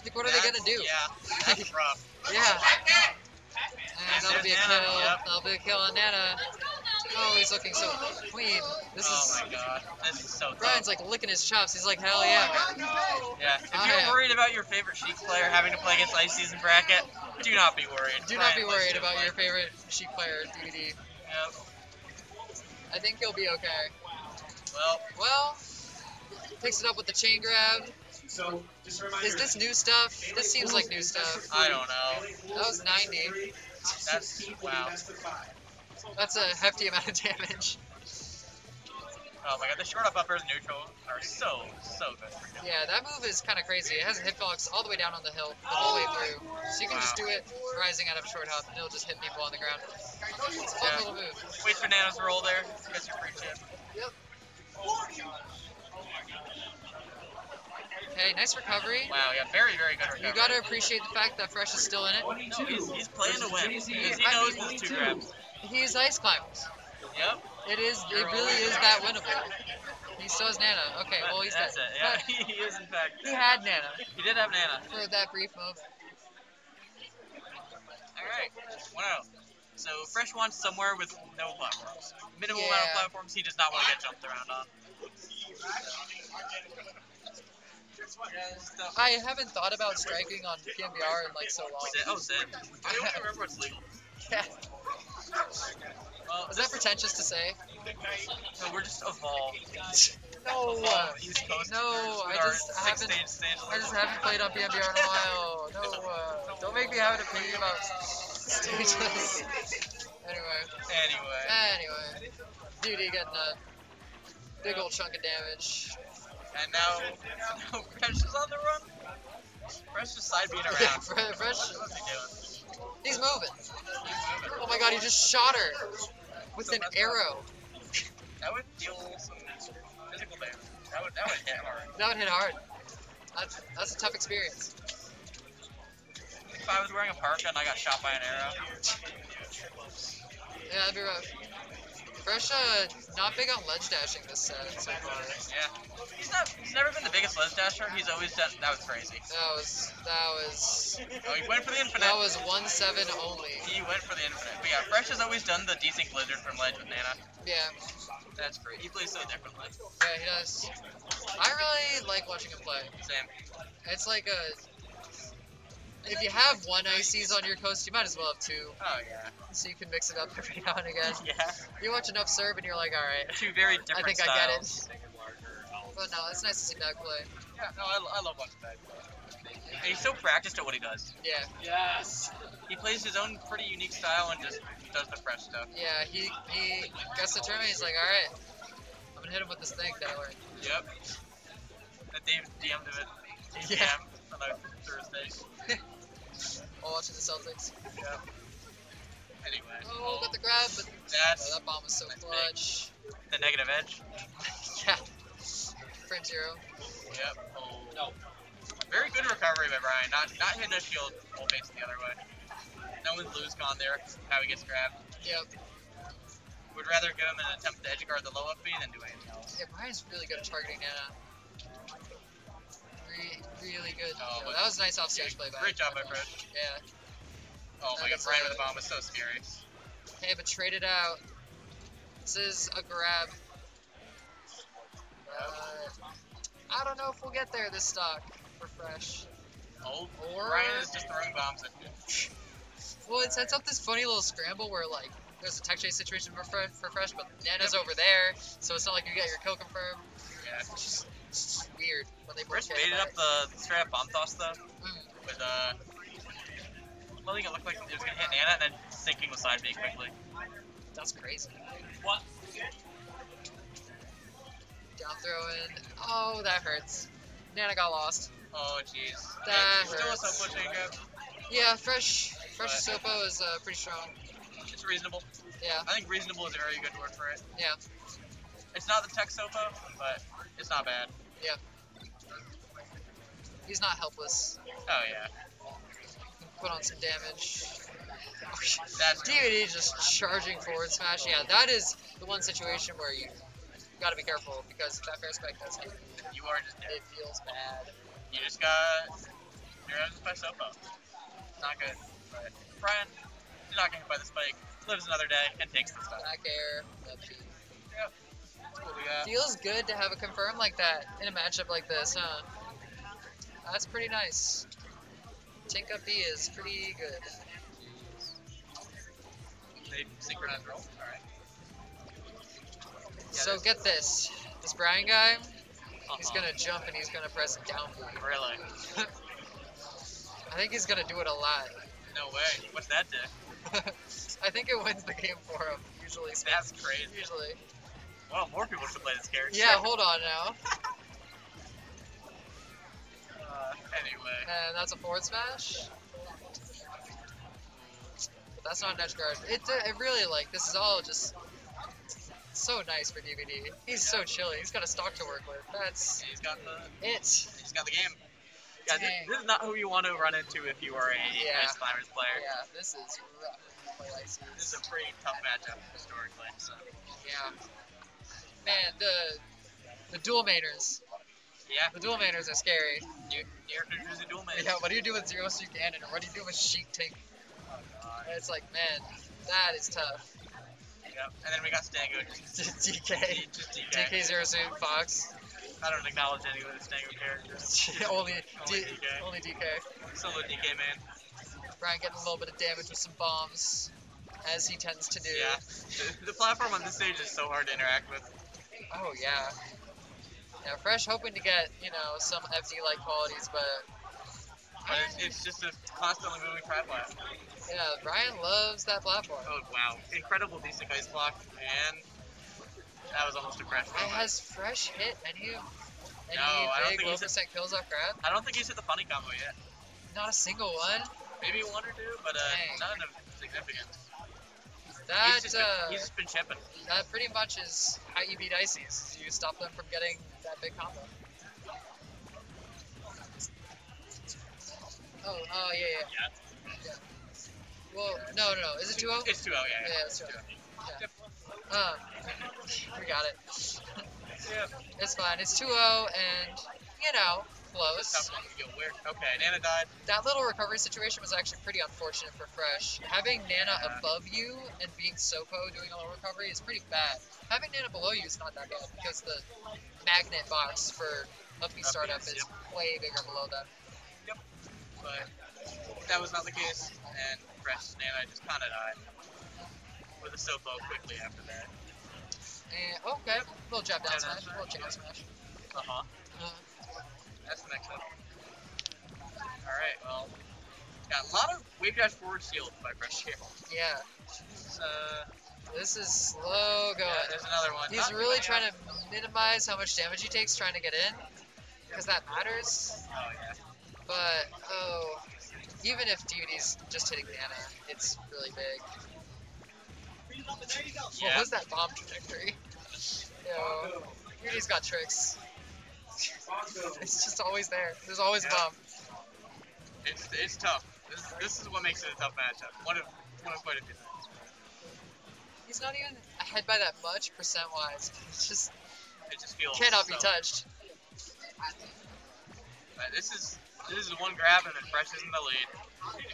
Like what are they gonna do? Yeah, that's [LAUGHS] rough. Yeah. And that'll be a Nana, kill. yep. That'll be a kill on Nana. Oh, he's looking so clean. This oh is my god, this is so tough. Brian's like licking his chops. He's like, hell yeah. Oh, yeah, if Oh, you're yeah. worried about your favorite Sheik player having to play against ice season bracket, do not be worried. Do not be worried about link. your favorite Sheik player, DVD. Yep. I think he'll be okay. Well, Well, picks it up with the chain grab. So, just a reminder. Is this new stuff? This seems like new stuff. I don't know. That was 90. That's wow. That's a hefty amount of damage. Oh my god, the short up uppers neutral are so so good. Yeah, that move is kind of crazy. It has a hitbox all the way down on the hill, the whole way through. So you can just do it rising out of a short hop, and it'll just hit people on the ground. It's a fun Yeah. little move. Wait for Nana's roll there. Gets your free chip. Yep. Oh okay, Okay, nice recovery. Wow, yeah, very, very good recovery. You gotta appreciate the fact that Fresh is still in it. No, he's, he's playing to win. He, he I knows mean, two grabs. He's ice climbers. Yep. It is. It really is that winnable. He still has Nana. Okay, well he's That's dead. it. Yeah, [LAUGHS] he is in fact. he had Nana He did have Nana. for that brief move. All right. One out. So Fresh wants somewhere with no platforms. Minimal amount of platforms. He does not want to get jumped around on. Yeah, stuff. I haven't thought about striking on PMBR in like so long. Oh, Sid. [LAUGHS] I don't remember what's legal. Yeah. Is that pretentious to say? no, we're just evolved. [LAUGHS] No. No, I just haven't. I just haven't played on PMBR in a while. No, uh, don't make me have an opinion about stages. [LAUGHS] anyway, Anyway. anyway, Duty getting a big old chunk of damage. And now, [LAUGHS] now Fresh is on the run. Fresh just side being Yeah, around. [LAUGHS] Fre- Fresh, What's he doing? he's moving. Oh my god, he just shot her with So an arrow. [LAUGHS] That would deal some physical damage. That would that would hit hard. That would hit hard. That's that's a tough experience. If I was wearing a parka and I got shot by an arrow, Yeah, that'd be rough. Fresh, uh, not big on ledge dashing this set so far. yeah. He's not. He's never been the biggest ledge dasher. He's always done. That was crazy. That was that was Oh, he went for the infinite. that was one seven only. He went for the infinite. But yeah, Fresh has always done the decent blizzard from ledge with Nana. Yeah, That's great. He plays so differently. yeah, he does. I really like watching him play. Same. It's like a if you have one ICs on your coast, you might as well have two, Oh yeah. so you can mix it up every [LAUGHS] now and again. [LAUGHS] Yeah. You watch enough Serb, and you're like, all right. Two very different I different think I get it. But no, it's nice to see Doug play. Yeah. No, I, I love watching that. And he's so practiced at what he does. Yeah, Yes. He plays his own pretty unique style and just does the fresh stuff. yeah. He he gets the tournament. He's like, all right, I'm gonna hit him with this thing that way. Yep. That Dave DM'd him at [LAUGHS] Yeah. A Thursday. [LAUGHS] While watching the Celtics. Yep. Anyway. Oh, got the grab, but That's oh, that bomb was so clutch. the negative edge. [LAUGHS] Yeah. Frame zero. Yep. Oh. No. Very good recovery by Brian. Not not hitting a shield while facing the other way. No one's loose gone there. How he gets grabbed. Yep. Would rather give him an attempt to edge guard the low up B than do anything else. Yeah, Brian's really good at targeting Nana. Re- really good. Oh, Yeah, that was a nice offstage play by Great job by Fresh. Yeah. Oh my god, Brian with the bomb was so scary. Hey, but trade it out. This is a grab. Uh, I don't know if we'll get there this stock for fresh. Oh, Or Brian is just throwing bombs at me. well, it sets up this funny little scramble where like there's a tech chase situation for fresh, for fresh, but Nana's over there, so it's not like you get your kill confirmed. Yeah. It's just, it's just weird when they get baited back. up the straight up bomb toss though, Mm, with uh, letting it look like it was gonna hit Nana and then sinking the side B quickly. that's crazy. What? Down throw in. Oh, that hurts. Nana got lost. Oh jeez. That Still a hurts. Sopo chain. Yeah, fresh, fresh Sopo is uh, pretty strong. It's reasonable. Yeah, I think reasonable is a very good word for it. yeah. It's not the tech Sopo, but it's not bad. Yeah. He's not helpless. Oh yeah. Put on some damage. That's DVD just charging forward smash. Yeah, that is the one situation where you gotta be careful because if that fair spec does hit, you are just dead. it feels bad. You just got you're just by Sopo. Not good. But Brian, you're not getting hit by the spike. Lives another day and takes the stuff. Back air. left Feels good to have a confirm like that in a matchup like this, huh? That's pretty nice. Tinka B is pretty good. They synchronized roll. Alright. Yeah, So get this. This Brian guy, he's Uh-huh. gonna jump and he's gonna press down. Really? [LAUGHS] I think he's gonna do it a lot. No way. What's that do? [LAUGHS] I think it wins the game for him, usually. That's crazy. Usually. Well, more people should play this character. Yeah, hold on now. [LAUGHS] Uh, anyway. And that's a forward smash. But that's not an edge guard. It, it really, like, this is all just so nice for DVD. He's so chilly. He's got a stock to work with. That's He's got the it. he's got the game. Yeah, this, this is not who you want to run into if you are a Yeah. Ice Climbers player. Yeah, this is rough. This is a pretty tough matchup historically. So Yeah. Man, the the dual mainers. yeah, The dual mainers are scary. New, New York New Jersey dual main. Yeah, what do you do with Zero Suit Ganon, or what do you do with Sheik Tink? Oh, God. And it's like, man, that is tough. Yep. And then we got Stango. [LAUGHS] Just, DK. just DK. DK Zero Suit Fox. I don't acknowledge any of the Stango characters. [LAUGHS] only, Only D- DK. only DK. Solo DK man. Brian getting a little bit of damage with some bombs, as he tends to do. Yeah. The, the platform on this stage is so hard to interact with. Oh yeah. Yeah, Fresh hoping to get, you know, some FD-like qualities, but But it's, it's just a constantly moving lap. yeah, Brian loves that platform. Oh wow. Incredible decent ice block and that was almost a crash It Has Fresh hit any of any No, I don't big think low he's hit- percent kills off grab? I don't think he's hit the funny combo yet. Not a single one. Maybe one or two, but uh, Dang. none of significance. That he's, just been, uh, he's just been chipping. that pretty much is how you beat Ices. You stop them from getting that big combo. Oh, oh yeah, yeah. Yeah. Well, no, no, no. Is it 2-0? It's 2 0, yeah. Yeah, it's 2-0. Yeah. Uh, we got it. [LAUGHS] Yeah. It's fine. It's 2-0 and, you know, close. tough one to feel. Okay, Nana died. That little recovery situation was actually pretty unfortunate for Fresh. Having Nana Yeah. above you and being Sopo doing a little recovery is pretty bad. Having Nana below you is not that bad because the magnet box for up B startup is way bigger below them. Yep. But that was not the case, and Fresh Nana just kind of died. With a Sopo quickly after that. And, okay, little jab down smash, little jab smash. Uh huh. That's the next one. Alright, well. Got a lot of wave dash forward shield by Fresh here. yeah, It's, uh, this is slow going. yeah, there's another one. He's Not really trying bad. to minimize how much damage he takes trying to get in, because that matters. Oh, yeah. But oh, even if DVD's just hitting Nana, it's really big. What Yeah. was that bomb trajectory? Yo, DVD's got tricks. [LAUGHS] It's just always there. There's always a Yeah. bomb. It's, it's tough. This, this is what makes it a tough matchup. One of, one of quite a few things. He's not even ahead by that much percent wise. [LAUGHS] It's just It just feels cannot be touched. But this is this is one grab and then Fresh is in the lead.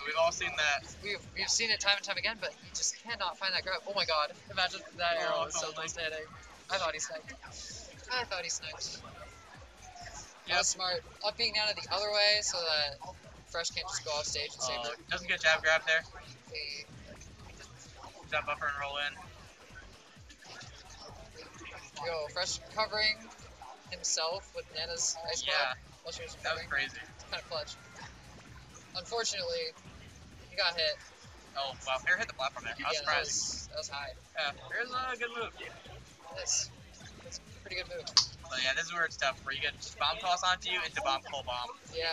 We've all seen that. We've, we've seen it time and time again, but he just cannot find that grab. Oh my god. Imagine that arrow Oh, was so my- hitting. I thought he sniped. I thought he sniped. That was smart. Up being down the other way so that Fresh can't just go off stage and save Uh, it. doesn't get jab grab there. Jab buffer and roll in. Yo, Fresh covering himself with Nana's ice Yeah, block while she was that was crazy. It's kind of clutch. Unfortunately, he got hit. Oh wow, Fair hit the platform there. I was yeah, that surprised. was, that was high. Yeah, Fair's a good move. That's, that's a pretty good move. But yeah, this is where it's tough, where you get just bomb toss onto you into bomb full bomb. Yeah.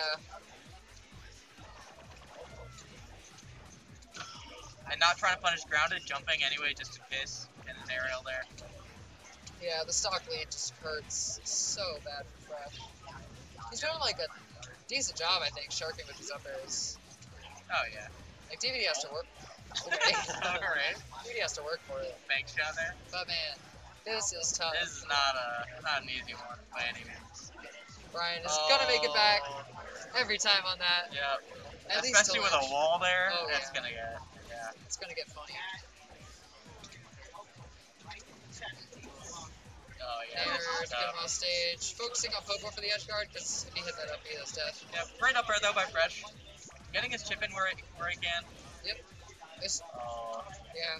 And not trying to punish grounded, jumping anyway just to case. And an aerial there. Yeah, the stock lead just hurts so bad for Fresh. He's doing like a decent job, I think, sharking with his up airs. Oh yeah. Like DVD has to work. [LAUGHS] Alright. DVD has to work for it. Bank shot there. But man, this is tough. This is not a not an easy one by any means. Brian is gonna make it back Oh, every time on that. Yeah. At Especially with a wall there, Oh, yeah. gonna get yeah. It's gonna get funny. Oh yeah. There to get him off stage. Focusing on Popo for the edge guard, because if he hit that up, he has death. Yeah, great up air though by Fresh. Getting his chip in where it, where he can. It's, Oh, yeah.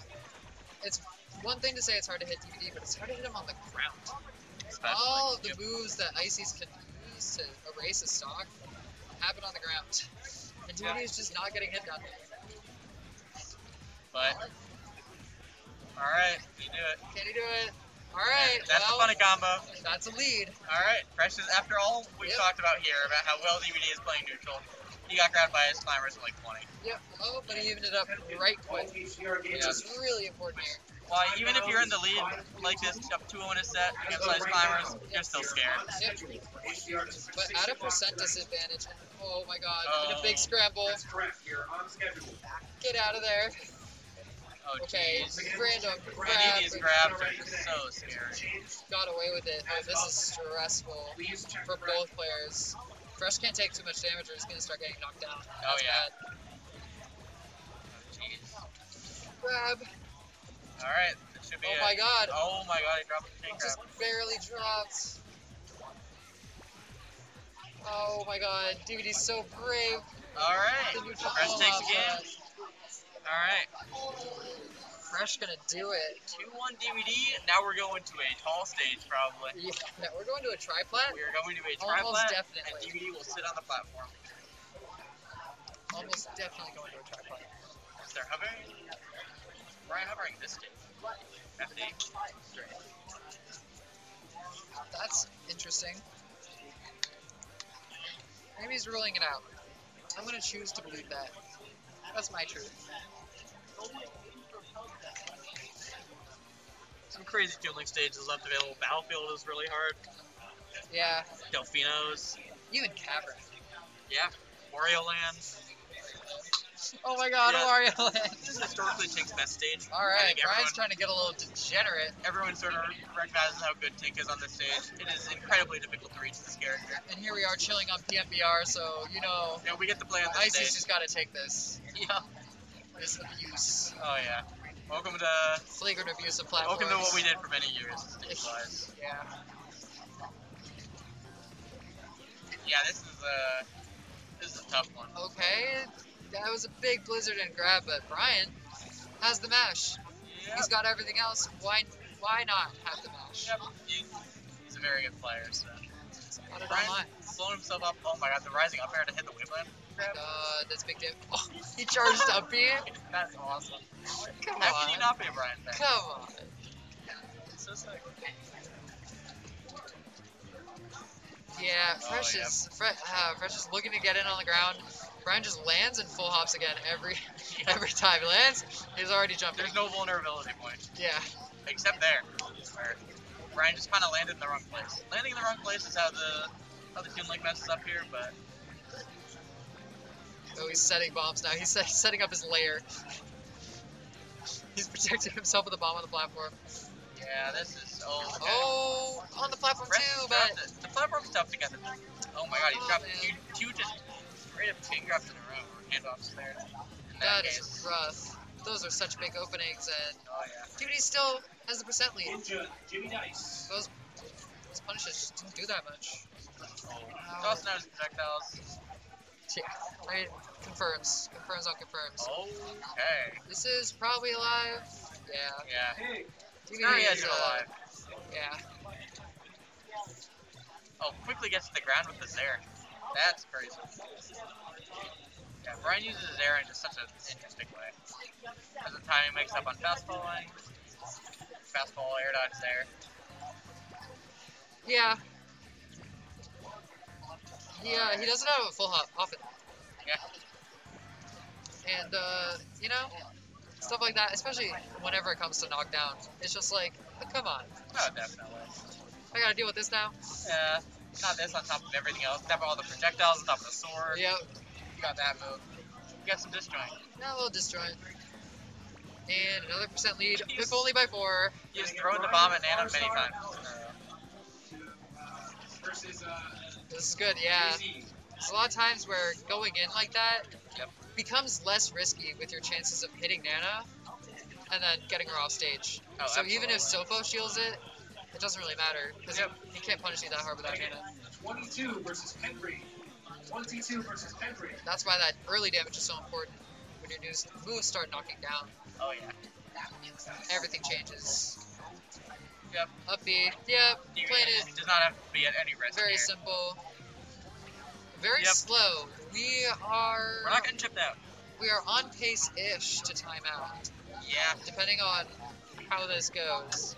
It's one thing to say it's hard to hit DVD, but it's hard to hit him on the ground. especially. All of the Yep. moves that Ices can use to erase a stock happen on the ground. And Yeah. DVD is just not getting hit down. But all right, can you do it. Can he do it? Alright, That's well, a funny combo. that's a lead. All right, Fresh is after all we've Yep. talked about here about how well DVD is playing neutral. He got grabbed by his climbers in like 20. Yep. Oh, but he evened it up right quick, which Yeah. is really important here. Why even if you're in the lead like this, up 2-0 in a set against ice climbers, you're still scared. Yep. But at a percent disadvantage. Oh my god, in a Oh. big scramble. Correct. You're on schedule. Get out of there. Oh Okay, jeez. random Any grab. of these grabs are so scary. Got away with it. Oh, this is stressful for both players. Fresh can't take too much damage or he's gonna start getting knocked down. Oh yeah. bad. Oh, grab. All right, this should be Oh it. my god. Oh my god, he dropped the chain Just barely dropped. Oh my god, DVD's so brave. All right, Fresh takes off again. that. All right, Fresh gonna do it. 2-1 DVD. Now we're going to a tall stage probably. Yeah, we're going to a triplat. We are going to a Almost triplat, and definitely. DVD will sit on the platform. Almost definitely going to a triplat. Is there hovering? Brian hovering this. Straight. That's interesting. Maybe he's ruling it out. I'm gonna choose to believe that. That's my truth. Some crazy Link stages left available. Battlefield is really hard. Yeah, Delfinos. even Cavern. Yeah. Wario Land. [LAUGHS] Oh my god, Yeah. Wario Land. [LAUGHS] This is historically Tink's best stage. Alright, Brian's trying to get a little degenerate. everyone sort of recognizes how good Tink is on this stage. It is incredibly difficult to reach this character. And here we are chilling on PMBR, so you know, Yeah, we get to play on this stage. just gotta take this. Yeah. This abuse. Oh yeah. Welcome to Flagrant abuse of platforms. welcome to what we did for many years, stage wise. [LAUGHS] Yeah. Yeah, this is a this is a tough one. Okay, that was a big blizzard and grab, but Brian has the mash. Yeah. He's got everything else. Why why not have the mash? Yep. He, he's a very good player. So it Brian blown himself up. Oh my God, the rising up air to hit the waveland. grab. Uh, that's big damage. [LAUGHS] Oh, he charged up here. That's awesome. Come How can you not be a Brian fan? Come on. It's so sick. Yeah, Oh, Fresh yeah. is Fre- uh, Fresh is looking to get in on the ground. Brian just lands and full hops again every [LAUGHS] every time he lands. He's already jumping. There's no vulnerability point Yeah. except there, where Brian just kind of landed in the wrong place. Landing in the wrong place is how the how the Toon Link messes up here, but Oh, he's setting bombs now. He's, setting up his lair. He's protecting himself with a bomb on the platform. yeah, this is oh. Okay. Oh, on the platform Fresh too, but the platform's tough to get. Oh my God, he's Oh, dropped two, two just straight up chain drops in a row or handoffs there. In that that case, is rough. Those are such big openings, and oh yeah. DVD still has the percent lead. Ninja Jimmy Dice. Those, those punishes just didn't do that much. Tossing out his projectiles. Yeah, I mean, confirms, confirms on confirms. Okay. This is probably alive. Yeah. Yeah. Hey, Now he DVD has is it uh, alive. Yeah. Oh, quickly gets to the ground with his air. That's crazy. Yeah, Brian uses his air in just such an interesting way. As the timing makes up on fastballing. Fastball, air dodge there. Yeah. Yeah, he doesn't have a full hop often. Yeah. And uh, you know, stuff like that, especially whenever it comes to knockdown, it's just like, oh, come on, Oh, definitely. I gotta deal with this now. Yeah. Not this on top of everything else. Top of all the projectiles, on top of the sword. Yep. You got that move. You got some disjoint. Now a little disjoint. And another percent lead, if only by four. He's thrown the bomb at Nana many times. versus uh, This is good, yeah. There's a lot of times where going in like that Yep. becomes less risky with your chances of hitting Nana and then getting her off stage. Oh, so even if absolutely. Sopo shields it, it doesn't really matter because Yep. he, can't punish you that hard without Nana. 22 versus Penry. 22 versus Penry. That's why that early damage is so important. When your news moves start knocking down, Oh, yeah. everything changes. Yep. Up B, yep, You- played It it does not have to be at any risk. very here. simple. Very Yep. slow. We are We're not getting chipped out. we are on pace-ish to time out. Yeah. depending on how this goes.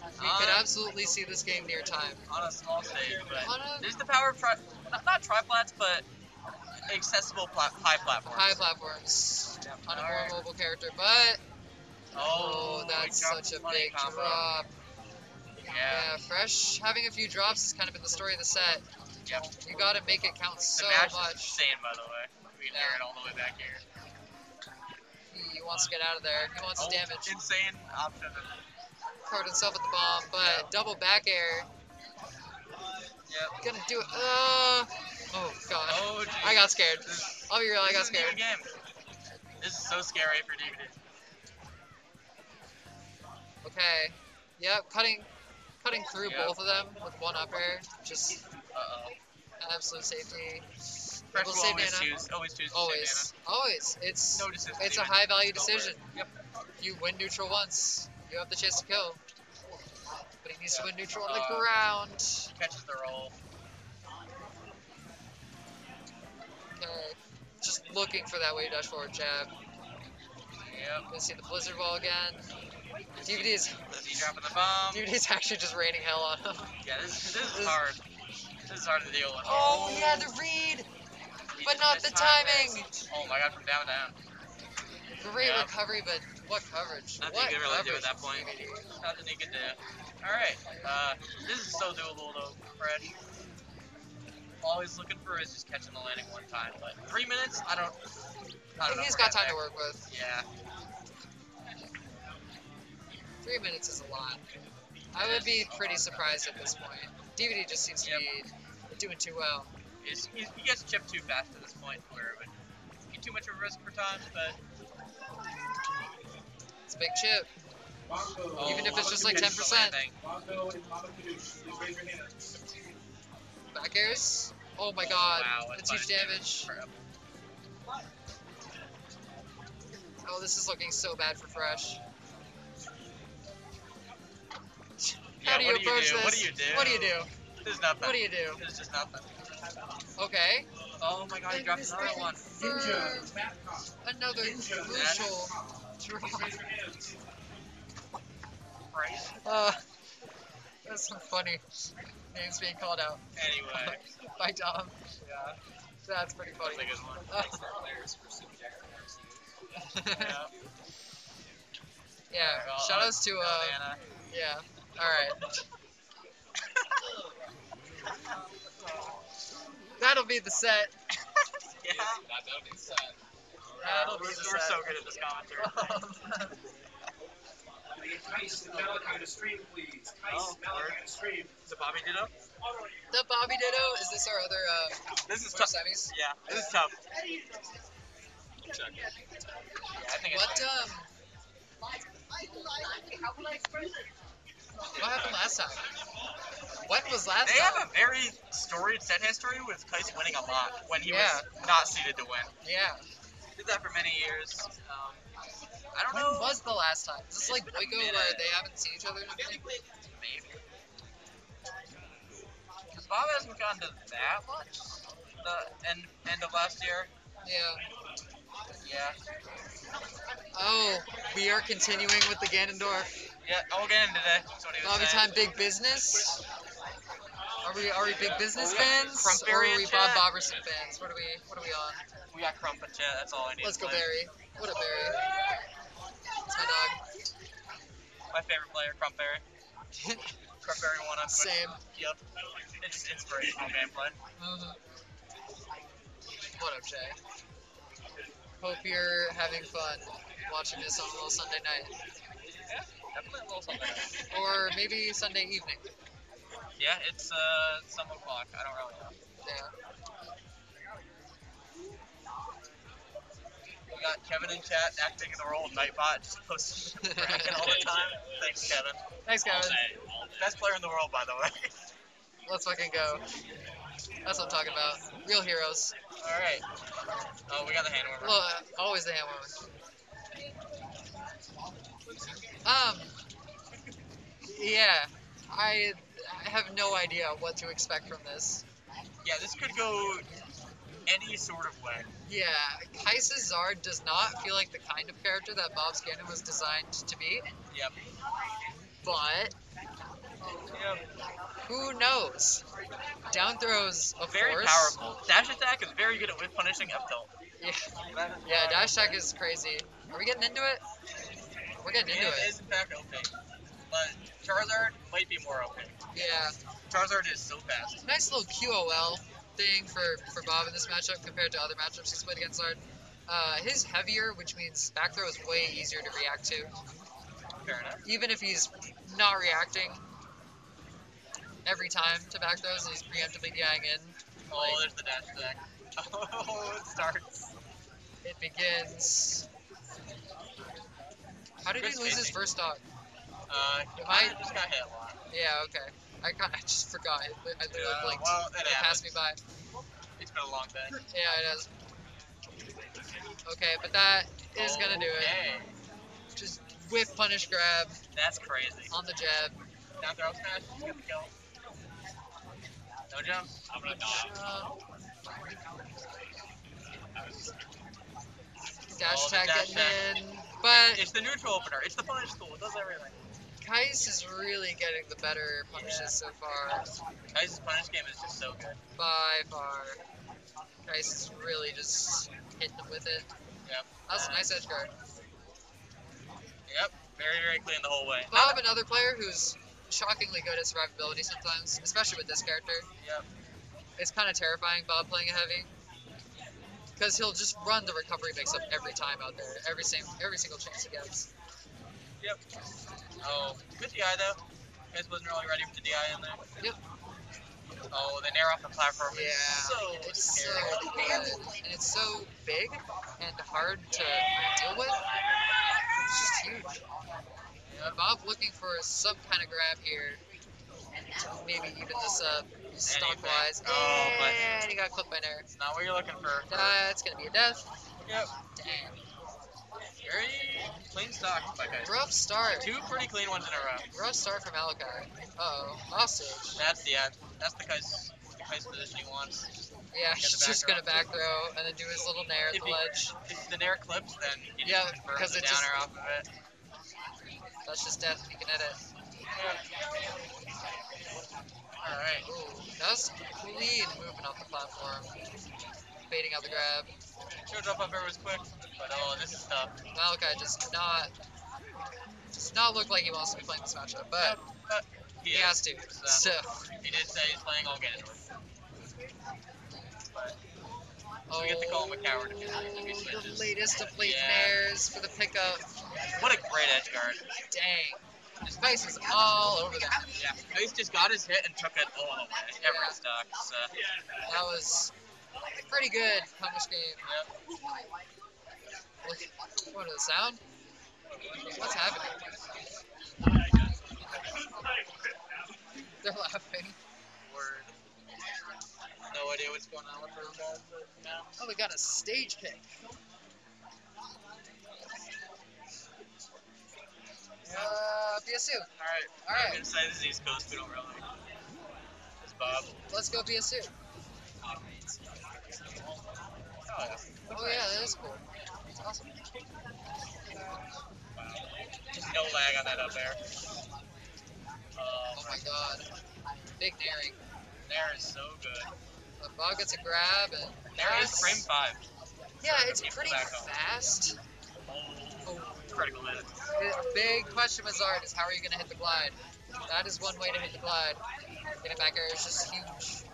You could Um, absolutely see this game near time. on a small stage, but a there's the power of tri- not, not triplats, but accessible pla- high platforms. high platforms on a more mobile character, but Oh, he that's such a big combo. drop. Yeah. Yeah, Fresh having a few drops has kind of been the story of the set. Yep. You gotta make it count so the match much. insane, by the way. We can hear it all the way back here. He wants to get out of there. He wants Oh, damage. Insane option. Caught himself at the bomb, but double back air. Yep. Gonna do it. Uh, oh god. Oh. I got scared. This, I'll be real, I got is an even scared. game. This is so scary for DVD. Okay. Yep, cutting cutting through Yep. both of them with one up air. Just Uh-oh. absolute safety. Fresh will always choose, always choose Always. Always. It's. No it's a high value Go for it. decision. Yep. You win neutral once, you have the chance to kill. But he needs to win neutral on the Uh, ground. Catches the roll. Okay. Just looking for that wave dash forward jab. Yep. Gonna see the blizzard wall again. DVD is he dropping the bomb? DVD is actually just raining hell on him. Yeah, this, this is hard. This is hard to deal with. Oh yeah, the read! He but not the timing! Oh my god, from down down. Great Yeah. recovery, but what coverage? Nothing what you can really do at that point. Nothing you can do. Alright, uh, this is so doable though, Fresh. All he's looking for is just catching the landing one time. But three minutes, I don't. I don't know He's got time getting to work with. Yeah. Three minutes is a lot. I would be pretty surprised at this point. DVD just seems to Yep. be doing too well. He's, he gets chipped too fast at this point, where it would be too much of a risk for times, but It's a big chip. Bongo. Even if it's just like 10%. landing. Bongo and Mama Kadoosh. Please raise your hands. Back airs. Oh my god. Wow, That's huge damage. For- Oh, this is looking so bad for Fresh. Yeah, How do you what do you approach do? this? What do you do? What do you do? There's nothing. What do you do? There's just nothing. Okay. Oh my god, he dropped another one. Ninja. Babcock. Another Ninja. crucial Please drop. raise your hands. Right. Uh, that's some funny names being called out Anyway. [LAUGHS] by Dom. Yeah. That's pretty funny. That's a good one. yeah. Yeah. Well, Shoutouts to uh, Savannah. yeah. All right. [LAUGHS] That'll be the set. Yeah. That'll be we're, the we're set. so good at this commentary. [LAUGHS] Tice and Malachi to stream, please. Tice, Oh, Malachi to stream. Is it Bobby Ditto? the Bobby Ditto. Is this our other uh, This is our tough. semis? Yeah, this is tough. Yeah, I think it's What um? What happened last time? What was last They time? have a very storied set history with Tice winning a lot when he Yeah. was not seeded to win. Yeah. Did that for many years. Um, I don't When know. was the last time? Is this It's like Boyko where they haven't seen each other in a minute? Maybe. Because Bob hasn't gone to that much. The end end of last year. Yeah. Yeah. Oh, we are continuing with the Ganondorf. Yeah. I'll get in today. That's what he was Bobby saying. time, big business. Are we are we big business Oh, fans or are we Bob chat. Boberson fans? What are we what are we on? We got Crump and. That's all I need. Let's go play. Barry. What a Barry. It's my dog. My favorite player, Crump Berry. [LAUGHS] Crump Berry one on Twitch. Same. Yep. It's inspirational gameplay. Mhm. What up, Jay? Hope you're having fun watching this on a little Sunday night. Yeah, definitely a little something. Or maybe Sunday evening. Yeah, it's uh some o'clock. I don't really know. Yeah. We got Kevin in chat acting in the role of Nightbot, just posting bragging all the [LAUGHS] time. Thanks, Kevin. Thanks, Kevin. Best player in the world, by the way. Let's fucking go. That's what I'm talking about. Real heroes. all right. Oh, we got the hand warmer. Well, uh, always the hand woman. Um. Yeah, I, I have no idea what to expect from this. Yeah, this could go any sort of way. Yeah, Kaisa Zard does not feel like the kind of character that Bob's Ganon was designed to be, Yep. but Yep. who knows? Down throws, of Very course. powerful. Dash attack is very good at whip punishing up tilt. Yeah, yeah, dash attack is crazy. Are we getting into it? We're getting into it. it. is in fact OP. But Charizard might be more OP. Yeah. Charizard is so fast. Nice little QOL thing for, for Bob in this matchup compared to other matchups he's played against Zard. Uh, his heavier, which means back throw is way easier to react to. Fair enough. Even if he's not reacting every time to back throws and he's preemptively DIing in, Oh, there's the dash attack. [LAUGHS] Oh, it starts. it begins. How did he Chris lose his first stock? Uh, I- I just got hit a lot. Yeah, okay. I kind I just forgot. It, I literally Yeah, blinked. well, it it passed me by. It's been a long day. Yeah, it is. Okay, but that is gonna do it. Just whip, punish, grab That's crazy. on the jab. Down throw smash. Just get the kill. No jump. Uh, dash Oh, the attack dash getting in, but It's the neutral opener. It's the punish tool. It does everything. Kais is really getting the better punishes Yeah. so far, Kai's punish game is just so good. by far. Kais is really just hitting him with it. Yep. That's a nice edge guard. Yep. Very, very clean the whole way. Bob, another player who's shockingly good at survivability sometimes, especially with this character. Yep. It's kind of terrifying, Bob playing a heavy. Because he'll just run the recovery mix up every time out there, every same, every single chance he gets. Yep. Oh, good DI though. Guys wasn't really ready for the DI in there. Yep. Oh, the nair off the platform Yeah, is so it's so scary. and it's so big and hard to deal with. It's just huge. Yeah. Bob looking for some kind of grab here maybe even this uh, up stock wise. Oh, but- and he got clipped by Nair. It's not what you're looking for. Uh, That's gonna be a death. Yep. Damn. Very clean stock by guys. Rough start. Two pretty clean ones in a row. Rough start from Malachi. Uh oh. Hostage. That's the end. That's the Kai's, position he wants. Yeah, he's just gonna back throw and then do his little Nair at If the he- ledge. If the nair clips, then he Yeah, just because the it just- downer off of it. That's just death he can hit it. Alright. That was clean movement off the platform. Baiting out the grab. Should drop up was quick, but oh, this is tough. Malachi does not does not look like he wants to be playing this matchup, but But he, he, has to. So, He did say he's playing all Ganondorf. But oh, we get to call him a coward if he, if he the latest of late Yeah. nairs for the pickup. What a great edge guard. Dang, his face is all over that. Yeah. He's just got his hit and took it all away. Every Yeah. stock. So, That was pretty good punish game. yep. Look, what is the sound? What's happening? They're laughing. Word. No idea what's going on with guys but now. Oh, we got a stage pick. Uh, BSU. Alright. Alright. I'm gonna say this is East Coast, we don't really. It's Bob. Let's go BSU. Oh, yeah. Oh yeah, that is cool. That's awesome. Just no lag on that up there. Oh Um, my god. Big. Nair is so good. The ball gets a grab and Nair is frame 5. Yeah, it's pretty fast. Oh, critical hit. The big question with Zard is how are you going to hit the glide? That is one way to hit the glide. Getting back air is just huge.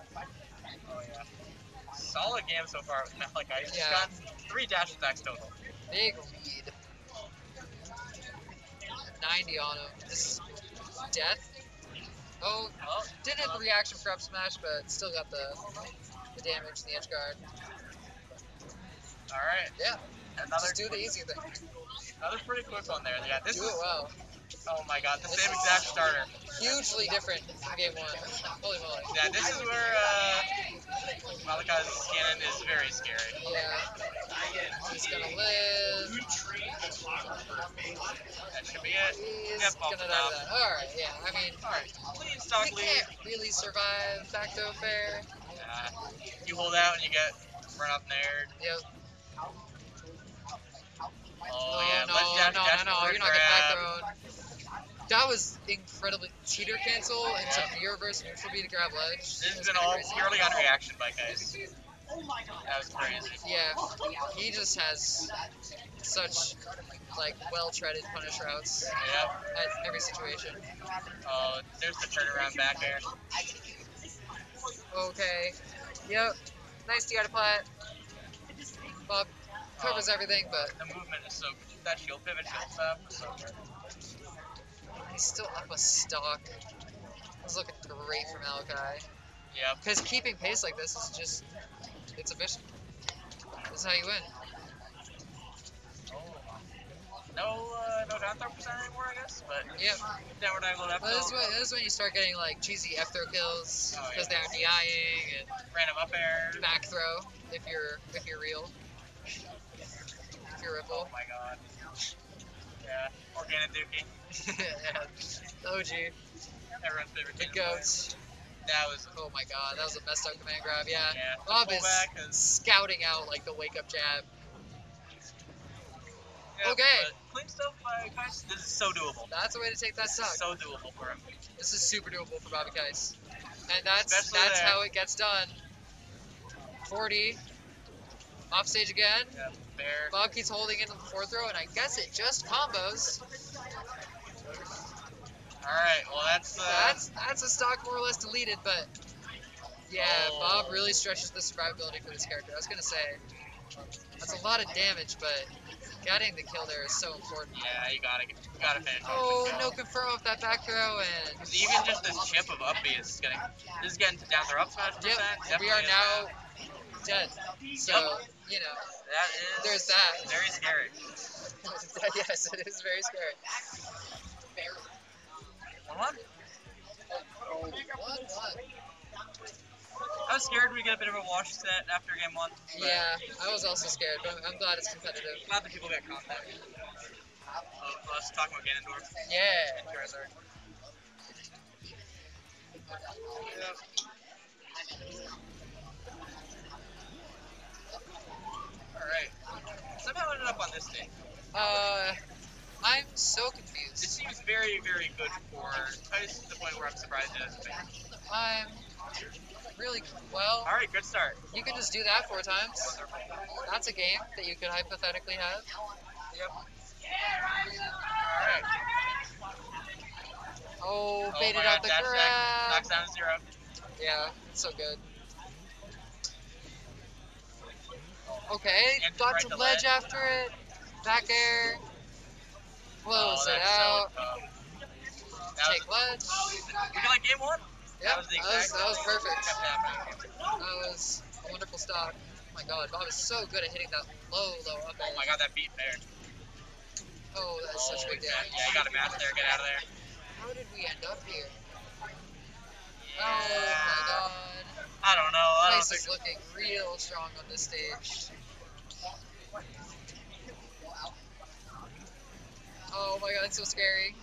Solid game so far with Malachi. He's Yeah. got three dash attacks total. Big lead. 90 on him. This is death. Oh, Oh, didn't hit the reaction for up smash, but still got the the damage the edge guard. Alright. Yeah, Another, just do the easy thing. another pretty quick one there. Yeah, this Do is. it well. Oh my god, the same exact starter. Hugely different from game one. Holy moly. Yeah, this is where uh, Malachi's Ganon is very scary. Yeah. He's gonna live. That should be it. He's Yep, gonna die that. Alright, yeah. I mean, Alright, clean stock lead. can't really survive Facto Fair. Uh, you hold out and you get run up naired. Yep. Oh, no, yeah, no, dash, no, no, no, you're not getting back thrown. That was incredibly teeter cancel Yeah. mirror versus neutral B to grab ledge. This has been all crazy. purely on reaction by guys. That was crazy. Yeah, he just has such like well-treaded punish routes Yeah. at every situation. Oh, there's the turnaround back there. Okay. Yep. Nice DI to plat. Bob covers oh. everything, but The movement is so. That shield pivot shield stuff is so good. He's still up a stock. It's looking great from Malachi. Yep. Because keeping pace like this is just, it's efficient. This is how you win. No, uh, no down throw percent anymore, I guess. But Yep. downward angle left Well, this, is when, this is when you start getting like cheesy F throw kills Oh, because yeah. they're DIing and random up air. back throw if you're if you're real. If you're Oh my god. Yeah. Organic Dookie. [LAUGHS] yeah. OG. Everyone's favorite. Player. goats. That was. Oh my god, that was a messed up command grab. Yeah. Yeah. Bob is scouting out like the wake up jab. Yeah, Okay. Clean stuff uh, by Kais. This is so doable. That's the way to take that stock. so doable for him. This is super doable for Bobby Kais. And that's Especially that's there. how it gets done. 40. Off stage again. Yeah. Bear. Bob keeps holding into the fourth throw, and I guess it just combos. Alright, well that's. Uh, That's that's a stock more or less deleted, but yeah, Oh. Bob really stretches the survivability for this character. I was gonna say that's a lot of damage, but getting the kill there is so important. Yeah, you gotta, you gotta finish. Oh, no confirm off that back throw, and Even just this chip of up is getting. This is getting to down their up smash yep, we are now So you know, that. Is. there's that. Very scary. [LAUGHS] yes, it is very scary. One one. Oh, one, one. I was scared we get a bit of a wash set after game one. Yeah, I was also scared, but I'm glad it's competitive. Glad the people got contact. Uh, let's talk about Ganondorf Yeah. and Charizard. Alright. Somehow ended up on this thing. Uh, I'm so confused. This seems very, very good for Tice to the point where I'm surprised it hasn't been. I'm really well. Alright, good start. You can just do that four times. That's a game that you could hypothetically have. Yep. Alright. Oh, Oh baited my out the grab. Knocks down to zero. Yeah, it's so good. Okay, got right to ledge ledge. after it. Back air. Close oh, it out. So. That Take ledge. you like game one? Yep, was that was, that was perfect. That was a wonderful stock. Oh my god, Bob is so good at hitting that low, low up air. Oh my god, that beat there. Oh, that is such a Oh, big yeah, damage. Yeah, you got a match there. Get out of there. How did we end up here? Oh my god. I don't know. I don't think. is looking real strong on this stage. Oh my god, it's so scary.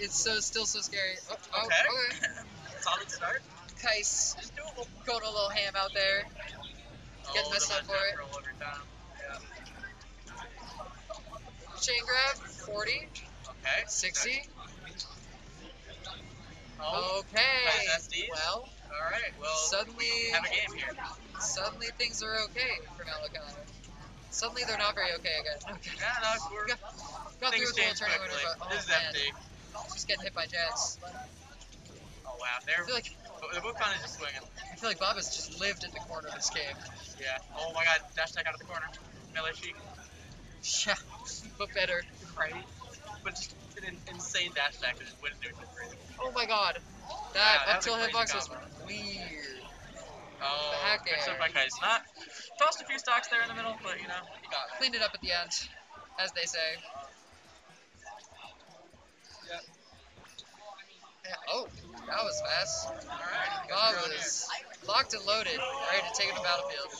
It's so still so scary. Oh, oh Okay. okay. [LAUGHS] Solid start. Kais going a little ham out there. Getting oh, messed up for it. Yeah. Chain grab, 40, Okay. 60. Oh. Okay. Well, All right. Well, suddenly, we have a game here. suddenly things are okay for Malachi. Suddenly they're not very okay again. Okay. [LAUGHS] Yeah, no, we're, Got, got through things with a little change turning quickly. winner, but oh this is man, empty. just getting hit by jets. Oh wow, I they're feel like they're both kind of just swinging. I feel like Bob has just lived in the corner of this game. Yeah. Oh my god, dash attack out of the corner. Melee sheik. Yeah, but better. Right. But just an insane dash attack that just went into it. Oh my god. That that up tilt hitbox was weird. Oh, Back good stuff air. by Kais. Not tossed a few stocks there in the middle, but you know, you got it. Cleaned it up at the end, as they say. Yep. Yeah, oh, that was fast. Alright. Bob was locked and loaded, ready to take it to battlefield.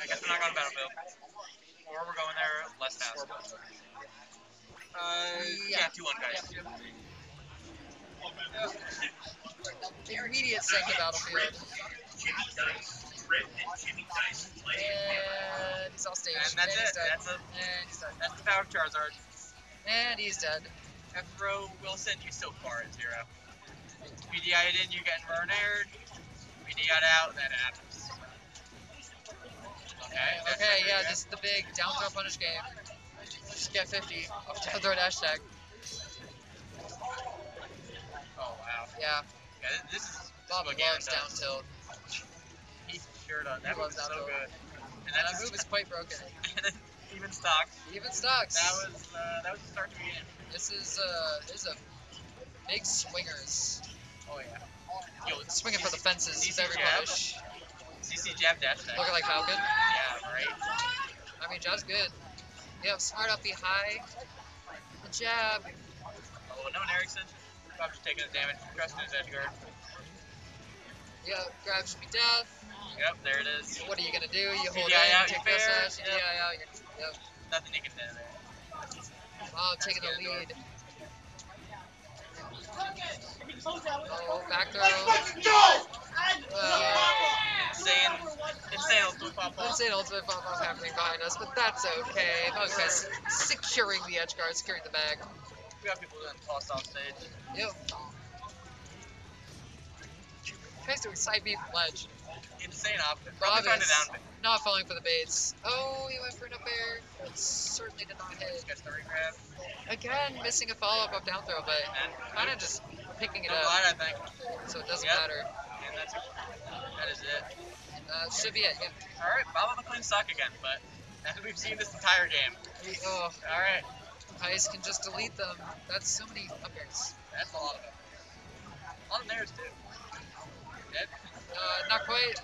I guess we're not going to Battlefield. Or we're going there less fast. Uh, yeah, 2 1 guys. The immediate second battlefield. And he's off stage. And that's he's it. That's, a, And he's dead. that's the power of Charizard. And he's dead. F-Throw will send you so far at zero. VDI'd in, you're getting burn aired. VDI'd out, that happens. Okay. Okay, yeah, This is the big down throw punish game. Just get 50 off down throw dash tag. Yeah, Yeah, this is Bob what Ganon loves down tilt. He sure does. That loves so tilt. good. And That move is quite broken. [LAUGHS] and then even stock. Even stocks. That was uh, that was the start to the game. This is uh, this is a big swingers. Oh yeah. Yo, Swinging for the fences. CC Every jab. push. CC jab dash attack. Looking like Falcon. Yeah, right. I mean, jab's good. Yep, smart up, be high. The jab. Oh, no Nair extension. Bob just taking the damage. Trusting his edge guard. Yep, grab should be death. Yep, there it is. What are you gonna do? You hold DI in, out, take you press fair, dash, you yep. DI out. You're, yep. Nothing you can do there. Wow, taking the lead. Oh, back throw. Uh, Insane. Insane ultimate pop off. insane ultimate pop off happening behind us, but that's okay. Mugfest securing the edge guard, securing the bag. We got people getting tossed off stage. Yep. Doing side beat from ledge. Insane option. Bob Probably trying to down not falling for the baits. Oh, he went for an up air. It certainly did not hit. Gets the. Again, missing a follow up up down throw, but kind of just picking it no up, I think. so it doesn't Yep. matter. And that's that is it. Uh, should be it. Yeah. All right, Bob McLean suck again, but as [LAUGHS] we've seen this entire game. Oh, All right, Heist can just delete them. That's so many up airs. that's a lot of them. A lot of theirs too. Dead. Uh, not quite.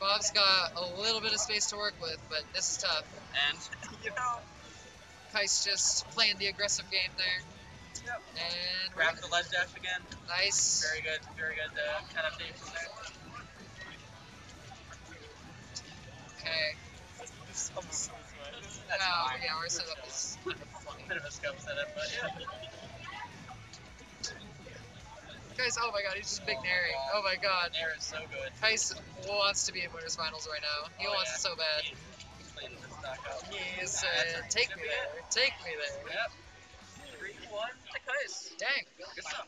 Bob's got a little bit of space to work with, but this is tough. And you know, Heist just playing the aggressive game there. Yep. And grab the ledge dash again. nice. Very good, very good uh, adaptation there. Okay. So. That's Wow, fine. yeah, our setup is kind of funny. Bit of a scope setup, but yeah. Guys, oh my god, he's just big nairing. Oh my god. Nair is so good. Heist wants to be in Winners Finals right now. He Oh, wants yeah. it so bad. He- he's playing this stock up. He's That's saying, right. take me there, take me there. Yep. Three, one, to Kais. Dang. Good stuff.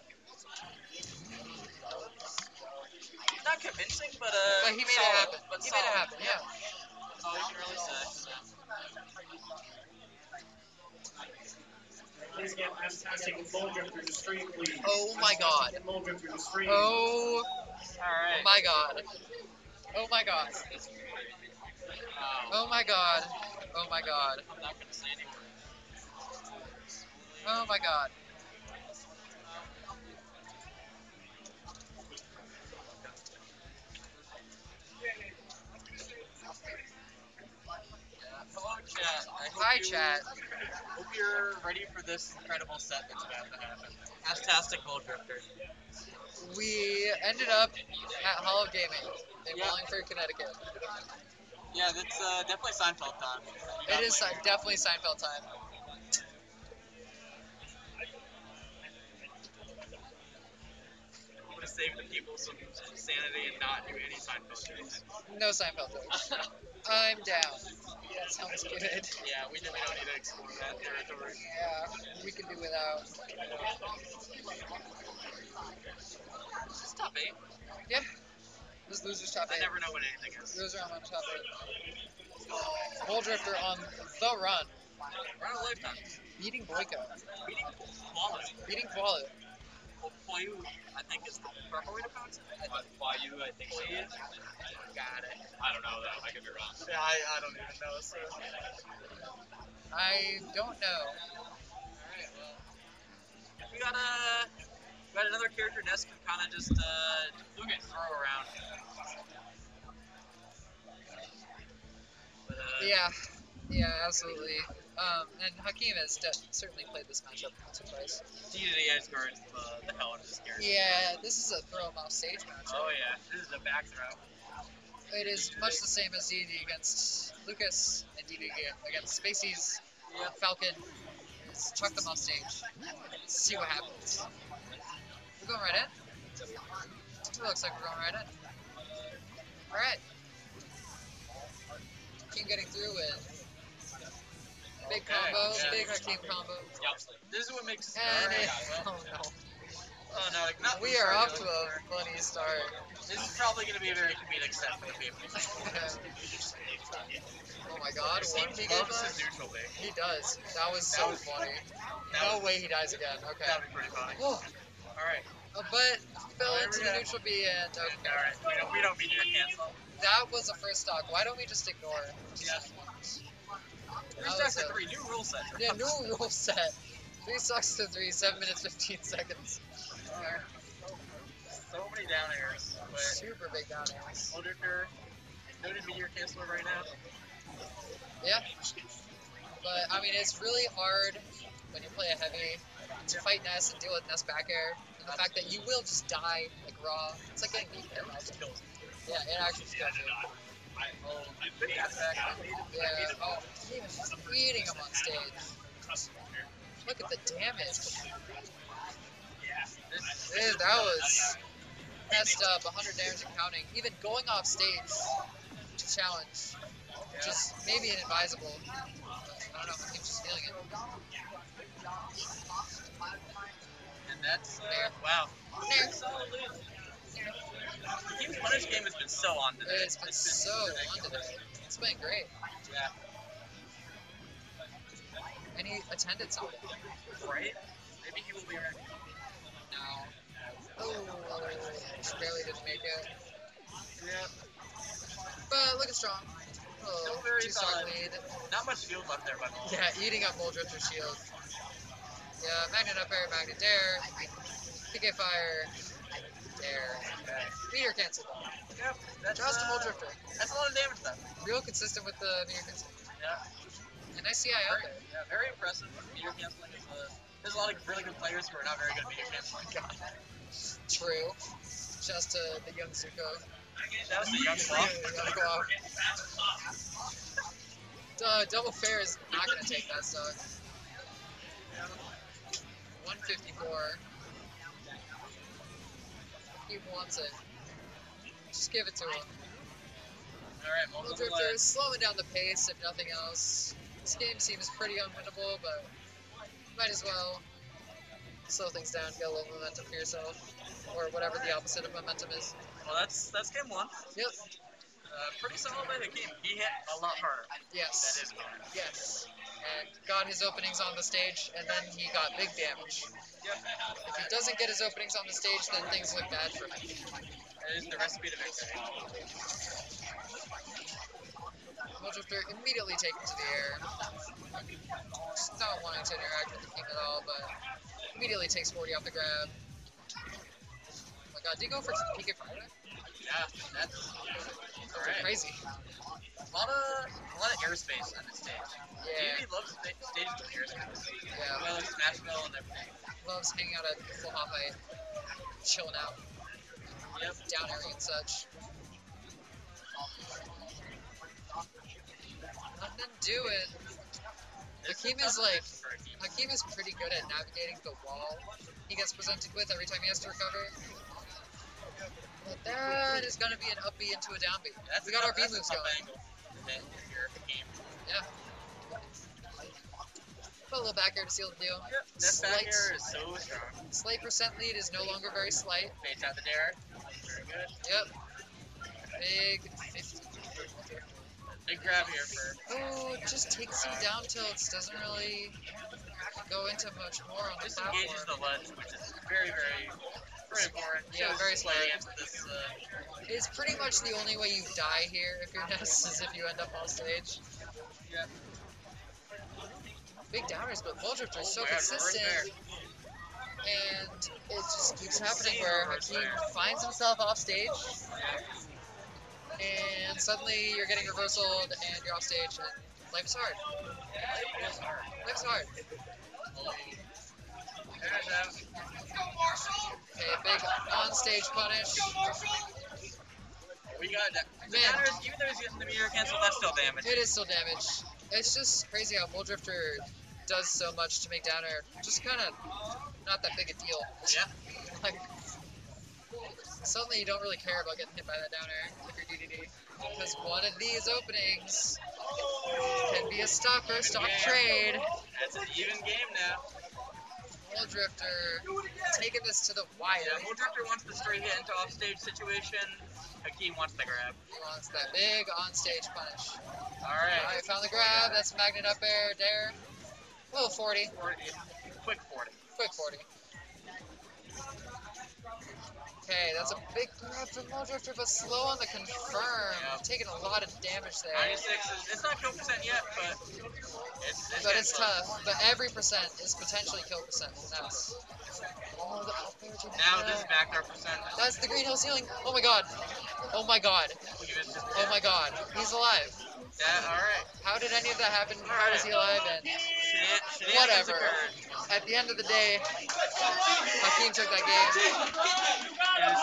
Not convincing, but uh. But he made solid, it happen. But He made it happen, yeah. That's Oh my god. Oh All right. my god. Oh my god. Oh my god. Oh my god. I'm not gonna say Oh my god. Oh chat. Hi, chat. Hope you're ready for this incredible set that's about to happen. Astastic Bull Drifter. We ended up at Hollow Gaming in Yeah. Wallingford, Connecticut. Yeah, that's uh, definitely Seinfeld time. It is definitely Seinfeld time. Save the people some, some sanity and not do any Seinfeld jokes. No Seinfeld jokes. [LAUGHS] I'm down. That sounds good. Yeah, we, we don't need to explore that territory. Yeah, we can do without. It's top eight. Yeah. This loser's top I never know what anything is. Loser on top eight. Uh, Bull Drifter on the run. Run a lifetime. Beating Boyko. Beating quality. Beating Koala. Poyu, I think is the proper way to pronounce it. Poyu, I think it is. Got it. I don't know though. I could be wrong. Yeah, I, I don't even know. So. I don't know. Alright, well. We got a. We got another character Ness can kind of just uh, throw around. But, uh, Yeah. Yeah, absolutely. Um, and Hakeem has certainly played this matchup once or twice. D to the edge guards uh, the hell out of this character. Yeah, this is a throw him off stage matchup. Oh yeah, this is a back throw. It is much the same as DD against Lucas and DD against Spacey's Yeah. Falcon. Is chuck them off stage. See what happens. We're going right in. It looks like we're going right in. Alright. Hakeem getting through with big combo, yeah. big Hakeem combo. This is what makes. And it, [LAUGHS] oh no. Oh no, like not. We are off to a funny start. This is probably gonna be a very comedic set for the people. [LAUGHS] Oh my god, one big loves his neutral bait. He does. That was so That was- funny. [LAUGHS] No was- way he dies again. Okay. That'd be pretty funny. Oh, All right. uh, but fell Alright, into the neutral B and okay. All right. We don't. We don't mean to cancel. That was a first stock. Why don't we just ignore it? Yeah. Three was to three. New rule set. [LAUGHS] Yeah, new rule set. Three stocks to three, seven minutes, 15 seconds. Alright. So many down airs. Super big down airs. Wonderker, noted meteor canceler right now. Yeah. But, I mean, it's really hard when you play a heavy to fight Ness and deal with Ness back air. And the fact that you will just die, like, raw. It's like getting beat paralyzed. Yeah, it actually kills you. Oh, that's back. Yeah. Oh, he was eating him on stage. Look at the damage. Dude, that was messed up. 100 damage and counting. Even going off stage to challenge. Just maybe an advisable. I don't know. He's just feeling it. And that's, uh, wow. The team's punish game has been so on today. It's been so on today. It's been great. Yeah. And he attended something. Right? Maybe he will be right. No. Oh, just barely didn't make it. Yeah. But looking strong. Oh, very two lead. Not much field left there, by the. Yeah, eating up Moldrifter's shield. Yeah, Magnet up air, Magnet dare. PK fire. Dare. Meteor cancel. Yep. That's, Just uh, Moldrifter. That's a lot of damage, though. Real consistent with the meteor cancel. Yeah. And nice CI out there. yeah, very impressive. Meteor canceling is uh, there's a lot of really good players who are not very good at meteor canceling. God. [LAUGHS] True. Just to the young Zuko. That was the young Claw. [LAUGHS] Duh, double fair is not gonna take that stock. 154. He wants it. Just give it to him. Alright, multiple Drifter is slowing down the pace, if nothing else. This game seems pretty unwinnable, but might as well slow things down, get a little momentum for yourself, or whatever the opposite of momentum is. Well, that's that's game one. Yep. Uh, pretty solid by the game. He hit a lot harder. Yes. That is good. Yes. And got his openings on the stage, and then he got big damage. Yep. If he doesn't get his openings on the stage, then things look bad for him. That is the recipe to victory. Moldrifter immediately taken to the air. Just not wanting to interact with the king at all, but immediately takes 40 off the grab. Oh my god, did he go for PK Fire? Yeah, that's. Crazy. A lot of a lot of airspace on this stage. Yeah. DB loves sta- stages with airspace. Yeah. Well, it's Nashville and everything. Loves hanging out at full hop height, chilling out, Yep. down area and such. Nothing doing. Hakeem is like, match for Hakeem. Hakeem is pretty good at navigating the wall he gets presented with every time he has to recover. That is going to be an up B into a down B. That's we got our B moves going. angle to hit here, Hakeem. Yeah. Put a little back air to seal the deal. Yep. That back Slight- air is so strong. Slight percent lead is no longer very slight. Baits out the dare. Very good. Yep. Big 50. Big grab here for Oh, just takes some down tilts. Doesn't really go into much more on the disengages platform. the ledge, which is very, very, very important. Yeah, Shows very play smart. against this. Uh, It's pretty much the only way you die here if you're [LAUGHS] Ness is if you end up on stage. yeah. Big downers, but Voldrifter is so Oh my God, reverse consistent. And it just keeps happening where reverse Hakeem there. finds himself off stage. And suddenly you're getting reversaled and you're off stage and life is hard. Life's hard. There's that. Okay, big on stage punish. We got that. Man. even though he's getting the mirror cancel, that's still damage. It is still damage. It's just crazy how Voldrifter does so much to make down air. Just kind of not that big a deal. Yeah. [LAUGHS] Like, suddenly you don't really care about getting hit by that down air if you're DDD. Because one of these openings can be a stopper, a Yeah. trade. That's an even game now. Old Drifter taking this to the wire. Yeah, Old Drifter wants the straight hit into offstage situation. Hakeem wants the grab. He wants that big on-stage punish. Alright. Alright, found the grab. That's magnet up air, dare. Little 40. 40. Quick 40. Quick 40. Okay, that's a big grab from Drifter, but slow on the confirm. Yeah. Taking a lot of damage there. 96 is, it's not kill percent yet, but it's, it's But it's close. tough. But every percent is potentially kill percent Ness. Oh, the Now this is backdoor percent. That's the Green Hill ceiling. Oh my god. Oh my god. He was just, Oh my god. He's alive. That, alright. How did any of that happen? How is he alive? And shenanigans Whatever. at the end of the day, Hakeem took that game. It is 2-0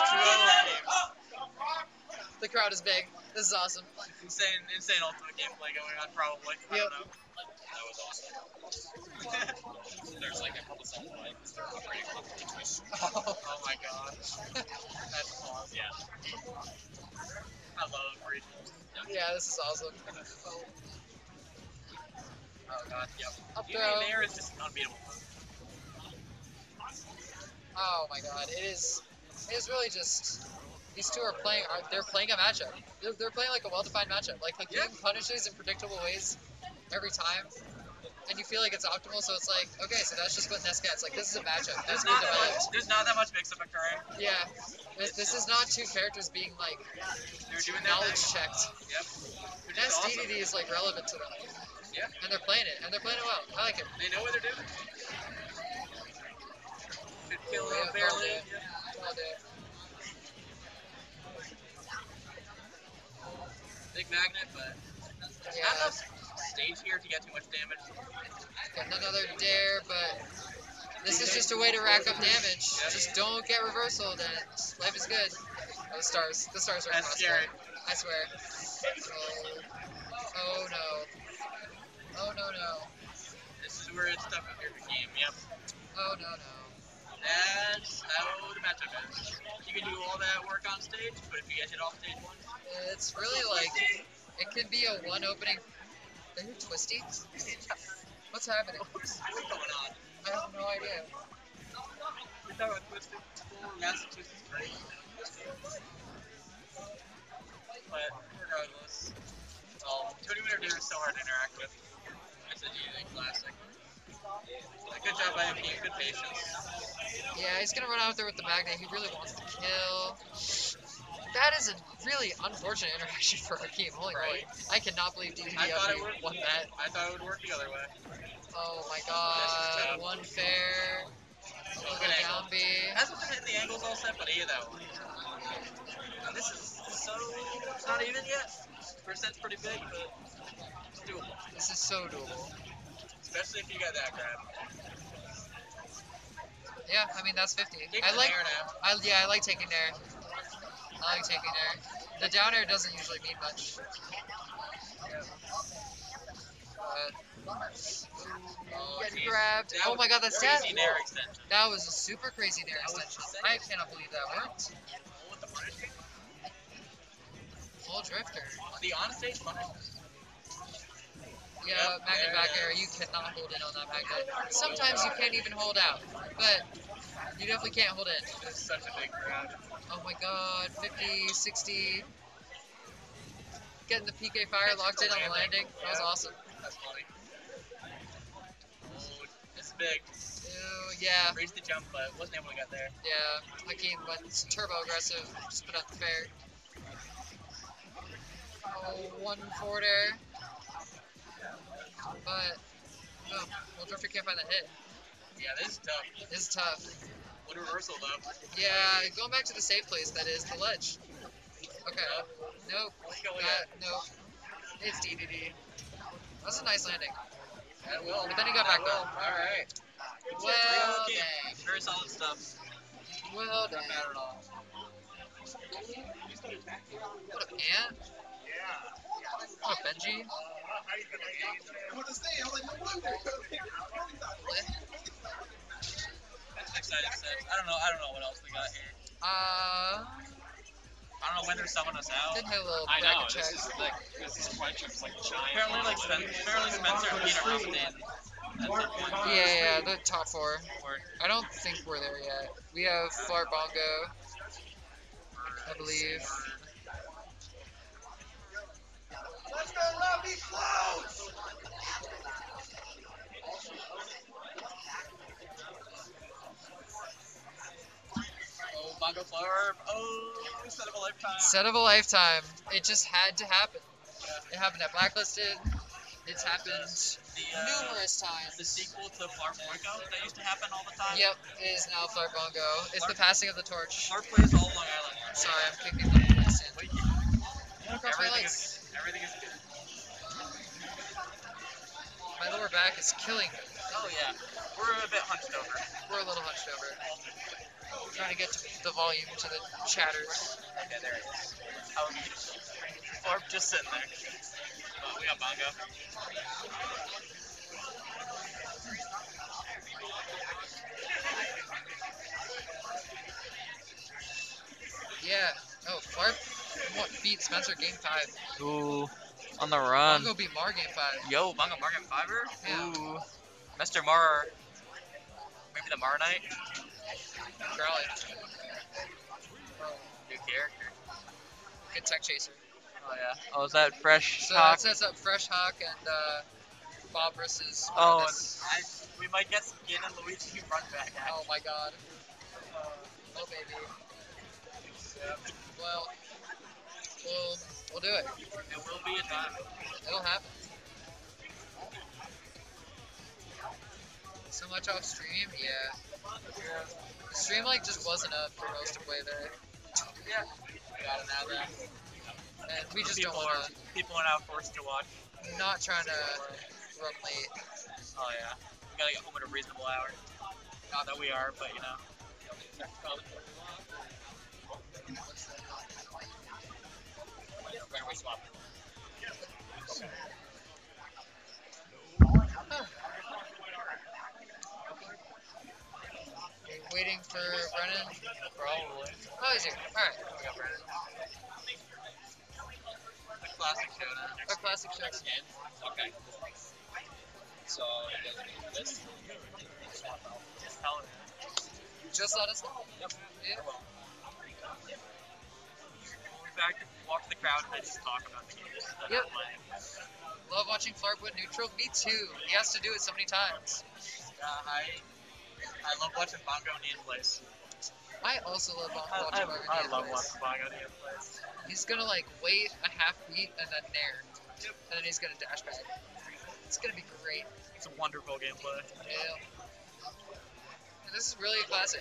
The crowd is big. This is awesome. Insane, insane ultimate gameplay going on, probably. I Yep. don't know. That was awesome. [LAUGHS] There's like a couple songs like. Operating Competition. Oh, Oh my god. [LAUGHS] That's awesome. Yeah. I love regionals. Yeah, this is awesome. Oh god, yep. Up Even throw. there is just an unbeatable. Oh my god. It is. It is really just. These two are playing. Are they're playing a matchup? They're, they're playing like a well-defined matchup. Like Hakeem Yeah. punishes in predictable ways every time, and you feel like it's optimal. So it's like, okay, so that's just what Ness gets. Like this is a matchup. There's That's not that much. There's not that much mix-up occurring. Yeah. This, this is not two characters being like They're doing knowledge checked. Yep. Which Ness awesome. DDD is like relevant to them. Yeah. And they're playing it, and they're playing it well. I like it. They know what they're doing. Could kill Yeah, barely. I'll. I'll do it. Big magnet, but Yeah. Stage here to get too much damage. Getting another dare, but this is just a way to rack up damage. Just don't get reversal, then life is good. Oh, the stars. The stars are That's scary. I swear. Oh, oh no. Oh no no. This is where it's tough with your game. Yep. Oh no no. That's how the matchup is. You can do all that work on stage, but if you get hit off stage one, It's really like it could be a one opening. Are you twisty? What's happening? what's going on? I have no idea. Talking about Twisted. Massachusetts is. But regardless, well, Tony Winter is so hard to interact with. It's a GA classic. But good job by him. Good patience. Yeah, he's gonna run out there with the magnet. He really wants to kill. That is a really unfortunate interaction for Hakeem. Holy moly. I cannot believe DDD I thought it would. won that. I thought it would work the other way. Oh my god. One fair. Little Good angle. down B. Hasn't been hitting the angles all set, but he hit that one. And this is so. It's not even yet. Percent's pretty big, but it's doable. This is so doable. Especially if you got that grab. Yeah, I mean that's 50. Take I like. I yeah, I like taking air. I like taking air. The down air doesn't usually mean much. But Oh, getting geez. grabbed. That Oh my god, that's crazy dead. nair extension. That was a super crazy nair That extension. I cannot believe that worked. With the punishing? Full drifter. The on-stage punish? Yeah, Yep, magnet back air. You cannot hold in on that magnet. Sometimes you can't even hold out, but you definitely can't hold in. This is such a big grab. Oh my god, 50, 60. Getting the PK fire locked in on the landing. That was awesome. That's funny. Oh, is big. Ew, yeah, Reached the jump, but wasn't able to get there. yeah. Hakeem went turbo aggressive. Just put out the fair. Oh, one air. But, no, well, Drifter can't find the hit. Yeah, this is tough. This is tough. What reversal, though. Yeah, going back to the safe place, that is, the ledge. Okay. Nope. Go with That, nope. It's DDD. That was a nice landing. That will. But then he got back That will. up. Alright. Well, dang. Very solid stuff. Well, Not bad at all. What a ant. What Benji. Excited set. I don't know. I don't know what else we got here. Uh, I don't know when they're summing us out. did hit a little I know, bracket check. this is like, this is quite just like giant. Apparently, like Spen- apparently Spencer and Peter hopped in at some point. Yeah, yeah, the top four. I don't think we're there yet. We have Flarp Bongo, I believe. Let's go, Robbie Clouds! Oh, Bongo Flower. Oh, set of a lifetime. Set of a lifetime. It just had to happen. It happened at Blacklisted. It's happened The, uh, numerous times. the sequel to Far Boyko that used to happen all the time. Yep, it is now Flarp Bongo. It's the passing of the torch. Far plays all Long Island. Sorry, I'm kicking the place in. What do you Look across my Everything is, everything is good. My lower back is killing me. Oh yeah, we're a bit hunched over. We're a little hunched over. Trying to get to the volume to the chatters. Okay, there it is. How are you? Flarp just sitting there. Oh, we got Bongo. Yeah. Oh, Flarp what, beat Spencer game 5. Ooh, on the run. Bongo beat Mar game 5. Yo, Bongo Margan Fiver? Yeah. Ooh. Mr. Mar. Maybe the Mar Knight? Probably. New character. Good tech chaser. Oh yeah. Oh, is that fresh So talk? that sets up Fresh Hawk and uh, Bob versus. Oh, I, we might get some Gin and Luigi run back action. Oh my god. Oh baby. Well, we'll, we'll do it. It will be a time. It'll happen. So much off stream, yeah. The stream like just wasn't up for most to play there, Yeah. We gotta now that. and we just people don't want to. people are now forced to watch. Not trying to run late. Oh yeah. We gotta get home at a reasonable hour. Not that we are, but you know. Waiting for Brennan. Probably. Oh, he's here. All right. We got Brandon. The classic showdown. Our classic show. Okay. So you guys need this. Just tell him. Just let us know. Yep. Yeah. We'll be back to walk the crowd and just talk about the games that Yep. I'm. Love watching Flarp win neutral. Me too. He has to do it so many times. Uh, I I love watching Bongo Neon plays. I also love I, watching I, Bongo I Neon love plays. watching Bongo Neon plays. He's gonna like wait a half beat and then nair, and then he's gonna dash back. It's gonna be great. It's a wonderful gameplay. Yeah. And this is really a classic.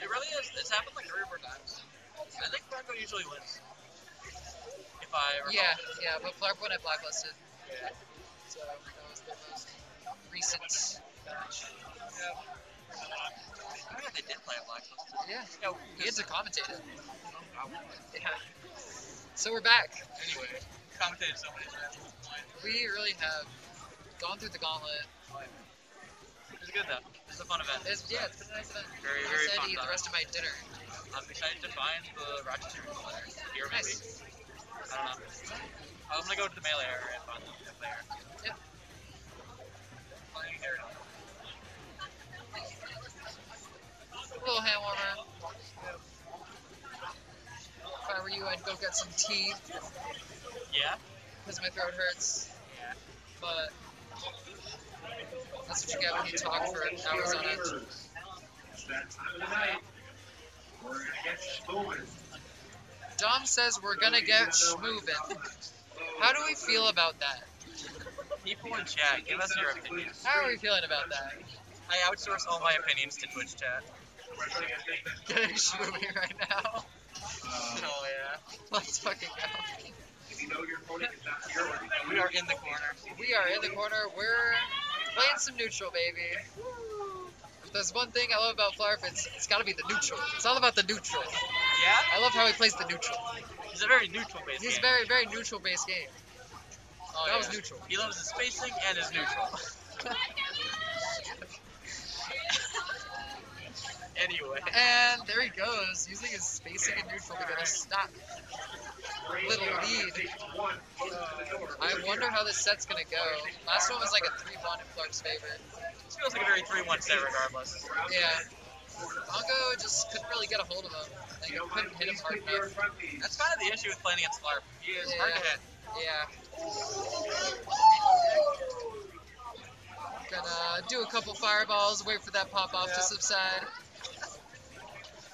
It really is. It's happened like three or four times. I think Bongo usually wins. If I recall. Yeah, yeah. But Flarp won at blacklisted, Yeah. so that was the most recent match. I think they did play a Blacklist. Yeah. Yeah, He had to commentate oh, it. Yeah. So we're back. Anyway, commentated so many times. We really have gone through the gauntlet. It was good though. It was a fun event. It's, yeah, it's been a nice event. Very, very I'm very excited fun to eat the rest of my dinner. I'm excited to find the Ratchet Series winner. Here maybe. Nice. I don't know. I'm gonna go to the melee area and find the player. Yep. Playing Harry. A little hand warmer. If I were you, I'd go get some tea Yeah. because my throat hurts. Yeah. But that's what you get when you talk for hours on end. It's that time of the night. We're gonna get moving. Dom says we're gonna get schmoovin'. How do we feel about that? People in chat, give us your opinions. How are we feeling about that? I outsource all my opinions to Twitch chat. Getting schmoovin' right now. Oh yeah. Let's fucking go. If you know your opponent is not here, or you We are in the corner. We are in the corner. We're playing some neutral, baby. There's one thing I love about Flarp, it's, it's gotta be the neutral. It's all about the neutral. Yeah? I love how he plays the neutral. He's a very neutral based He's game. very, very neutral based game. Oh, that was neutral. He loves his spacing and his neutral. [LAUGHS] anyway. And there he goes, using his spacing and neutral to get a stop. Little lead. I wonder how this set's gonna go. Last one was like a 3-1 in Clark's favor. This feels like a very 3-1 set regardless. Yeah. Bongo just couldn't really get a hold of him. Like, couldn't hit him hard enough. That's kind of the issue with playing against Flarp. He is hard to Yeah. hit. Yeah. Gonna do a couple fireballs, wait for that pop off Yeah. to subside.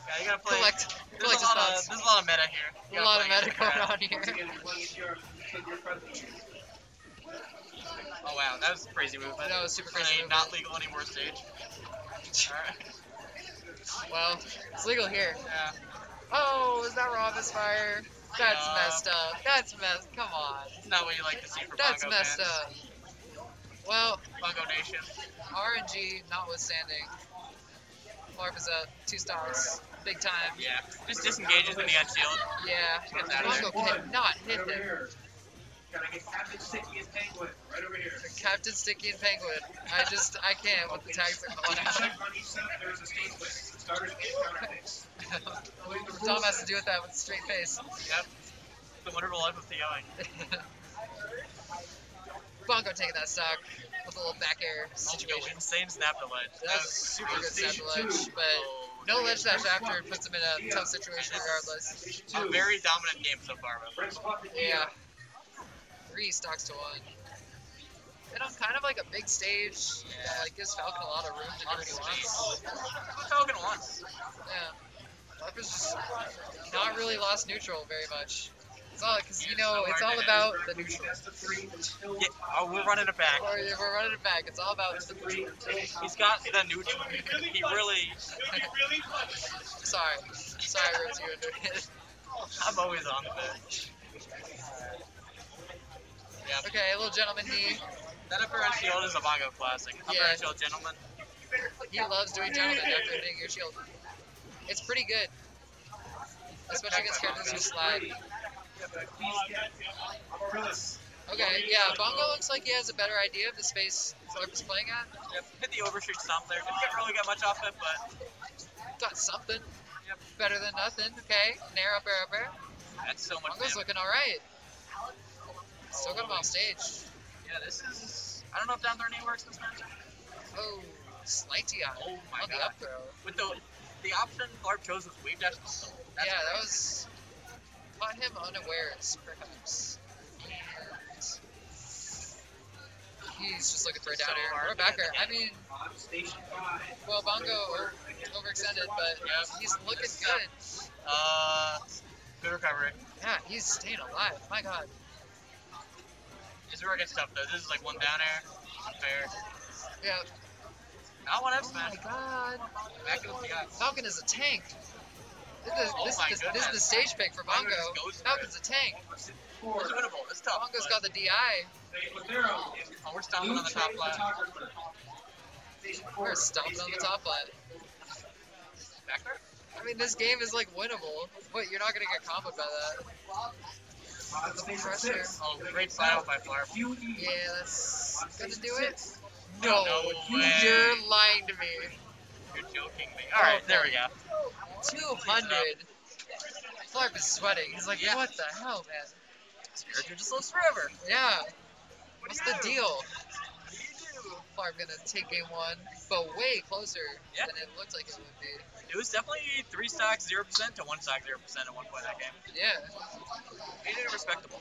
Yeah, you gotta play. Collect, there's, collect a lot of, there's a lot of meta here. A lot of meta going on here. Once again, plenty of your, take your front lead. Oh wow, that was a crazy movement. That was super crazy not legal anymore stage. Alright. [LAUGHS] Well, it's legal here. [LAUGHS] Yeah. Oh, is that Robin's fire? That's Yeah. messed up. That's messed. Come on. It's not what you like to see from That's Bongo messed fans. up. Well, Bongo Nation. RNG notwithstanding, Flarp is up two stocks, big time. Yeah. Just disengages when he got shield. Yeah, Gets out of there. Cannot hit Right him. Gotta get Captain Sticky and Penguin. Right over here. Captain Sticky and Penguin. I just, I can't with the tags are calling out. Check on each set. There's a stage list. Starters and counter picks. Tom has to do with that with a straight face. Yep. The wonderful life of Theoing. [LAUGHS] Bongo taking that stock with a little back air situation. Insane snap to ledge. That was super good snap to ledge, but Oh, no ledge dash after puts him in a tough situation regardless. Station A very dominant game so far, though. Yeah. Three stocks to one. And on kind of like a big stage that like gives Falcon a lot of room to do what he wants. Falcon once. Yeah. Flarp is just not really lost neutral very much. It's all because you know it's all about the neutral. Best of three until Yeah, oh, we're running it back. We're, we're running it back. It's all about the three neutral. He's got the neutral. He really. Sorry, sorry, Rose, you were doing it. I'm always on the bench. Yep. Okay, a little gentleman he That upper end shield is a Bongo classic. Upper Yeah. end shield gentleman. he loves doing gentleman after hitting your shield. It's pretty good, especially against characters who slide. Please get Amaryllis. Okay, yeah, Bongo looks like he has a better idea of the space Flarp is playing at. Yep. Hit the overshoot stomp there. Didn't really get much off it, but Got something. Yep. Better than nothing. Okay, Nair up air up air. that's so much Bongo's damage. looking alright. Still got him off stage. Yeah, this is. I don't know if down throw knee works this match. Oh, slighty DI Oh my on the god. up throw. With the the option Flarp chose was wave dash. That's yeah, that was caught him unawares, perhaps. And he's just looking for a down So air or a to back air. I mean, On station five. well, Bongo over- overextended, but he's looking good. Uh, good recovery. Yeah, he's staying alive. My God. This is where it gets tough though. This is like one down air. Fair. Yeah. Not one F Oh smash. my God. Back to the guy. Falcon is a tank. This is, Oh this, this, this is the stage pick for Bongo Bongo. just goes Falcon's a tank. It's winnable. It's tough. Bongo's got the DI. Oh, we're stomping on the top line. photographer. Station four. We're stomping on the top line. Back there? I mean, this game is like winnable. but you're not gonna get comboed by that? Pressure. Oh, great out by. QE. Yeah, that's On gonna do it. No, No way. you're lying to me. You're joking me. Alright, there we go. 200. Flarp is sweating. He's like, Yeah. what the hell, man? Spiritual just lives forever. Yeah. What What's the deal? What do you do? Flarp gonna take game one, but way closer Yeah. than it looked like it would be. It was definitely three stocks, zero percent to one stock, zero percent at one point in that game. Yeah, Made it respectable,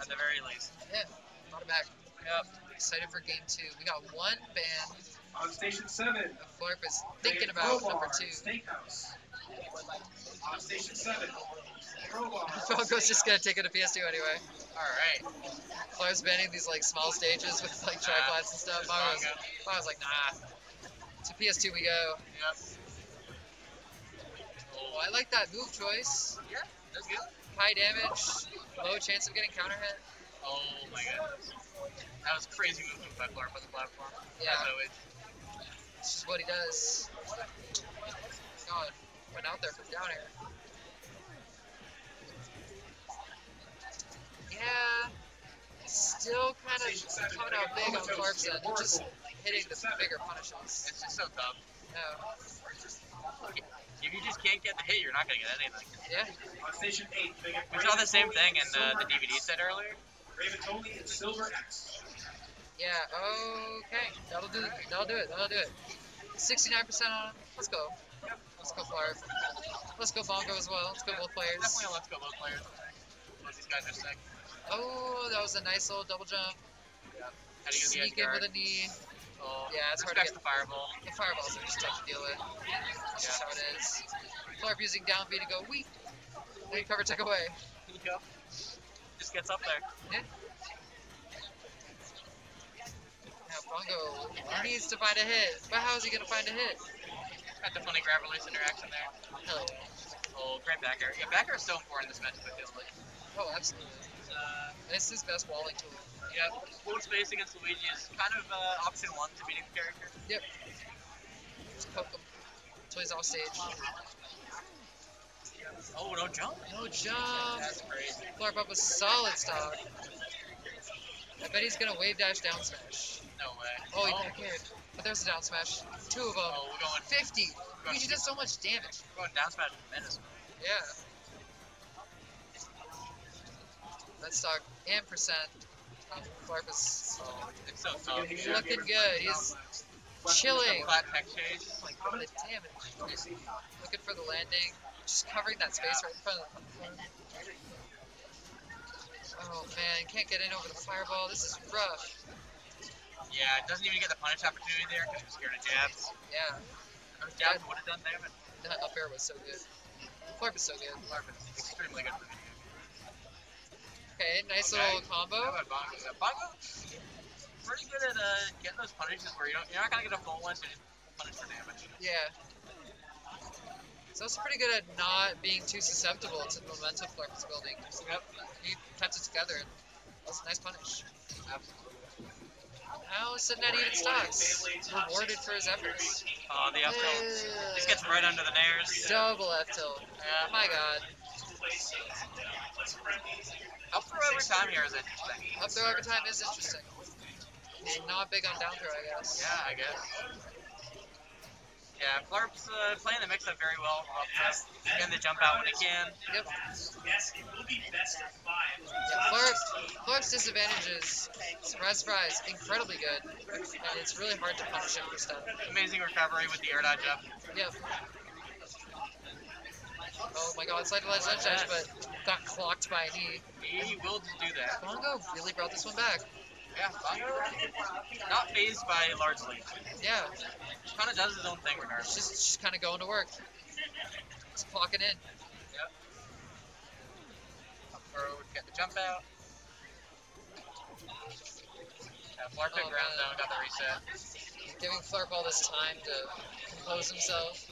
at the very least. yeah. Brought it back. Yep. Excited for game two. We got one ban. On station seven. Flarp is thinking about number two. Steakhouse. On station seven. Crowbar. Just gonna take it to PS2 anyway. Alright. Flarp's banning these like small stages with like tripods and stuff. Bongo's, Bongo's like, nah. To PS2 we go. Yep. Oh, I like that move choice. Yeah, that's good. High damage, low chance of getting counter hit. Oh my god. That was crazy movement by Flarp on the platform. Yeah. Always. What he does. God, went out there for down air. Yeah, still kind of coming out big on Flarp's end, just hitting the bigger punishes. It's just so tough. No, If you just can't get the hit, you're not gonna get anything. yeah, On station eight. we saw the same thing in Tony the, the and DVD set earlier. Raven Tony and Silver X. Yeah, okay. That'll do that'll do it, that'll do it. 69% on Let's go. Let's go Flarp. Let's go Bongo as well. Let's go both players. Definitely a let's go both players. Both these guys are sick. Oh, that was a nice little double jump. How do you Sneak in with a knee. Oh, Yeah, it's hard to get- the fireball. The fireballs are just tough to deal with. That's just how it is. Flarp using down B to go weak. Then cover took away. Yep. Just gets up there. Yeah. Now Bongo needs to find a hit. But how is he gonna find a hit? Got the funny grab release interaction there. Oh, great back air. Yeah, back air is so important in this matchup, I feel like. Oh, absolutely. Uh, It's his best walling tool. yeah, full space against Luigi is kind of uh, option one to beating the character. Just poke him until he's off stage. Oh, no jump. No jump. That's crazy. Flarp up a solid stock. I bet he's gonna wave dash down smash. No way. Oh, he oh, back aired. But there's a down smash. Two of them. oh, we're going, 50. Luigi does so much damage. we're going down smash tremendous. Yeah. Let's talk and percent. Is Oh, it's so tough. he's looking good. He's chilling. Flat tech chase. Like the damage. Looking for the landing. Just covering that space right in front of him. Oh man, can't get in over the fireball. This is rough. Yeah, it doesn't even get the punish opportunity there because he's scared of jabs. Yeah, Those jabs would have done damage. that up air was so good. Flarp is so good. Flarp is extremely good for the Okay, nice Okay. little combo. How about Bongo? Yeah, Bongo, pretty good at uh, getting those punishes where you don't, you're not gonna get a full one, so just punish for damage. Yeah. So it's pretty good at not being too susceptible to the momentum Flarp is building. Yep. He kept it together. and That was a nice punish. Absolutely. Now sitting at even stocks. Rewarded for his efforts. Oh, the up tilt. Yeah. Just gets right under the nares. Double F tilt. Yeah. My god. Up throw every time here is interesting. Up throw every time is interesting. He's not big on down throw, I guess. Yeah, I guess. Yeah, Flarp's uh, playing the mix-up very well. Up thrust. Getting the jump out when he can. Yep. Yes, it will be best of five. Yeah, Flarp's, Flarp's disadvantage is, surprise, surprise, incredibly good. And it's really hard to punish him for stuff. Amazing recovery with the air dodge up. Yep. Oh my god, slide to ledge, ledge, ledge, but got clocked by a knee. He will do that. Bongo really brought this one back. Yeah, not phased by large leads. Yeah, Kind of does his own thing regardless. just just kind of going to work. Just clocking in. Up throw, get the jump out. Yeah, Flarp Oh, ground down, got the reset. Giving Flarp all this time to compose himself.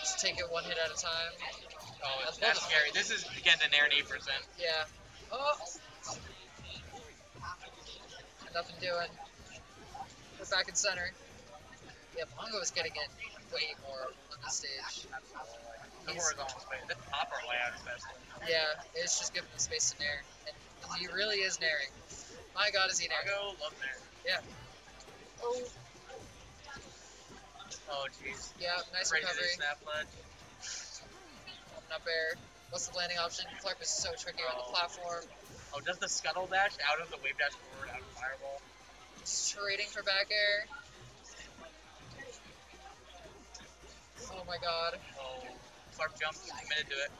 Just take it one hit at a time. Oh, That's that's scary. This is getting an air knee percent. Yeah. Oh! Nothing doing. We're back in center. Yeah, Bongo is getting it way more on the stage. The horizontal space. The layout especially. Yeah, it's just giving him space to nair. And he really is nairing. My god, is he nairing. Bongo, love there. Oh, Oh, jeez. yeah, nice recovery. snap ledge. Up air. What's the landing option? Clark is so tricky on the Oh. platform. Oh, does the scuttle dash out of the wave dash forward fireball? Trading for back air. Oh my god. Oh, Clark jumps, committed to it.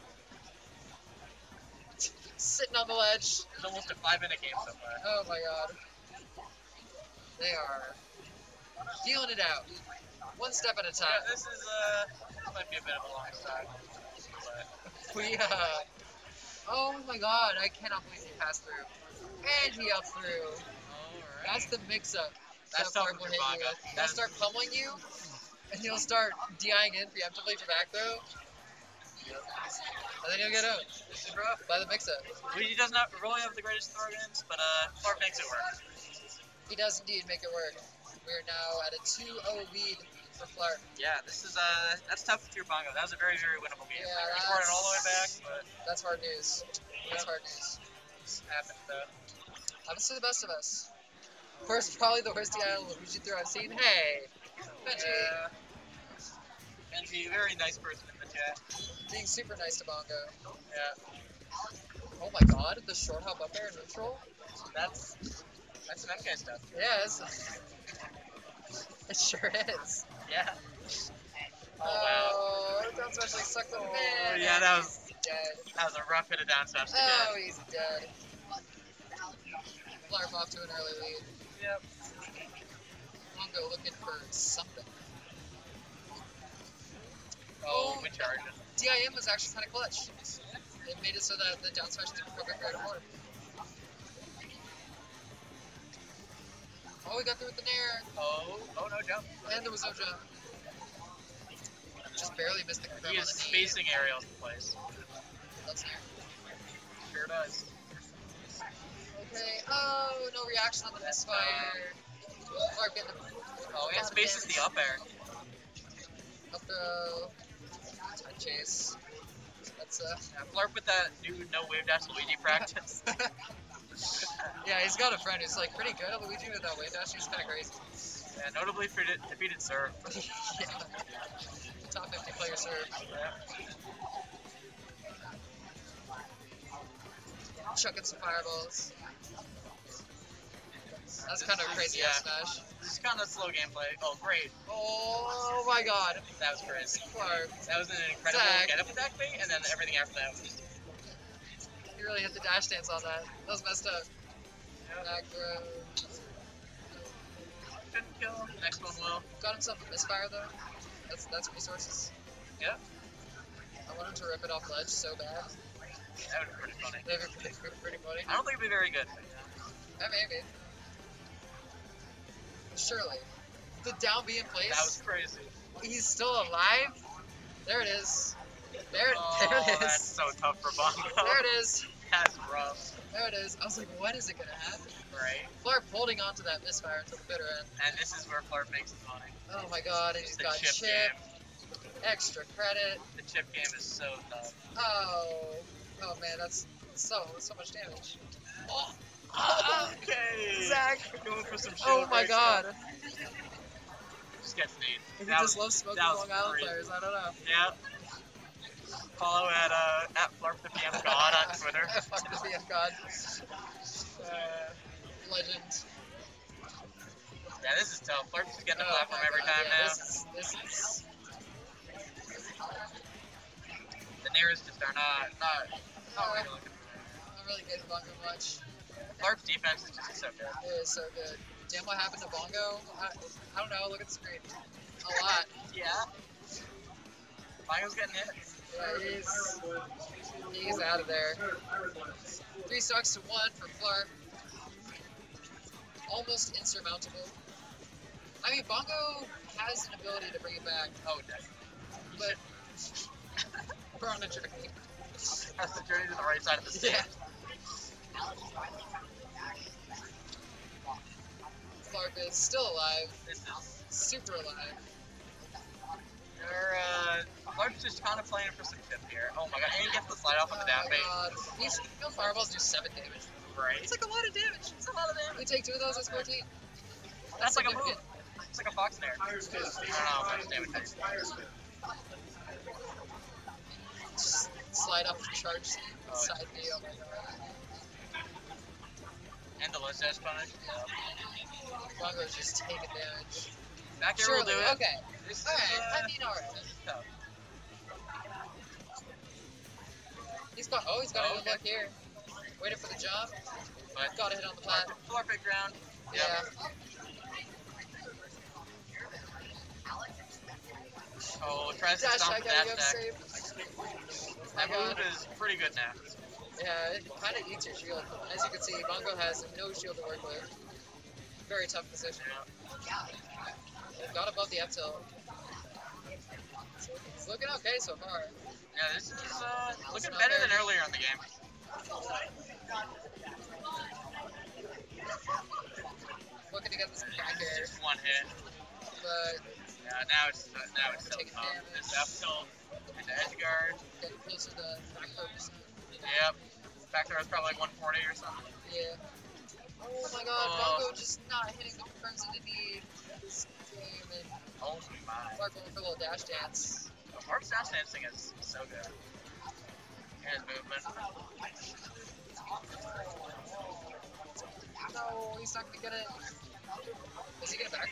Sitting on the ledge. It's almost a five minute game so far. Oh my god. They are feeling it out. One step at a time. Yeah, this is, uh, this might be a bit of a long shot. But [LAUGHS] We, uh, oh my god, I cannot believe he passed through. And he up through. That's the mix up. That's that Clark tough will hit you with. That's- start pummeling you, and he'll start DIing in preemptively for back throw. And then he'll get out This is rough. by the mix up. Luigi does not really have the greatest throw games, but uh, Clark makes it work. He does indeed make it work. We're now at a 2-0 lead for Flarp. Yeah, this is uh, that's tough with your Bongo. That was a very, very winnable game. Yeah, He brought it all the way back, that's- but That's hard news. That's Yep. hard news. it's happened though. Happens to the best of us. First, probably the worst DI Luigi throw I've seen. Hey, Benji, Yeah. Benji, very nice person in the chat. being super nice to Bongo. Yeah, Oh my god, the short hop up air in neutral. that's That's some MK stuff. Yeah, it's, it sure is. Yeah. Oh, oh wow. Oh, down smash like sucked the Oh, man. yeah, that was dead. that was a rough hit of down smash to Oh, get. he's dead. Flarp off to an early lead. Yep. Bongo looking for something. Oh, oh we charge it. DIM was actually kind of clutch. It made it so that the down smash didn't progress right away. Oh, we got through with the nair, Oh, oh no jump. and there was no jump. Just barely missed the He on is spacing aerials in place. That's nair. Sure does. Oh, no reaction on the misfire. Clark getting the Oh, and spaces the up air. up throw. Time chase. That's uh. Yeah, Flarp with that new no wave dash Luigi practice. [LAUGHS] yeah, he's got a friend who's like pretty good at Luigi with that wave dash. He's kind of crazy. yeah, notably defeated, defeated Serb. [LAUGHS] yeah. Top 50 player Serb. Chucking some fireballs. That's kind of a crazy Yeah. smash. Is kind of slow gameplay. Oh, great. Oh my god. That was crazy. Clark, That was an incredible Zach. get up attack bait, and then everything after that was just. you really hit the dash dance on that. That was messed up. Back throw. Couldn't kill him. Next one will. Got himself a misfire though. That's that's resources. Yep. I want him to rip it off ledge so bad. That would be pretty funny. That'd be pretty, pretty funny. I don't think it'd be very good. Yeah, maybe. Surely. The down B in place. That was crazy. He's still alive. There it is. There, Oh, there it oh, that's so tough for Bongo. There it is. That's rough. There it is. I was like, when is it gonna happen? Right. Flarp holding on to that misfire until the bitter end. And this is where Flarp makes his money. Oh my god, and he's got chip chip, extra credit. The chip game is so tough. Oh, oh man, that's so so much damage. Oh, oh, Okay. Zach. Going for some oh my god. now. Just gets neat. He just loves smoking Long Island great. players. I don't know. Yeah. Follow at uh at Flarp the PM God on Twitter. [LAUGHS] Fuck the BF God. Uh, Legend. yeah, this is tough. Flarp's just getting the Oh platform every God, time yeah, now. This is, this is The nearest just are not not not you're looking for. I'm really getting Bongo much. Flarp's defense is just so good. It is so good. Damn, what happened to Bongo? I, I don't know. Look at the screen. A lot. Yeah. Bongo's getting hit. Yeah, he's he's out of there. Three stocks to one for Flarp. Almost insurmountable. I mean, Bongo has an ability to bring it back, Oh, definitely. but we're on a journey. That's the journey to the right side of the stage. Yeah. Flarp is still alive, super alive. They're, uh, Flarp's just kind of playing for some tip here. Oh my god, and he gets the slide off on the down Oh bait. my god. These you fireballs do 7 damage. Right. It's like a lot of damage. It's a lot of damage. We take two of those, that's 14. That's like a move. It's like a fox snare. I don't know how much damage that is. Slide off the charge seat, Oh, side B, oh my god. And the ledge dash punish. Bongo's just taking damage. Back air will do it. okay. This is, Alright, uh, I mean, alright. tough. He's got, oh, he's got Oh, a good okay. look here. Waiting for the jump. But Got a hit on the plat. Big ground. Yeah. Oh, tries to stomp I the gotta dash go stack. That move is pretty good now. Yeah, it kind of eats your shield. As you can see, Bongo has no shield to work with. Very tough position. Got above the up tilt. It's looking okay so far. Yeah, this is uh, looking better than earlier in the game. Looking to get this back air, Just one hit. but Yeah, now it's uh, now it's Taking tough. This up tilt into edge guard. getting closer to back. Yep. Back there was probably like 140 or something. Yeah. Oh my god, Oh. Bongo just not hitting the confirms in the game and Oh my. Clark going for a little dash dance. Oh, Mark's dash dancing is so good. And his movement. No. He's not gonna get it. Is he gonna back?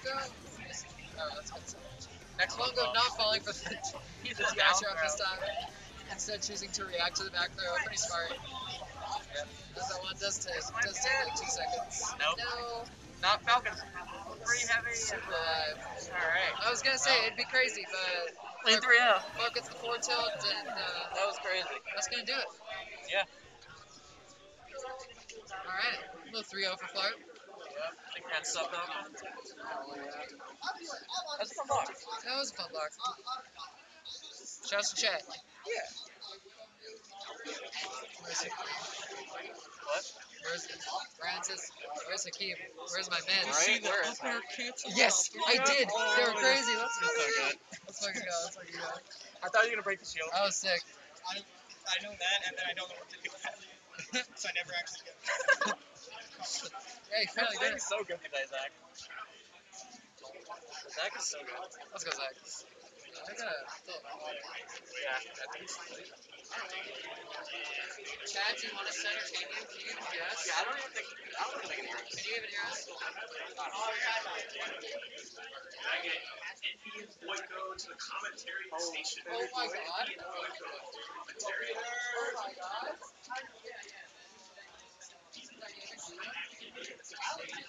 Is- Oh, that's good. Next one, not falling for the, [LAUGHS] He's the just [LAUGHS] smash up this time. Instead choosing to react to the back throw. Pretty smart. As that one does take, does take like two seconds. Nope. No. Not Falcons. Pretty heavy. Super alive. Alright. I was gonna say it'd be crazy, but Clean 3 0. Fuck, it's the four tilt, and uh, That was crazy. that's gonna do it. Yeah. Alright, a little 3 0 for Flarp. Yep. I think that's sub though. That's a fun block. That was a fun block. Shouts to chat. Yeah. Where's he? What? Where's Francis? Where's Hakeem? Where's my man? Right? Where is Yes, I did. Oh, they were crazy. Let's That's so good. Let's fucking go. Let's fucking go. I thought you were gonna break the shield. I was sick. I, I know that, and then I don't know what to do with that. [LAUGHS] so I never actually get [LAUGHS] Yeah, You're finally did it. so good today, Zach. Zach is so good. Let's go, Zach. I. Yeah, I think so. Chad, do you want to center? Can you? Can you? Yeah, I don't even think. I don't think I can hear us. Can you even hear us? Indian boy go to the commentary station. Oh my god. Commentary. Oh my god. Can I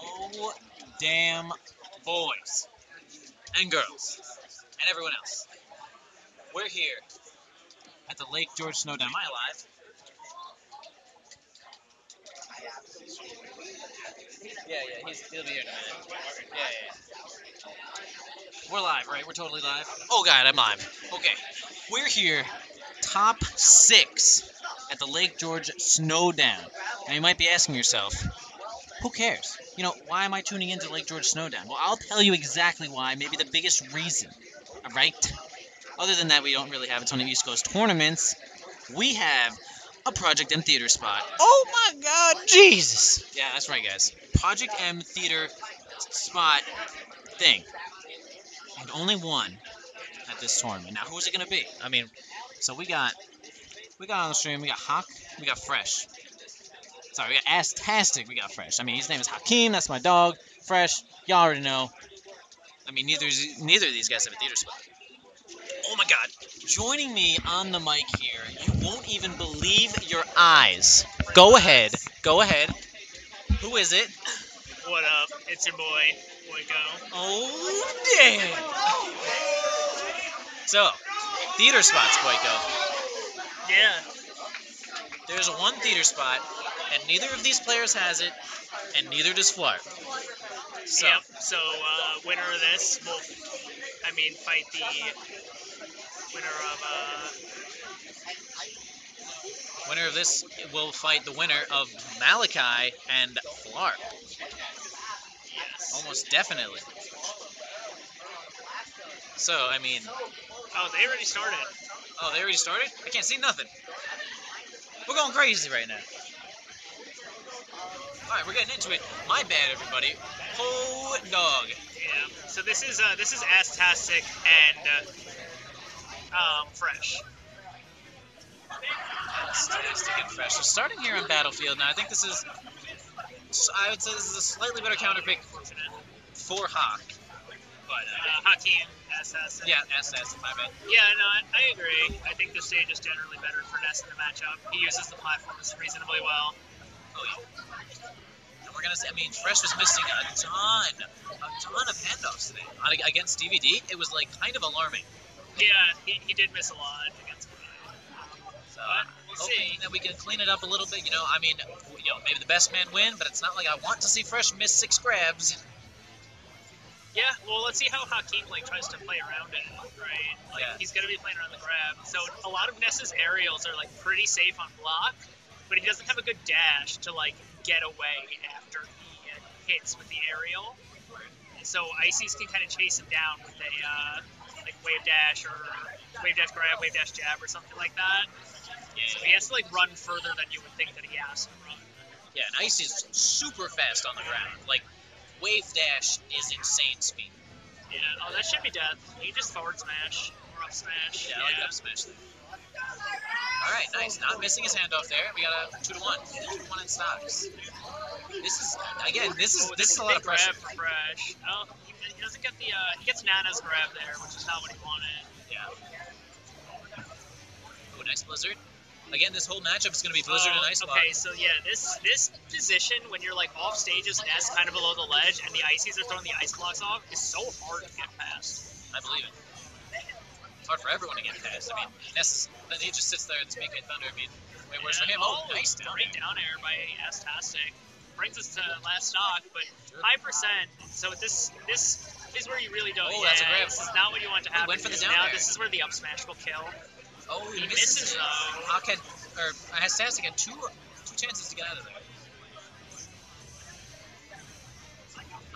Oh, damn boys and girls and everyone else. We're here at the Lake George Snowdown. Am I alive? Yeah, yeah, he's, he'll be here in a minute. Yeah, yeah. We're live, right? We're totally live. Oh god, I'm live. Okay, we're here, top six at the Lake George Snowdown. Now you might be asking yourself, who cares? You know, why am I tuning into Lake George Snowdown? Well, I'll tell you exactly why. Maybe the biggest reason. All right. Other than that, we don't really have a ton of East Coast tournaments. We have a Project M theater spot. Oh my God, Jesus! Yeah, that's right, guys. Project M theater spot thing, and only one at this tournament. Now, who's it gonna be? I mean, so we got we got on the stream. We got Hawk. We got Fresh. Sorry, we got Astastic. We got Fresh. I mean, his name is Hakeem. That's my dog. Fresh. Y'all already know. I mean, neither neither of these guys have a theater spot. Oh my God! Joining me on the mic here, you won't even believe your eyes. Go ahead. Go ahead. Who is it? What up? It's your boy, Oh damn! So, theater spots, Boyko. Yeah. There's one theater spot, and neither of these players has it, and neither does Flarp. So, Yep. So, uh, winner of this will, I mean, fight the winner of, uh, winner of this will fight the winner of Malachi and Flarp. Almost definitely. So, I mean, oh, they already started. oh, they already started? I can't see nothing. We're going crazy right now. All right, we're getting into it. My bad, everybody. Ho dog. Yeah. So this is uh, this is Astastic and uh, um, Fresh. Fantastic and fresh. So starting here on Battlefield now, I think this is. I would say this is a slightly better counter pick for Hawk. But Uh, Hakeem Astastic. yeah, that's that's my bad. Yeah, no, I, I agree. I think the stage is generally better for Ness in the matchup. He uses the platforms reasonably well. Oh yeah. And we're gonna say, I mean, Fresh was missing a ton, a ton of handoffs today. On, against DVD, it was like kind of alarming. Yeah, he, he did miss a lot against me. So But we'll hoping see. that we can clean it up a little bit. You know, I mean, you know, maybe the best man win, but it's not like I want to see Fresh miss six grabs. Yeah, well, let's see how Hakeem like tries to play around it, right? Like Yeah. he's gonna be playing around the grab. So a lot of Ness's aerials are like pretty safe on block, but he doesn't have a good dash to like get away after he uh, hits with the aerial. And so Ices can kind of chase him down with a uh, like wave dash or wave dash grab, wave dash jab, or something like that. So he has to like run further than you would think that he has to run. Yeah, and Ice is super fast on the ground. Like, wave dash is insane speed. Yeah. Oh, that should be death. You just forward smash or up smash. Yeah, I like up smash there. All right, nice. Not missing his handoff there. We got a two to one, two to one in stocks. This is again, this is Oh, this is a lot of pressure. grab Fresh. Oh, he, he doesn't get the uh, he gets Nana's grab there, which is not what he wanted. Yeah. Oh, nice Blizzard. Again, this whole matchup is going to be Blizzard Oh, and Ice Block. Okay, so yeah, this this position when you're like off stage is Ness, kind of below the ledge, and the ices are throwing the ice blocks off, is so hard to get past. I believe it. It's hard for everyone to get past. I mean, Ness, he just sits there and speaking Thunder. I mean, way worse for him. Oh, oh nice down Great down air by Astastic. Brings us to last stock, but high percent. So this this is where you really don't. Oh, yeah, that's a grab. This is not what you want to He happen. went for the down now air. this is where the up smash will kill. Oh, he, He misses, misses, it. though. Hawk had, or Astastic had two, two chances to get out of there.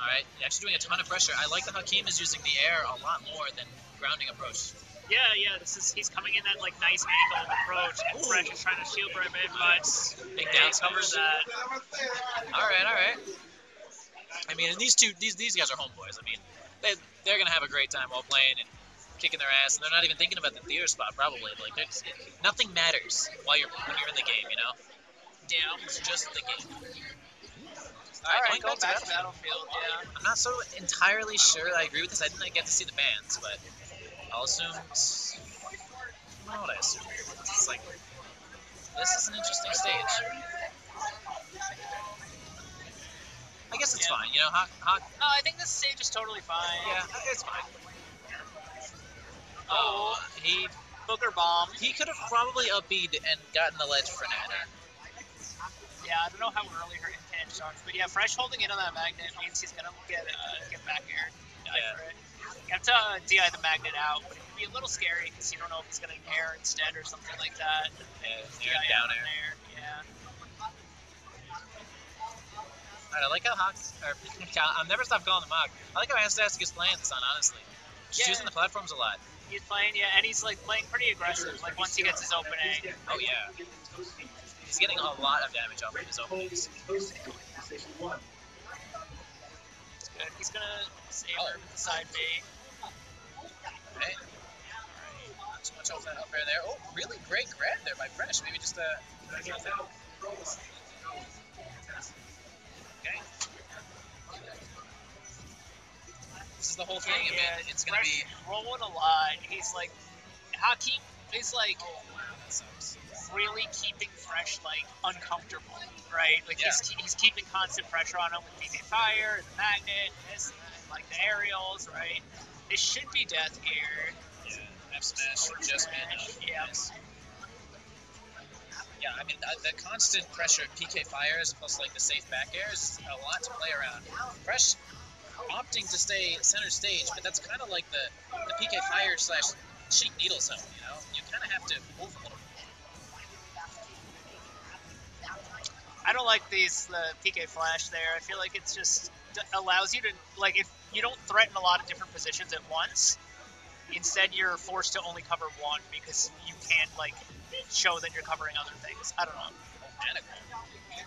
All right, actually doing a ton of pressure. I like that Hakeem is using the air a lot more than grounding approach. Yeah, yeah. This is he's coming in that like nice angle of approach, and Fresh is trying to shield for a bit, but Big down he covers that. All right, all right. I mean, and these two, these these guys are homeboys. I mean, they they're gonna have a great time while playing and kicking their ass, and they're not even thinking about the theater spot probably. Like, just, nothing matters while you're when you're in the game, you know. Yeah. It's just the game. All right, going go back to Battlefield. Yeah. I'm not so entirely sure I agree with this. I didn't get to see the bands, but I'll assume. It's, I don't know what I assume. It's like this is an interesting stage. I guess it's fine. You know. No, I think this stage is totally fine. Yeah, it's fine. Oh, he Booker bomb. he could have probably upbeat and gotten the ledge for Nana. Yeah, I don't know how early her intent starts, but yeah, Fresh holding in on that magnet means he's gonna get uh, get back air. Yeah. You have to uh, DI the magnet out, but it can be a little scary because you don't know if he's gonna air instead or something like that. Yeah, DI down air. there. Yeah. Alright, I like how Hawk. Or, [LAUGHS] I'll never stop calling him Hawk. I like how Astastic is playing this on, honestly. Just Yeah. using the platforms a lot. He's playing, yeah, and he's like playing pretty aggressive. Like once he gets his opening. Oh, yeah. He's getting a lot of damage off of his openings. It's good. He's gonna save her with the side B. Right? Not too much off that up air there. Oh, really great grab there by Fresh. Maybe just uh, a. This is the whole thing. I mean, it's gonna be. rolling a lot. He's like Hakeem is like really keeping Fresh like uncomfortable, right? Like Yeah. he's, he's keeping constant pressure on him with PK Fire, the magnet, this, and, like the aerials, right? It should be death Gear. Yeah, F smash, just managed. Yeah. Yeah, I mean, the, the constant pressure of PK fires plus like the safe back airs is a lot to play around. Fresh opting to stay center stage, but that's kind of like the, the PK fire slash Sheik needle zone, you know? You kind of have to move a little bit. I don't like these the PK Flash there. I feel like it's just allows you to like if you don't threaten a lot of different positions at once. Instead, you're forced to only cover one because you can't like show that you're covering other things. I don't know. Yeah,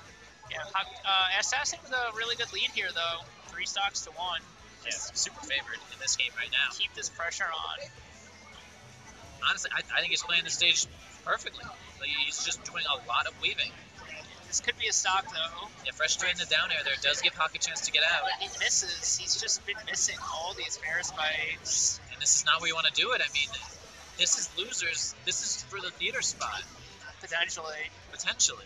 Yeah, uh, Assassin with a really good lead here, though. Three stocks to one. Yeah, super favored in this game right now. Keep this pressure on. Honestly, I, I think he's playing the stage perfectly. Like, he's just doing a lot of weaving. This could be a stock, though. Yeah, fresh in the down air there does give Hawk a chance to get out. But he misses. He's just been missing all these fair spikes. And this is not where you want to do it. I mean, this is losers. This is for the theater spot, Potentially. potentially.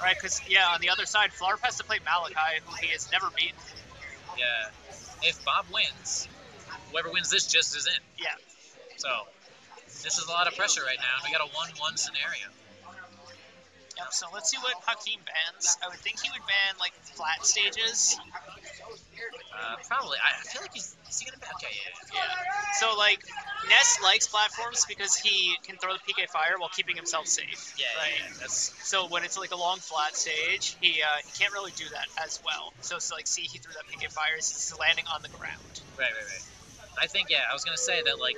Right, because, yeah, on the other side, Flarp has to play Malachi, who he has never beaten. Yeah. If Bob wins, whoever wins this just is in. Yeah. So, this is a lot of pressure right now, and we got a 1-1 scenario. Yep, so let's see what Hakeem bans. I would think he would ban, like, flat stages. Uh, probably. I feel like he's. Is he gonna ban? Okay, yeah. Yeah. So, like, Ness likes platforms because he can throw the PK fire while keeping himself safe. Yeah, yeah, right? yeah, that's So when it's like a long flat stage, he uh, he can't really do that as well. So it's like, see, he threw that PK fire, he's landing on the ground. right, right, right. I think yeah. I was gonna say that like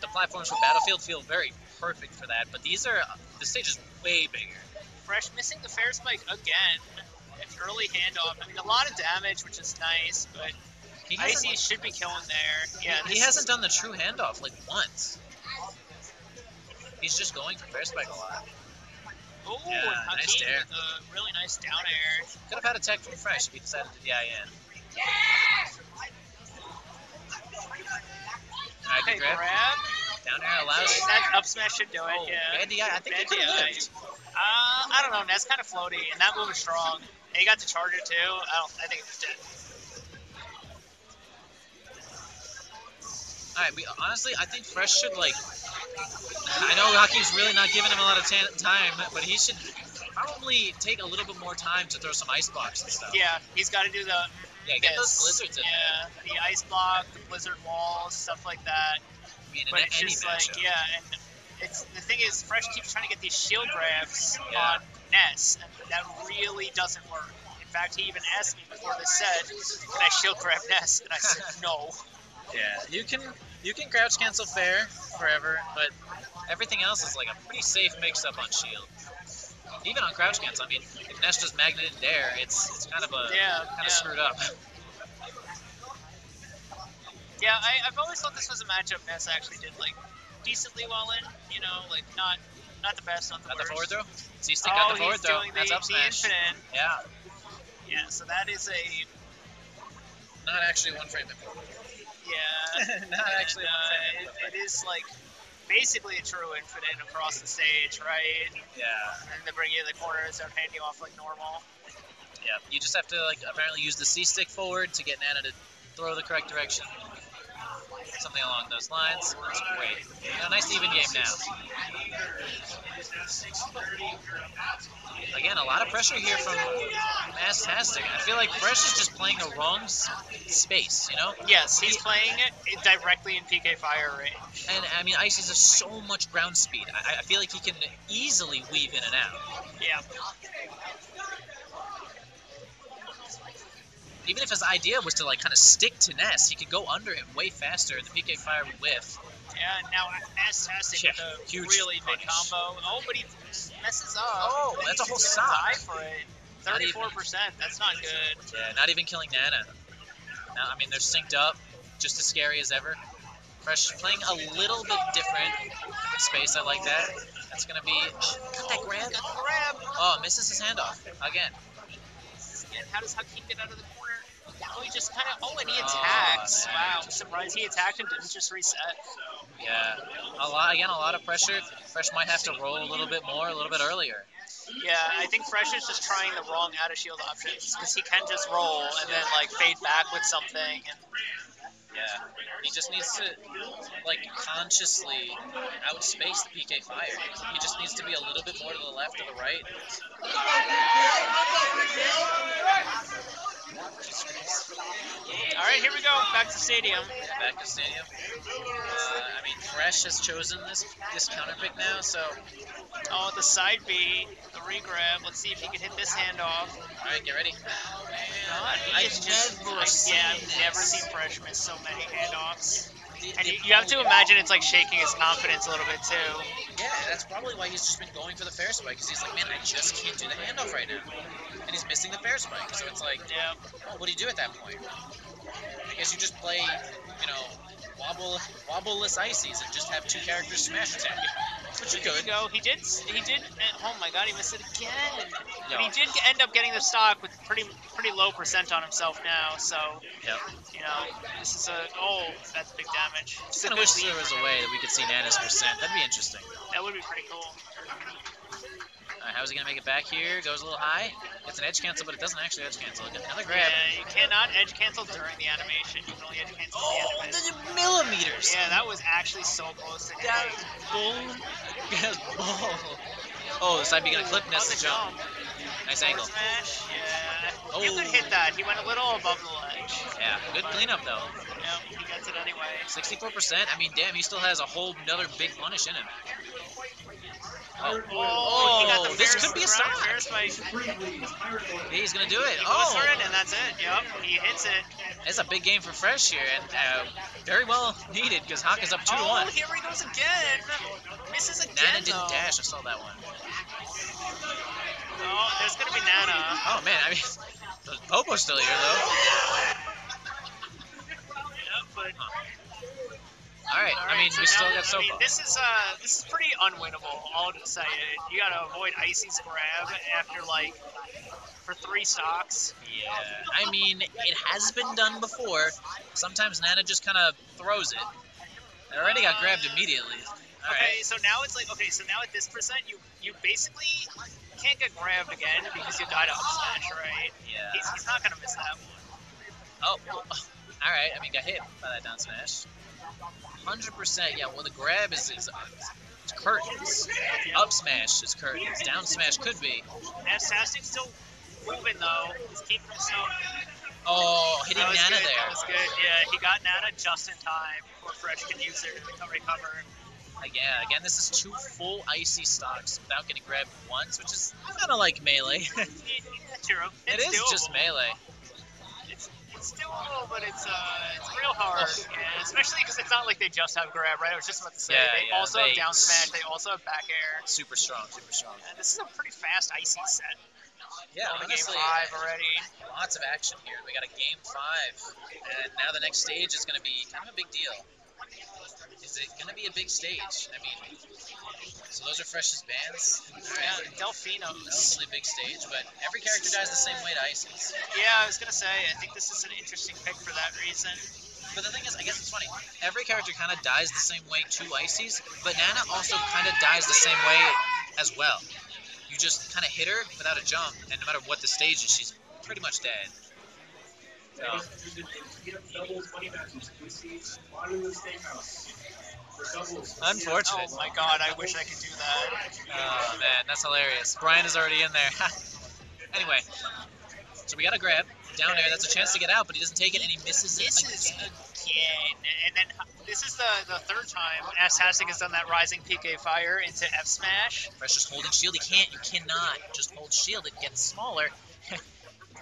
the platforms for Battlefield feel very perfect for that, but these are the stage is way bigger. Fresh missing the fair spike again. An early handoff. I mean, a lot of damage, which is nice, but He Icy should be killing there. Yeah, he hasn't done the true handoff like once. He's just going for fair spike a lot. Ooh, Yeah, and nice Hakeem dare. with a really nice down air. Could have had a tech from Fresh if he decided to DIN. Alright, Okay, good grab. grab. Down air allows. That up smash should do it, Oh, yeah. bad DI. I think he could have lived. Uh, I don't know. That's kind of floaty, and that move is strong. And he got the charger too. I don't. I think it was dead. Alright, we honestly, I think Fresh should like. I know Hakeem's really not giving him a lot of time, but he should probably take a little bit more time to throw some ice blocks and stuff. Yeah, he's got to do the. Yeah, get those blizzards in Yeah, the ice block, the blizzard walls, stuff like that. I mean, in But it's any just matchup. like, yeah, and it's the thing is, Fresh keeps trying to get these shield grabs Yeah. on Ness, and that really doesn't work. In fact, he even asked me before this said, "Can I shield grab Ness?" And I said, "No." Yeah, you can you can crouch cancel fair forever, but everything else is like a pretty safe mix up on shield. Even on crouch cancel, I mean, if Ness just magneted dare, it's it's kind of a Yeah, kind yeah. of screwed up. Yeah, I, I've always thought this was a matchup Ness actually did like decently well in. You know, like not not the best, not the the worst. forward throw. C-stick oh, got the forward throw. doing the, That's up the smash. infinite. Yeah, Yeah, so that is a not actually one frame before. yeah. [LAUGHS] not actually and, one uh, frame. it, it is like basically a true infinite across the stage, right? Yeah, And they bring you to the corners, they're handing you off like normal. yeah. You just have to like apparently use the C stick forward to get Nana to throw the correct direction. Something along those lines. That's great. Yeah, nice even game now. Again, a lot of pressure here from Astastic. I feel like Fresh is just playing the wrong space, you know? Yes, he's playing it directly in PK Fire range. And I mean, Ice has so much ground speed. I, I feel like he can easily weave in and out. Yeah. Even if his idea was to like kind of stick to Ness, he could go under him way faster, the PK Fire would whiff. Yeah, and now Fantastic Yeah, with a huge really big combo. Oh, but he messes up. Oh, Then that's a whole gonna sock. Die for it. Thirty-four percent. That's not good. Yeah, not even killing Nana. Now, I mean, they're synced up, just as scary as ever. Fresh playing a little bit different space. I like that. That's gonna be. Got that grab? Grab. Oh, misses his handoff again. And how does Hakeem get out of the corner? Oh, he just kind of. Oh, and he attacks. man. wow, I'm surprised he attacked and didn't just reset. Yeah, a lot again. A lot of pressure. Fresh might have to roll a little bit more, a little bit earlier. Yeah, I think Fresh is just trying the wrong out of shield options because he can just roll and then like fade back with something. And Yeah, he just needs to like consciously outspace the PK fire. He just needs to be a little bit more to the left or the right. All right, here we go. Back to stadium. Back to stadium. Uh, I mean, Fresh has chosen this this counter pick now, so Oh, the side B, the regrab. Let's see if he can hit this handoff. all right, get ready. God, he I've is just. I- yeah, I've never seen Fresh miss so many handoffs. And you, you have to imagine it's like shaking his confidence a little bit too. Yeah, that's probably why he's just been going for the fair spike because he's like, man, I just can't do the handoff right now, and he's missing the fair spike. So it's like, Yeah. oh, what do you do at that point? I guess you just play, you know, wobble wobbleless ices and just have two characters smash attack. [LAUGHS] Which could. you go. He did. He did. Oh my God, he missed it again. But he did end up getting the stock with pretty pretty low percent on himself now. So Yep. you know, this is a oh, that's big damage. Of wish there was a way that we could see Nana's percent. That'd be interesting. That would be pretty cool. Alright, how's he gonna make it back here? Goes a little high. It's an edge cancel, but it doesn't actually edge cancel. Another grab. Yeah, you cannot edge cancel during the animation. You can only edge cancel Oh, the of millimeters. Yeah, that was actually so close to That was bull. [LAUGHS] Yes, bull. Oh, the side B gonna clip, On the the jump. jump. Nice angle. Smash. Yeah. You Oh. could hit oh. that. He went a little above the ledge. Yeah, good cleanup though. Yeah, he gets it anyway. 64%. I mean, damn, he still has a whole another big punish in him. Oh, Oh, got the this could be a strike, stop. fair spike. He's gonna do it. He Oh, it, and that's it. Yep, he hits it. it's a big game for Fresh here, and uh, very well needed because Hawk is up two to oh, one. here he goes again. Misses again. Nana didn't dash. I saw that one. Oh, there's gonna be Nana. Oh man, I mean, [LAUGHS] Popo's still here though. Yep, but All right. I mean, so we still got I mean, this is uh, this is pretty unwinnable. I'll just say it. You gotta avoid Icy's grab after like for three stocks. Yeah, I mean, it has been done before. Sometimes Nana just kind of throws it. It already got grabbed immediately. All okay, right. so now it's like okay, so now at this percent, you you basically can't get grabbed again because you died up smash, right? Yeah. He's, he's not gonna miss that one. Oh, [LAUGHS] all right. I mean, got hit by that down smash. Hundred percent. Yeah. Well, the grab is is it's curtains. Up smash is curtains. Down smash could be. Fantastic, still moving though. He's keeping himself. Oh, hitting Nana good, there. That was good. Yeah, he got Nana just in time before Fresh could use it to recover. Uh, yeah. Again, this is two full icy stocks without getting grabbed once, which is kind of like melee. [LAUGHS] Yeah, true. it It's is just melee. It's, doable, but it's uh, it's real hard. Yeah, especially because it's not like they just have grab, right? I was just about to say Yeah, they yeah, also they- have down smash. They also have back air. Super strong. Super strong. And this is a pretty fast icy set. Yeah. Only game five already. lots of action here. We got a game five, and now the next stage is going to be kind of a big deal. Is it going to be a big stage? I mean, so those are Fresh's bands. Yeah, Delfino's. Relatively big stage, but every character dies the same way to Ices. Yeah, I was gonna say. I think this is an interesting pick for that reason. But the thing is, I guess it's funny. Every character kind of dies the same way to Ices, but Nana also kind of dies the same way as well. You just kind of hit her without a jump, and no matter what the stage is, she's pretty much dead. So, unfortunate. Oh my god, I wish I could do that. Oh man, that's hilarious. Brian is already in there. [LAUGHS] anyway, so we got a grab down there. That's a chance to get out, but he doesn't take it, and he misses it Misses again. again, and then uh, this is the the third time Astastic has done that rising PK fire into F smash. Fresh just holding shield. He can't. You cannot just hold shield. It gets smaller.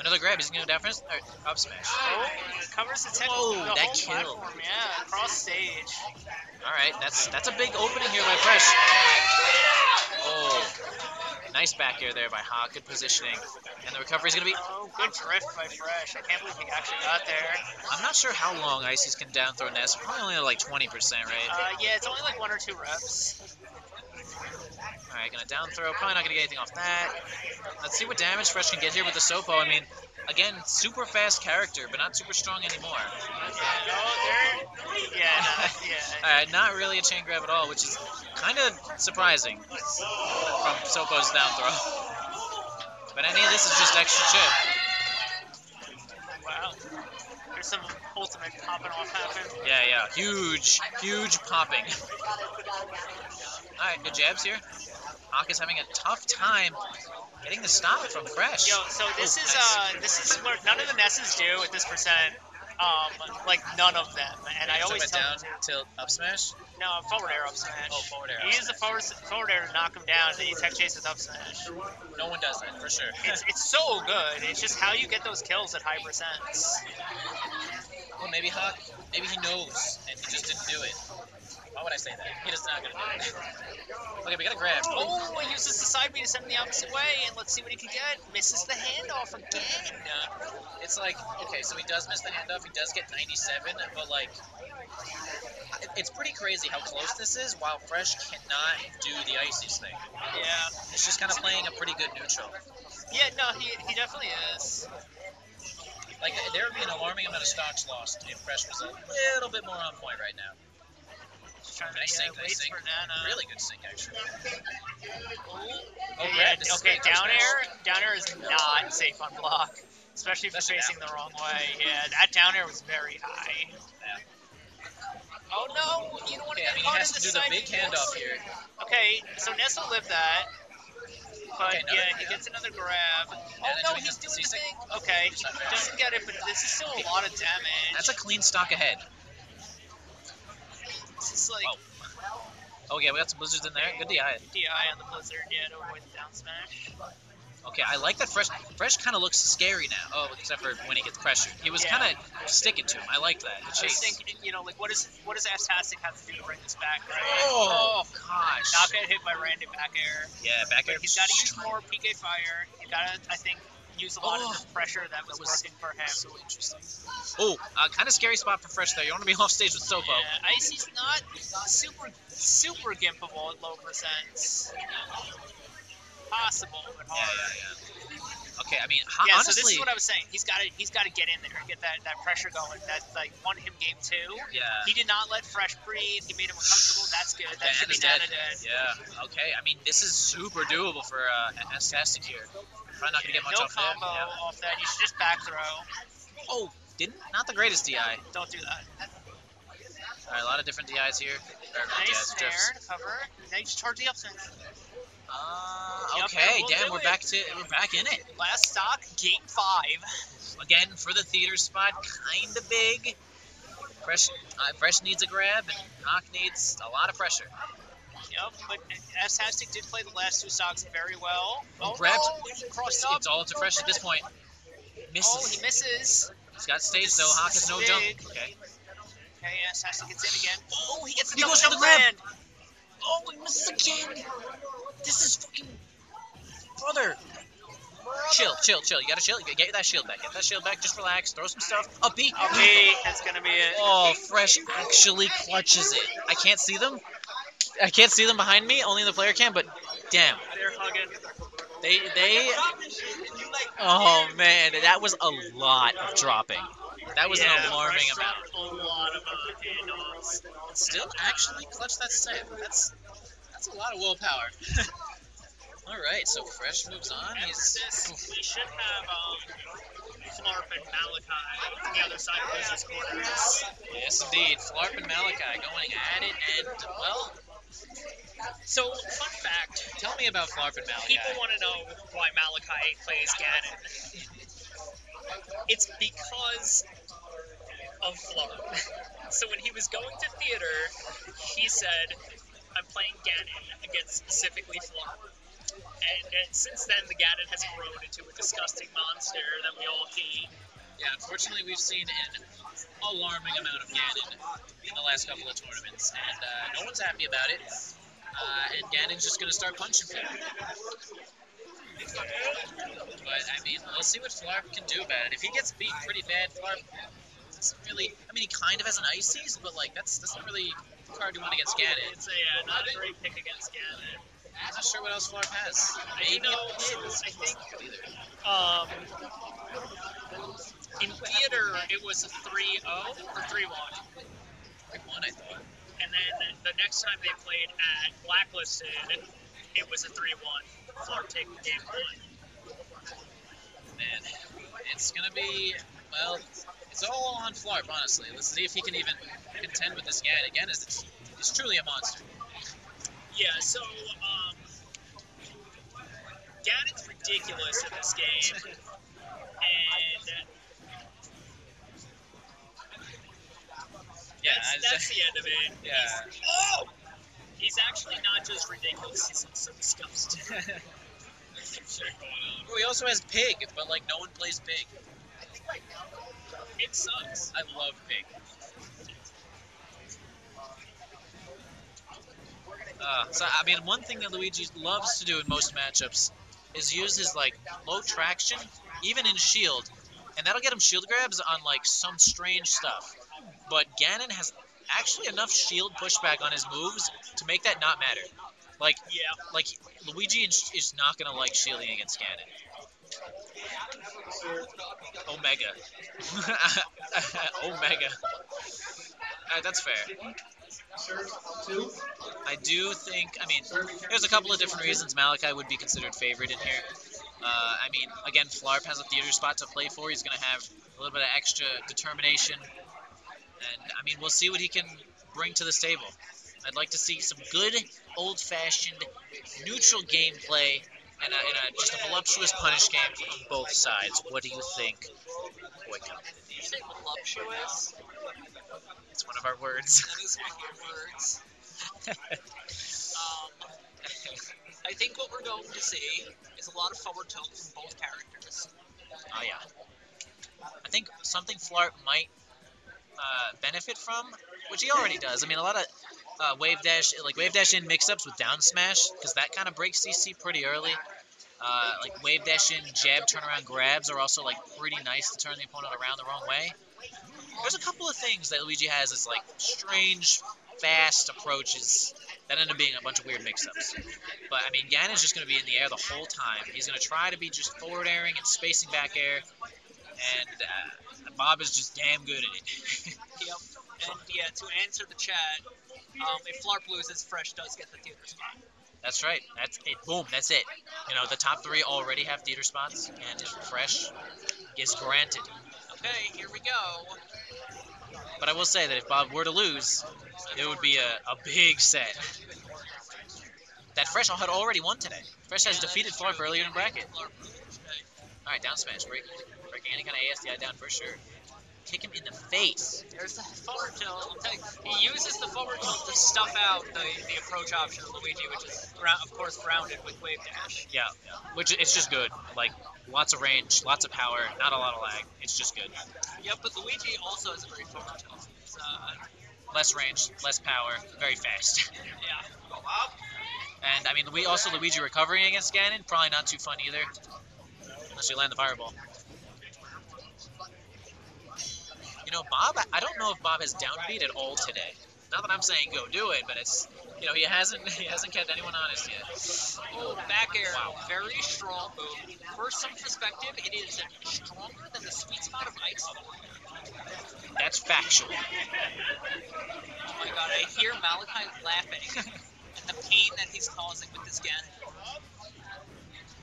Another grab. He's gonna go down first. Or up smash. Oh, covers the tech. Whoa, the that kill. platform, yeah, across stage. All right, that's that's a big opening here by Fresh. Oh, nice back air there by Hawk. Good positioning, and the recovery's gonna be. Oh, good drift by Fresh. I can't believe he actually got there. I'm not sure how long Ices can down throw Ness. Probably only like 20%, right? Uh, yeah, it's only like one or two reps. All right, gonna down throw. Probably not gonna get anything off that. Let's see what damage Fresh can get here with the Sopo. I mean, again, super fast character, but not super strong anymore. No, yeah, no, yeah. [LAUGHS] All right, not really a chain grab at all, which is kind of surprising from Sopo's down throw. [LAUGHS] But any of this is just extra chip. Wow. There's some ultimate popping off happen. Yeah, yeah, huge, huge popping. [LAUGHS] All right, good jabs here. Hawk is having a tough time getting the stop from Fresh. Yo, so this Oh, is nice. uh this is where none of the Nesses do at this percent. Um, like none of them. And I always tell down them tilt up smash. no forward air up smash. Oh, forward air He uses the forward forward air to knock him down, and then you tech chase with up smash. No one does that for sure. It's it's so good. It's just how you get those kills at high percents. Well, maybe Hawk, maybe he knows and he just didn't do it. Why would I say that? He just not gonna do it. [LAUGHS] okay, we gotta grab. Oh, he uses the side B to send him the opposite way, and let's see what he can get. Misses the handoff again. It's like, okay, so he does miss the handoff. He does get 97, but like, it's pretty crazy how close this is. While Fresh cannot do the ices thing. Yeah. It's just kind of playing a pretty good neutral. Yeah, no, he, he definitely is. Like there would be an alarming amount of stocks lost if Fresh was a little bit more on point right now. Just trying Nice yeah, sync, nice waits sync. for Nana. Really good sink, actually. Oh, Yeah, grab, okay, down air, down air is not safe on block, especially if you're facing the wrong way. Yeah, that down air was very high. Yeah. Oh no, you don't want Okay, to I get mean he caught has in to do the big handoff here. Okay, so Nessa lived that. But Okay, yeah, he gets another grab. Oh no, he's the doing the thing. Okay, he doesn't get it, but this is still a lot of damage. That's a clean stock ahead. Is like Oh yeah, we got some blizzards in there. Good DI. DI on the Blizzard, yeah, to avoid the down smash. Okay, I like that Fresh. Fresh kind of looks scary now. Oh, except for when he gets pressured. He was Yeah. kind of sticking to him. I like that. The I was chase. thinking, you know, like what is what does Astastic have to do to bring this back, right? Oh, gosh. Not get hit by random back air. Yeah, back air. But he's got to use more PK fire. He got to, I think, use a lot Oh, of the pressure that was, was working for him. So interesting. Oh, uh, kind of scary spot for Fresh there. You want to be [LAUGHS] off stage with Sopo. Yeah, Icy's not super super gimpable at low percents. Possible, but hard. yeah, yeah. yeah. Okay, I mean, ho- Yeah, honestly, so this is what I was saying. He's got to he's got to get in there and get that, that pressure going. That like won him game two. yeah. He did not let Fresh breathe. He made him uncomfortable. That's good. That Okay, should be dead. Dead. Yeah. Okay. I mean, this is super doable for uh, Astastic here. Probably not gonna get much no off combo there. Yeah. off that. You should just back throw. Oh, didn't not the greatest DI. Don't do that. right, a lot of different DIs here. Nice DIs, snare drifts. to cover. Now you just charge the up. Uh, Yep, okay, we'll damn, we're it. back to we're back in it Last stock, game five. again for the theater spot. Kind of big. Fresh, uh, Fresh needs a grab, and Hawk needs a lot of pressure. Yep, but Astastic did play the last two stocks very well. Oh, Grabbed. no, It's, it's all to Fresh at this point. Misses. Oh, he misses. He's got stage though. Hawk has is no big. jump. Okay. Okay, Astastic gets in again. Oh, he gets the He double goes jump the grab. land. Oh, he misses again. This is fucking brother. Chill, chill, chill. You gotta chill. Get that shield back. Get that shield back. Just relax. Throw some stuff. Up B. Okay, that's gonna be it. Oh, Fresh actually clutches it. I can't see them. I can't see them behind me. Only the player can. But damn, They're hugging. they they. Oh man, that was a lot of dropping. That was yeah, an alarming amount. A lot of uh. Still actually clutch that set. That's that's a lot of willpower. [LAUGHS] All right, so Fresh moves on. After He's this, we should have um, Flarp and Malachi on the other side of Blizzard's quarters. yes, indeed. Flarp and Malachi going at it, and well, So, fun fact, tell me about Flarp and Malachi. people want to know why Malachi plays Ganon. It's because of Flarp. So when he was going to theater, he said, I'm playing Ganon against specifically Flarp. And, and since then, the Ganon has grown into a disgusting monster that we all hate. Yeah, unfortunately, we've seen an alarming amount of Ganon in the last couple of tournaments, and uh, no one's happy about it. Uh, and Ganon's just gonna start punching people. But I mean, let's see what Flarp can do about it. If he gets beat pretty bad, Flarp doesn't really. I mean, he kind of has an ices, but like that's that's not really the card you want against Ganon. It's a uh, not a great pick against Ganon. I'm not sure what else Flarp has. I know I think either. um, in theater it was a 3-0 or 3-1. Like one, I thought. And then the next time they played at Blacklisted, it was a 3-1. Flarp taking game one. Man, it's gonna be well. It's all on Flarp, honestly. Let's see if he can even contend with this Ganon. Again, is it's, it's truly a monster. Yeah, so um, Ganon's ridiculous in this game, [LAUGHS] and Yeah, that's, that's the end of it. Yeah. He's, oh, he's actually not just ridiculous; he's also disgusting. [LAUGHS] Well, he also has Pig, but like no one plays Pig. It sucks. I love Pig. Uh, so I mean, one thing that Luigi loves to do in most matchups is use his like low traction, even in shield, and that'll get him shield grabs on like some strange stuff. But Ganon has actually enough shield pushback on his moves to make that not matter. Like, Yeah. like Luigi is, not gonna like shielding against Ganon. Omega. [LAUGHS] Omega. Uh, that's fair. I do think, I mean, there's a couple of different reasons Malachi would be considered favorite in here. Uh, I mean, again, Flarp has a theater spot to play for. He's going to have a little bit of extra determination. And, I mean, we'll see what he can bring to this table. I'd like to see some good, old-fashioned, neutral gameplay and, a, and a, just a voluptuous punish game on both sides. What do you think, Boyko? Did you say voluptuous? It's one of our words. That is one of your words. [LAUGHS] Um, I think what we're going to see is a lot of forward tilt from both characters. Oh yeah. I think something Flarp might uh, benefit from, which he already does. I mean, a lot of uh, wave dash, like wave dash in mix-ups with down smash, because that kind of breaks CC pretty early. Uh, like wave dash in jab turnaround grabs are also like pretty nice to turn the opponent around the wrong way. There's a couple of things that Luigi has as like strange, fast approaches that end up being a bunch of weird mix-ups. But I mean, Ganon's just going to be in the air the whole time. He's going to try to be just forward airing and spacing back air, and uh, Bob is just damn good at it. [LAUGHS] Yep. And yeah, to answer the chat, um, if Flarp loses, Fresh does get the theater spot. That's right. That's it. Boom. That's it. You know, the top three already have theater spots, and if fresh gets granted. Okay, here we go. But I will say that if Bob were to lose, it would be a, a big set. That Fresh had already won today. Fresh has defeated Flarp earlier in bracket. Flarp loses today. All right, down smash. Break any kind of ASDI down for sure. Kick him in the face. There's the forward tilt. He uses the forward tilt to stuff out the, the approach option of Luigi, which is, of course, grounded with wave dash. Yeah, which it's just good. Like lots of range, lots of power, not a lot of lag. It's just good. Yep, but Luigi also has a very forward tilt. It's, uh, Less range, less power, very fast. [LAUGHS] yeah. And I mean, we also Luigi recovering against Ganon, probably not too fun either. Unless you land the fireball. You know, Bob, I don't know if Bob has downbeat at all today. Not that I'm saying go do it, but it's you know he hasn't [LAUGHS] he hasn't kept anyone honest yet. Oh, back air. Very strong move. For some perspective, it is stronger than the sweet spot of ice. That's factual. Oh my god, I hear Malachi laughing [LAUGHS] at the pain that he's causing with this Ganon.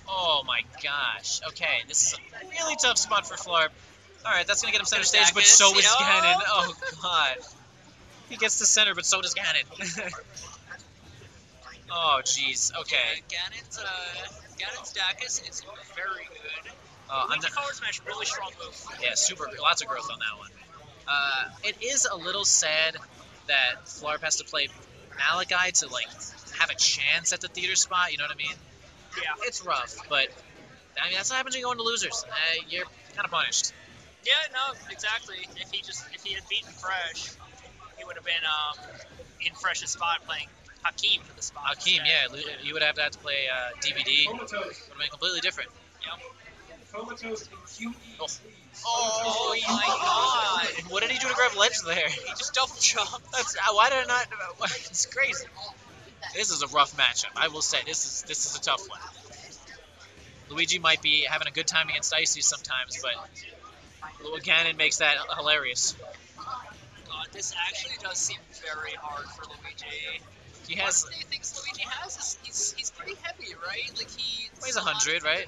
Oh my gosh. Okay, this is a really tough spot for Flarp. All right, that's gonna get him center stage, but so is know? Ganon. Oh god. He gets to center, but so does Ganon. [LAUGHS] [LAUGHS] oh jeez. Okay. Ganon's, uh, Ganon's Dacus is very good. Uh, not, forward smash, really strong move. yeah, super. Lots of growth on that one. Uh, it is a little sad that Flarp has to play Malachi to like have a chance at the theater spot. You know what I mean? Yeah. It's rough, but I mean that's what happens when you go into losers. Uh, you're kind of punished. Yeah, no, exactly. If he just if he had beaten Fresh, he would have been um in Fresh's spot playing Hakeem for the spot. Hakeem, yeah, lu- you would have to have to play uh, DVD. Would have been completely different. Yep. Oh. Oh my [LAUGHS] god! What did he do to grab ledge there? He just double jumped. That's uh, why did I not? [LAUGHS] It's crazy. This is a rough matchup. I will say this is this is a tough one. Luigi might be having a good time against Icy sometimes, but Ganon makes that hilarious. God, this actually does seem very hard for Luigi. He has One of the things Luigi has is he's, he's pretty heavy, right? Like he weighs a hundred, right?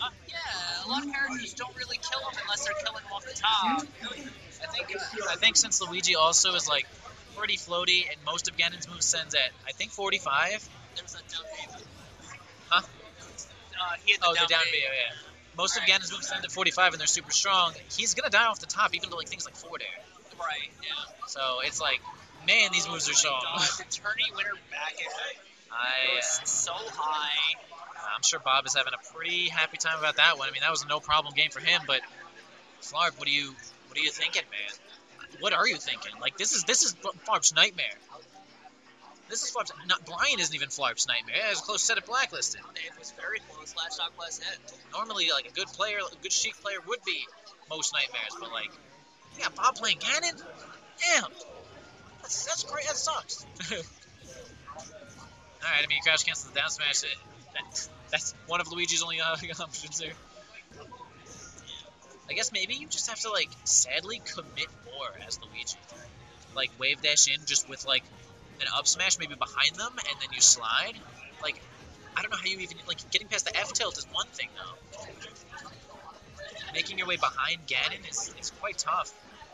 Uh, yeah, a lot of characters don't really kill him unless they're killing him off the top. I think I think since Luigi also is like pretty floaty, and most of Ganon's moves sends at I think 45. There's that down. Huh? Uh, he had the Oh, down the down B. Yeah, yeah. Most of. Ganon's moves end at 45, and they're super strong. He's gonna die off the top, even to like things like forward air. Right, yeah. So it's like, man, these moves are strong. Tourney winner back air I, goes so high. uh, I'm sure Bob is having a pretty happy time about that one. I mean, that was a no problem game for him, but Flarp, what are you what are you thinking, man? What are you thinking? Like this is this is Flarp's nightmare. This is Flarp's. Not Brian isn't even Flarp's nightmare. He has a close set of blacklisted. It was very close. Last shot, last hit. Normally, like a good player, a good Sheik player would be most nightmares, but like, yeah, Bob playing Ganon. Damn, that's that's great. That sucks. [LAUGHS] All right, I mean, crouch cancel the down smash. It, that, that's one of Luigi's only uh, [LAUGHS] options there. I guess maybe you just have to like sadly commit more as Luigi. Like wave dash in just with like an up smash maybe behind them and then you slide. Like I don't know how you even like getting past the F tilt is one thing though. Making your way behind Ganon is, is quite tough.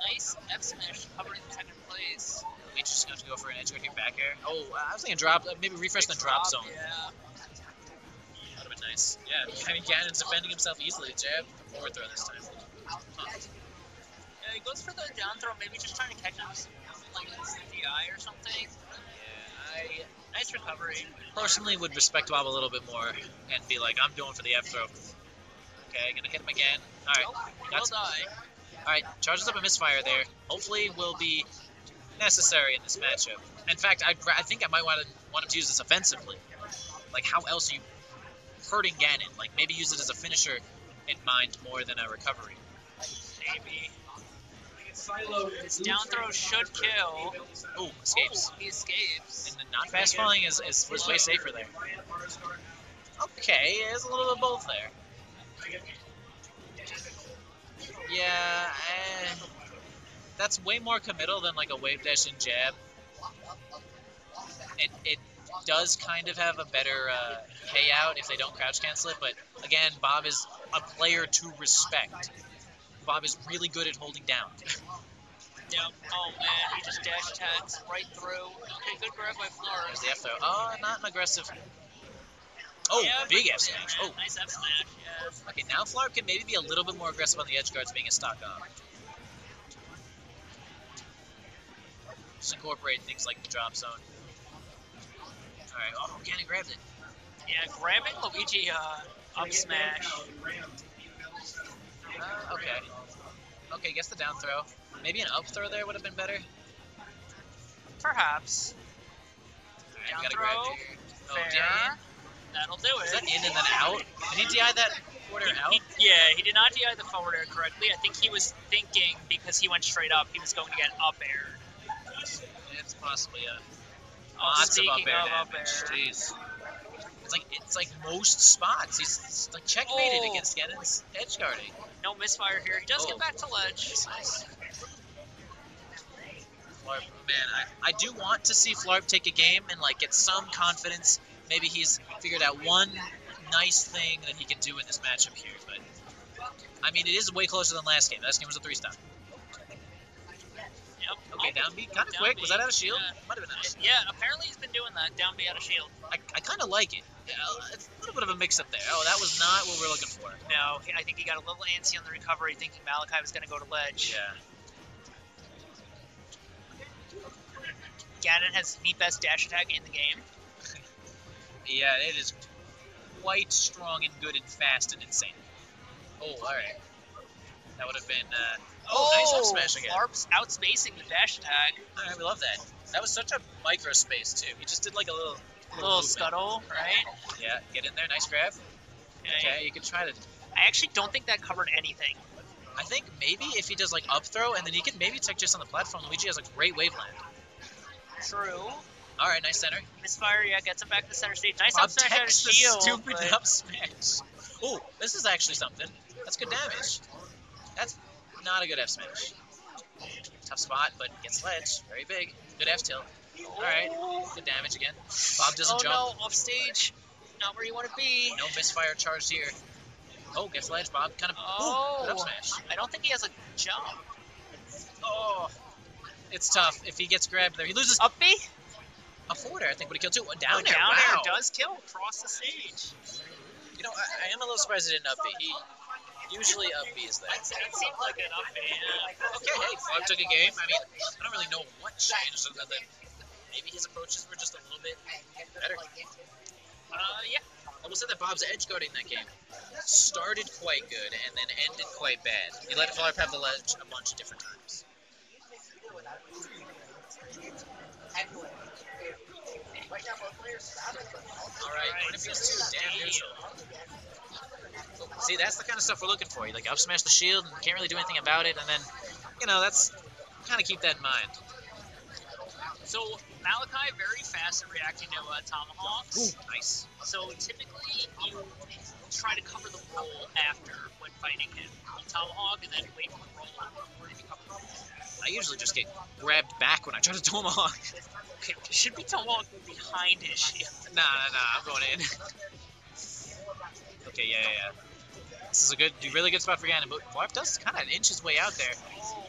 Nice F smash covering the second place. Luigi's just going to go for an edge guard here back air. Oh, I was thinking drop, uh, maybe refresh the drop zone. Yeah. That would have been nice. Yeah, I mean Ganon's defending himself easily. Jab, forward throw this time. Huh. Yeah, he goes for the down throw, maybe just trying to catch him like DI or something. I Nice recovery. personally would respect Bob a little bit more and be like, I'm going for the F throw. Okay, gonna hit him again. Alright, He'll die. alright, charges up a misfire there. Hopefully will be necessary in this matchup. In fact, I, I think I might want to want him to use this offensively. Like, how else are you hurting Ganon? Like, maybe use it as a finisher in mind more than a recovery. Maybe. His down throw should kill. Ooh, escapes. He escapes. And the not fast falling is, is was way safer there. Okay, there's a little bit of both there. Yeah, eh, that's way more committal than like a wave dash and jab. It, it does kind of have a better uh, payout if they don't crouch cancel it, but again, Bob is a player to respect. Bob is really good at holding down. Yep. Oh man, he just dash attacks right through. Okay, good grab by Flores. the F throw. Oh, not an aggressive. Oh, Yeah, big F smash. Oh, Nice F smash. Yeah. Okay, now Flarp can maybe be a little bit more aggressive on the edge guards being a stock up. Just incorporate things like the drop zone. Alright, oh, Ganon grabbed it. Yeah, grabbing Luigi uh, up smash. Uh, okay. Okay, guess the down throw. Maybe an up throw there would have been better. Perhaps. Alright, Down gotta throw. grab. Oh, Fair. DI That'll do it. Is that in and then out? Did he DI that quarter He- out? he- yeah, he did not DI the forward air correctly. I think he was thinking because he went straight up, he was going to get up air. It's possibly a Oh, lots of up air of up air. Jeez. It's like it's like most spots. He's like checkmated Oh. against Ganon's edge guarding. No misfire here. He does Oh. get back to ledge. Nice. Flarp, man, I, I do want to see Flarp take a game and like get some confidence. Maybe he's figured out one nice thing that he can do in this matchup here. But I mean, it is way closer than last game. Last game was a three stop. Yep. Okay, down B, kind of quick. Was that out of shield? yeah. Might have been out of shield. Yeah, apparently he's been doing that. Down B out of shield. I, I kind of like it. Yeah, it's a little bit of a mix up there. Oh, that was not what we're looking for. No, I think he got a little antsy on the recovery, thinking Malachi was going to go to ledge. Yeah. Ganon has the best dash attack in the game. [LAUGHS] Yeah, it is quite strong and good and fast and insane. Oh, alright. That would have been, uh, oh, nice up smash again. Flarp's outspacing the dash attack. Alright, we love that. That was such a micro space, too. He just did like a little, little scuttle, right? Yeah, get in there, nice grab. Okay, you can try to. I actually don't think that covered anything. I think maybe if he does like up throw and then he can maybe tech just on the platform, Luigi has a great waveland. True. Alright, nice center. Misfire, yeah, gets him back to the center stage. Nice Bob up smash out of techs the shield. stupid but- [LAUGHS] up smash. Ooh, this is actually something. That's good damage. That's not a good F smash. Tough spot, but gets ledge. Very big. Good F tilt. Alright, good damage again. Bob doesn't oh jump. no, off stage. Not where you want to be. No misfire charged here. Oh, gets ledge. Bob kind of. Oh. Ooh, up smash. I don't think he has a jump. Oh. It's tough. If he gets grabbed there, he loses. Up B? A forward air, I think, would have killed two. Down oh, there. down wow. air does kill across the stage. You know, I, I am a little surprised he didn't up B. He usually up B is there. It seemed like an up B. Yeah. Okay, hey, Fog took a game. I mean, I don't really know what changed other than maybe his approaches were just a little bit better. Uh, yeah. I will say that Bob's edge guarding that game started quite good and then ended quite bad. He let Flarp have the ledge a bunch of different times. Alright, Cornfields 2, damn neutral. See, that's the kind of stuff we're looking for. You like up smash the shield and can't really do anything about it, and then, you know, that's kind of keep that in mind. So Malachi very fast at reacting to uh, tomahawks. Ooh, nice. So typically you try to cover the roll after when fighting him. You tomahawk and then wait for the roll before you cover the roll. I usually just get grabbed back when I try to tomahawk. Okay, should be tomahawk behind his shield. Nah, nah, nah, I'm going in. [LAUGHS] okay, yeah, yeah, yeah. This is a good, really good spot for Ganon, but Flarp does kind of inch his way out there.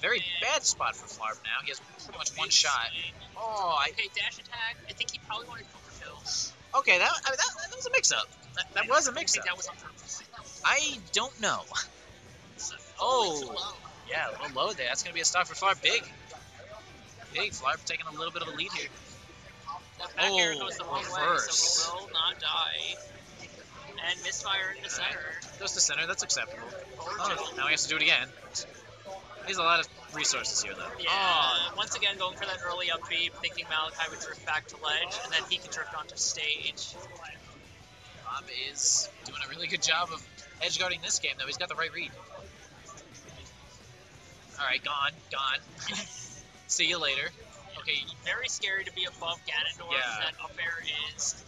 Very bad spot for Flarp now. He has pretty much one shot. Oh, I, Okay, dash attack. I think he probably wanted overkill. okay, that, I mean, that, that was a mix-up. That, that was a think mix-up. that was on purpose. I don't know. Oh. oh. Yeah, a little low there. That's going to be a start for Flarp. Big. Big. Flarp taking a little bit of a lead here. That back air Oh, way, reverse. so he oh, will not die. And misfire in the center. Goes to center. That's acceptable. Oh, now he has to do it again. He has a lot of resources here, though. Yeah, Oh, once again going for that early up B, thinking Malachi would drift back to ledge, and then he can drift onto stage. Bob is doing a really good job of edge guarding this game, though. He's got the right read. All right, gone, gone. [LAUGHS] See you later. Okay, Very scary to be above Ganondorf. Yeah. That up air is,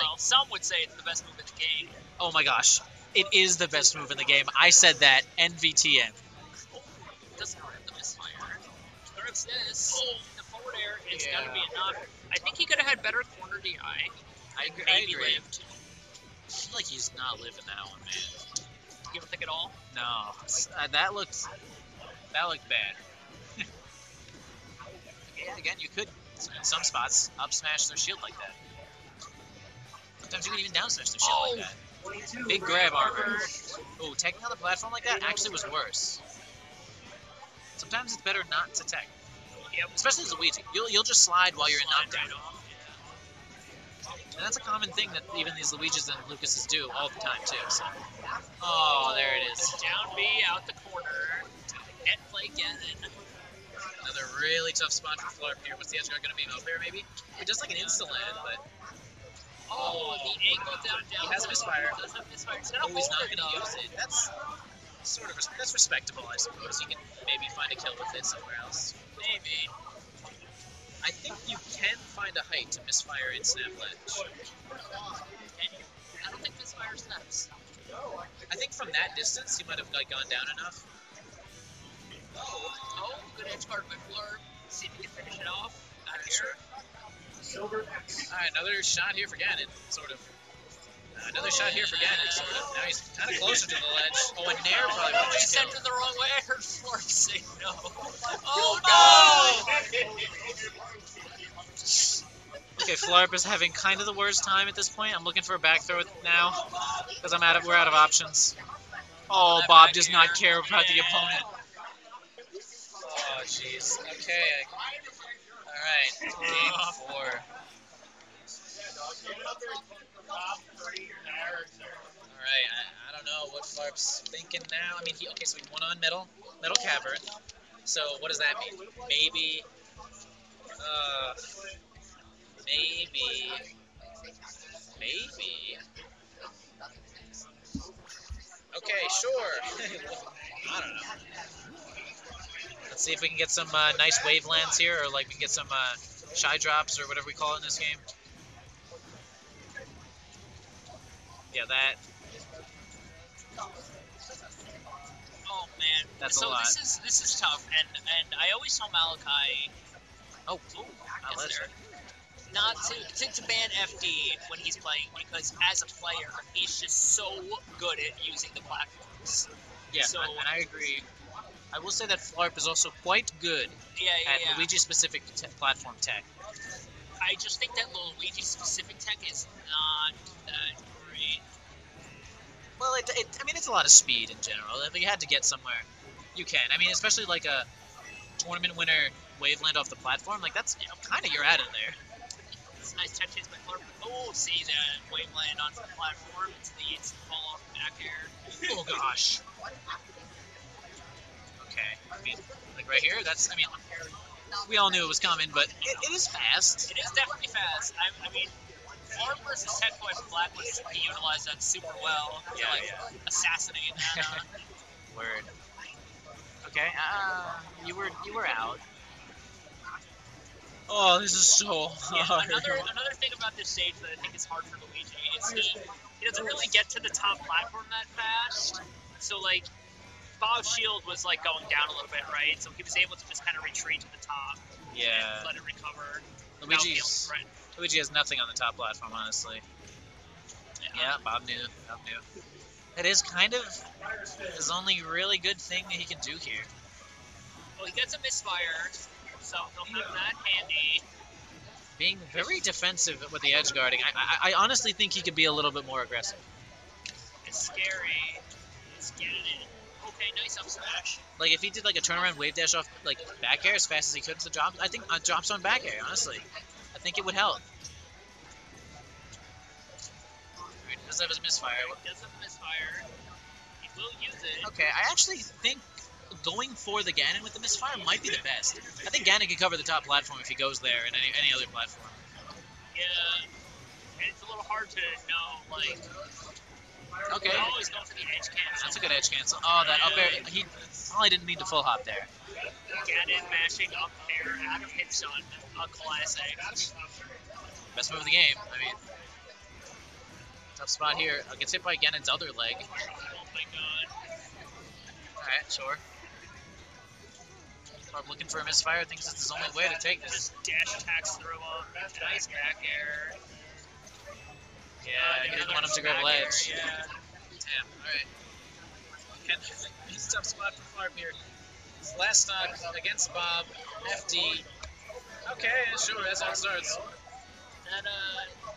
well, some would say it's the best move in the game. oh my gosh. It is the best move in the game. I said that. NVTM. Doesn't hurt the misfire. Hurts this. The forward air is Yeah. gonna be enough. I think he could have had better corner DI. I agree. I Maybe agree. lived. I feel like he's not living that one, man. You don't think at all? No, uh, that looks that looked bad. [LAUGHS] again, again, you could in some spots up smash their shield like that. Sometimes you can even down smash their shield like that. Big grab armor. Oh, taking on the platform like that actually was worse. Sometimes it's better not to tech. Yep. Especially as a Luigi. You'll, you'll just slide while you're in knockdown. And that's a common thing that even these Luigis and Lucases do all the time too. So. Oh, there it is. Down B out the corner. Net play Ganon. Another really tough spot for Flarp here. What's the edge guard going to be? Up there, maybe? It does like an insta land, but Oh, the angle down down. He has misfire. Does have misfire. He's gonna oh, he's not going to use it. That's sort of res- that's respectable, I suppose. You can maybe find a kill with it somewhere else. Maybe. I think you can find a height to misfire in snap ledge. I don't think misfire snaps. I think from that distance, he might have like gone down enough. Oh, good edge guard by Fleur. See if he can finish it off. Not here. All right, another shot here for Ganon, sort of. Uh, another shot here for Ganon, sort of. Now he's kind of closer to the ledge. Oh, and Nair probably Oh, would he just sent the wrong way. I heard Fleur say no. Oh no! Okay, Flarp is having kind of the worst time at this point. I'm looking for a back throw now because I'm out of we're out of options. Oh, Bob does not care about the opponent. Oh, jeez. Okay. All right. Game [LAUGHS] four. All right. I, I don't know what Flarp's thinking now. I mean, he okay. So he won on middle, Metal Cavern. So what does that mean? Maybe. Uh, maybe. Maybe. Okay, sure. [LAUGHS] I don't know. Let's see if we can get some uh, nice wavelands here, or like we can get some uh, shy drops or whatever we call it in this game. Yeah, that. Oh man. That's a lot. so this is this is tough, and and I always tell Malachi. Oh, Ooh, I'll gets let there. Not to, to, to ban FD when he's playing because as a player he's just so good at using the platforms. Yeah, So- and I agree. I will say that Flarp is also quite good Yeah, yeah, at yeah. Luigi-specific t- platform tech. I just think that Luigi specific tech is not that great. Well, it, it, I mean, it's a lot of speed in general. If you had to get somewhere, you can. I mean, especially like a tournament winner waveland off the platform, like that's you know, kind of you're out of there. It's a nice tech chase by Clark. Oh, see that wave land onto the platform. It's the it's the fall off the back air. Oh gosh. [LAUGHS] Okay. I mean, like right here, that's. I mean, we all knew it was coming, but it, it is fast. It is definitely fast. I, I mean, Farm versus Tech Boy from Blacklist, he utilized that super well to Yeah, like yeah. assassinate. [LAUGHS] Word. Okay. Uh, you were you were out. Oh, this is so Yeah, another another thing about this stage that I think is hard for Luigi is he he doesn't really get to the top platform that fast. So like Bob's shield was like going down a little bit, right? So he was able to just kind of retreat to the top Yeah. let it recover. Luigi's. Luigi has nothing on the top platform, honestly. Yeah, Bob knew. Bob knew. It is kind of his only really good thing that he can do here. Well, he gets a misfire, so he'll have that handy. Being very defensive with the edge guarding, I, I, I honestly think he could be a little bit more aggressive. It's scary. It's getting it. Okay, nice up smash. Like if he did like a turnaround wave dash off like back air as fast as he could to the drop, I think uh, drops on back air. Honestly, I think it would help. Alright, Does have his misfire. He does have a misfire. He will use it. Okay, I actually think going for the Ganon with the misfire might be the best. I think Ganon can cover the top platform if he goes there and any, any other platform. Yeah. And it's a little hard to know, like. Okay. They always go for the edge cancel. That's a good edge cancel. Oh, that up air. He probably didn't need the full hop there. Ganon mashing up air out of hit stun. A classic. Best move of the game. I mean, tough spot here. Uh, gets hit by Ganon's other leg. Oh my god. Alright, sure. Barb looking for a misfire, thinks it's his only way to take this. Just dash attacks through him. Nice back air. Yeah, he didn't want him to grab Back air, ledge. Yeah. Damn, alright. He's a tough spot for Farm here. His last stock against Bob, FD. Okay, sure, that's how it starts. That, uh.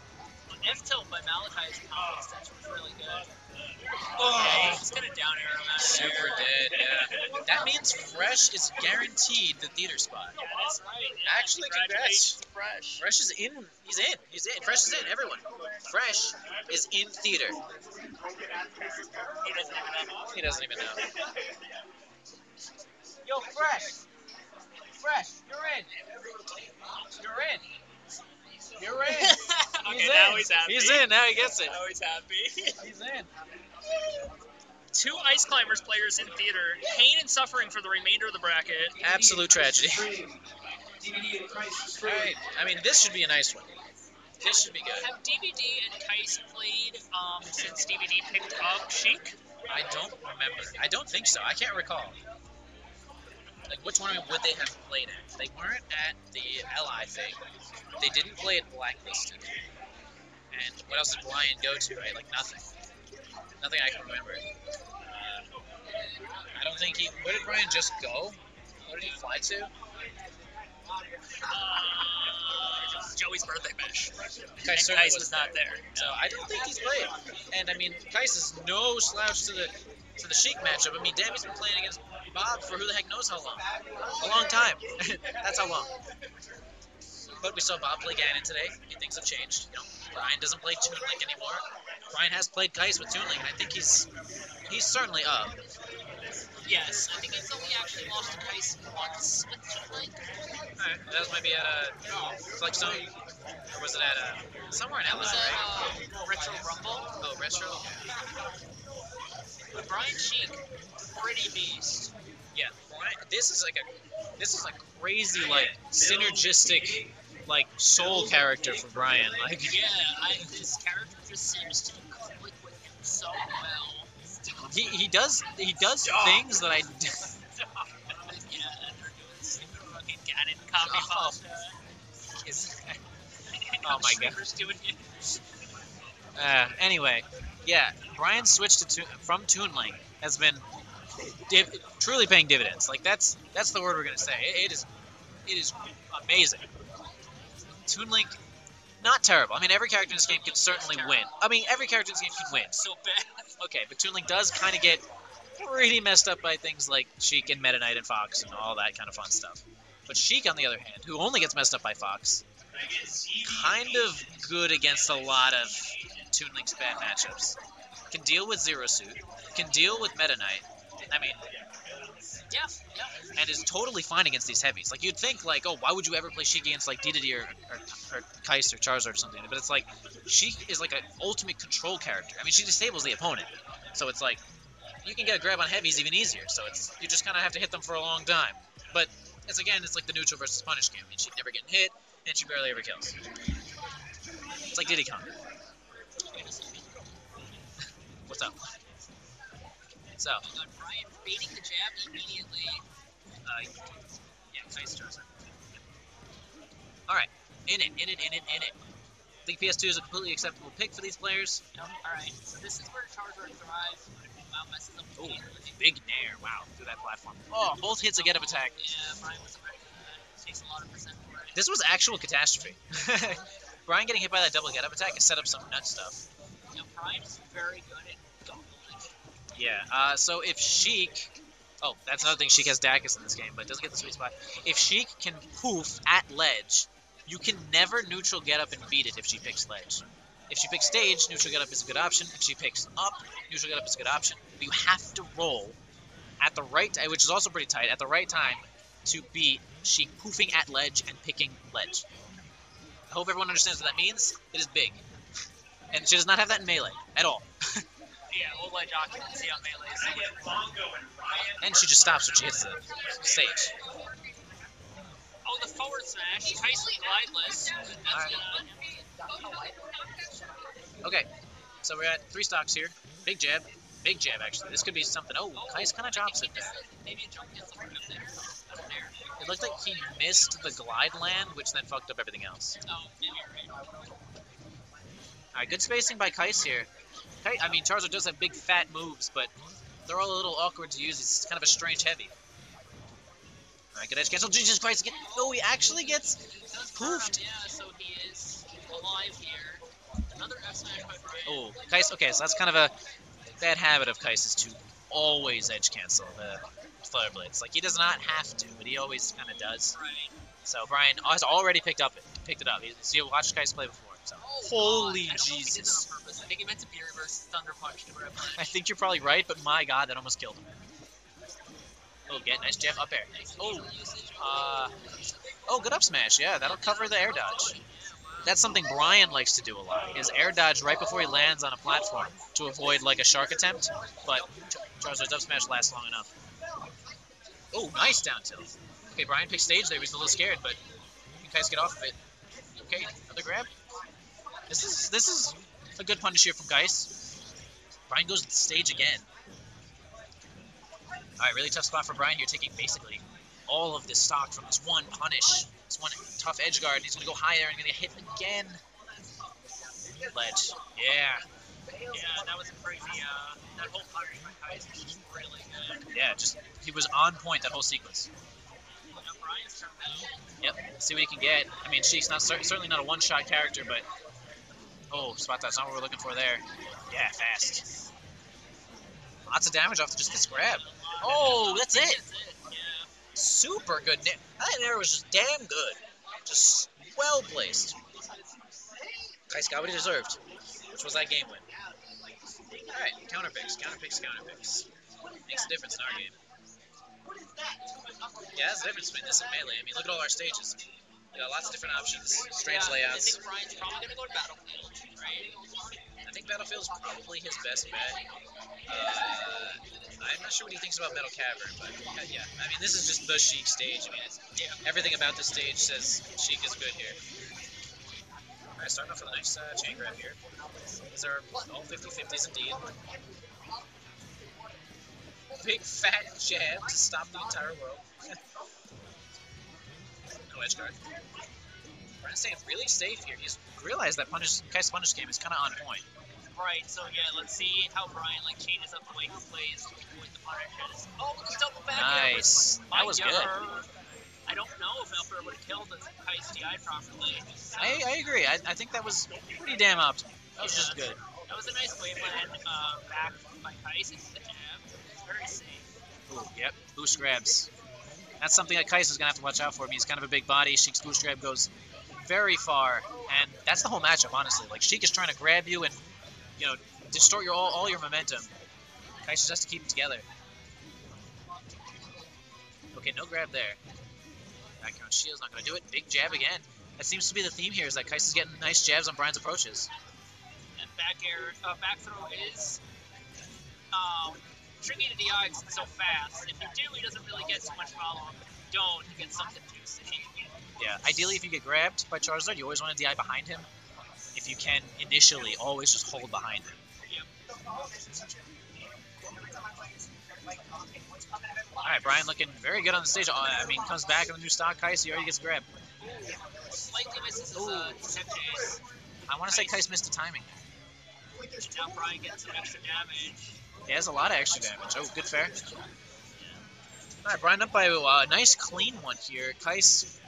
F tilt by Malachi's combo extension was really good. Oh. Yeah, he's gonna down air him out Super dead, yeah. That means Fresh is guaranteed the theater spot. Yeah, that's right. Yeah, Actually, congrats. Fresh. Fresh is in. He's in. He's in. Fresh is in. Everyone. Fresh is in theater. He doesn't even know. He doesn't even know. Yo, Fresh. Fresh, you're in. You're in. You're in. [LAUGHS] okay, He's now in. he's happy. He's in. Now he gets it. Now he's happy. He's in. Two Ice Climbers players in theater. Pain and suffering for the remainder of the bracket. Absolute tragedy. DVD All right. I mean, this should be a nice one. This should be good. Have DVD and Kais played um, since DVD picked up Sheik? I don't remember. I don't think so. I can't recall. Like, which one would they have played at? They weren't at the LI thing. They didn't play at Blacklisted. And what else did Brian go to, right? Like, nothing. Nothing I can remember. Uh, I don't think he. Where did Brian just go? Where did he fly to? Uh, Joey's birthday bash. Kais Kais was was not there. So I don't think he's played. And I mean, Kais is no slouch to the to the Sheik matchup. I mean, he's been playing against Bob for who the heck knows how long. A long time. [LAUGHS] That's how long. But we saw Bob play Ganon today. He things have changed. You know, Brian doesn't play Toon Link anymore. Brian has played Kais with Toon Link, and I think he's he's certainly up. Yes, I think he's only actually lost to Kais once with Toon Link. Alright, that was maybe at a Flexstone, or was it at a somewhere in That LA, was right? a uh, Retro Rumble. Oh, retro. But Brian Sheik, pretty beast. Yeah, Brian, this is like a this is a crazy like synergistic like soul character for Brian. Like Yeah, I, this character just seems to click with him so well. he, he does he does Stop. things that I [LAUGHS] yeah, and they're doing super fucking Ganon copy Oh. pasta. Oh my God. Doing it. uh, anyway, yeah, Brian's switch to Toon- from Toon Link has been div- truly paying dividends. Like that's that's the word we're gonna say. It, it is it is amazing. Toon Link, not terrible. I mean, every character in this game can certainly win. I mean, every character in this game can win. So bad. [LAUGHS] Okay, but Toon Link does kind of get pretty messed up by things like Sheik and Meta Knight and Fox and all that kind of fun stuff. But Sheik, on the other hand, who only gets messed up by Fox, kind of good against a lot of Toon Link's bad matchups. Can deal with Zero Suit, can deal with Meta Knight. I mean, Yeah, yeah. and is totally fine against these heavies. Like you'd think, like, oh, why would you ever play Sheik against like Dedede or, or, or Kais or Charizard or something? But it's like Sheik is like an ultimate control character. I mean, she disables the opponent, so it's like you can get a grab on heavies even easier. So it's you just kind of have to hit them for a long time. But it's again, it's like the neutral versus punish game. I mean, she's never getting hit, and she barely ever kills. It's like Diddy Kong. [LAUGHS] What's up? So, baiting the jab immediately. uh, yeah, Kais Charizard. Alright, in it, in it, in it, in it. I think PS2 is a completely acceptable pick for these players. Alright, so this is where Charizard thrives. Wow, messes up the Ooh, big nair, wow, through that platform. Oh, both hits a get up attack. Yeah, Brian wasn't ready for that. Takes a lot of percent for it. This was actual catastrophe. [LAUGHS] Brian getting hit by that double get up attack has set up some nut stuff. Know, Brian is very good at. Yeah, uh, so if Sheik. Oh, that's another thing. Sheik has Dacus in this game, but doesn't get the sweet spot. If Sheik can poof at ledge, you can never neutral get up and beat it if she picks ledge. If she picks stage, neutral get up is a good option. If she picks up, neutral get up is a good option. But you have to roll at the right which is also pretty tight, at the right time to beat Sheik poofing at ledge and picking ledge. I hope everyone understands what that means. It is big. And she does not have that in melee at all. [LAUGHS] Yeah, old ledge occupancy on melees. And she just stops when she hits the stage. Oh, the forward smash. Tyson glideless. Okay, so we're at three stocks here. Big jab. Big jab, actually. This could be something. Oh, Kais kind of drops it there. Maybe a jump gets the up there. It looked like he missed the glide land, which then fucked up everything else. Oh, maybe you're right. Alright, good spacing by Kais here. Kai- I mean, Charizard does have big fat moves, but they're all a little awkward to use. It's kind of a strange heavy. Alright, good edge cancel. Jesus Christ, get, oh, he actually gets poofed. Yeah, so he is alive here. Another F smash by Brian. Oh, Kais, okay, so that's kind of a bad habit of Kais is to always edge cancel the Flare Blitz. Like, he does not have to, but he always kind of does. Right. So Brian has already picked up it, picked it up. He's so you watched Kais play before. So holy God. I don't know if he did that Jesus! on purpose. I think he meant to be reverse thunder punch to grab I think you're probably right, but my God, that almost killed him. Oh, get nice jab up air. Oh, uh, oh, good up smash. Yeah, that'll cover the air dodge. That's something Brian likes to do a lot. Is air dodge right before he lands on a platform to avoid like a shark attempt. But Ch- Charizard's up smash lasts long enough. Oh, nice down tilt. Okay, Brian picked stage there. He's a little scared, but you guys get off of it. Okay, another grab. This is this is a good punish here from Geist. Brian goes to the stage again. Alright, really tough spot for Brian here, taking basically all of this stock from this one punish. This one tough edge guard. He's gonna go higher and gonna get hit again. Ledge. Yeah. Yeah, that was a crazy. Uh, that whole punish by Tyson was just really good. Yeah, just he was on point that whole sequence. Now Brian's turn now. Yep. See what he can get. I mean, Sheik's not certainly not a one-shot character, but oh, spot that's not what we're looking for there. Yeah, fast. Lots of damage off just this grab. Oh, that's it. Super good. That nair was just damn good. Just well placed. Kais got what he deserved, which was that game win. Alright, counter picks, counter picks, counter picks. Makes a difference in our game. Yeah, that's the difference between this and Melee. I mean, look at all our stages. We got lots of different options, strange Yeah, I think Brian's probably gonna go to Battlefield, right? I think Battlefield's probably his best bet. Uh, I'm not sure what he thinks about Metal Cavern, but yeah, I mean, this is just the Sheik stage. I mean, it's, yeah, everything about this stage says Sheik is good here. Alright, starting off with a nice uh, chain grab here. These are all 50-50s indeed. Big fat jab to stop the entire world. [LAUGHS] no edge guard. Brian's staying really safe here. He's realized that punish, Kai's punish game is kind of on point. Right. So yeah, let's see how Brian like changes up the way he plays to avoid the punishes. Oh, look at the double back. with Nice. That was good. I don't know if Elper would have killed Kai's DI properly. So, I, I agree. I, I think that was pretty damn optimal. That was just good. That was a nice wave land uh, back by Kais into the jab. Very safe. Ooh, yep, boost grabs. That's something that Kais is going to have to watch out for. I mean, he's kind of a big body. Sheik's boost grab goes very far, and that's the whole matchup, honestly. Like Sheik is trying to grab you and you know distort your all, all your momentum. Kaisa just has to keep it together. Okay, no grab there. Background shield's not going to do it. Big jab again. That seems to be the theme here, is that Kais is getting nice jabs on Brian's approaches. And back air, uh, back throw is um, tricky to DI because it's so fast. If you do, he doesn't really get so much follow up. If you don't, he gets something juicy. Yeah, ideally if you get grabbed by Charizard, you always want to DI behind him. If you can, initially, always just hold behind him. Alright, Brian looking very good on the stage. Uh, I mean, comes back in the new stock Kais, he already gets grabbed. Slightly misses his uh. I want to say Kais missed the timing. And now Brian gets some extra damage. He has a lot of extra damage. Oh, good fair. Alright, Brian up by a uh, nice clean one here. Kais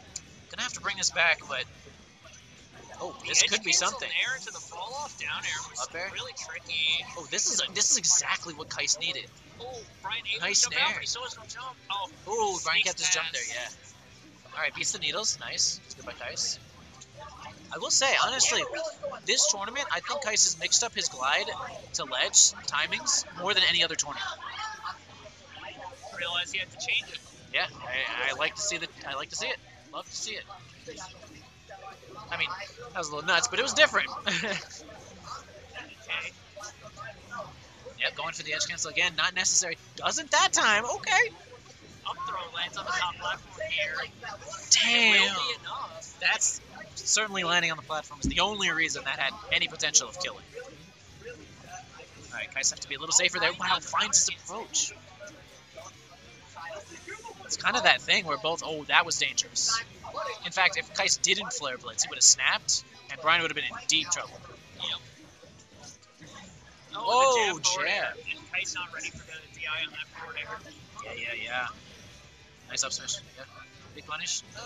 gonna have to bring this back, but oh, this could be something. Air to the fall off down air was Up air? really tricky. Oh, this is this is exactly what Kais needed. Oh, Brian Nice jump out, snare. but he still has no jump. Oh, Oh, Brian kept his jump there, yeah. Alright, beats the needles. Nice. It's good by Kais. I will say, honestly, this tournament, I think Kais has mixed up his glide to ledge timings more than any other tournament. Realized he had to change it. Yeah, I, I like to see that. I like to see it. Love to see it. I mean, that was a little nuts, but it was different. [LAUGHS] Okay. yep, going for the edge cancel again. Not necessary. Doesn't that time. Okay. Up throw lands on the top platform here. Damn. Will be enough. That's certainly landing on the platform is the only reason that had any potential of killing. Alright, Kais have to be a little safer there. Wow, finds his approach. It's kind of that thing where both, oh, that was dangerous. In fact, if Kais didn't flare blitz, he would have snapped, and Brian would have been in deep trouble. Oh, the Oh, jab jab. And Kai's not ready for the DI on that forward air. Yeah, yeah, yeah. Nice up smash. Yeah. Big punish. Uh,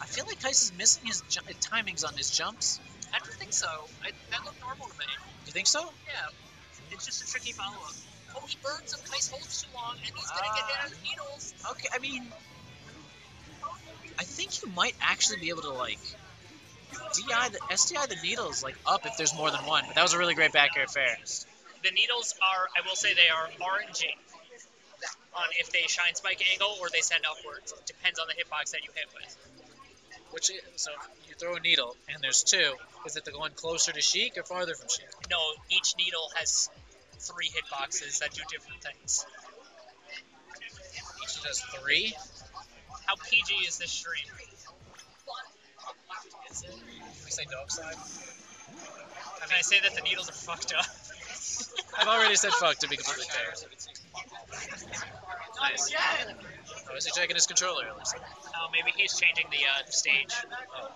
I feel like is missing his ju- timings on his jumps. I don't think so. I, that looked normal to me. You think so? Yeah. It's just a tricky follow up. Oh, he burns him. Kais holds too long, and he's gonna get hit Ah. out of the needles. Okay, I mean, I think you might actually be able to like DI the SDI the needles like up if there's more than one. But that was a really great back air fair. The needles are, I will say, they are RNG on if they shine spike angle or they send upwards. Depends on the hitbox that you hit with. Which is, so you throw a needle and there's two. Is it the one closer to Sheik or farther from Sheik? No, each needle has three hitboxes that do different things. Each does three. How PG is this stream? Is it? Can we say dog side? Can I say that the needles are fucked up? [LAUGHS] I've already said fuck to be completely fair. Nice. Oh, is he checking his controller? Looks like. Oh, maybe he's changing the uh, stage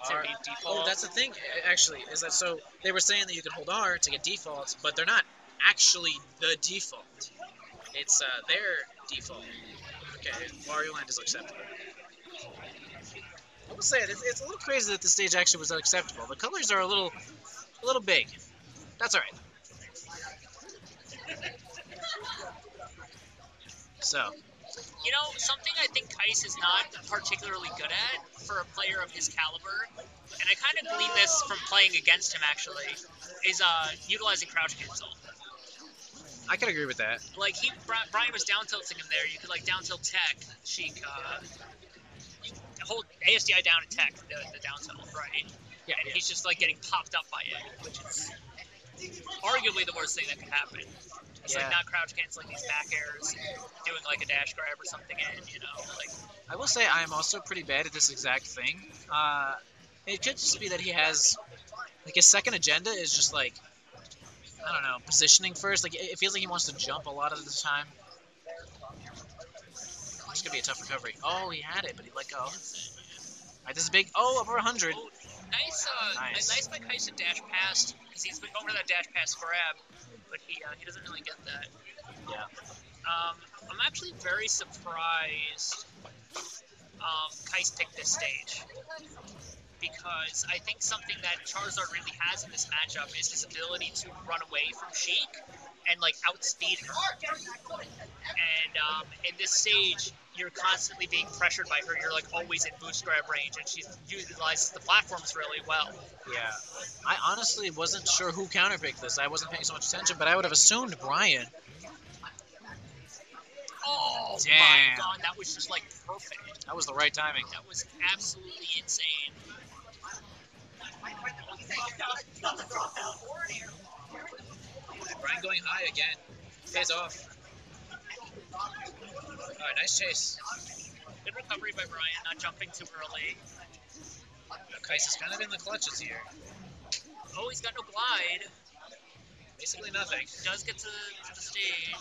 to R- default. Oh, that's the thing, actually, is that so they were saying that you can hold R to get defaults, but they're not actually the default. It's uh, their default. Okay, Wario Land is acceptable. I will say it, it's, it's a little crazy that the stage actually was acceptable. The colors are a little, a little big. That's all right. So, You know, something I think Kais is not particularly good at for a player of his caliber, and I kind of glean this from playing against him actually, is uh, utilizing crouch cancel. I can agree with that. Like he, Brian was down tilting him there. You could like down tilt tech, Sheik, uh, hold ASDI down and tech the, the down tilt, right? Yeah, And he's just like getting popped up by it, which is arguably the worst thing that could happen. It's Yeah. like not crouch canceling these back airs, doing like a dash grab or something in, you know, like I will say I'm also pretty bad at this exact thing. Uh, it could just be that he has, like, his second agenda is just like, I don't know, positioning first. Like, it feels like he wants to jump a lot of the time. This could be a tough recovery. Oh, he had it, but he let go. Alright, this is big. Oh, over 100. nice, uh, Nice. nice, by Kais dash past because he's been going for that dash pass grab, but he uh, he doesn't really get that. Yeah. Um, I'm actually very surprised um, Kais picked this stage because I think something that Charizard really has in this matchup is his ability to run away from Sheik and like outspeed her. And um, in this stage, you're constantly being pressured by her. You're like always in boost grab range, and she utilizes the platforms really well. Yeah. I honestly wasn't sure who counterpicked this. I wasn't paying so much attention, but I would have assumed Brian. Oh Damn. my god, that was just like perfect. That was the right timing. That was absolutely insane. Brian going high again. Pays off. Alright, nice chase. Good recovery by Brian, not jumping too early. Kais is kind of in the clutches here. Oh, he's got no glide. Basically nothing. He Does get to, to the stage.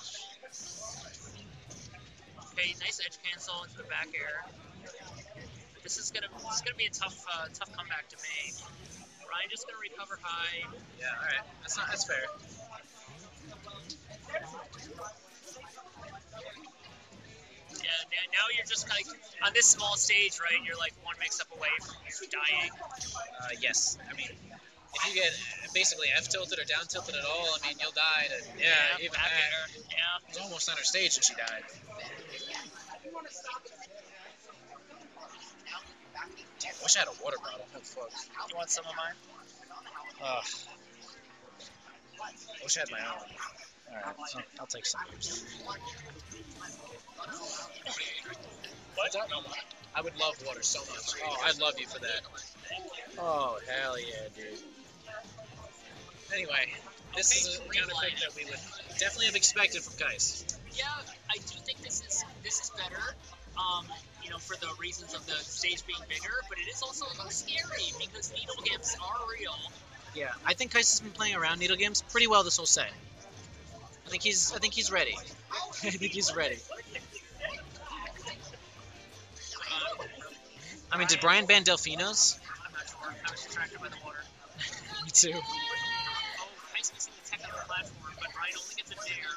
Okay, nice edge cancel into the back air. This is gonna this is gonna be a tough uh, tough comeback to make. Brian just gonna recover high. Yeah, alright. That's not that's fair. Yeah, now you're just like on this small stage, right? You're like one mix up away from you dying. Uh, yes. I mean, if you get basically F tilted or down tilted at all, I mean, you'll die. To, yeah, even back that. Yeah. It was almost on her stage and she died. Damn, I wish I had a water bottle. Oh, fuck. You want some of mine? Ugh. I wish I had my own. Alright, so I'll take some of yours. What? I would love water so much. Oh, I'd love you for that. Oh, hell yeah, dude. Anyway, this Okay, is a green counter pick that we would definitely have expected from Kais. Yeah, I do think this is this is better. Um, you know, for the reasons of the stage being bigger, but it is also a little scary because needle games are real. Yeah, I think Kais has been playing around Needle Games pretty well this whole set. I think he's I think he's ready. [LAUGHS] I think he's ready. I mean, did Brian ban Delfinos? I'm not sure. I was distracted [LAUGHS] by the water. Me too. Oh, the platform, but Ryan only gets a dare.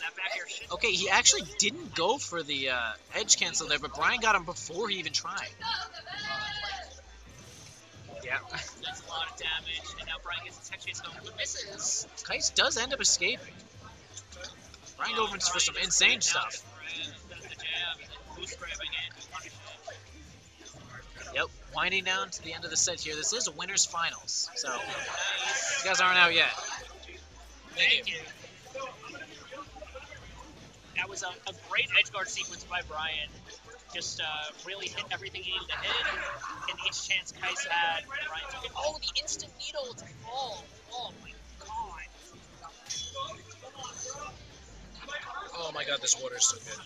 That back air shit. Okay, he actually didn't go for the uh, edge cancel there, but Brian got him before he even tried. Yeah. That's a lot of damage, and now Brian gets a tech chase going, but misses. Kais does end up escaping. Brian going for some insane stuff. The, the jab, and then it. Yep, winding down to the end of the set here. This is a winner's finals, so you guys aren't out yet. Thank you. That was a, a great edge guard sequence by Brian. Just uh, really hit everything he needed to hit. And each chance Kais had, Brian took it. Oh, the instant needle to fall. Oh my god. Oh my god, this water is so good.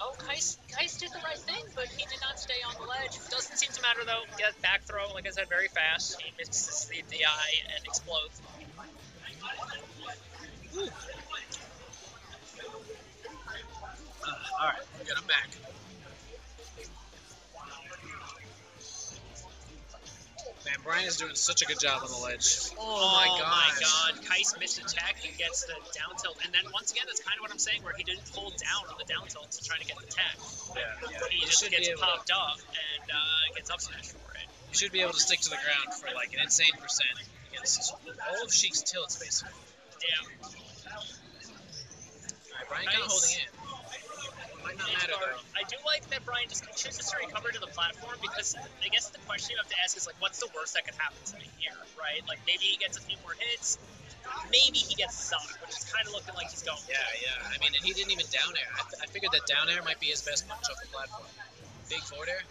Oh, Kais, Kais did the right thing, but he did not stay on the ledge. Doesn't seem to matter though. Get back throw, like I said, very fast. He misses the DI and explodes. Uh, Alright, good, I'm back. Man, Brian is doing such a good job on the ledge. Oh, my god. my god. Kais missed a tech and gets the down tilt. And then once again, that's kind of what I'm saying, where he didn't hold down on the down tilt to try to get the tech. Yeah, yeah. He You just gets be able to- popped up and uh, gets up smash for it. You should be able to stick to the ground for like an insane percent against all of Sheik's tilts, basically. Yeah. Alright, Brian kind of holding in. Might not Edge matter guard. though. I do like that Brian just chooses to recover to the platform because I guess the question you have to ask is like, what's the worst that could happen to me here, right? Like maybe he gets a few more hits, maybe he gets stuck, which is kind of looking like he's going. Yeah, yeah. I mean, and he didn't even down air. I, th- I figured that down air might be his best punch off the platform. Big forward air?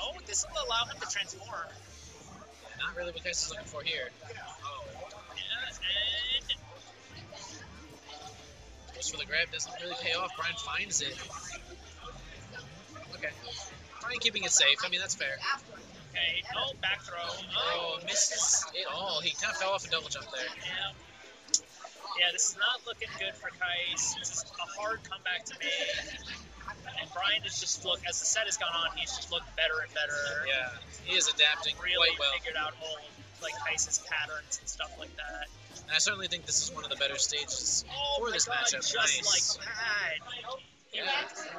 Oh, this will allow him to transform. Not really what Kais is looking for here. Oh, Yeah, and goes for the grab, doesn't really pay off. Brian finds it. Okay. Brian keeping it safe. I mean, that's fair. okay, oh back throw. Oh, misses it all. He kind of fell off a double jump there. Yeah. Yeah, this is not looking good for Kais. This is a hard comeback to make. And Brian has just looked, as the set has gone on, he's just looked better and better. Yeah, he is adapting Really quite well. figured out all like Kais's patterns and stuff like that. And I certainly think this is one of the better stages Oh for this oh god, matchup. just nice. like Yeah.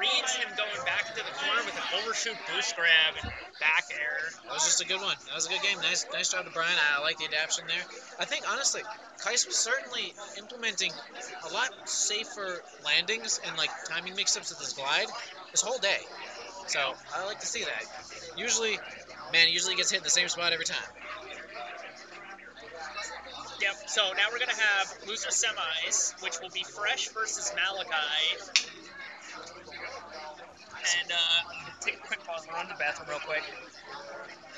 hits him going back into the corner with an overshoot boost grab and back air. That was just a good one. That was a good game. Nice, nice job to Brian. I like the adaptation there. I think honestly, Kais was certainly implementing a lot safer landings and like timing mix-ups with his glide this whole day. So I like to see that. Usually, man, usually gets hit in the same spot every time. Yep. So now we're gonna have loser semis, which will be Fresh versus Malachi. And uh, take a quick pause. We'll run to the bathroom real quick.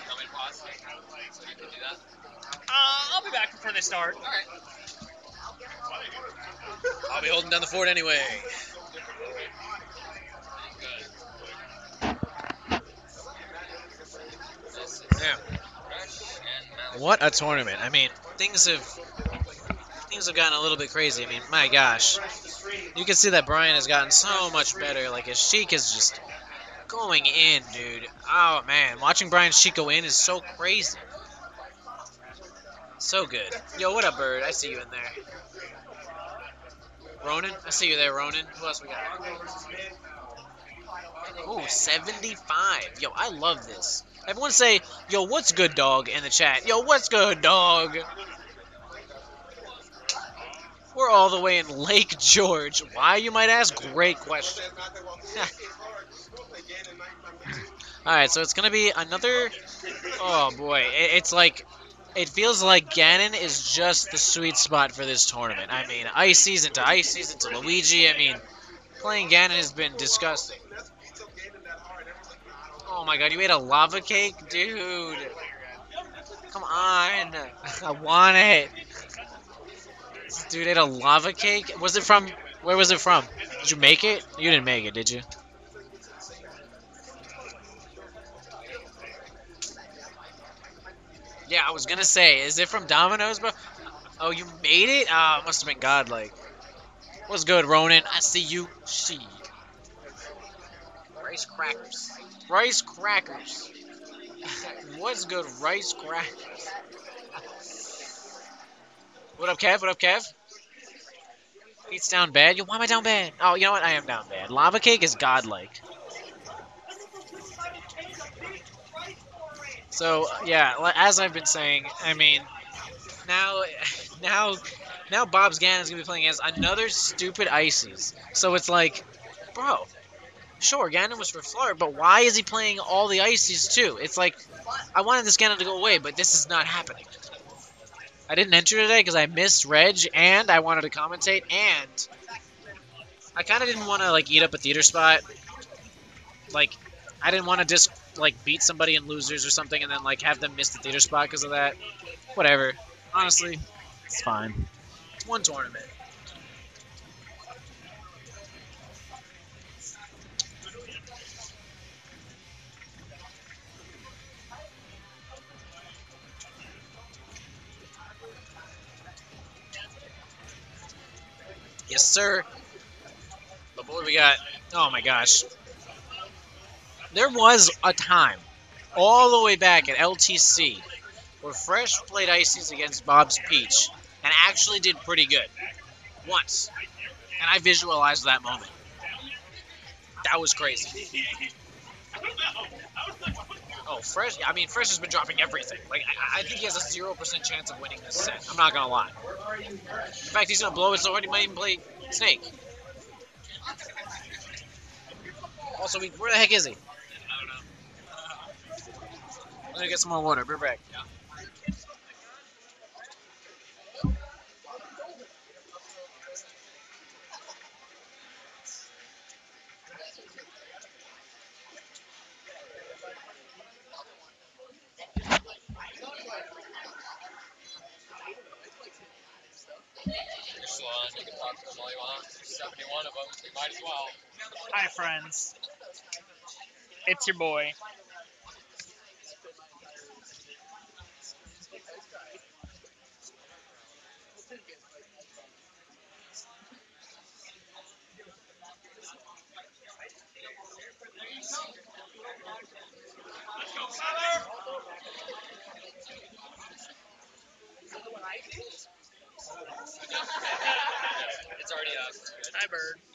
Want me to pause? So you can do that. Uh, I'll be back before they start. All right. I'll be holding down the fort anyway. Yeah. What a tournament! I mean, things have things have gotten a little bit crazy. I mean, my gosh, you can see that Brian has gotten so much better. Like his Sheik is just going in, dude. Oh man, watching Brian Sheik go in is so crazy. So good. Yo, what up, Bird? I see you in there. Ronan, I see you there, Ronan. Who else we got? Ooh, 75. Yo, I love this. Everyone say, yo, what's good, dog, in the chat. Yo, what's good, dog? We're all the way in Lake George. Why, you might ask? Great question. [LAUGHS] Alright, so it's going to be another... Oh, boy. It's like... It feels like Ganon is just the sweet spot for this tournament. I mean, ice season to ice season to Luigi. I mean, playing Ganon has been disgusting. Oh my god, you ate a lava cake? Dude. Come on. [LAUGHS] I want it. This Dude ate a lava cake? Was it from. Where was it from? Did you make it? You didn't make it, did you? Yeah, I was gonna say, is it from Domino's, bro? Oh, you made it? Ah, it must have been godlike. What's good, Ronan? I see you. She. Rice crackers. Rice crackers. [LAUGHS] What's good, rice crackers? What up, Kev? What up, Kev? Pete's down bad. Yo, why am I down bad? Oh, you know what? I am down bad. Lava cake is godlike. So yeah, as I've been saying, I mean, now, [LAUGHS] now, now Bob's Ganon is gonna be playing as another stupid Ices. So it's like, bro, sure, Ganon was for Fleur, but why is he playing all the Ices too? It's like, I wanted this Ganon to go away, but this is not happening. I didn't enter today because I missed Reg, and I wanted to commentate, and I kind of didn't want to like eat up a theater spot. Like, I didn't want to just like beat somebody in losers or something, and then like have them miss the theater spot because of that. Whatever. Honestly, it's fine. It's one tournament. Yes, sir. But what we got? Oh my gosh. There was a time, all the way back at LTC, where Fresh played Ices against Bob's Peach and actually did pretty good. Once. And I visualized that moment. That was crazy. Fresh. I mean, Fresh has been dropping everything. Like, I, I think he has a 0% chance of winning this set. I'm not going to lie. In fact, he's going to blow it so he might even play Snake. Also, we, where the heck is he? I don't know. Let me get some more water. Be right back. You Hi. It's your boy. It's already up. Hi, Bird.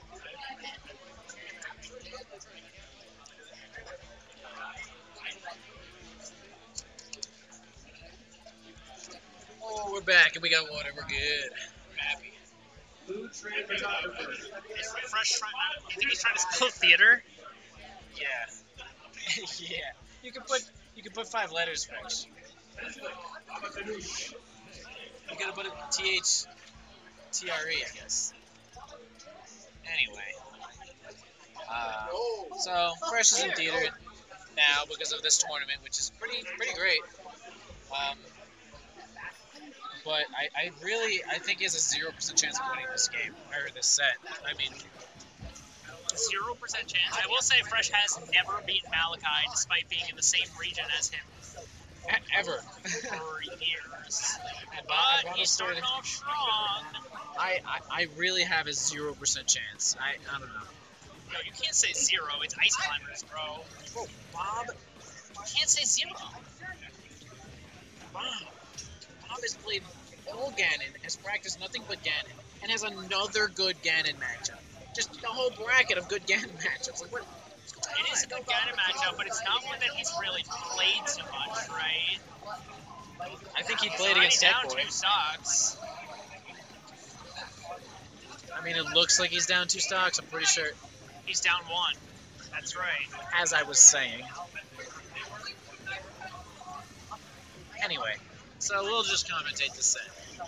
Oh, we're back and we got water. We're good. We're happy. Food trade photographer. Is Fresh? You think he's trying to spell theater? Yeah. [LAUGHS] yeah. You can put you can put five letters fresh. You gotta put it T H T R E, I guess. Anyway. Uh, so Fresh is in theater now because of this tournament, which is pretty pretty great. Um, but I, I really I think he has a zero percent chance of winning this game or this set. I mean, Zero percent chance. I will say Fresh has never beaten Malachi despite being in the same region as him ever. for [LAUGHS] years. And Bob- and But Bob he's started- starting off strong. I, I, I really have a zero percent chance. I, I don't know. No, you can't say zero. It's ice climbers, bro. Bro, Bob You can't say zero. Bob hmm. Bob has played all Ganon, has practiced nothing but Ganon, and has another good Ganon matchup. Just a whole bracket of good [LAUGHS] Ganon matchups. Like what? It is a good Ganon matchup, but it's not one that he's really played too much, right? I think he played already against down Tech Boy. two stocks. I mean, it looks like he's down two stocks. I'm pretty sure, He's down one. That's right. as I was saying. Anyway, so we'll just commentate this set.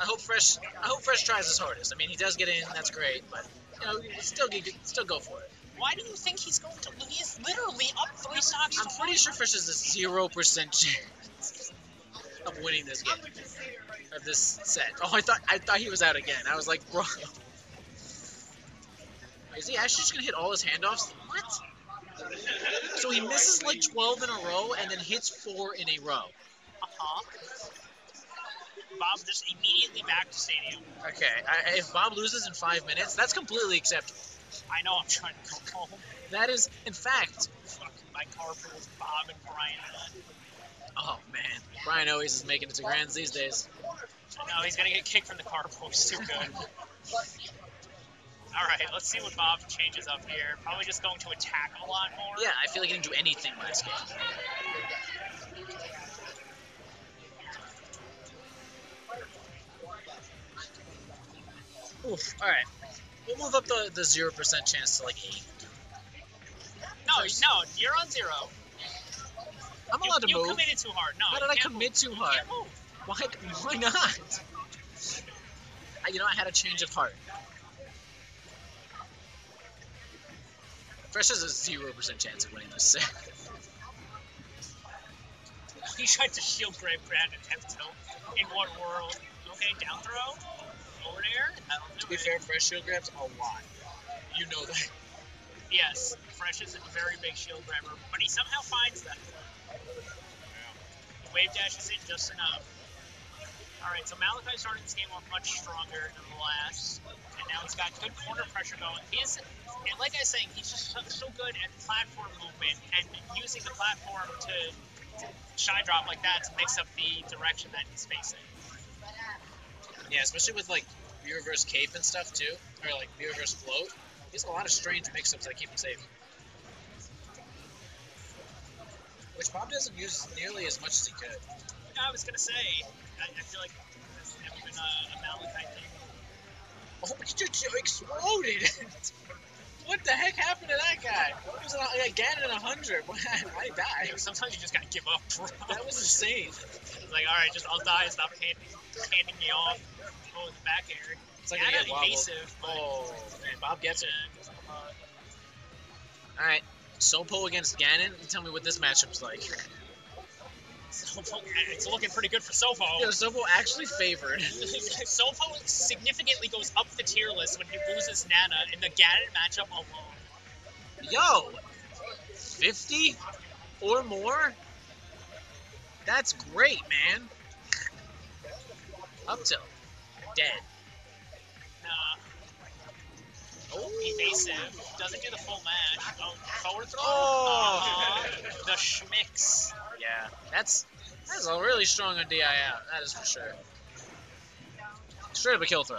I hope Fresh. I hope Fresh tries his hardest. I mean, he does get in. That's great, but you know, still, still go for it. Why do you think he's going to? He's literally up three stocks. I'm pretty sure Fresh has a zero percent chance of winning this game of this set. Oh, I thought I thought he was out again. I was like, bro, is he actually just gonna hit all his handoffs? What? So he misses like 12 in a row and then hits four in a row. Bob just immediately back to stadium. Okay, I, if Bob loses in five minutes, that's completely acceptable. I know I'm trying to go home. That is, in fact, Fuck, my carpool is Bob and Brian. oh man, Brian always is making it to grands these days. No, he's gonna get kicked from the carpool. He's too good. [LAUGHS] All right, let's see what Bob changes up here. Probably just going to attack a lot more. Yeah, I feel like he didn't do anything last game. Oof. All right. We'll move up the the zero percent chance to like eight. No, no, you're on zero. I'm You, allowed to move. you committed too hard. No, How did I commit move. too You hard? can't move. Why? Why not? I, you know, I had a change of heart. Fresh has a zero percent chance of winning this set. [LAUGHS] He tried to shield grab have tilt. In what world? Okay, down throw. Forward air. That'll do to be it. fair, Fresh shield grabs a lot. You know that. Yes, Fresh is a very big shield grabber, but he somehow finds them. The wave dashes in just enough. Alright, so Malachi started this game off much stronger than the last, and now he's got good corner pressure going. He's, and like I was saying, he's just so, so good at platform movement and using the platform to shy drop like that to mix up the direction that he's facing. Yeah, especially with like V reverse cape and stuff too, or like V reverse float. He has a lot of strange mix-ups that keep him safe. Which Bob doesn't use nearly as much as he could. I was gonna say, I, I feel like that's never been a, a Malachi thing. Oh, he just exploded! What the heck happened to that guy? He was a, a Ganon in hundred. Why [LAUGHS] why did he You know, die? sometimes you just gotta give up, bro. That was insane. It's like, all right, just I'll die. Stop handing, handing me off. Oh, the back air. It's like yeah, get evasive, but Oh, man, Bob gets it. yeah, goes up, uh, All right, Sopo against Ganon. Tell me what this matchup's like. It's looking pretty good for Sopo. Yo, Sopo actually favored. [LAUGHS] Sopo significantly goes up the tier list when he loses Nana in the Ganon matchup alone. Yo, 50 or more? That's great, man. Up tilt. Dead. Nah. Oh, evasive. Doesn't do the full match. Oh, forward throw. Oh. Uh-huh. The schmicks. Yeah. That's that's a really strong on DI out. That is for sure. Straight up a kill throw.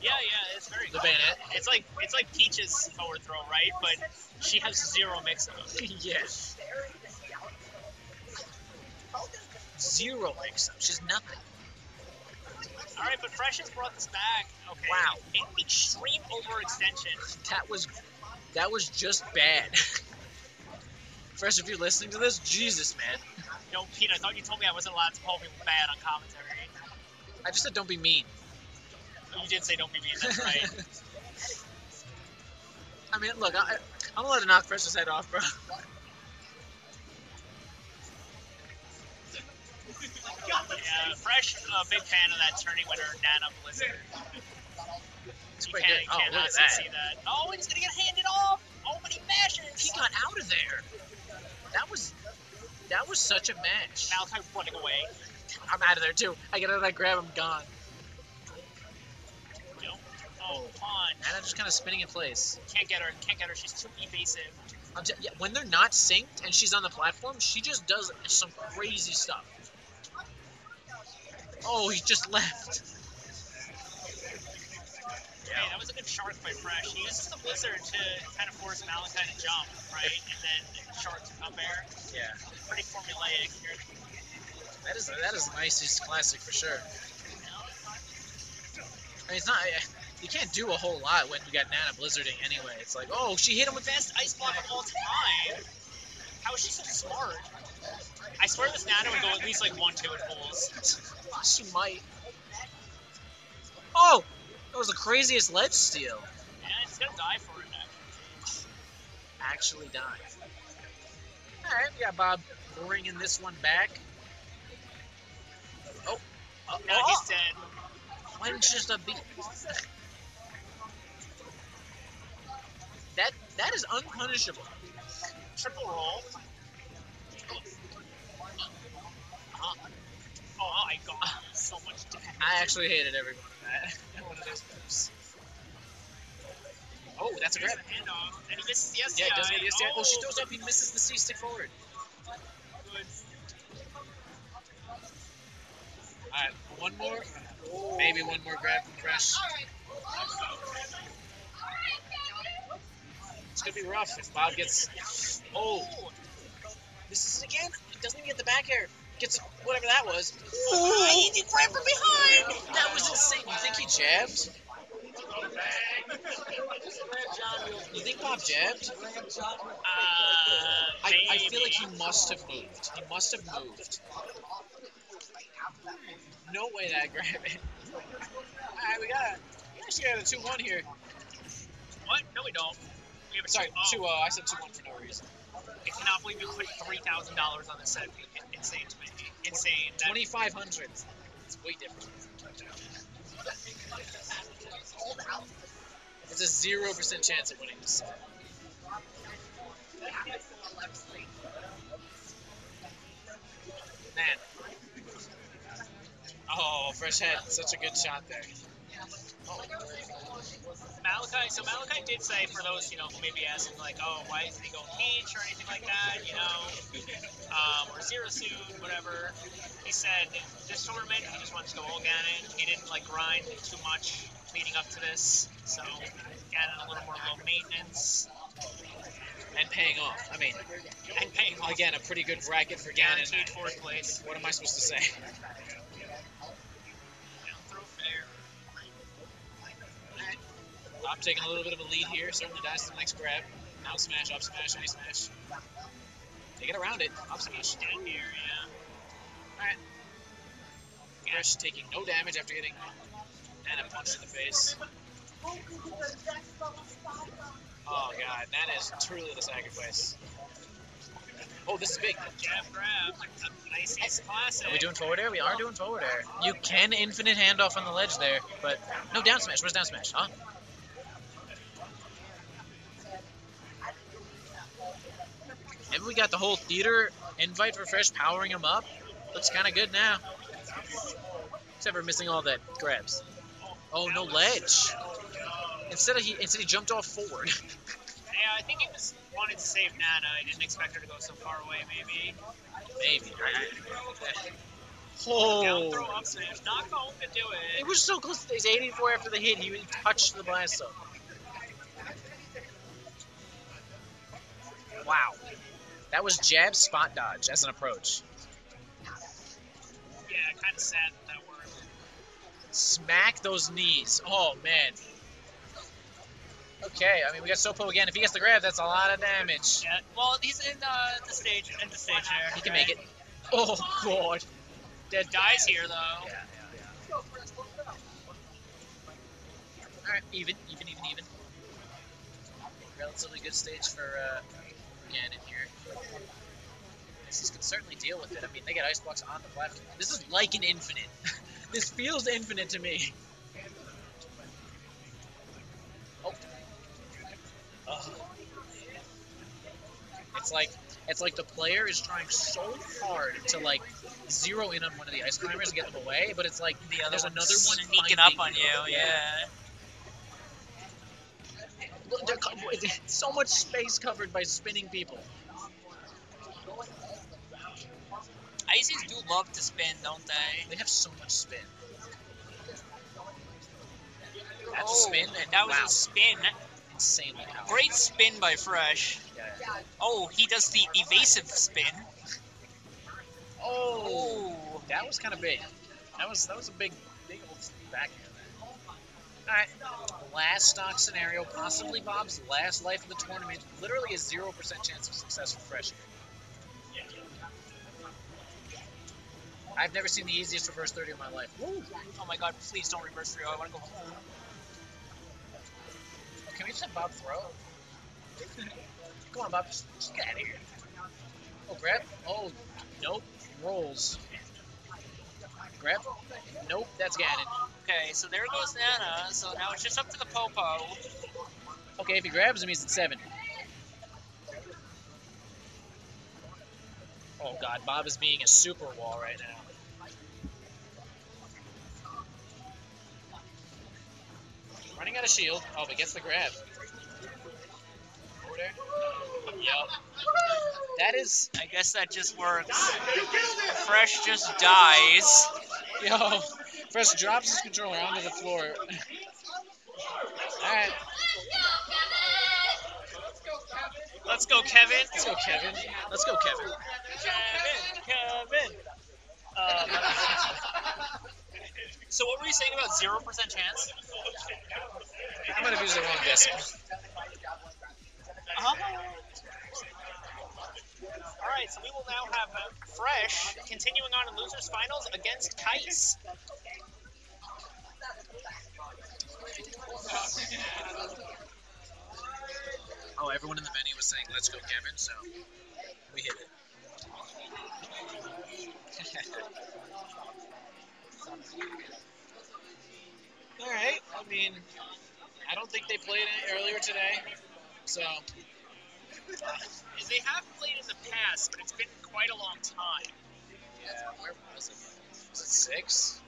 Yeah, yeah, it's very. The good. bayonet. It's like it's like Peach's forward throw, right? But she has zero mix of up. [LAUGHS] yes. Zero mix up. She's nothing. All right, but Fresh has brought this back. Okay. Wow. Extreme overextension. That was that was just bad. [LAUGHS] Fresh, if you're listening to this, Jesus, man. No, Pete, I thought you told me I wasn't allowed to call people bad on commentary. I just said don't be mean. Oh, you did say don't be mean. That's right. [LAUGHS] I mean, look, I, I'm allowed to knock Fresh's head off, bro. yeah, Fresh, a big fan of that tourney winner, Nana Blizzard. You can't. Oh, cannot look at that. see that. Oh, and he's gonna get handed off. Oh, but he mashes. He got out of there. That was that was such a match. Malachi running away. I'm out of there too. I get out of grab, I'm gone. No. Oh, I'm just kind of spinning in place. Can't get her. Can't get her. She's too evasive. I'm t- yeah, when they're not synced and she's on the platform, she just does some crazy stuff. Oh, he just left. That was a good shark by Fresh. He uses the blizzard to kind of force Malachi to jump, right? And then shark to up air. Yeah, Pretty formulaic here. that is that is the nicest classic for sure. I mean, it's not. You can't do a whole lot when you got Nana blizzarding anyway. It's like, oh, she hit him with Best ice block of all time. How is she so smart? I swear this Nana would go at least like one, two at pulls. She might. Oh, that was the craziest ledge steal. Yeah, he's gonna die for it. Actually. Actually dying. All right, we got Bob bringing this one back. Oh, oh, No, oh. he's dead. Why didn't just a beat? That that is unpunishable. Triple roll. Uh, oh, I got so much damage. I actually hated every one of that. Moves. Oh, that's a grab. the handoff, and he misses the SDI. Yeah, does get the SDI. Oh, she Oh, throws up. He misses the C stick forward. good. All right, one more. Maybe one more grab from Fresh. It's gonna be rough if Bob gets. Oh, misses it again. He doesn't even get the back air. Gets whatever that was. Oh, he grabbed from behind. That was insane. You think he jabbed? You think Bob jabbed? Uh, I, I feel like he must have moved. He must have moved. No way that I grab it. Alright, we got we actually got a 2 1 here. What? No, we don't. We have a Sorry, two. 2 Oh, uh, I said 2 1 for no reason. I cannot believe you put three thousand dollars on this set. In- Insane to me. Insane. That- 2500. It's way different. It's a 0% chance of winning this. Man. Oh, fresh head. Such a good shot there. Malachi, so Malachi did say for those, you know, who may be asking, like, oh, why isn't he going Peach or anything like that, you know, um, or Zero Suit, whatever. He said this tournament he just wants to go all Ganon. He didn't like grind too much leading up to this, so Ganon a little more low maintenance And paying off. I mean, and paying off. again, a pretty good bracket for Ganon. Guaranteed fourth place. What am I supposed to say? I'm taking a little bit of a lead here. Certainly dies to the next grab. Out smash, up smash, A smash. They get around it. Up smash. Down here, yeah. Alright. Fresh taking no damage after getting and a punch in the face. Oh god, that is truly the sacrifice. Oh, this is big. Jab grab. Icy's classic. Are we doing forward air? We are doing forward air. You can infinite handoff on the ledge there, but no down smash. Where's down smash? Huh? Maybe we got the whole theater invite for Fresh powering him up. Looks kind of good now. Except for missing all that grabs. Oh, no ledge. Instead of he instead he jumped off forward. [LAUGHS] Yeah, I think he was wanted to save Nana. I didn't expect her to go so far away. Maybe. Maybe. Down throw Oh. up smash. Not going to do it. It was so close. He's 84 after the hit. He touched the blast zone. Wow. That was jab spot dodge as an approach. Yeah, kind of sad that that worked. Smack those knees. Oh, man. Okay, I mean, we got Sopo again. If he gets the grab, that's a lot of damage. Yeah. Well, he's in uh, the stage. In the stage here. He can make it. Oh, God. Dead dies here though. Yeah. yeah, Alright, even, even, even, even. Relatively good stage for uh, Ganon here. This can certainly deal with it. I mean, they got ice blocks on the platform. This is like an infinite. [LAUGHS] this feels infinite to me. Oh. Ugh. It's like it's like the player is trying so hard to like zero in on one of the ice climbers and get them away, but it's like The other there's another one sneaking up on you. Yeah. Look, so much space covered by spinning people. Ices do love to spin, don't they? They have so much spin. That's Oh, a spin, and That was wow, a spin. insanely powerful. Great spin by Fresh. Yeah. Oh, he does the evasive spin. Oh, oh, that was kind of big. That was that was a big, big old backhand. All right, last stock scenario, possibly Bob's last life of the tournament. Literally a zero percent chance of success for Fresh. I've never seen the easiest reverse 30 in my life. Woo. Oh my god, please don't reverse 3 I want to go home. Oh, can we just have Bob throw? [LAUGHS] Come on, Bob, just, just get out of here. Oh, grab. Oh, nope. Rolls. Grab. Nope, that's Ganon. Okay, so there goes Nana. So now it's just up to the Popo. Okay, if he grabs him, he's at seven. Oh god, Bob is being a super wall right now. Running out of shield. Oh, but gets the grab. Over there. Yep. That is. I guess that just works. Fresh just dies. Yo, Fresh drops his controller onto the floor. [LAUGHS] Alright, Let's go, Kevin. let's go, Kevin. Let's go, Kevin. Kevin, Kevin. [LAUGHS] Um, so what were you saying about zero percent chance? I might have used the wrong decimal. Uh-huh. All right, so we will now have uh, Fresh continuing on in losers finals against Kais. Oh, everyone in the venue was saying, let's go, Kevin, so we hit it. [LAUGHS] All right. I mean, I don't think they played it earlier today, so They have played in the past, but it's been quite a long time. yeah. Where was it? Was it six?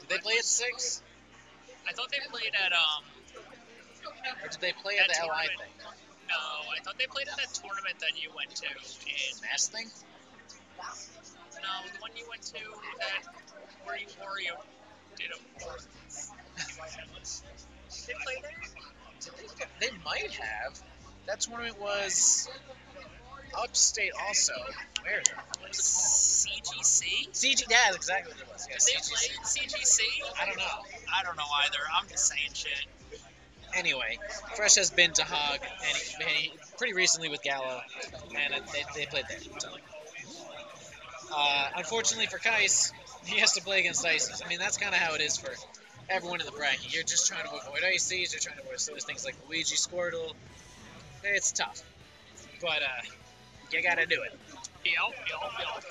Did they play at six, I thought they played at um. or did they play at the LI thing? No, I thought they played at that tournament that you went to. In, Smash thing? no, the one you went to that where you Wario did a. [LAUGHS] Did they play there? They might have. That's That tournament was upstate also. Where is it? What was it CGC? CG. Yeah, that's exactly what it was. Yeah, Did they CGC. play in CGC? I don't know. I don't know either. I'm just saying shit. Anyway, Fresh has been to Hog and he, and he, pretty recently with Gallo, and they, they played there. So. Uh, unfortunately for Kais, he has to play against Ices. I mean, that's kind of how it is for everyone in the bracket. You're just trying to avoid Ices, you're trying to avoid there's things like Luigi, Squirtle. It's tough. But uh, you gotta do it. Yep, yep, yep.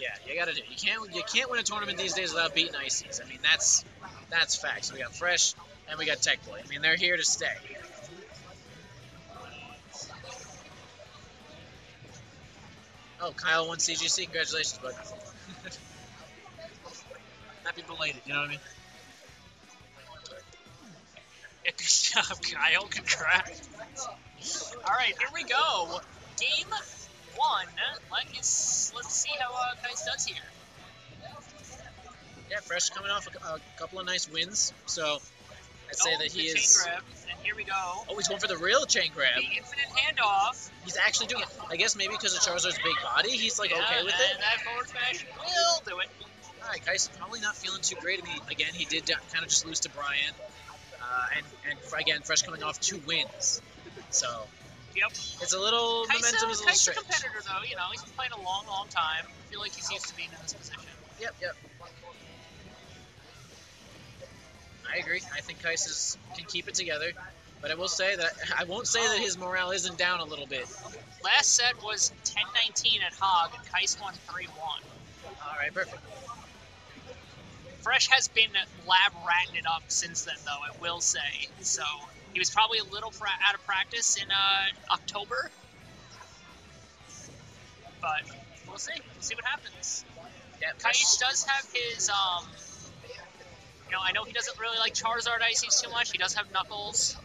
Yeah, you gotta do it. You can't you can't win a tournament these days without beating Ices. I mean, that's that's facts. We got Fresh and we got Tech Boy. I mean, they're here to stay. Oh, Kyle won CGC. Congratulations, bud. [LAUGHS] Happy belated, you know what I mean? Good job, Kyle. Congrats. All right, here we go. Game one. Let's let's see how uh, Kais does here. Yeah, Fresh coming off a, a couple of nice wins, so I'd say oh, that he is. chain grab, and here we go. Oh, he's going for the real chain grab. The infinite handoff. He's actually doing it. I guess maybe because of Charizard's big body, he's like yeah, okay with and it. that forward smash will do it. All right, Kais probably not feeling too great. I mean, again, he did kind of just lose to Brian, uh, and and again, Fresh coming off two wins, so Yep. it's a little Kaisa, momentum is a little Kai's strange. competitor though. You know, he's been playing a long, long time. I feel like he's used to being in this position. Yep, yep. I agree. I think Kais is, can keep it together, but I will say that I won't say that his morale isn't down a little bit. Last set was 10-19 at Hog, and Kais won 3-1. All right, perfect. Fresh has been lab ratting it up since then, though, I will say. So he was probably a little fra- out of practice in uh, October. But we'll see. We'll see what happens. Yeah, Kais does have his, um, you know, I know he doesn't really like Charizard Ices too much. He does have Knuckles.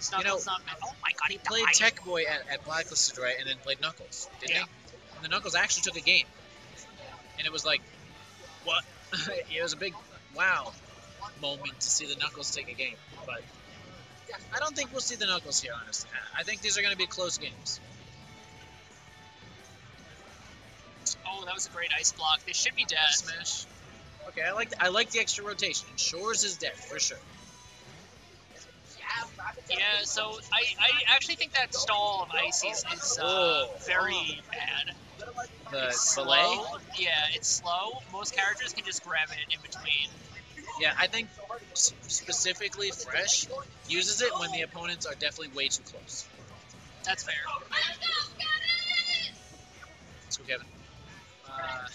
Snuggles not. Oh my god, he played died. Tech Boy at, at Blacklisted, right, and then played Knuckles, didn't Yeah. he? And the Knuckles actually took a game, and it was like, what? [LAUGHS] it was a big wow moment to see the Knuckles take a game, but I don't think we'll see the Knuckles here, honestly. I think these are going to be close games. Oh, that was a great ice block. They should be dead. Smash. Okay, I like I like the extra rotation. Ensures is dead for sure. Yeah, so I, I actually think that stall of Ices is uh, Oh. very bad. The It's delay. slow. Yeah, it's slow. Most characters can just grab it in between. Yeah, I think specifically Fresh uses it when the opponents are definitely way too close. That's fair. Let's go, Kevin. Uh,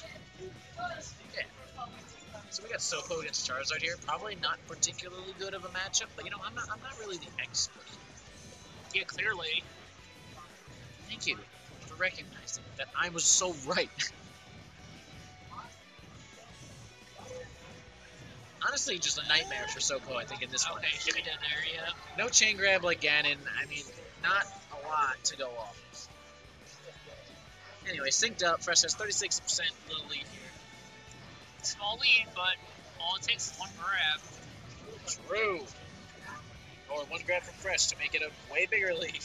yeah. So we got Sopo against Charizard here. Probably not particularly good of a matchup, but you know, I'm not, I'm not really the expert. Yeah, clearly. Thank you for recognizing that I was so right. [LAUGHS] Honestly, just a nightmare for Sopo, I think, in this one. Okay, should be dead there, yeah. No chain grab like Ganon. I mean, not a lot to go off. Anyway, synced up. Fresh has 36% little lead here. Small lead, but all it takes is one grab. True. Or one grab from Fresh to make it a way bigger lead.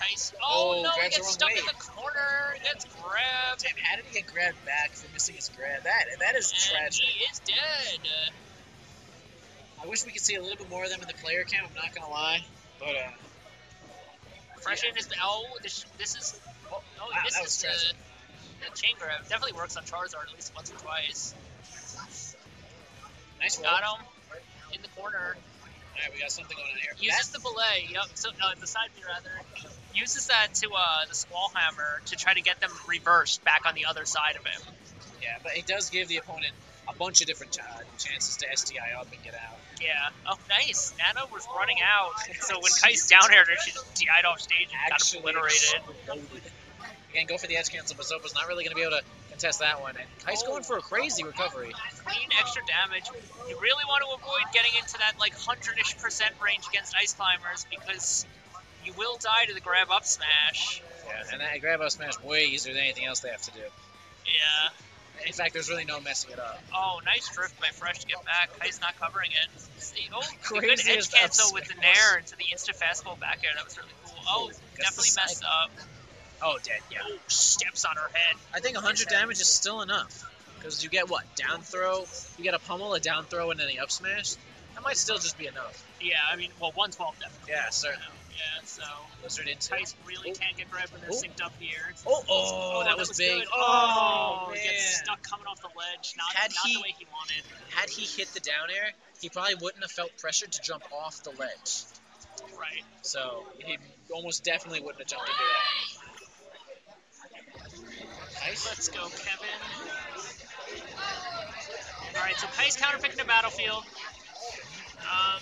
Nice. Oh, Oh, no, he gets stuck way. in the corner. Gets grabbed. Damn, how did he get grabbed back for missing his grab? That that is and tragic. he is dead. I wish we could see a little bit more of them in the player cam. I'm not gonna lie, but uh, Fresh in his. Oh, this, this is. Oh, Wow, this is the, the chain grab. Definitely works on Charizard at least once or twice. nice roll. Got him in the corner. All right, we got something going on here. Uses the belay. Yep. So uh, the side B rather uses that to uh, the squall hammer to try to get them reversed back on the other side of him. Yeah, but it does give the opponent a bunch of different uh, chances to SDI up and get out. Yeah. Oh, nice. Nana was running out, [LAUGHS] so when [LAUGHS] Kais down here, she just DI'd off stage and got Actually obliterated. exploded. [LAUGHS] Again, go for the edge cancel, but Sopo's not really going to be able to contest that one. And going for a crazy recovery. Clean extra damage. You really want to avoid getting into that like hundred-ish percent range against ice climbers because you will die to the grab up smash. Yeah, and that grab up smash way easier than anything else they have to do. Yeah. In fact, there's really no messing it up. Oh, nice drift by Fresh to get back. Kai's not covering it. See, oh, a good edge cancel with the. Nair into the insta fastball back air. That was really cool. Oh, definitely messed up. Oh, dead, yeah. Oh, steps on her head. I think 100 damage is still enough. Because you get what? Down throw? You get a pummel, a down throw, and then the up smash? That might still just be enough. Yeah, I mean, well, 112 definitely. Yeah, certainly. Yeah, so Blizzard into Kais really oh. can't get grabbed when they're Oh. synced up here. Oh, oh, oh that, was, big. good. Oh, oh he man. gets stuck coming off the ledge. Not, Had not he- the way he wanted. Had he hit the down air, he probably wouldn't have felt pressured to jump off the ledge. Right. So he almost definitely wouldn't have jumped into that. Nice. Let's go, Kevin. Alright, so Kais counterpicking the battlefield. Um,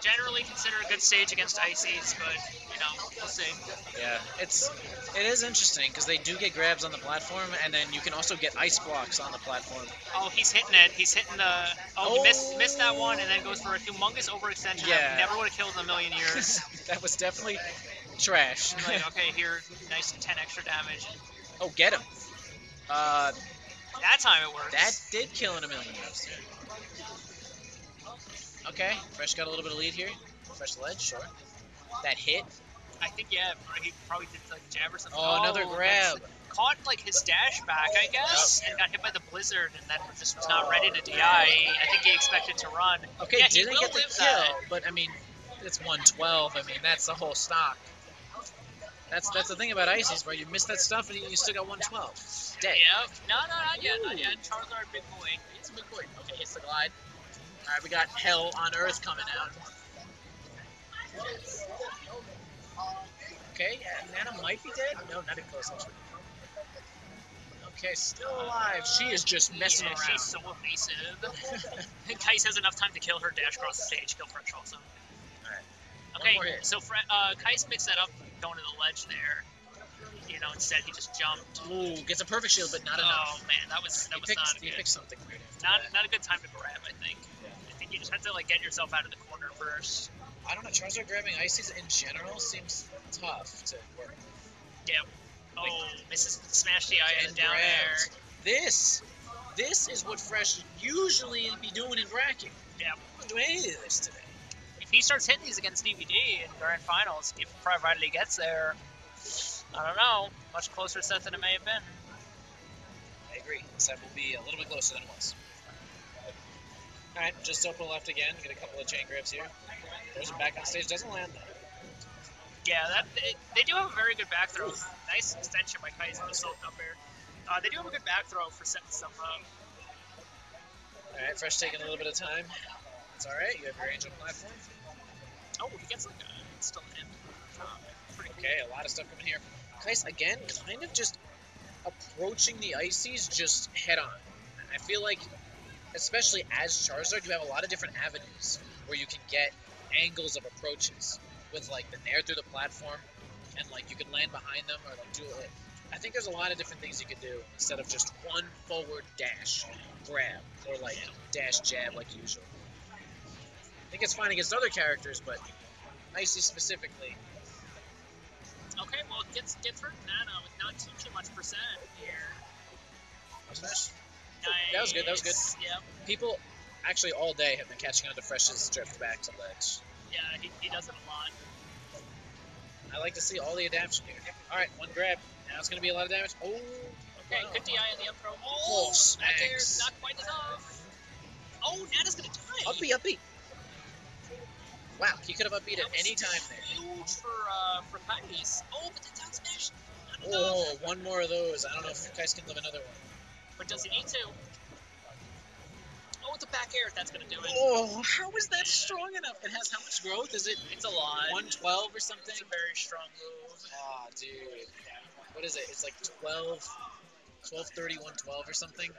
generally consider a good stage against Ices, but, you know, We'll see. Yeah, it's it is interesting because they do get grabs on the platform, and then you can also get ice blocks on the platform. Oh, he's hitting it. He's hitting the. Oh, he missed missed that one, and then goes for a humongous overextension. Yeah. that never would have killed in a million [LAUGHS] years. that was definitely trash. Like, [LAUGHS] okay, here, nice 10 extra damage. oh, get him! Uh, That time it worked. that did kill in a million years. Okay, Fresh got a little bit of lead here. Fresh ledge, sure. That hit. I think yeah, he probably did like jab or something. Oh, another that's- grab. Caught like his dash back, I guess, and got hit by the blizzard, and then just was not ready to DI. I think he expected to run. Okay, yeah, he didn't will get the kill, that. but I mean, it's 112. I mean, that's the whole stock. That's that's the thing about Ices, where you miss that stuff and you, still got 112. Dead. Yep. No, no, not yet, not yet. Charizard, big boy. He's a big boy. Okay, hits the glide. All right, we got Hell on Earth coming out. Okay, Nana might be dead. No, not even close. Actually. Okay, still alive. She is just messing yeah, around. she's so evasive. [LAUGHS] Kais has enough time to kill her, dash across the stage, kill Fresh also. Alright. Okay, so Fre- uh, Kais mixed that up going to the ledge there. You know, instead he just jumped. Ooh, gets a perfect shield, but not oh enough. Oh man, that was that he was picked, not he good. picked something weird. Not not a good time to grab. I think. I think you just have to like get yourself out of the corner first. I don't know. Charizard grabbing Ices in general seems tough to work. Yeah. Oh, misses smash the And down grabs. This, this is what Fresh usually be doing in bracket. there. Yeah. Not doing any of this today. If he starts hitting these against DVD in grand finals, if provided he gets there, I don't know. Much closer set than it may have been. I agree. This set will be a little bit closer than it was. All right, just upper left again. Get a couple of chain grabs here. Throws it back on stage. Doesn't land though. Yeah, that they, they do have a very good back throw. Nice extension by Kaiser to soak up there. Uh, they do have a good back throw for setting stuff up. All right, Fresh taking a little bit of time. It's all right. You have your angel platform. Oh, he gets like a still pretty cool. Okay, a lot of stuff coming here. Kais again, kind of just approaching the ices just head on. I feel like, especially as Charizard, you have a lot of different avenues where you can get angles of approaches with like the nair through the platform, and like you can land behind them or like do it. I think there's a lot of different things you could do instead of just one forward dash grab or like dash jab like usual. I think it's fine against other characters, but Icy specifically, Okay, well, gets gets hurt Nana uh, with not too too much percent here. Nice. That was good, that was good. Yep. people actually all day have been catching on to Fresh's drift back to ledge. Yeah, he, he does it a lot. I like to see all the adaptation here. All right, one grab. Now it's going to be a lot of damage. Oh, Okay, wow. good DI on the up throw. Oh, Oh, smacks. not quite enough. Oh, Nana's gonna die. Uppy, uppy. Wow, he could have upbeat at any time there. Huge for uh for Kais. Oh, but the down smash. Oh, one more of those. I don't know if Kais can live another one. But does he need to? Oh, it's a back air. That's gonna do it. Oh, how is that strong enough? It has how much growth? Is it It's a lot. 112 or something? It's a very strong move. Oh, dude. What is it? It's like 12, 12, 30, 112 or something.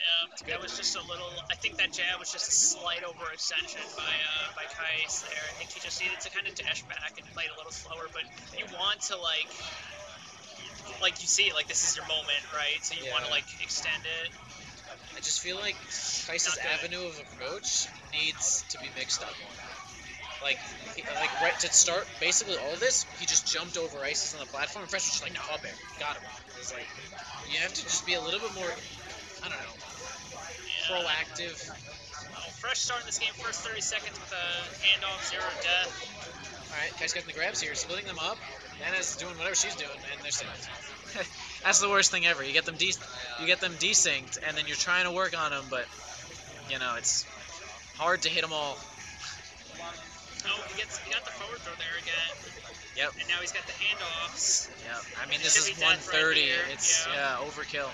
Um, that was just a little. I think that jab was just a slight overextension by uh, by Kais there. I think he just needed to kind of dash back and play it a little slower. But you want to like, like you see, like this is your moment, right? So you want to like extend it. I just feel like Kais's avenue of approach needs to be mixed up more. Like, he, like right to start basically all of this, he just jumped over Ices on the platform. And Fresh was just like, no, up air, got him. It's like you have to just be a little bit more, I don't know, Yeah. Proactive. Oh, fresh start in this game, first 30 seconds with a handoff, zero death. All right, Kais getting the grabs here, splitting them up. Nana's doing whatever she's doing, and they're synced. [LAUGHS] That's the worst thing ever. You get them de- you get them desynced, and then you're trying to work on them, but you know it's hard to hit them all. Oh, he gets he got the forward throw there again. Yep. And now he's got the handoffs. Yeah, I mean this is be death right 130. it's yeah. yeah. overkill.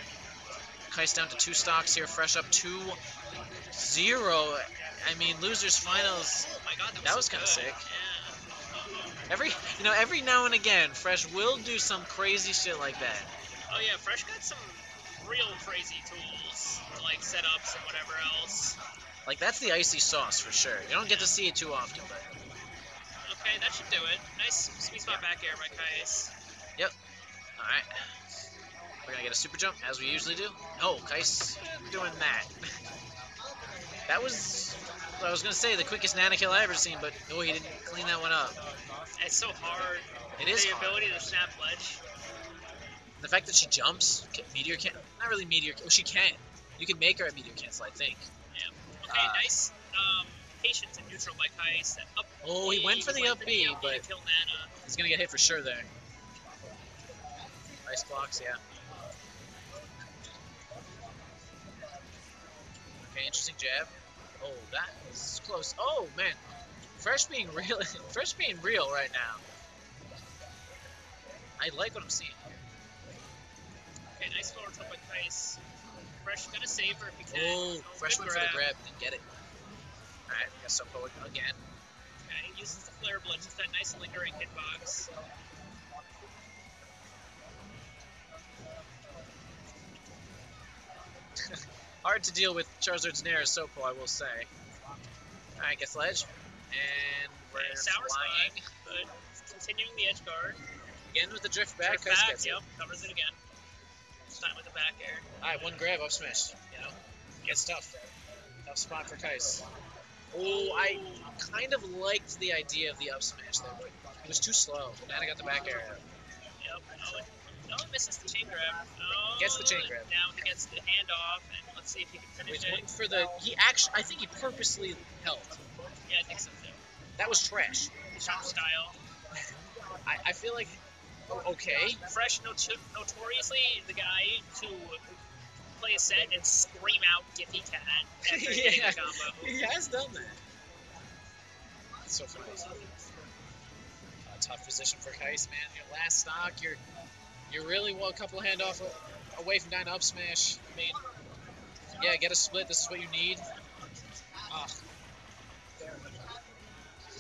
Kais down to two stocks here, fresh up two zero. I mean losers finals. Oh my god, that was, That was so kinda sick. Yeah. Every you know every now and again, fresh will do some crazy shit like that. Oh yeah, Fresh got some real crazy tools, like setups and whatever else. Like that's the icy sauce for sure. You don't get to see it too often, but Okay, that should do it. Nice sweet spot back air by Kais. Yep. Alright. We're gonna get a super jump, as we usually do. No, Kais doing that. [LAUGHS] that was, I was gonna say, the quickest Nana kill I ever seen, but oh, he didn't clean that one up. It's so hard. It is the hard. ability to snap ledge. The fact that she jumps, meteor can not Not really meteor. Oh, she can. You can make her a meteor cancel, I think. Yeah. Okay, Uh, nice um, patience and neutral by Kais. Oh, he went for the up B, but he's gonna get hit for sure there. Ice blocks, yeah. Okay, interesting jab. Oh, that is close. Oh man, Fresh being real, [LAUGHS] Fresh being real right now. I like what I'm seeing here. Okay, nice forward tilt by Kais. Fresh gonna save her if he can. Oh, Fresh good went for the grab. grab, didn't get it. All right, got some forward again. Okay, he uses the flare blitz, just that nice lingering hitbox. [LAUGHS] Hard to deal with Charizard's Nair Sopo, I will say. Alright, gets ledge. And we're Okay, sour flying. but continuing the edge guard. Again with the drift back. Drift Kais back, gets it. yep, covers it again. This time with the back air. Alright, one grab up smash. You know, gets tough. Tough spot for Kais. Oh, I kind of liked the idea of the up smash there, but it was too slow. Nana got the back air. Yep. Oh, it, no, it misses the chain grab. Oh, Gets the chain grab. Now he gets the handoff, and see if he can finish Wait, it. for the. He actually, I think he purposely held. Yeah, I think so too. That was trash. Chop style. I, I feel like. oh, Okay. Fresh, not- notoriously the guy to play a set and scream out Giphy Cat after [LAUGHS] Yeah. combo. He has done that. That's so funny. A tough position for Kais, man. Your last stock, you're you're really well a couple handoff away from to up smash. I mean, yeah, get a split. This is what you need. Ah.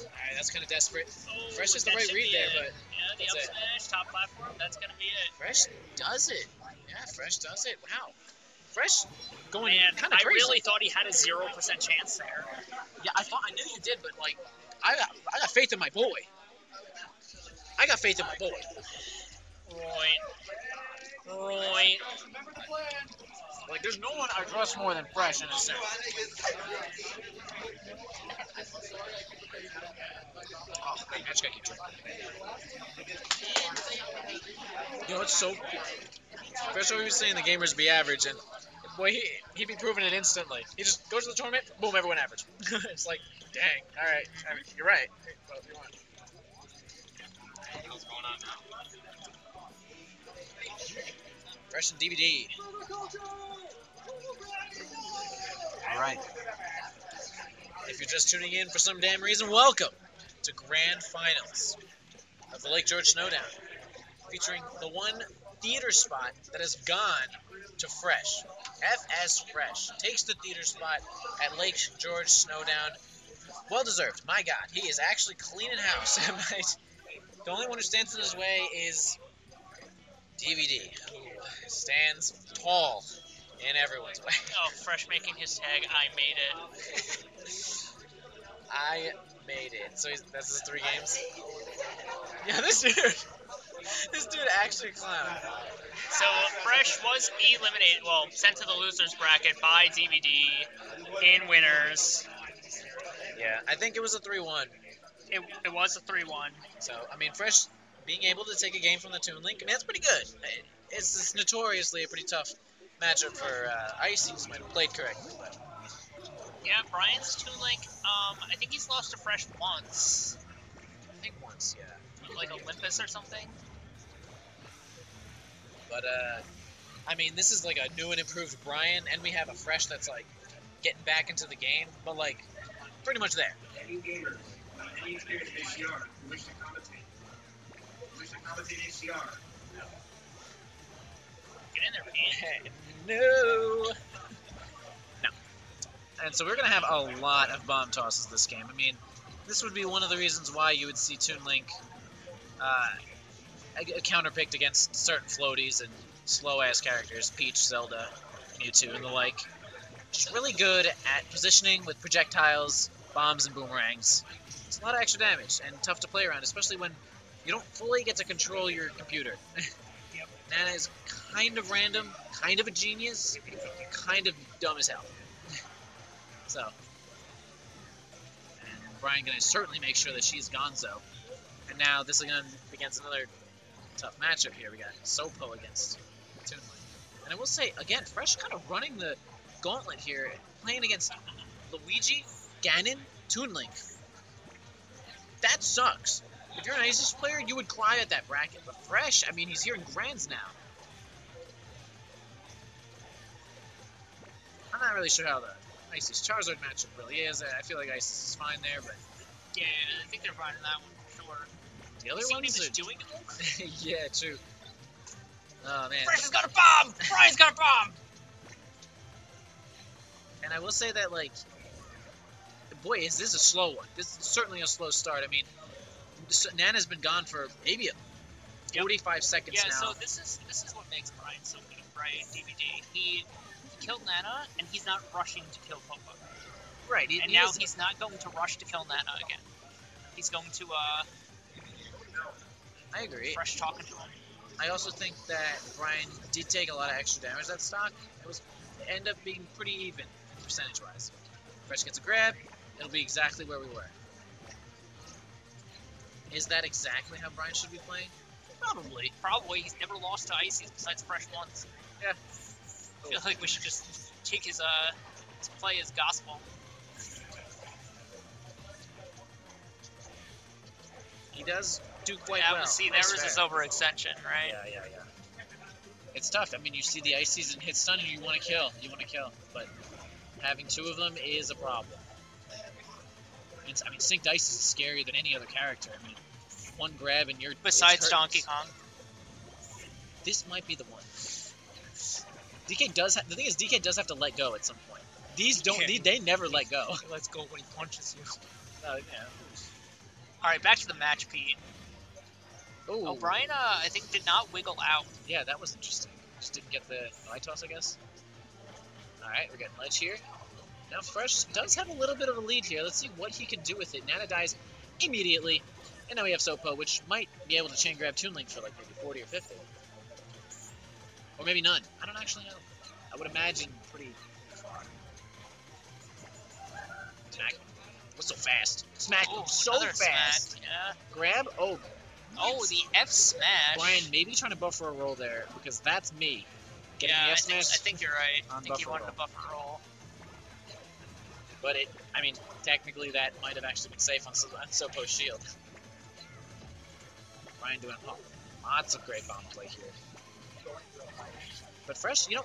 Alright, that's kind of desperate. Oh, Fresh is the right read there, it. but Yeah, the up smash, top platform, that's gonna be it. Fresh does it. Yeah, Fresh does it. Wow. Fresh going kind of I really thought he had a 0% chance there. Yeah, I thought I knew you did, but like, I got I got faith in my boy. I got faith in my boy. Right. Right. Like, there's no one I trust more than Fresh in a sense. Oh, I just gotta keep drinking. You know, it's so. Fresh always saying the gamers be average, and boy, he he'd be proving it instantly. He just goes to the tournament, boom, everyone average. [LAUGHS] it's like, dang, all right, I mean, you're right. Fresh and DVD. All right. If you're just tuning in for some damn reason, welcome to Grand Finals of the Lake George Snowdown, featuring the one theater spot that has gone to Fresh. FS Fresh takes the theater spot at Lake George Snowdown. Well deserved. My God, he is actually cleaning house. [LAUGHS] the only one who stands in his way is DVD, who stands tall in everyone's way. [LAUGHS] Oh, Fresh making his tag, I made it. [LAUGHS] I made it. So he's, that's his three games. Yeah, this dude, [LAUGHS] this dude actually clown. So Fresh was eliminated, well, sent to the losers bracket by DVD in winners. Yeah, I think it was a three-one. It, it was a 3-1. So I mean, Fresh being able to take a game from the Toon Link, I mean, that's pretty good. It's, it's notoriously a pretty tough matchup for uh, Icy, who's might have played correctly. But Yeah, Brian's Toon Link, um, I think he's lost to Fresh once. I think once, yeah. Like Olympus or something. But uh, I mean, this is like a new and improved Brian, and we have a Fresh that's like getting back into the game, but like pretty much there. Wish to commentate HCR, Get in there, man. no. No. And so we're gonna have a lot of bomb tosses this game. I mean, this would be one of the reasons why you would see Toon Link uh, a- a counterpicked against certain floaties and slow ass characters, Peach, Zelda, Mewtwo, and the like. Just really good at positioning with projectiles, bombs, and boomerangs. It's a lot of extra damage and tough to play around, especially when you don't fully get to control your computer. [LAUGHS] Yep. Nana is kind of random, kind of a genius, kind of dumb as hell. [LAUGHS] so, and Brian gonna certainly make sure that she's Gonzo. And now this is gonna begins another tough matchup here. We got Sopo against Toon Link. And I will say again, Fresh kind of running the gauntlet here, playing against Luigi, Ganon, Toon Link. That sucks. If you're an Ices player, you would cry at that bracket. But Fresh, I mean, he's here in Grands now. I'm not really sure how the Ices Charizard matchup really is. I feel like Ices is fine there, but Yeah, I think they're running that one for sure. the other ones are... doing it. [LAUGHS] yeah, true. Oh, man. Fresh has got a bomb! Brian's got a bomb! And I will say that, like, boy, is this a slow one. This is certainly a slow start. I mean, Nana's been gone for maybe a Yep. 45 seconds Yeah, now. so this is this is what makes Brian so good, right? DVD. He, he killed Nana, and he's not rushing to kill Popo. right. He, And he now is- he's not going to rush to kill Nana again. He's going to uh I agree. fresh talking to him. I also think that Brian did take a lot of extra damage that stock. It was it ended up being pretty even percentage wise. Fresh gets a grab, it'll be exactly where we were. Is that exactly how Brian should be playing? Probably. Probably he's never lost to Ices besides fresh once. Yeah. I feel like we should just take his uh his play as gospel. He does do quite yeah, well. but see, That's there was his overextension, right? Yeah, yeah, yeah. It's tough. I mean, you see the ice season hit stun and you want to kill. You want to kill. But having two of them is a problem. It's, I mean, Synced Ice is scarier than any other character. I mean, one grab and you're. Besides. Donkey Kong. This might be the one. DK does. Ha- the thing is, DK does have to let go at some point. These don't. Yeah. They, they never let go. Let's go when he punches you. Uh, yeah. Alright, back to the match, Pete. Ooh. O'Brien, uh, I think, did not wiggle out. Yeah, that was interesting. Just didn't get the light toss, I guess. Alright, we're getting ledge here. Now Fresh does have a little bit of a lead here. Let's see what he can do with it. Nana dies immediately. And now we have Sopo, which might be able to chain grab Toon Link for like maybe 40 or 50. Or maybe none. I don't actually know. I would imagine pretty far. Smack. What's so fast? Smack Oh, so fast. smack, Yeah. Grab. Oh. Oh, the F smash. Brian maybe trying to buffer a roll there because that's me. Getting yeah, the I F think, smash. I think you're right. I on think he wanted roll. a buffer roll. But it, I mean, technically that might have actually been safe on, So- on Sopo's shield. Brian doing oh, lots of great bomb play here. But Fresh, you know,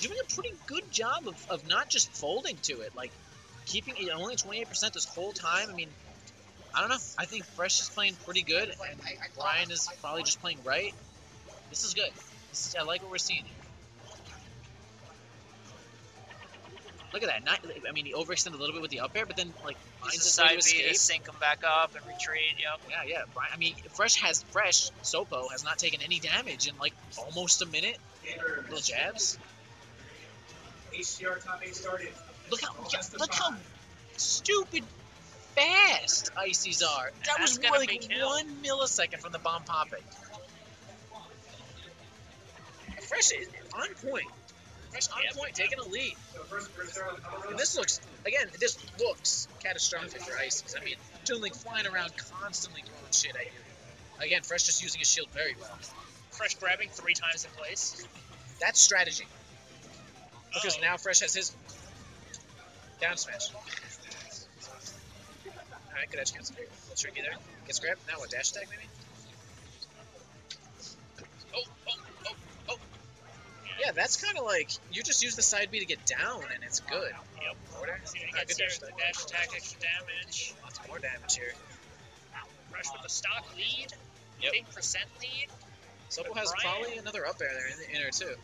doing a pretty good job of, of not just folding to it, like keeping it only 28% this whole time. I mean, I don't know. I think Fresh is playing pretty good, and Brian is probably just playing right. This is good. This is, I like what we're seeing here. Look at that. Not, I mean, he overextended a little bit with the up air, but then like finds his side to B escape. to sync him back up and retreat. Yep. Yeah, yeah. Brian, I mean, Fresh has Fresh. Sopo has not taken any damage in like almost a minute. Little jabs. HCR top eight started. Look how look how stupid fast Ices are. That was like one millisecond from the bomb popping. Fresh is on point. Fresh on point, taking a lead. And this looks again. This looks catastrophic for Ices. I mean, Toon Link flying around constantly throwing shit at you. Again, Fresh just using his shield very well. Fresh grabbing three times in place. That's strategy. Because Oh. now Fresh has his down smash. Alright, good edge cancel. Little tricky there. Gets grabbed. Now what, dash attack maybe? Yeah, that's kind of like, you just use the side B to get down and it's good. Yep. Order? See, he Ah, gets good dash attack. dash attack, extra damage. Lots more damage here. Fresh with the stock lead. Yep. Big percent lead. Sopo has Brian- probably another up air there in, the, in her too.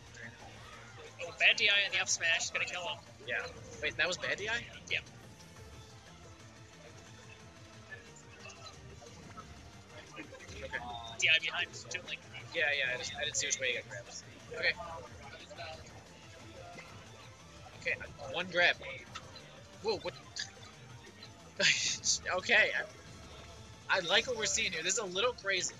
Oh, bad DI in the up smash is gonna kill him. Yeah. Wait, that was bad DI? Yeah. Okay. DI behind Toon Yeah, yeah, I, just, I didn't see which way he got grabbed. Okay. Okay, one grab. Whoa, what? [LAUGHS] okay, I- I like what we're seeing here. This is a little crazy.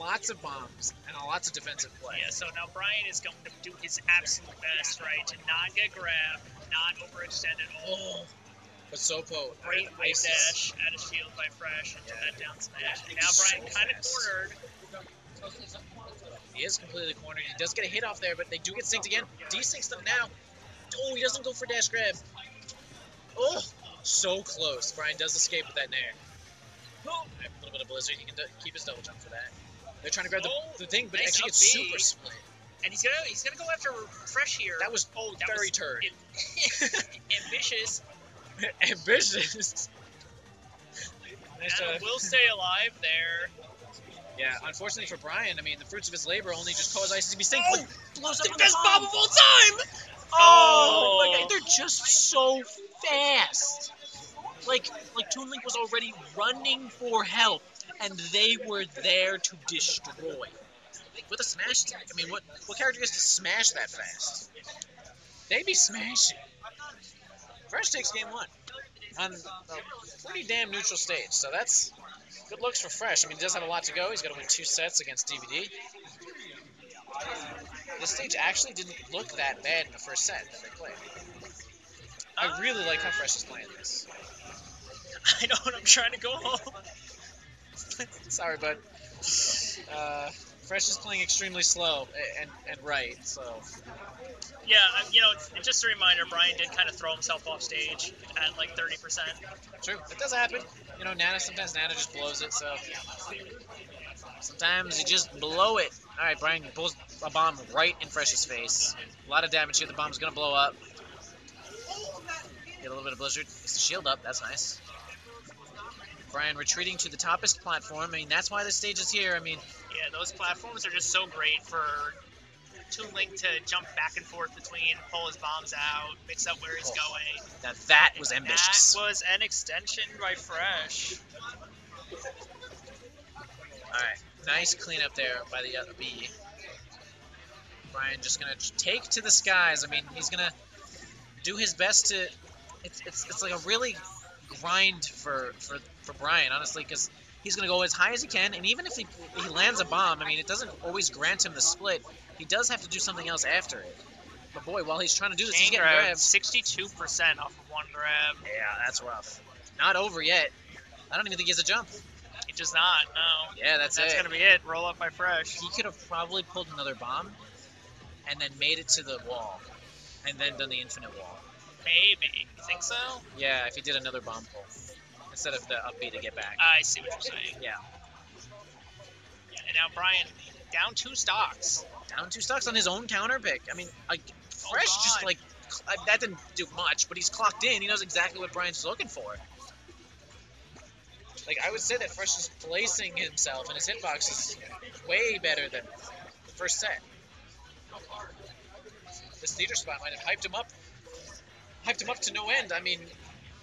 Lots of bombs and lots of defensive play. Yeah, so now Brian is going to do his absolute best, right, to not get grabbed, not overextend at all. Oh, but Sopo, Great wave dash out of shield by Fresh into that down smash. And now Brian So kind of cornered. He is completely cornered. He does get a hit off there, but they do get synced again. Desyncs them now. Oh, he doesn't go for dash grab. Oh, so close. Brian does escape with that nair. Oh, a little bit of blizzard. He can do- keep his double jump for that. They're trying to grab the, Oh, the thing, but nice actually it's super split. And he's gonna he's gonna go after Fresh here. That was oh, that very was turd. [LAUGHS] ambitious. [LAUGHS] Ambitious. Nice, will stay alive there. yeah, unfortunately for Brian, I mean, the fruits of his labor only just cause Ices to be synced. Oh, blows up the best bomb. bomb of all time. Oh, like, oh. they're just so fast. Like, like Toon Link was already running for help, and they were there to destroy. With a smash attack, I mean, what what character gets to smash that fast? They be smashing. Fresh takes game one on a pretty damn neutral stage, so that's good looks for Fresh. I mean, he does have a lot to go. He's got to win two sets against DVD. This stage actually didn't look that bad in the first set that they played. I really like how Fresh is playing this. [LAUGHS] I know, and I'm trying to go home. [LAUGHS] Sorry, bud. Uh, Fresh is playing extremely slow and, and right, so Yeah, uh, you know, it's- just a reminder, Brian did kind of throw himself off stage at like 30%. True, it does happen. You know, Nana sometimes Nana just blows it. So sometimes you just blow it. All right, Brian pulls a bomb right in Fresh's face. A lot of damage here. The bomb's gonna blow up. Get a little bit of blizzard. Gets the shield up. That's nice. Brian retreating to the toppest platform. I mean, that's why this stage is here. I mean, Yeah, those platforms are just so great for Toon Link to jump back and forth between, pull his bombs out, mix up where he's Oh. going. that that was ambitious. That was an extension by Fresh. All right, nice cleanup there by the other B. Brian just gonna take to the skies. I mean, he's gonna do his best to. It's it's, it's like a really grind for for for Brian, honestly, because he's gonna go as high as he can, and even if he he lands a bomb, I mean, it doesn't always grant him the split. He does have to do something else after it. But boy, while he's trying to do this, he's Chain getting grab, grabbed. 62% off of one grab. Yeah, that's rough. Not over yet. I don't even think he has a jump. He does not, no. Yeah, that's, That's it. gonna be it. Roll up by Fresh. He could have probably pulled another bomb and then made it to the wall and then done the infinite wall. Maybe. You think so? Yeah, if he did another bomb pull instead of the up B to get back. I see what you're saying. Yeah. And now Brian down two stocks. Down two stocks on his own counter pick. I mean, like, oh Fresh just like that didn't do much, but he's clocked in. He knows exactly what Brian's looking for. Like I would say that Fresh is placing himself and his hitbox is way better than the first set. This theater spot might have hyped him up, hyped him up to no end. I mean,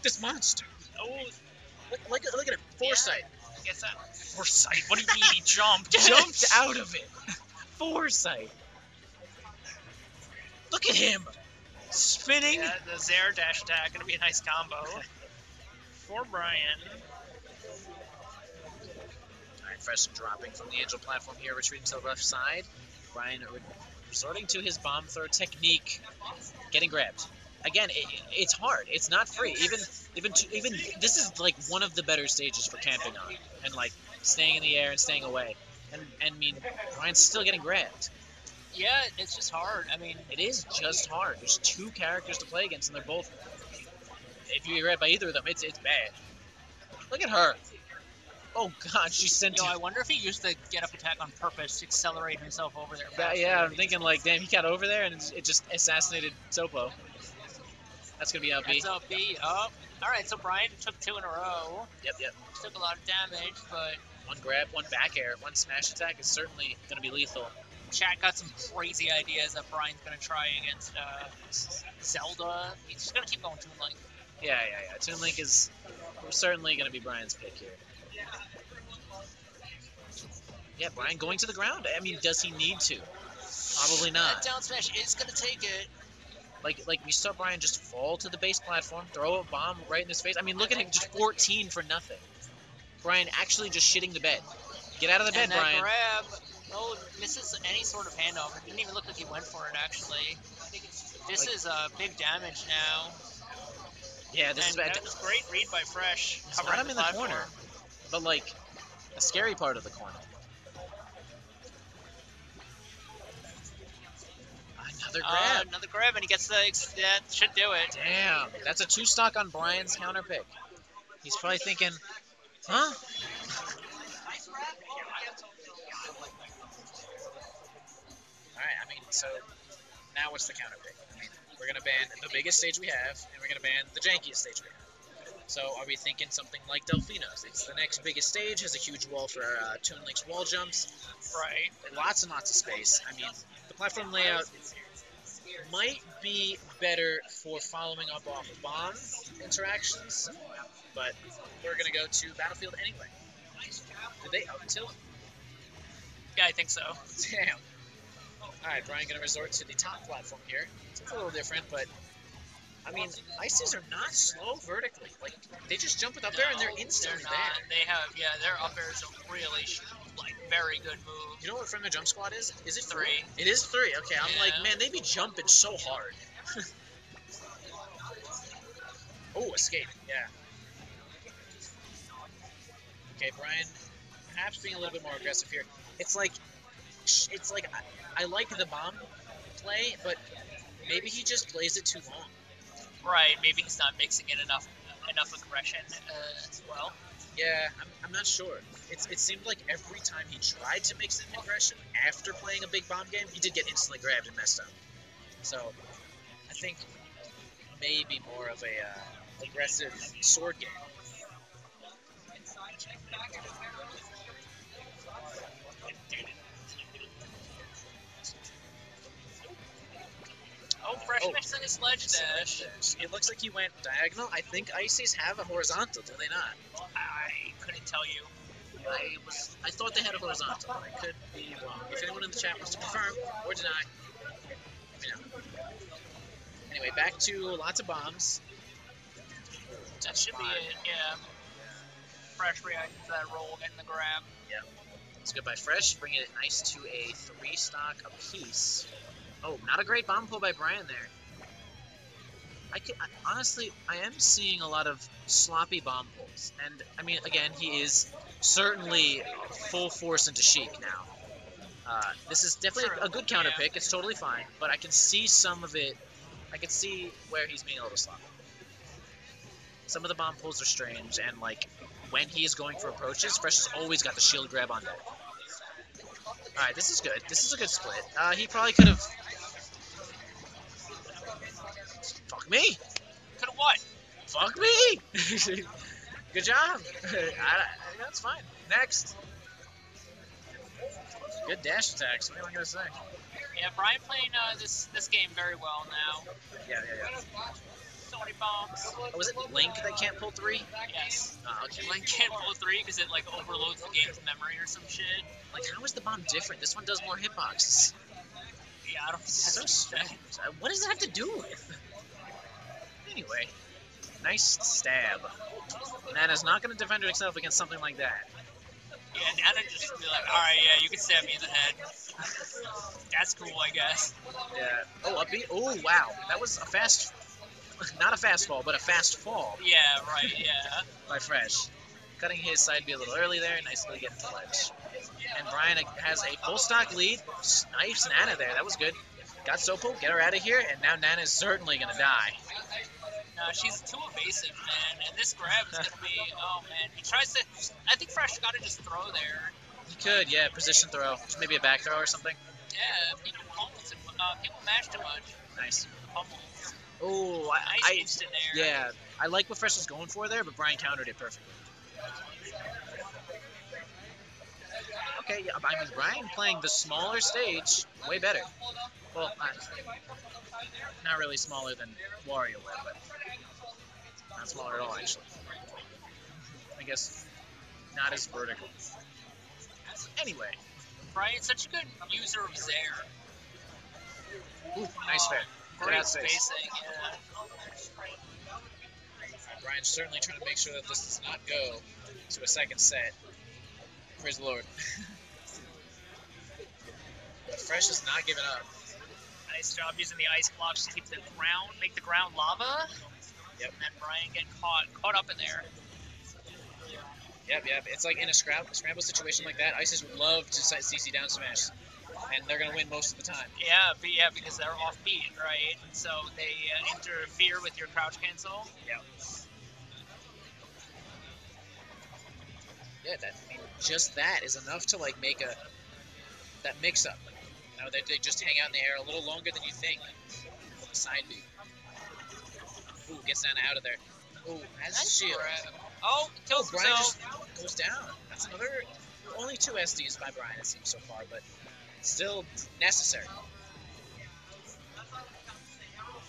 this monster. Oh, Look, look, at- look at it, foresight. guess that. Foresight. What do you mean? He [LAUGHS] jumped. Jumped out of it. [LAUGHS] Foresight. Look at him, spinning. Yeah, the Zair dash attack gonna be a nice combo [LAUGHS] for Brian. Fresh dropping from the angel platform here, retreating to the left side. Brian re- resorting to his bomb throw technique, getting grabbed. Again, it, it's hard. It's not free. Even even to, even this is like one of the better stages for camping on and like staying in the air and staying away. And and I mean, Brian's still getting grabbed. Yeah, it's just hard. I mean, It is just hard. There's two characters to play against, and they're both. If you get grabbed by either of them, it's it's bad. Look at her. Oh God, she sent. yo. I wonder if he used the get up attack on purpose to accelerate himself over there. Yeah, yeah, I'm thinking like, damn, he got over there and it just assassinated Sopo. That's gonna be out B. That's B. Oh, all right. So Brian took two in a row. Yep, yep. Took a lot of damage, but One grab, one back air, one smash attack is certainly gonna be lethal. chat got some crazy ideas that Brian's gonna try against uh, Zelda. He's just gonna keep going to Link. Yeah, yeah, yeah. Toon Link is certainly gonna be Brian's pick here. Yeah, Brian going to the ground. I mean, does he need to? Probably That not. down smash is gonna take it. Like, like we saw Brian just fall to the base platform, throw a bomb right in his face. I mean, look at him, just 14 for nothing. Brian actually just shitting the bed. Get out of the bed, and that Brian. grab, oh, misses any sort of handoff. It didn't even look like he went for it, actually. This Like- is uh, big damage now. Yeah, this and is bad. That was great read by Fresh. Got him in the platform. corner, but like a scary part of the corner. Another Uh, grab. another grab, and he gets the. That should do it. Damn, that's a two stock on Brian's counter pick. He's probably thinking, huh? All right, I mean, so now what's the counter pick? I mean, we're gonna ban the biggest stage we have, and we're gonna ban the jankiest stage we have. So are we thinking something like Delfino's? It's the next biggest stage, has a huge wall for uh, Toon Link's wall jumps, Right. lots and lots of space. I mean, the platform layout might be better for following up off of bomb interactions, but we're gonna go to Battlefield anyway. Did they up tilt? Yeah, I think so. Damn. Alright, Brian gonna resort to the top platform here. It's a little different, but I mean, ices are not slow vertically. Like they just jump it up there and they're No, instantly they're there. They have, yeah, their up air is a really, like, very good move. You know what from the jump squat is? Is it Three. It is three. Okay, I'm like, man, they be jumping so hard. [LAUGHS] oh, escape. Yeah. Okay, Brian, perhaps being a little bit more aggressive here. It's like, it's like I, I like the bomb play, but maybe he just plays it too long. Right, maybe he's not mixing in enough enough aggression uh, as well. Yeah, I'm, I'm not sure. It's, it seemed like every time he tried to make in aggression after playing a big bomb game, he did get instantly grabbed and messed up. So, I think maybe more of a uh, aggressive sword game. Oh, fresh Oh. mix in his ledge dash. It looks like he went diagonal. I think ices have a horizontal, do they not? I couldn't tell you. I was I thought they had a horizontal. I could be wrong. If anyone in the chat wants to confirm or deny, let me know. Anyway, back to lots of bombs. That should be it, yeah. Fresh reacting to that roll, getting the grab. Yeah. It's good by Fresh, bringing it nice to a three stock apiece. Oh, not a great bomb pull by Brian there. I, can, I honestly, I am seeing a lot of sloppy bomb pulls, and I mean, again, he is certainly full force into Sheik now. Uh, this is definitely a good counter pick. It's totally fine, but I can see some of it. I can see where he's being a little sloppy. Some of the bomb pulls are strange, and like when he is going for approaches, Fresh has always got the shield grab on deck. All right, this is good. This is a good split. Uh, he probably could have. Fuck me. Could have what? Fuck me. [LAUGHS] good job. [LAUGHS] I, that's fine. Next. Good dash attacks. What am I gonna say? Yeah, Brian playing uh, this this game very well now. Yeah, yeah, yeah. So many bombs. Oh, was it Link that can't pull three? Yes. Oh, okay. Link can't pull three because it like overloads the game's memory or some shit. Like, how is the bomb different? This one does more hitboxes. Yeah, I don't. So strange. What does it have to do with? Anyway, nice stab. Nana's not going to defend herself against something like that. Yeah, Nana just be like, all right, yeah, you can stab me in the head. [LAUGHS] That's cool, I guess. Yeah. Oh, up B. Oh, wow. That was a fast, [LAUGHS] not a fast fall, but a fast fall Yeah, right, yeah. [LAUGHS] by Fresh. Cutting his side B a little early there, nicely getting the ledge. And Brian has a full stock lead. Snipes Nana there. That was good. Got Sopo, get her out of here, and now Nana's certainly going to die. No, she's too evasive, man. And this grab is gonna be, [LAUGHS] oh man, he tries to. I think Fresh got to just throw there. He could, yeah, position throw. Maybe a back throw or something. Yeah, people. Uh, people mash too much. Nice. Oh, I, I, air. yeah, I like what Fresh was going for there, but Brian countered it perfectly. Okay, yeah, I mean, Brian playing the smaller stage way better. Well, not, not really smaller than WarioWare, but not smaller at all, actually. I guess not as vertical. Anyway, Brian's such a good user of Zair. ooh, nice fair. Spacing, yeah. Brian's certainly trying to make sure that this does not go to a second set. Praise the Lord. [LAUGHS] but Fresh is not giving up. Nice job using the ice blocks to keep the ground, make the ground lava. Yep. And then Brian getting caught, caught up in there. Yep, yep. It's like in a scrab- scramble situation like that, Ices would love to CC down smash, and they're gonna win most of the time. Yeah, but yeah, because they're off beat, right? So they uh, interfere with your crouch cancel. Yeah. Yeah, that I mean, just that is enough to like make a that mix up. You know, they, they just hang out in the air a little longer than you think. Side B. Ooh, gets down and out of there. Ooh, has a shield. Oh, kills Brian himself. just goes down. That's another. Only two SDs by Brian, it seems so far, but still necessary.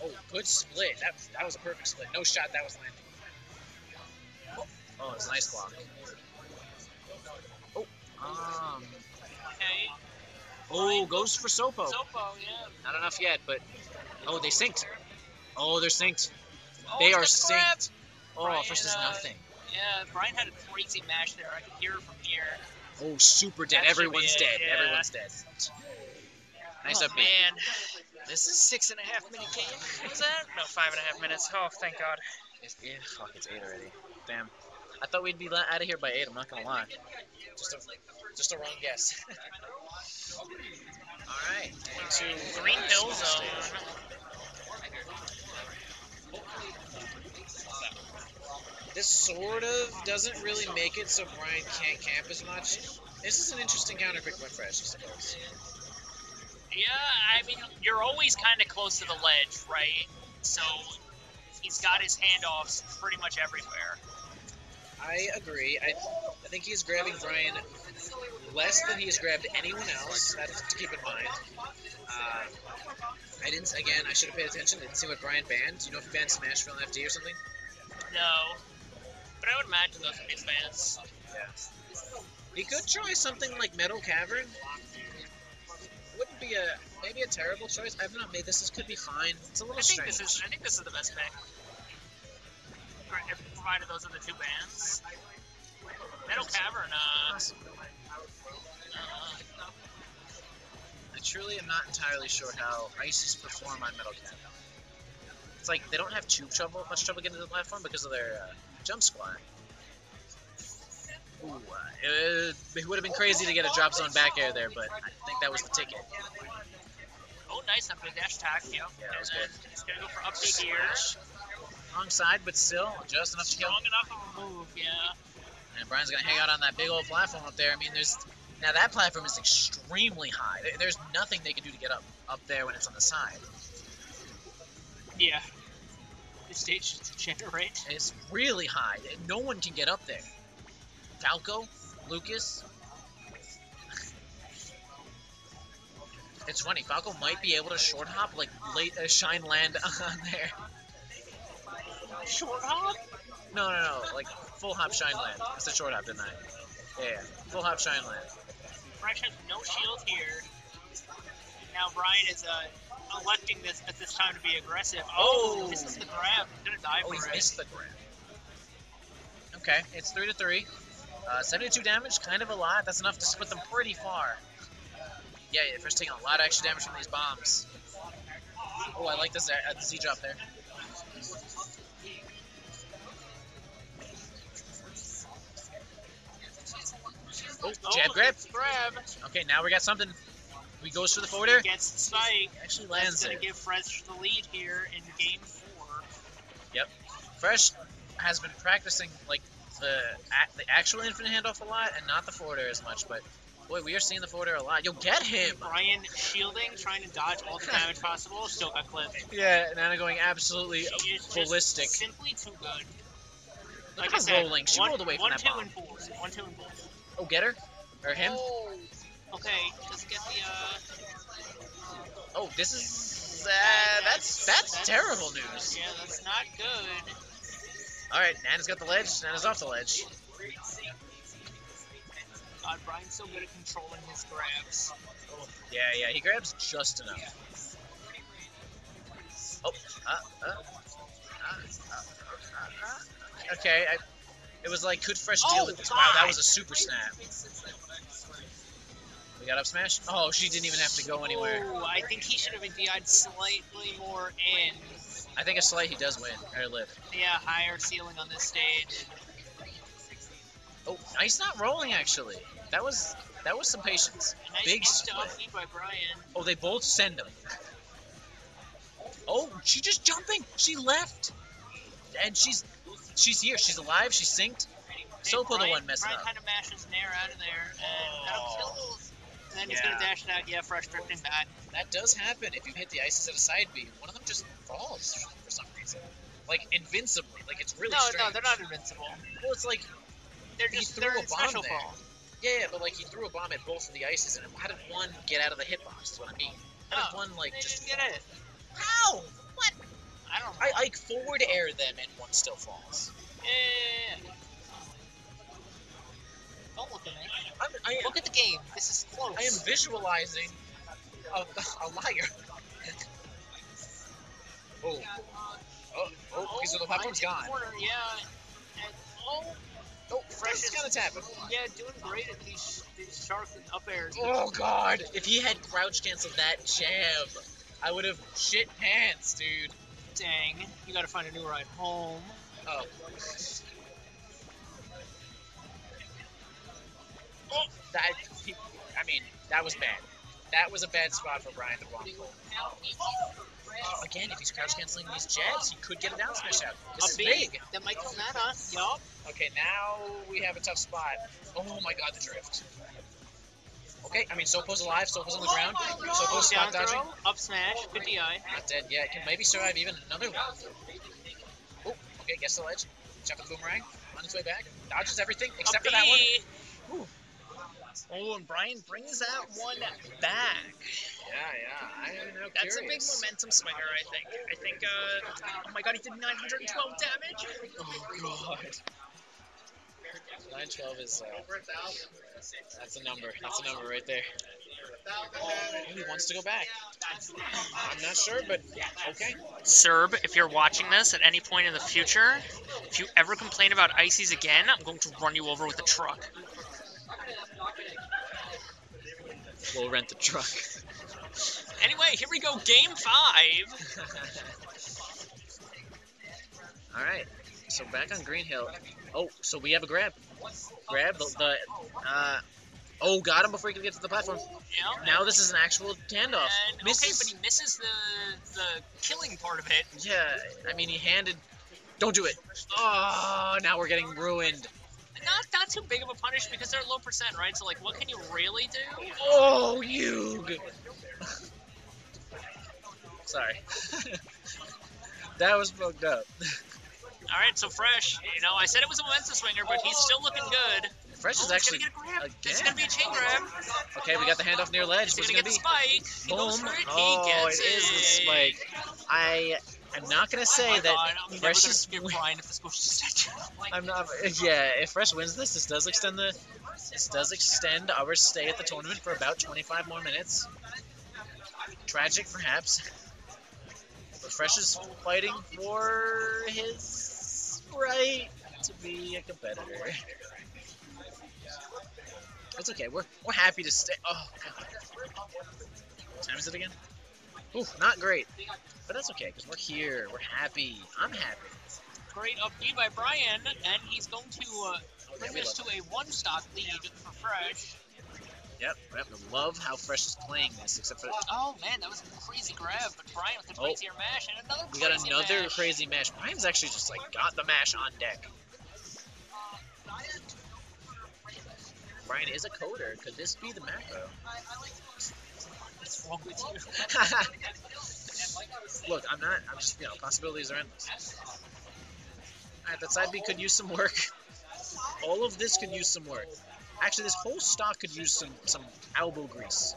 Oh, good split. That that was a perfect split. No shot that was landing. Oh, it's a nice block. Oh, um. Okay. Oh, goes for Sopo. Sopo, yeah. Not enough yet, but oh, they synced. Oh, they're synced. Oh, They are synced. Oh, Brian, first is uh, nothing. Yeah, Brian had a crazy match there. I could hear it from here. Oh, super dead. That should be Everyone's it, dead. yeah. Everyone's dead. Nice oh, up man. This is six and a half minute game. What was that? No, five and a half minutes. Oh, thank God. It's, yeah, fuck, it's eight already. Damn. I thought we'd be out of here by eight. I'm not gonna lie. Just a, just a wrong guess. [LAUGHS] All right. Into Green Hill Zone. This sort of doesn't really make it so Brian can't camp as much. This is an interesting counter pick by Fresh, I suppose. Yeah, I mean, you're always kind of close to the ledge, right? So he's got his handoffs pretty much everywhere. I agree. I, I think he's grabbing Brian less than he has grabbed anyone else. That's to keep in mind. Uh, I didn't. Again, I should have paid attention. I didn't see what Brian banned. Do you know if he banned Smashville and FD or something? No. But I would imagine those would be fans. Yeah. He could try something like Metal Cavern. Wouldn't be a maybe a terrible choice. I've not made this. This could be fine. It's a little I think strange. this is I think this is the best pick. Provided those are the two bands. Metal Cavern, uh, uh, I truly am not entirely sure how Ices perform on Metal Cavern. It's like they don't have too trouble, much trouble getting to the platform because of their uh, jump squat. Ooh, uh, it, it would have been crazy to get a drop zone back air there, but I think that was the ticket. oh nice up the dash attack. Yeah, that and was then good. he's gonna go for up B here. Wrong side, but still just enough to kill. Strong enough of a move, yeah. And Brian's gonna hang out on that big old platform up there. I mean, there's now that platform is extremely high. There's nothing they can do to get up up there when it's on the side. Yeah. The stage should degenerate. It's really high. No one can get up there. Falco, Lucas. It's funny. Falco might be able to short hop like late uh, shine land [LAUGHS] on there. Short hop? No, no, no. Like full hop shine land. I said short hop, didn't I? Yeah, yeah. full hop shine land. Fresh has no shield here. Now Brian is uh, electing this at this time to be aggressive. Oh, Oh. this is the grab. He's gonna die Oh, for he missed the grab. Okay, it's three to three. Uh, 72 damage, kind of a lot. That's enough to split them pretty far. Yeah, yeah, first taking a lot of extra damage from these bombs. Oh, I like this uh, Z drop there. Oh, jab Oh, grab. grab. Okay, now we got something. He goes for the forwarder. Gets the spike. Actually That's lands gonna it. give Fresh the lead here in game four. Yep. Fresh has been practicing like the the actual infinite handoff a lot and not the forwarder as much, but boy, we are seeing the forwarder a lot. You'll get him. Brian shielding, trying to dodge all the damage possible, still got clipped. Yeah, Nana going absolutely She is just ballistic. simply too good. Look Like at I her said, rolling. She one, rolled away from one, that two, bomb. and pools. One, two, and pools. Oh, get her or him? Oh. Okay, it get the uh? Oh, this is uh, that's that's terrible news. Yeah, that's not good. All right, Nana's got the ledge. Nana's off the ledge. God, Brian's so good at controlling his grabs. Yeah, yeah, he grabs just enough. Oh, uh, uh, uh, uh, uh, uh, okay. I, It was like, could Fresh Oh, deal with this? Wow, that was a super snap. We got up smash. Oh, she didn't even have to go anywhere. Oh, I think he should have been DI'd slightly more in. I think a slight he does win or live. Yeah, higher ceiling on this stage. Oh, nice not rolling actually. That was that was some patience. A nice Big insta split. up lead by Brian. Oh, they both send him. Oh, she just jumping. She left, and she's she's here. She's alive. She's synced. Sopo the one messing Brian up. kind of mashes Nair out of there, and that Oh. kills. And then he's Yeah. gonna dash it out. Yeah, fresh drifting back. That does happen if you hit the ices at a side B. One of them just falls for some reason, like invincibly. Like it's really no, strange. no, they're not invincible. Well, it's like They're he just threw they're a bomb special there. fall. Yeah, yeah, but like he threw a bomb at both of the ices, and how did one get out of the hitbox? Is what I mean. How did Oh, one like just get it. how? What? I don't know. I like forward air them, and one still falls. Yeah. Don't look at me. I'm, I am, Look at the game. This is close. I am visualizing a, [LAUGHS] a liar. [LAUGHS] oh. Oh, oh, oh okay, so the platform's gone. Corner, yeah. And, oh, Oh, Fresh is gonna tap him. yeah, doing great at these these shark and up airs. Oh god, if he had crouch canceled that jab, I would have shit pants, dude. Dang, you gotta find a new ride home. Oh. Oh, that. He, I mean, that was bad. That was a bad spot for Brian the oh, Blanc. Again, if he's crouch canceling these jabs, he could get a down smash out. This a is big. big. That might come at us. Yup. Okay, now we have a tough spot. Oh my god, the drift. Okay, I mean, Sopo's alive. Sopo's on the ground. Oh Sopo's Down dodging. throw, up smash, good DI. Not dead yet. Can maybe survive even another one. Oh, okay, gets the ledge. Jump the boomerang. On his way back. Dodges everything except for that one. B. Oh, and Brian brings that one back. Yeah, yeah. I am now That's a big momentum swinger, I think. I think, uh, oh my god, he did 912 damage. Oh god. 912 is, uh, that's a number. That's a number right there. Oh, he wants to go back. I'm not sure, but okay. Serb, if you're watching this at any point in the future, if you ever complain about ices again, I'm going to run you over with a truck. We'll rent the truck. Anyway, here we go, game five. All right. So back on Green Hill. Oh, so we have a grab. Grab the, the uh, oh, got him before he could get to the platform. Yeah. Now this is an actual handoff. And, okay, but he misses the the killing part of it. Yeah, I mean he handed. Don't do it. Oh, now we're getting ruined. Not not too big of a punish because they're low percent, right? So like, what can you really do? Oh, you. [LAUGHS] Sorry. [LAUGHS] that was fucked up. [LAUGHS] All right, so fresh. You know, I said it was a momentum swinger, but he's still looking good. Fresh oh, is actually gonna get a grab. This is gonna be a chain grab. Okay, we got the handoff near ledge. He's gonna it get gonna the be? spike. He goes Boom. for it. Oh, gets it is the spike. I am not gonna oh say Oh that God, I'm Fresh is. skip Brian if this goes to. I'm not. [LAUGHS] Yeah, if Fresh wins this, this does extend the. This does extend our stay at the tournament for about 25 more minutes. Tragic, perhaps. But Fresh is fighting for his right to be a competitor. It's okay. We're we're happy to stay. Oh god. What time is it again? Ooh, not great. But that's okay because we're here. We're happy. I'm happy. Great up B by Brian, and he's going to uh, bring Yeah, we to a one stock lead for Fresh. Yep. Yep. I love how Fresh is playing this, except for Oh man, that was a crazy grab, but Brian with the Oh. crazier mash and another we got another mash. crazy mash. Brian's actually just like got the mash on deck. Brian is a coder. Could this be the macro? What's wrong with you? [LAUGHS] Look, I'm not. I'm just, you know, possibilities are endless. Alright, that side B could use some work. All of this could use some work. Actually, this whole stock could use some some elbow grease.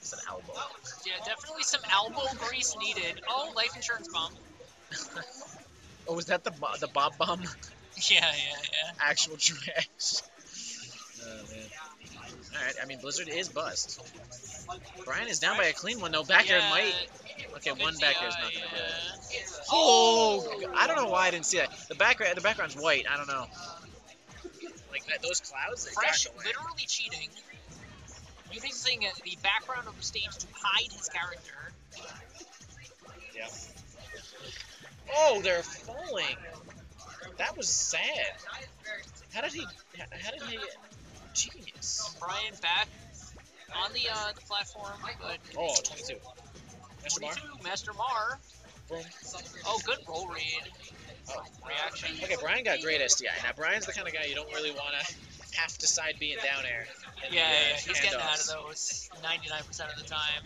It's an elbow. Yeah, definitely some elbow grease needed. Oh, life insurance bomb. [LAUGHS] Oh, was that the the bob bomb? [LAUGHS] Yeah, yeah, yeah. Actual trash. Man. All right. I mean, Blizzard is bust. Brian is down by a clean one though. Back air Yeah, might. Okay, one back there's gonna do. Oh, I don't know why I didn't see that. The background, the background's white. I don't know. Like that, those clouds. Fresh got away. literally cheating. Using uh, the background of the stage to hide his character. Yeah. Oh, they're falling. That was sad. How did he? How did he? Genius. Brian back on the uh, the platform, but Oh, 22. Master Bar. 22, Master Mar. Boom. Oh, good roll read. Oh. Reaction. Okay, Brian got great SDI. Now Brian's the kind of guy you don't really want to have to side B and down air. in Yeah, the, yeah, uh, yeah, he's getting out of those 99% of the time.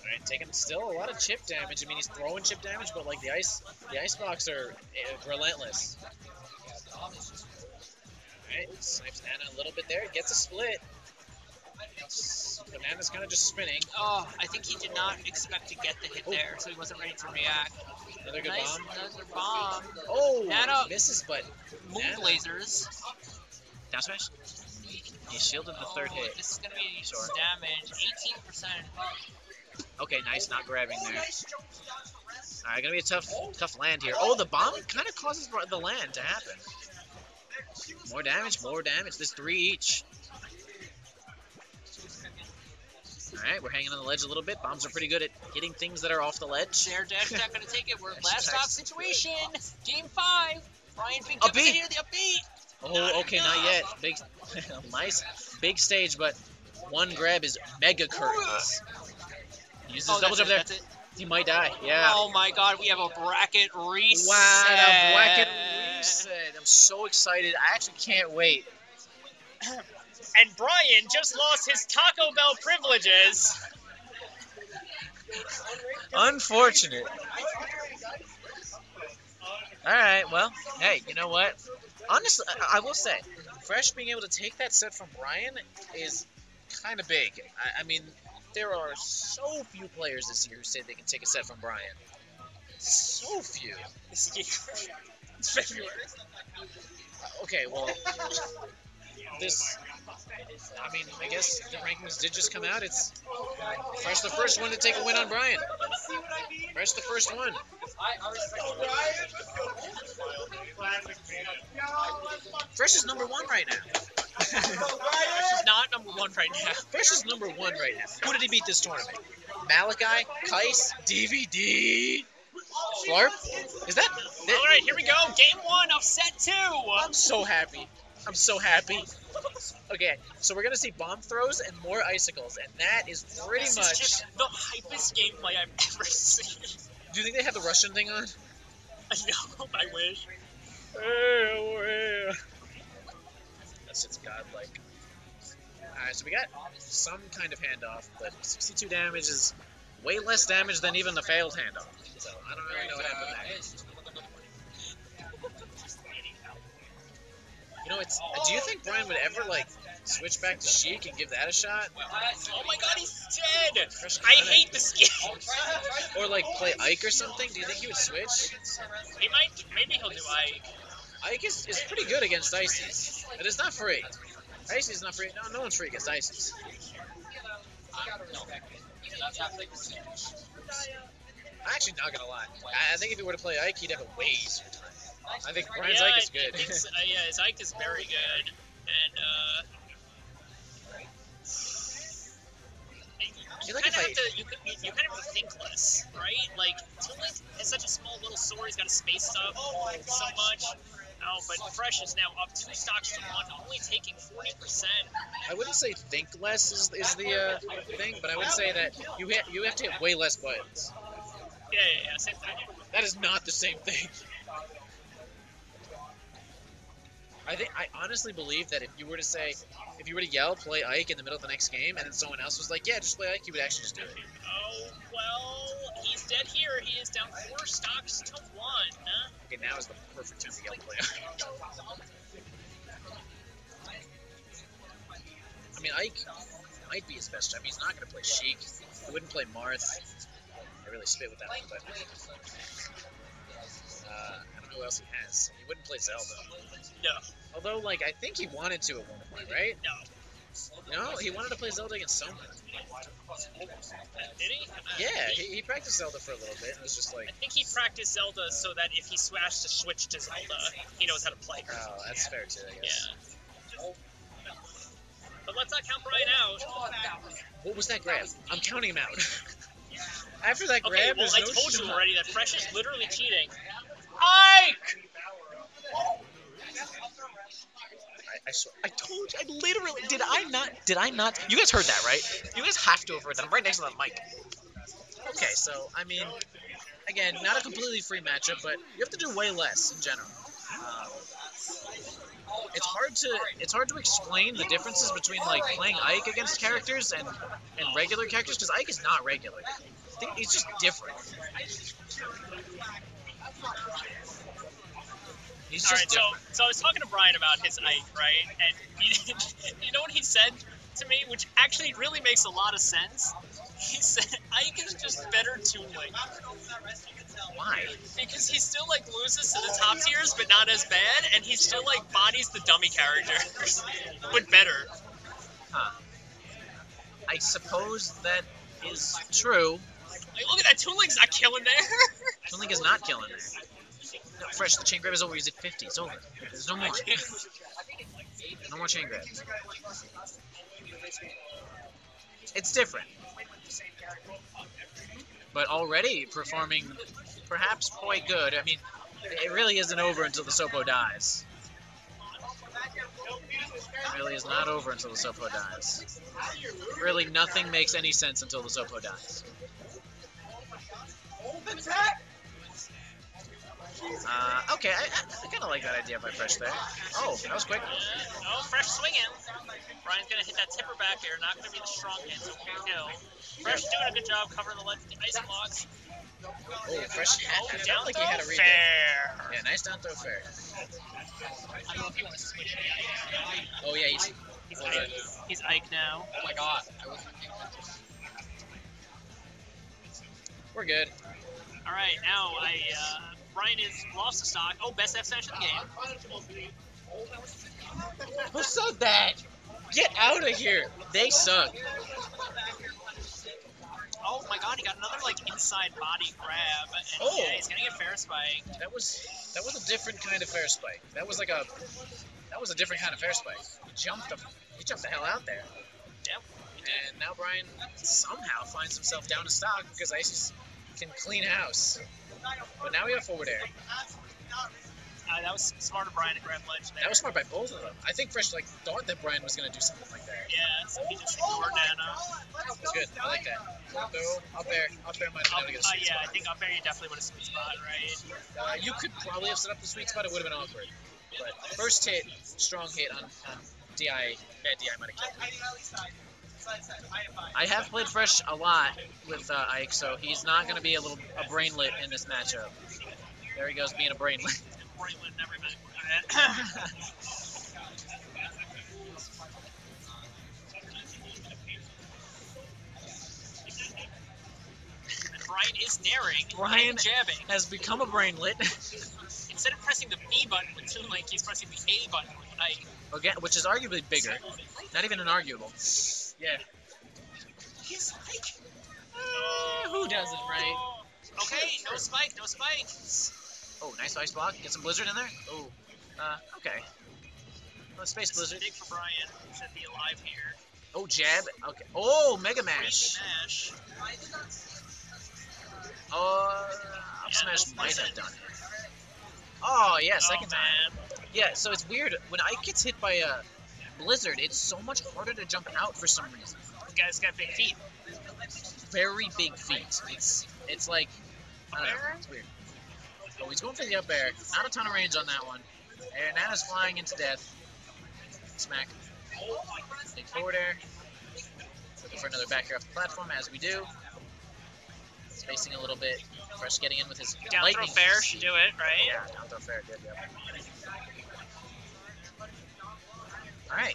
All right, taking still a lot of chip damage. I mean, he's throwing chip damage, but like the ice, the ice box are uh, relentless. All right, snipes Nana a little bit there, gets a split. Banana's kind of just spinning. Oh, I think he did not expect to get the hit oh. there, so he wasn't ready to react. Another good nice, bomb. Another bomb. Oh, Nana misses, but Moon Nana. lasers. down smash. He shielded the third Oh, hit. This is gonna be Sure. damage. 18%. Okay, nice, not grabbing there. All right, gonna be a tough, oh. tough land here. Oh, the bomb kind of causes the land to happen. More damage, more damage. There's three each. All right, we're hanging on the ledge a little bit. Bombs are pretty good at hitting things that are off the ledge. Their dash not gonna take it. We're last stop situation. Game five. Brian being Up here the up B. Oh, okay, not yet. Big, [LAUGHS] nice, big stage, but one grab is mega curtains. Uses Oh, double that's jump it, there. He might die. Yeah. Oh my god, we have a bracket reset. Wow, bracket reset. I'm so excited. I actually can't wait. [CLEARS THROAT] And Brian just lost his Taco Bell privileges. Unfortunate. All right, well, hey, you know what? Honestly, I, I will say, Fresh being able to take that set from Brian is kind of big. I, I mean, there are so few players this year who say they can take a set from Brian. So few. It's February. Okay, well, this. I mean, I guess the rankings did just come out. It's Fresh the first one to take a win on Brian. Fresh the first one. Fresh is number one right now. Not number one right now. Fresh is number one right now. Who did he beat this tournament? Malachi, Kais, DVD, Flarp. Is that? All right, here we go. Game one of set two. I'm so happy. I'm so happy. Okay, so we're gonna see bomb throws and more icicles, and that is pretty This much. is just the hypest gameplay I've ever seen. Do you think they have the Russian thing on? [LAUGHS] I know, I wish. That's just godlike. Alright, so we got some kind of handoff, but 62 damage is way less damage than even the failed handoff. So I don't really know what happened there. You know, it's. Do you think Brian would ever like switch back to Sheik and give that a shot? Oh my god, he's dead! I hate this [LAUGHS] game. Or like play Ike or something? Do you think he would switch? He might, maybe he'll do Ike. Ike is, is pretty good against Ices. but it's not free. Ices is not free. No, no one's free against Ices. I'm actually not gonna lie. I, I think if he were to play Ike, he'd have a way easier time. I think Brian's yeah, Ike is I good. think so. Uh, yeah, his Ike is very good, and uh. You Like kind of if have to, you, you, you kind of have to think less, right? Like, Tillit has such a small little sword, he's got to space stuff so much. Oh, but Fresh is now up two stocks to one, only taking 40%. I wouldn't say think less is, is the uh, thing, but I would say that you ha- you have to hit way less buttons. Yeah, yeah, yeah, same thing. That is not the same thing. I think I honestly believe that if you were to say, if you were to yell play Ike in the middle of the next game, and then someone else was like, yeah, just play Ike, you would actually just do it. Oh, well, he's dead here. He is down four stocks to one. Okay, now is the perfect time to yell play Ike. I mean, Ike might be his best time. He's not going to play Sheik. He wouldn't play Marth. I really spit with that one, but uh, I don't know who else he has. He wouldn't play Zelda. No. Although, like, I think he wanted to at one point, right? No. No, he wanted to play Zelda against Soma. Did he? Yeah, he, he practiced Zelda for a little bit. It was just like, I think he practiced Zelda so that if he smashed to switch to Zelda, he knows how to play. oh, that's fair too, I guess. Yeah. But let's not count Brian out. What was that grab? I'm counting him out. [LAUGHS] After that grab, Okay, well, I no told you already that Fresh is literally cheating. Ike! I, swear, I told you, I literally, did I not, did I not, you guys heard that, right? You guys have to have heard that, I'm right next to that mic. Okay, so, I mean, again, not a completely free matchup, but you have to do way less in general. Um, it's hard to, it's hard to explain the differences between, like, playing Ike against characters and, and regular characters, because Ike is not regular. It's just different. He's All right, so so I was talking to Brian about his Ike, right? And [LAUGHS] he, you know what he said to me, which actually really makes a lot of sense. He said Ike is just better tooling Why? because he still like loses to the top tiers, but not as bad, and he still like bodies the dummy characters, [LAUGHS] but better. Huh. I suppose that is true. Like, look at that tooling's not killing there. [LAUGHS] Something is not killing there. No, fresh, the chain grab is over. He's at 50. It's over. There's no more. [LAUGHS] No more chain grabs. It's different. But already performing perhaps quite good. I mean, it really isn't over until the Sopo dies. It really is not over until the Sopo dies. Really, nothing makes any sense until the Sopo dies. Uh, okay, I, I, I kind of like that idea by Fresh there. Oh, that was quick. Oh, fresh swinging. Brian's gonna hit that tipper back here. Not gonna be the strong hit, so kill. Fresh doing a good job covering the ledge with the ice blocks. Oh, Fresh had, Oh, I down like he had a throw read. fair. Yeah, nice down throw fair. I don't know if you want to switch. Oh yeah, he's. He's uh, Ike. He's Ike now. Oh my god, I wasn't. We're good. All right, now I uh, Brian is lost the stock. Oh, best F smash of the game. Who said that? Get out of here. They suck. Oh my god, he got another like inside body grab. And Oh. yeah, he's gonna get fair spike. That was that was a different kind of fair spike. That was like a that was a different kind of fair spike. He jumped the he jumped the hell out there. Yep. And now Brian somehow finds himself down to stock because Ices can clean house. But now we have forward air. Uh, that was smart of Brian to grab ledge there. That was smart by both of them. I think Fresh like thought that Brian was gonna do something like that. Yeah, so he just ignored Nana. It's good. I like that. Though up there, up there might have been able to get a uh, sweet yeah, I spot. think up there you definitely would have sweet spot, right? Uh, you could probably have set up the sweet spot. It would have been awkward. But first hit, strong hit on, on DI. Bad DI might have killed him. I have played Fresh a lot with uh, Ike, so he's not going to be a little a brainlet in this matchup. There he goes, being a brainlet. Brian is naring Brian jabbing. has become a brainlet Instead of pressing the B button with Toon Link, he's pressing the A button with Ike. again, which is arguably bigger. Not even an arguable. Yeah. He's Ike. Uh, who does it right? Okay, no spike, no spike. Oh, nice ice block. Get some blizzard in there. Oh, uh, okay. Oh, space This blizzard. big for Brian. Should be alive here. Oh, jab. Okay. Oh, mega mash. Mash. Uh, up smash might have done it. Oh yeah, second oh, time. Yeah, so it's weird when Ike gets hit by a blizzard. It's so much harder to jump out for some reason. This guy's got big feet. Very big feet. It's it's like I don't know. It's weird. Oh, he's going for the up air. Not a ton of range on that one. And Nana's flying into death. Smack. Big forward air. Looking for another back air off the platform, as we do. Spacing a little bit. Fresh getting in with his Down throw lightning. fair should do it, right? Yeah, down throw fair did, yep. Alright.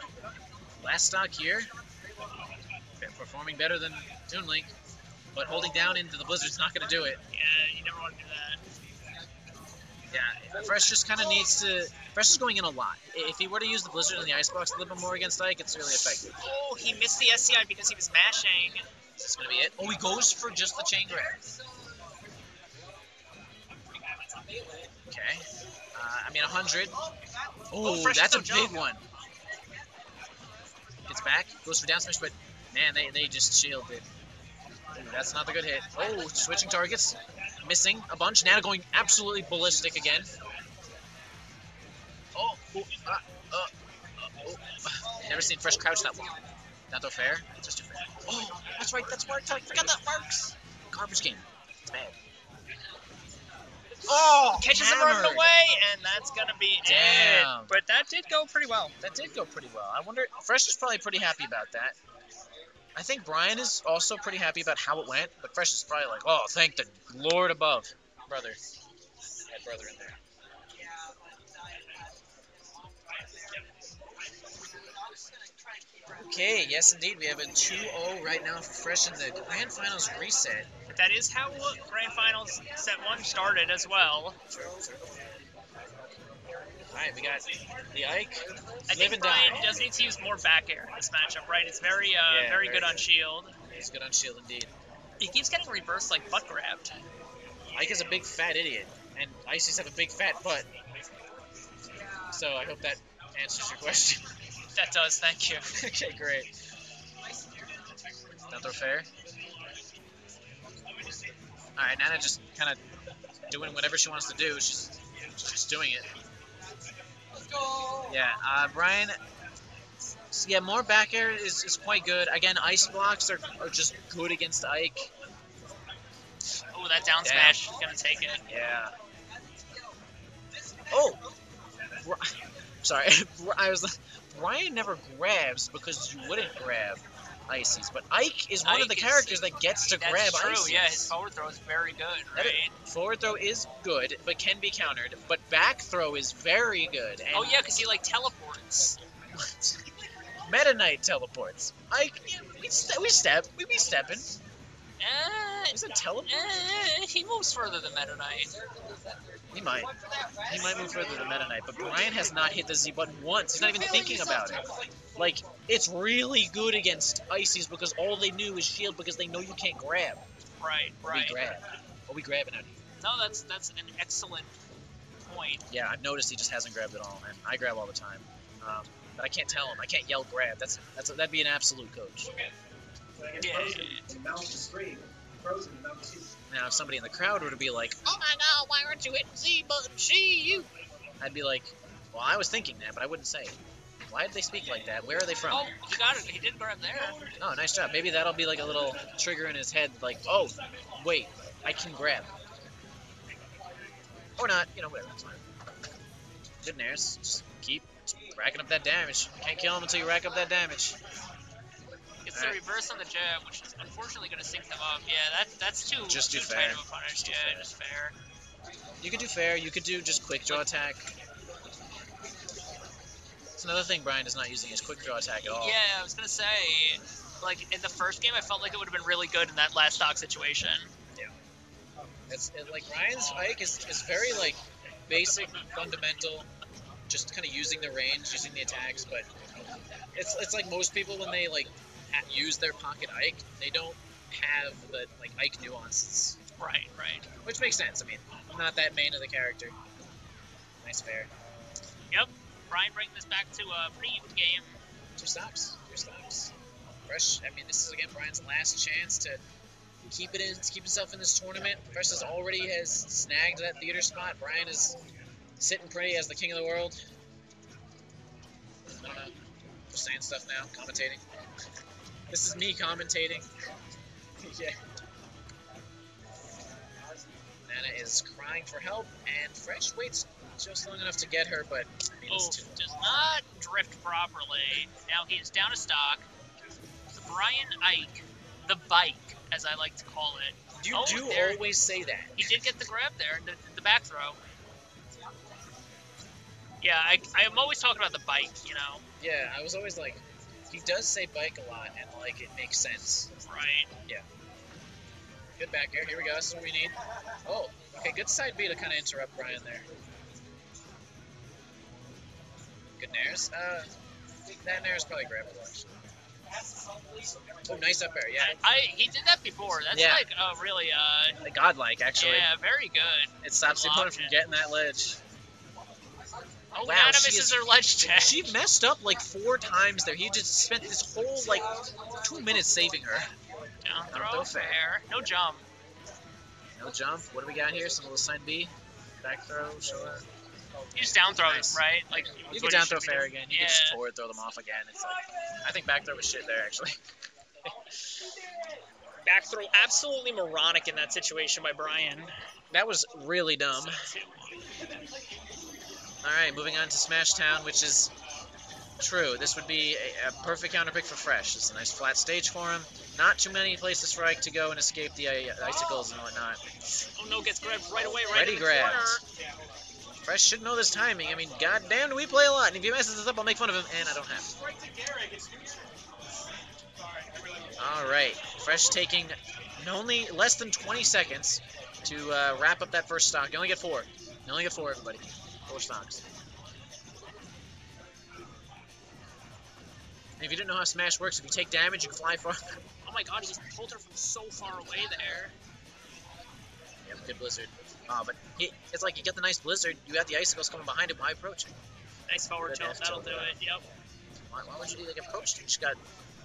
Last stock here. Been performing better than Toon Link, but holding down into the blizzard's not going to do it. Yeah, you never want to do that. Yeah, Fresh just kind of needs to. Fresh is going in a lot. If he were to use the Blizzard and the Icebox a little bit more against Ike, it's really effective. Oh, he missed the SDI because he was mashing. Is this gonna be it? Oh, he goes for just the chain grab. Okay. Uh, I mean, 100. Oh, that's a big jump. one. Gets back, goes for down smash, but man, they, they just shielded. That's not the good hit. Oh, switching targets. Missing a bunch. Nana going absolutely ballistic again. Oh, ooh, uh, uh, uh, oh. Never seen Fresh crouch that long. Not though fair. Just too fair. Oh, that's right. That's Marks. I forgot that Marks. Garbage game. It's bad. Oh, Catches him running away, and that's gonna be Damn. it. But that did go pretty well. That did go pretty well. I wonder. Fresh is probably pretty happy about that. I think Brian is also pretty happy about how it went, but Fresh is probably like, oh, thank the Lord above, brother. Had brother in there. Okay, yes indeed, we have a 2-0 right now for Fresh in the Grand Finals reset. That is how Grand Finals Set 1 started as well. Alright, we got the Ike. I Live think and Brian die. does need to use more back air in this matchup, right? It's very, uh, Yeah, very very good on shield. He's good on shield indeed. He keeps getting reversed like butt grabbed. Ike is a big fat idiot, and Ices have a big fat butt. So I hope that answers your question. That does, thank you. [LAUGHS] okay, great. Not throw fair. Alright, Nana just kind of doing whatever she wants to do. She's, she's just doing it. Yeah, uh, Brian. so yeah, more back air is, is quite good. Again, ice blocks are, are just good against Ike. Oh, that down Damn. smash is gonna take it. Yeah. Oh! [LAUGHS] Sorry, [LAUGHS] I was. Brian never grabs because you wouldn't grab Ices, but Ike is one of the Ike is- characters that gets to That's grab true, Ices. yeah, his forward throw is very good, That is- right? Forward throw is good, but can be countered. But back throw is very good. And Oh yeah, because he like teleports. [LAUGHS] Meta Knight teleports. Ike, yeah, we, ste- we step, we be stepping. Eh, Is it teleport? eh, he moves further than Meta Knight. He might. He might move further than Meta Knight, but Brian has not hit the Z button once. He's not even thinking about it. Like, it's really good against Ices because all they do is shield because they know you can't grab. Right, right. We grab. What we grabbing out here? No, that's that's an excellent point. Yeah, I've noticed he just hasn't grabbed at all, and I grab all the time. Um, but I can't tell him. I can't yell grab. That's that's that'd be an absolute coach. Yeah. Now, if somebody in the crowd were to be like, Oh my god, why aren't you hitting Z button? See you. I'd be like, well, I was thinking that, but I wouldn't say it. Why did they speak like that? Where are they from? Oh, he got it. He did grab there. Oh, nice job. Maybe that'll be like a little trigger in his head, like, oh, wait, I can grab. Or not, you know, whatever. It's fine. Good nairs. Just keep racking up that damage. Can't kill him until you rack up that damage. The reverse on the jab, which is unfortunately going to sync them up. Yeah, that that's too Just too do tight fair. of a punish. Just yeah, fair. just fair. You could do fair. You could do just quick draw attack. It's another thing Brian is not using his quick draw attack at all. Yeah, I was gonna say, like in the first game, I felt like it would have been really good in that last stock situation. Yeah. It's it, like Ryan's Ike is, is very like basic, fundamental, just kind of using the range, using the attacks. But it's it's like most people when they like use their pocket Ike, they don't have the like Ike nuances, Right, right. which makes sense. I mean, I'm not that main of the character. Nice fair. Yep. Brian bringing this back to uh, a pretty even game. Two stops. Two stops. Fresh. I mean, this is again Brian's last chance to keep it in, to keep himself in this tournament. Fresh has already has snagged that theater spot. Brian is sitting pretty as the king of the world. I don't know. Just saying stuff now, commentating. This is me commentating. [LAUGHS] yeah. Nana is crying for help, and Fresh waits just long enough to get her, but Oh, does not drift properly. Now he is down a stock. Brian Ike, the bike, as I like to call it. You Oh, do there- always say that. He did get the grab there, the, the back throw. Yeah, I, I'm always talking about the bike, you know. Yeah, I was always like, he does say bike a lot, and like it makes sense. Right. Yeah. Good back air. Here we go. This is what we need. Oh, okay. Good side B to kind of interrupt Brian there. Good nairs. Uh, that nairs probably grabbable, actually. Oh, nice up air. Yeah. I he did that before. That's Yeah. like a really uh Godlike, actually. yeah, very good. It stops the opponent from getting that ledge. Oh, Wow, she is- her ledge. She messed up like four times there. He just spent this whole like two minutes saving her. Down throw throw fair. fair. No jump. No jump. What do we got here? Some little side B. Back throw. Sure. You just down throw Nice. right? Like You can down throw fair again. You yeah. can just forward throw them off again. It's like I think back throw was shit there actually. [LAUGHS] Back throw absolutely moronic in that situation by Brian. That was really dumb. All right, moving on to Smash Town, which is true. This would be a, a perfect counter pick for Fresh. It's a nice flat stage for him. Not too many places for Ike to go and escape the uh, icicles and whatnot. Oh no, gets grabbed right away, right Ready in the grabs. corner. Fresh should know this timing. I mean, goddamn, do we play a lot? And if he messes this up, I'll make fun of him, and I don't have to. All right, Fresh taking only less than 20 seconds to uh, wrap up that first stock. You only get four. You only get four, everybody. Four stocks. And if you didn't know how Smash works, if you take damage, you can fly far. [LAUGHS] Oh my god, he just pulled her from so far away there. Yep, good blizzard. Oh, but he, it's like you get the nice blizzard, you got the icicles coming behind him. Why approach him? Nice forward Good tilt, that'll do it. Yep. Why, why would you do like approach him? You just got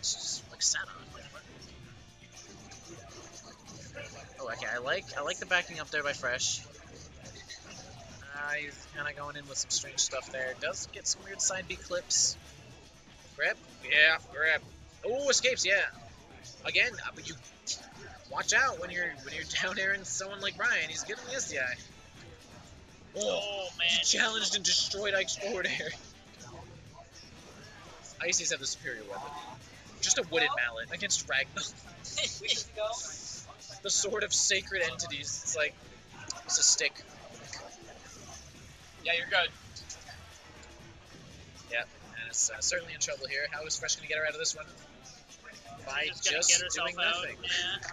it's just, like sat on. Like, what? Oh, okay. I like I like the backing up there by Fresh. Uh, he's kind of going in with some strange stuff there. Does get some weird side B clips. Grab? Yeah, grab. Oh, escapes, yeah. Again, uh, but you watch out when you're when you're [LAUGHS] down there and someone like Brian, he's getting the SDI. Oh, man. He challenged and destroyed Ike's forward air. Ices have the superior weapon. Just a wooden mallet against Ragnell. [LAUGHS] [LAUGHS] the sword of sacred entities. It's like it's a stick. Yeah, you're good. Yeah, and it's uh, certainly in trouble here. How is Fresh gonna get her out of this one? By Just just get doing out. nothing. Yeah.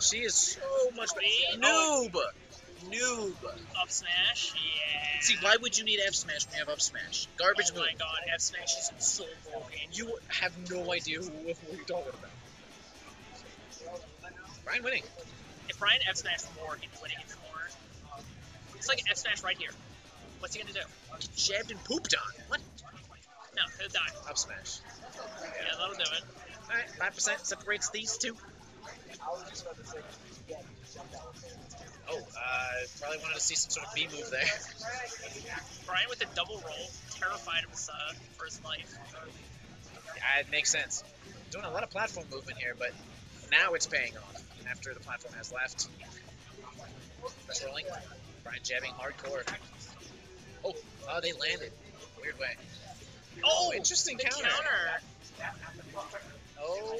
She is so much better. Noob! Noob! Up smash. Yeah. See, why would you need F smash when you have up smash? Garbage oh move. my god, F smash is so broken. You have no idea who, who you're talking about. Brian winning. If Brian F smash more, he'd be winning even more. It's like an F smash right here. What's he gonna do? Jabbed and pooped on. What? No, he'll die. Up smash. Yeah, that'll do it. Alright, 5% separates these two. Oh, uh, probably wanted to see some sort of B move there. Brian with a double roll, terrified of his, uh, for his life. Yeah, it makes sense. Doing a lot of platform movement here, but now it's paying off after the platform has left. Press rolling. Brian jabbing hardcore. Oh, oh, they landed. Weird way. Oh, oh interesting the counter.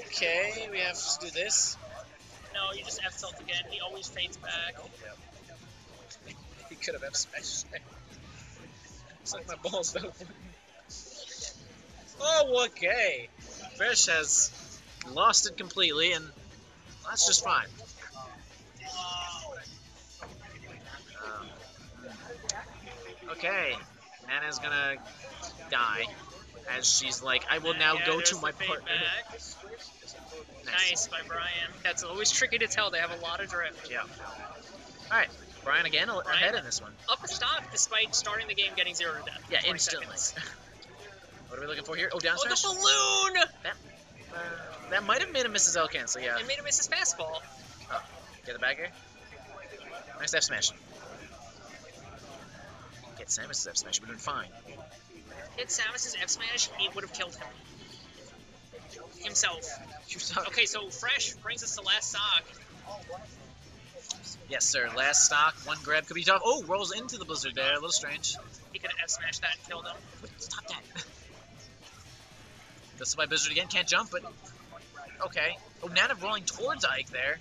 Okay, we have to do this. No, you just F tilt again. He always fades back. Oh, [LAUGHS] he could have F smashed. It's like my balls don't. Oh, okay. Fish has lost it completely, and that's just fine. Okay, Nana's gonna die as she's like, I will now Yeah, go to my partner. back. Nice by Brian. That's always tricky to tell. They have a lot of drift. Yeah. All right, Brian again Brian? ahead in this one. Up a stop despite starting the game getting zero to death. Yeah, instantly. [LAUGHS] what are we looking for here? Oh, down Oh, the balloon! Uh, that might have made a Mrs. L cancel, yeah. It made a miss his fastball. Oh, get the bagger. Nice F smash. Get Samus's F smash, would have been fine. Hit Samus's F smash, he would have killed him. Himself. Okay, so Fresh brings us to last stock. Yes, sir. Last stock, one grab could be tough. Oh, rolls into the blizzard there. A little strange. He could have F smashed that and killed him. Stop that. This is by Blizzard again. Can't jump, but okay. Oh, Nana rolling towards Ike there.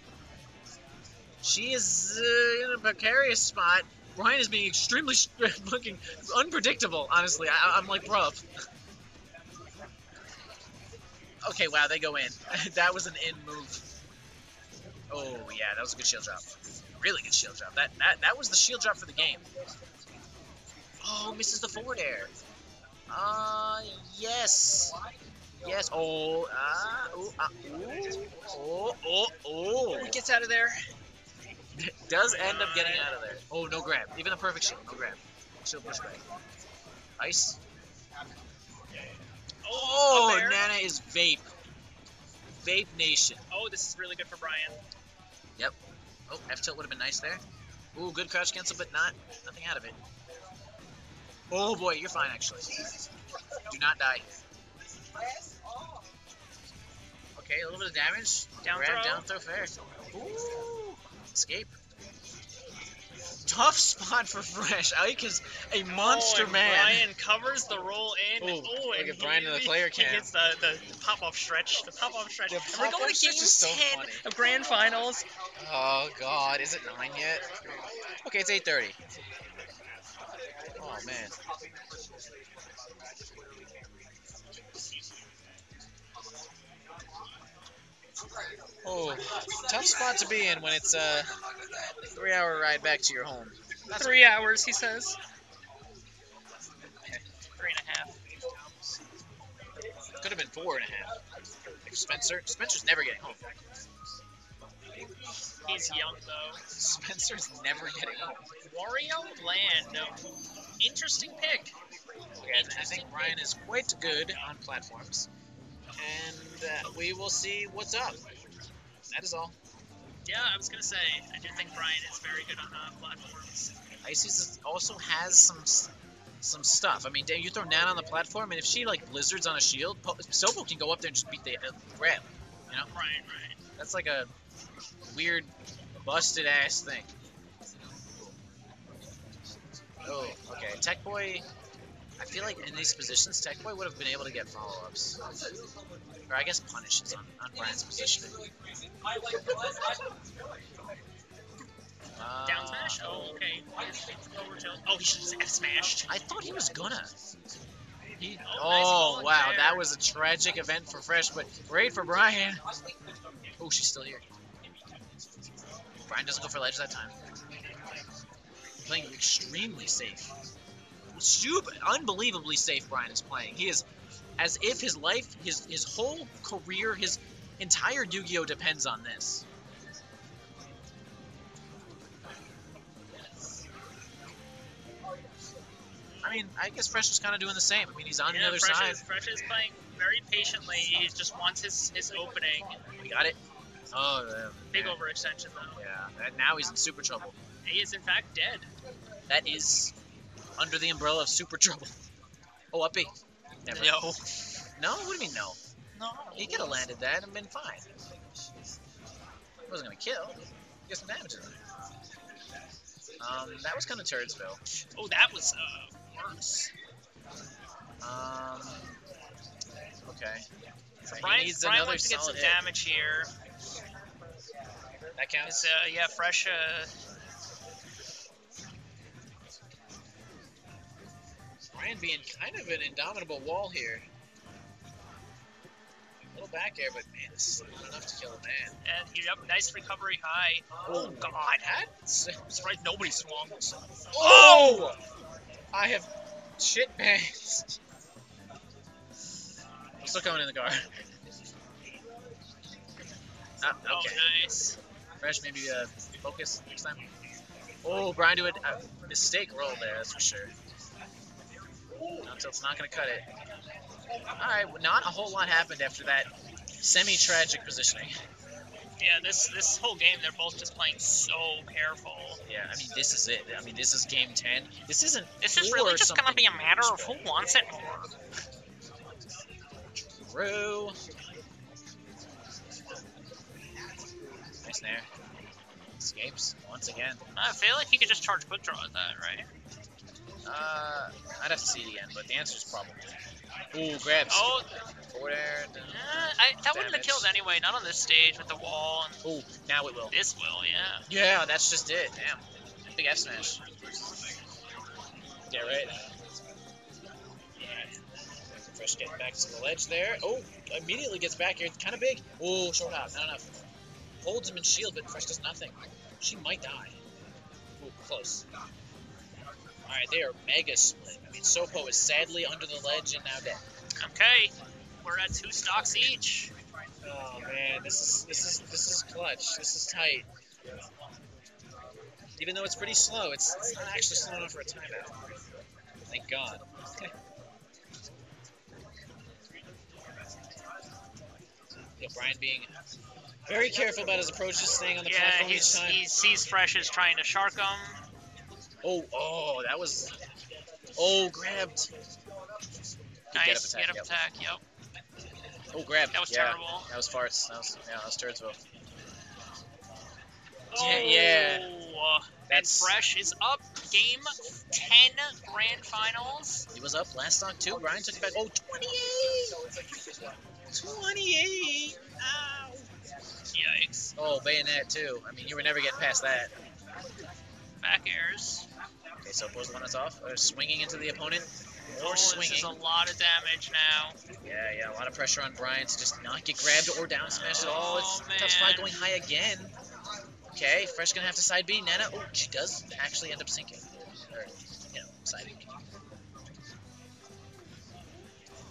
She is uh, in a precarious spot. Ryan is being extremely [LAUGHS] looking unpredictable. Honestly, I, I'm like, bruv. Okay, wow, they go in. [LAUGHS] that was an in move. Oh yeah, that was a good shield drop. Really good shield drop. That that that was the shield drop for the game. Oh, misses the forward air. Uh, yes. Yes. Oh, ah, ooh, ah, ooh. Oh, oh, oh. He gets out of there. [LAUGHS] Does end up getting out of there. Oh, no grab. Even a perfect shield, no grab. Shield push back. Ice. Oh, Oh. Nana is vape. Vape Nation. Oh, this is really good for Brian. Yep. Oh, F tilt would have been nice there. Ooh, good crouch cancel, but not nothing out of it. Oh boy, you're fine actually. Do not die. Okay, a little bit of damage. Down Grab, throw. down throw, fair. Ooh, escape. Tough spot for Fresh. Ike is a monster oh, and man. Brian covers the roll in. Ooh, oh, look and at Brian in the he, player he cam. gets the, the pop off stretch. The pop off stretch. The And we're going to stretch game is so 10 funny. of grand finals. Oh god, is it nine yet? Okay, it's 8:30. Oh man. Oh, tough spot to be in when it's a three-hour ride back to your home. Three hours, he says. Three and a half. Could have been four and a half. If Spencer, Spencer's never getting home. He's young though. Spencer's never getting home. Wario Land. Interesting pick. Okay, I think Ryan is quite good on platforms, and uh, we will see what's up. That is all. Yeah, I was gonna say, I do think Brian is very good on uh, platforms. Ices also has some some stuff. I mean, damn, you throw Nan on the platform, and if she like blizzards on a shield, po- Sopo can go up there and just beat the uh, grab. You know, Right, right. that's like a weird, busted ass thing. Oh, okay. Tech Boy. I feel like in these positions, Tech Boy would have been able to get follow ups. Or I guess punishes on, on Brian's positioning. Uh, Down smash? Oh, okay. Oh, he should have F smashed. I thought he was gonna. He, Oh, oh wow, there. that was a tragic event for Fresh, but great for Brian. Oh, she's still here. Brian doesn't go for ledge that time. Playing extremely safe. Super, unbelievably safe. Brian is playing. He is as if his life, his his whole career, his entire Yu-Gi-Oh depends on this. I mean, I guess Fresh is kind of doing the same. I mean, he's on yeah, the other Fresh side. Is, Fresh is playing very patiently. He just wants his, his opening. We got it. Oh, yeah. Big overextension, though. Yeah, and now he's in super trouble. He is, in fact, dead. That is under the umbrella of super trouble. [LAUGHS] Oh, up B. Never. No. [LAUGHS] No? What do you mean no? No. He could have landed that and been fine. wasn't gonna kill. Get some damage in there. Um, that was kind of turdsville. Oh, that was uh, worse. Um, okay. So He Brian, needs Brian another wants to get some hit. damage here. That counts. Uh, yeah, Fresh. Uh, Brian being kind of an indomitable wall here. A little back air, but man, this is not enough to kill a man. and yep, nice recovery high. Oh, God. That's [LAUGHS] I'm surprised nobody swung. Oh! I have shit pants. I'm still coming in the car. [LAUGHS] Ah, okay. Oh, nice. Fresh, maybe uh, focus next time. Oh, Brian do a uh, mistake roll there, that's for sure. Not tilt's not going to cut it. Alright, well, not a whole lot happened after that semi-tragic positioning. Yeah, this this whole game, they're both just playing so careful. Yeah, I mean, this is it. I mean, this is game 10. This isn't This is really just gonna be a matter of who wants it more. True. Nice there. Escapes once again. I feel like you could just charge quick draw at that, right? Uh, I'd have to see it again, but the answer is probably. Ooh, grabs. Oh, Forward air. uh, I, that wouldn't have killed anyway. Not on this stage with the wall. And Ooh, now it will. this will, yeah. Yeah, that's just it. Damn. Big F smash. Yeah, right. Yeah. Fresh getting back to the ledge there. Oh, immediately gets back here. It's kind of big. Oh, short hop. Not enough. holds him in shield, but Fresh does nothing. She might die. Ooh, close. Alright, they are mega split. I mean, Sopo is sadly under the ledge and now dead. Okay, we're at two stocks each. Oh man, this is this is this is clutch. This is tight. Even though it's pretty slow, it's, it's not actually slow enough for a timeout. Thank God. Yo, Brian being very careful about his approach, just staying on the Yeah, platform he's, each time. he sees Fresh is trying to shark him. Oh, oh, that was. Oh, grabbed. Good get up attack, get up yep. attack, yep. Oh, grabbed. That was yeah, terrible. That was farts. That was yeah, that was Turdsville. Yeah, yeah. Oh, and That's- Fresh is up. Game 10 grand finals. He was up last stock too. Brian took it back. Oh, 28! 28! Ow! Yikes. Oh, bayonet too. I mean, you were never getting past that. Back airs. Okay, so Bo's the one that's off. Uh, swinging into the opponent. Or Oh, this swinging. is a lot of damage now. Yeah, yeah, a lot of pressure on Brian to just not get grabbed or down smashed at all. It's Oh, tough spot going high again. Okay, Fresh gonna have to side B. Nana, oh, she does actually end up sinking. Or, you know, side B.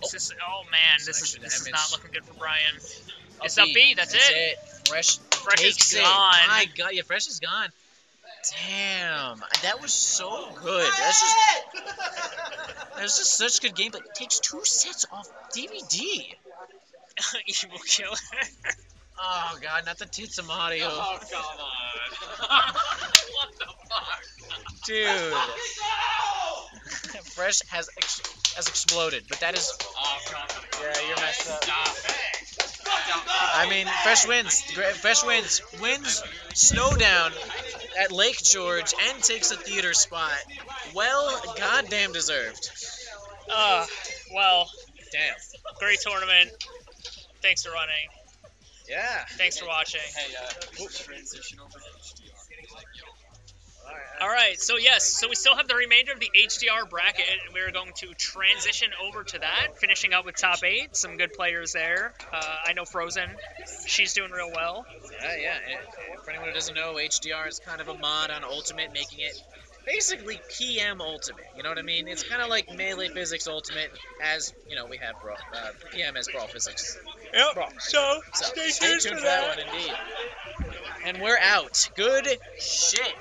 This is, oh man, this is this is not looking good for Brian. Up It's up B, that's, it. Fresh, Fresh is takes it. My God, yeah, Fresh is gone. Damn, that was so good. That's just [LAUGHS] that was just such good game, but it takes two sets off DVD. [LAUGHS] Evil killer. Oh God, not the tits of Mario. Oh, come on. [LAUGHS] what the fuck? Dude. Fresh has ex- has exploded, but that is Oh, yeah, you're messed up. Stop it. I mean, Fresh wins. Fresh wins. Wins Snowdown at Lake George and takes a theater spot. Well, goddamn deserved. Uh, well, Damn. great tournament. Thanks for running. Yeah. Thanks for watching. Hey, uh, transition over to HDR. All right, so yes, so we still have the remainder of the HDR bracket. and We're going to transition over to that, finishing up with top eight. Some good players there. Uh, I know Frozen, she's doing real well. Yeah, yeah. And For anyone who doesn't know, HDR is kind of a mod on Ultimate, making it basically PM Ultimate. You know what I mean? It's kind of like Melee Physics Ultimate, as you know we have Brawl, uh, PM as Brawl Physics. Yep. Brawl. So So stay stay tuned tuned for for that that. one, indeed. And we're out. Good shit.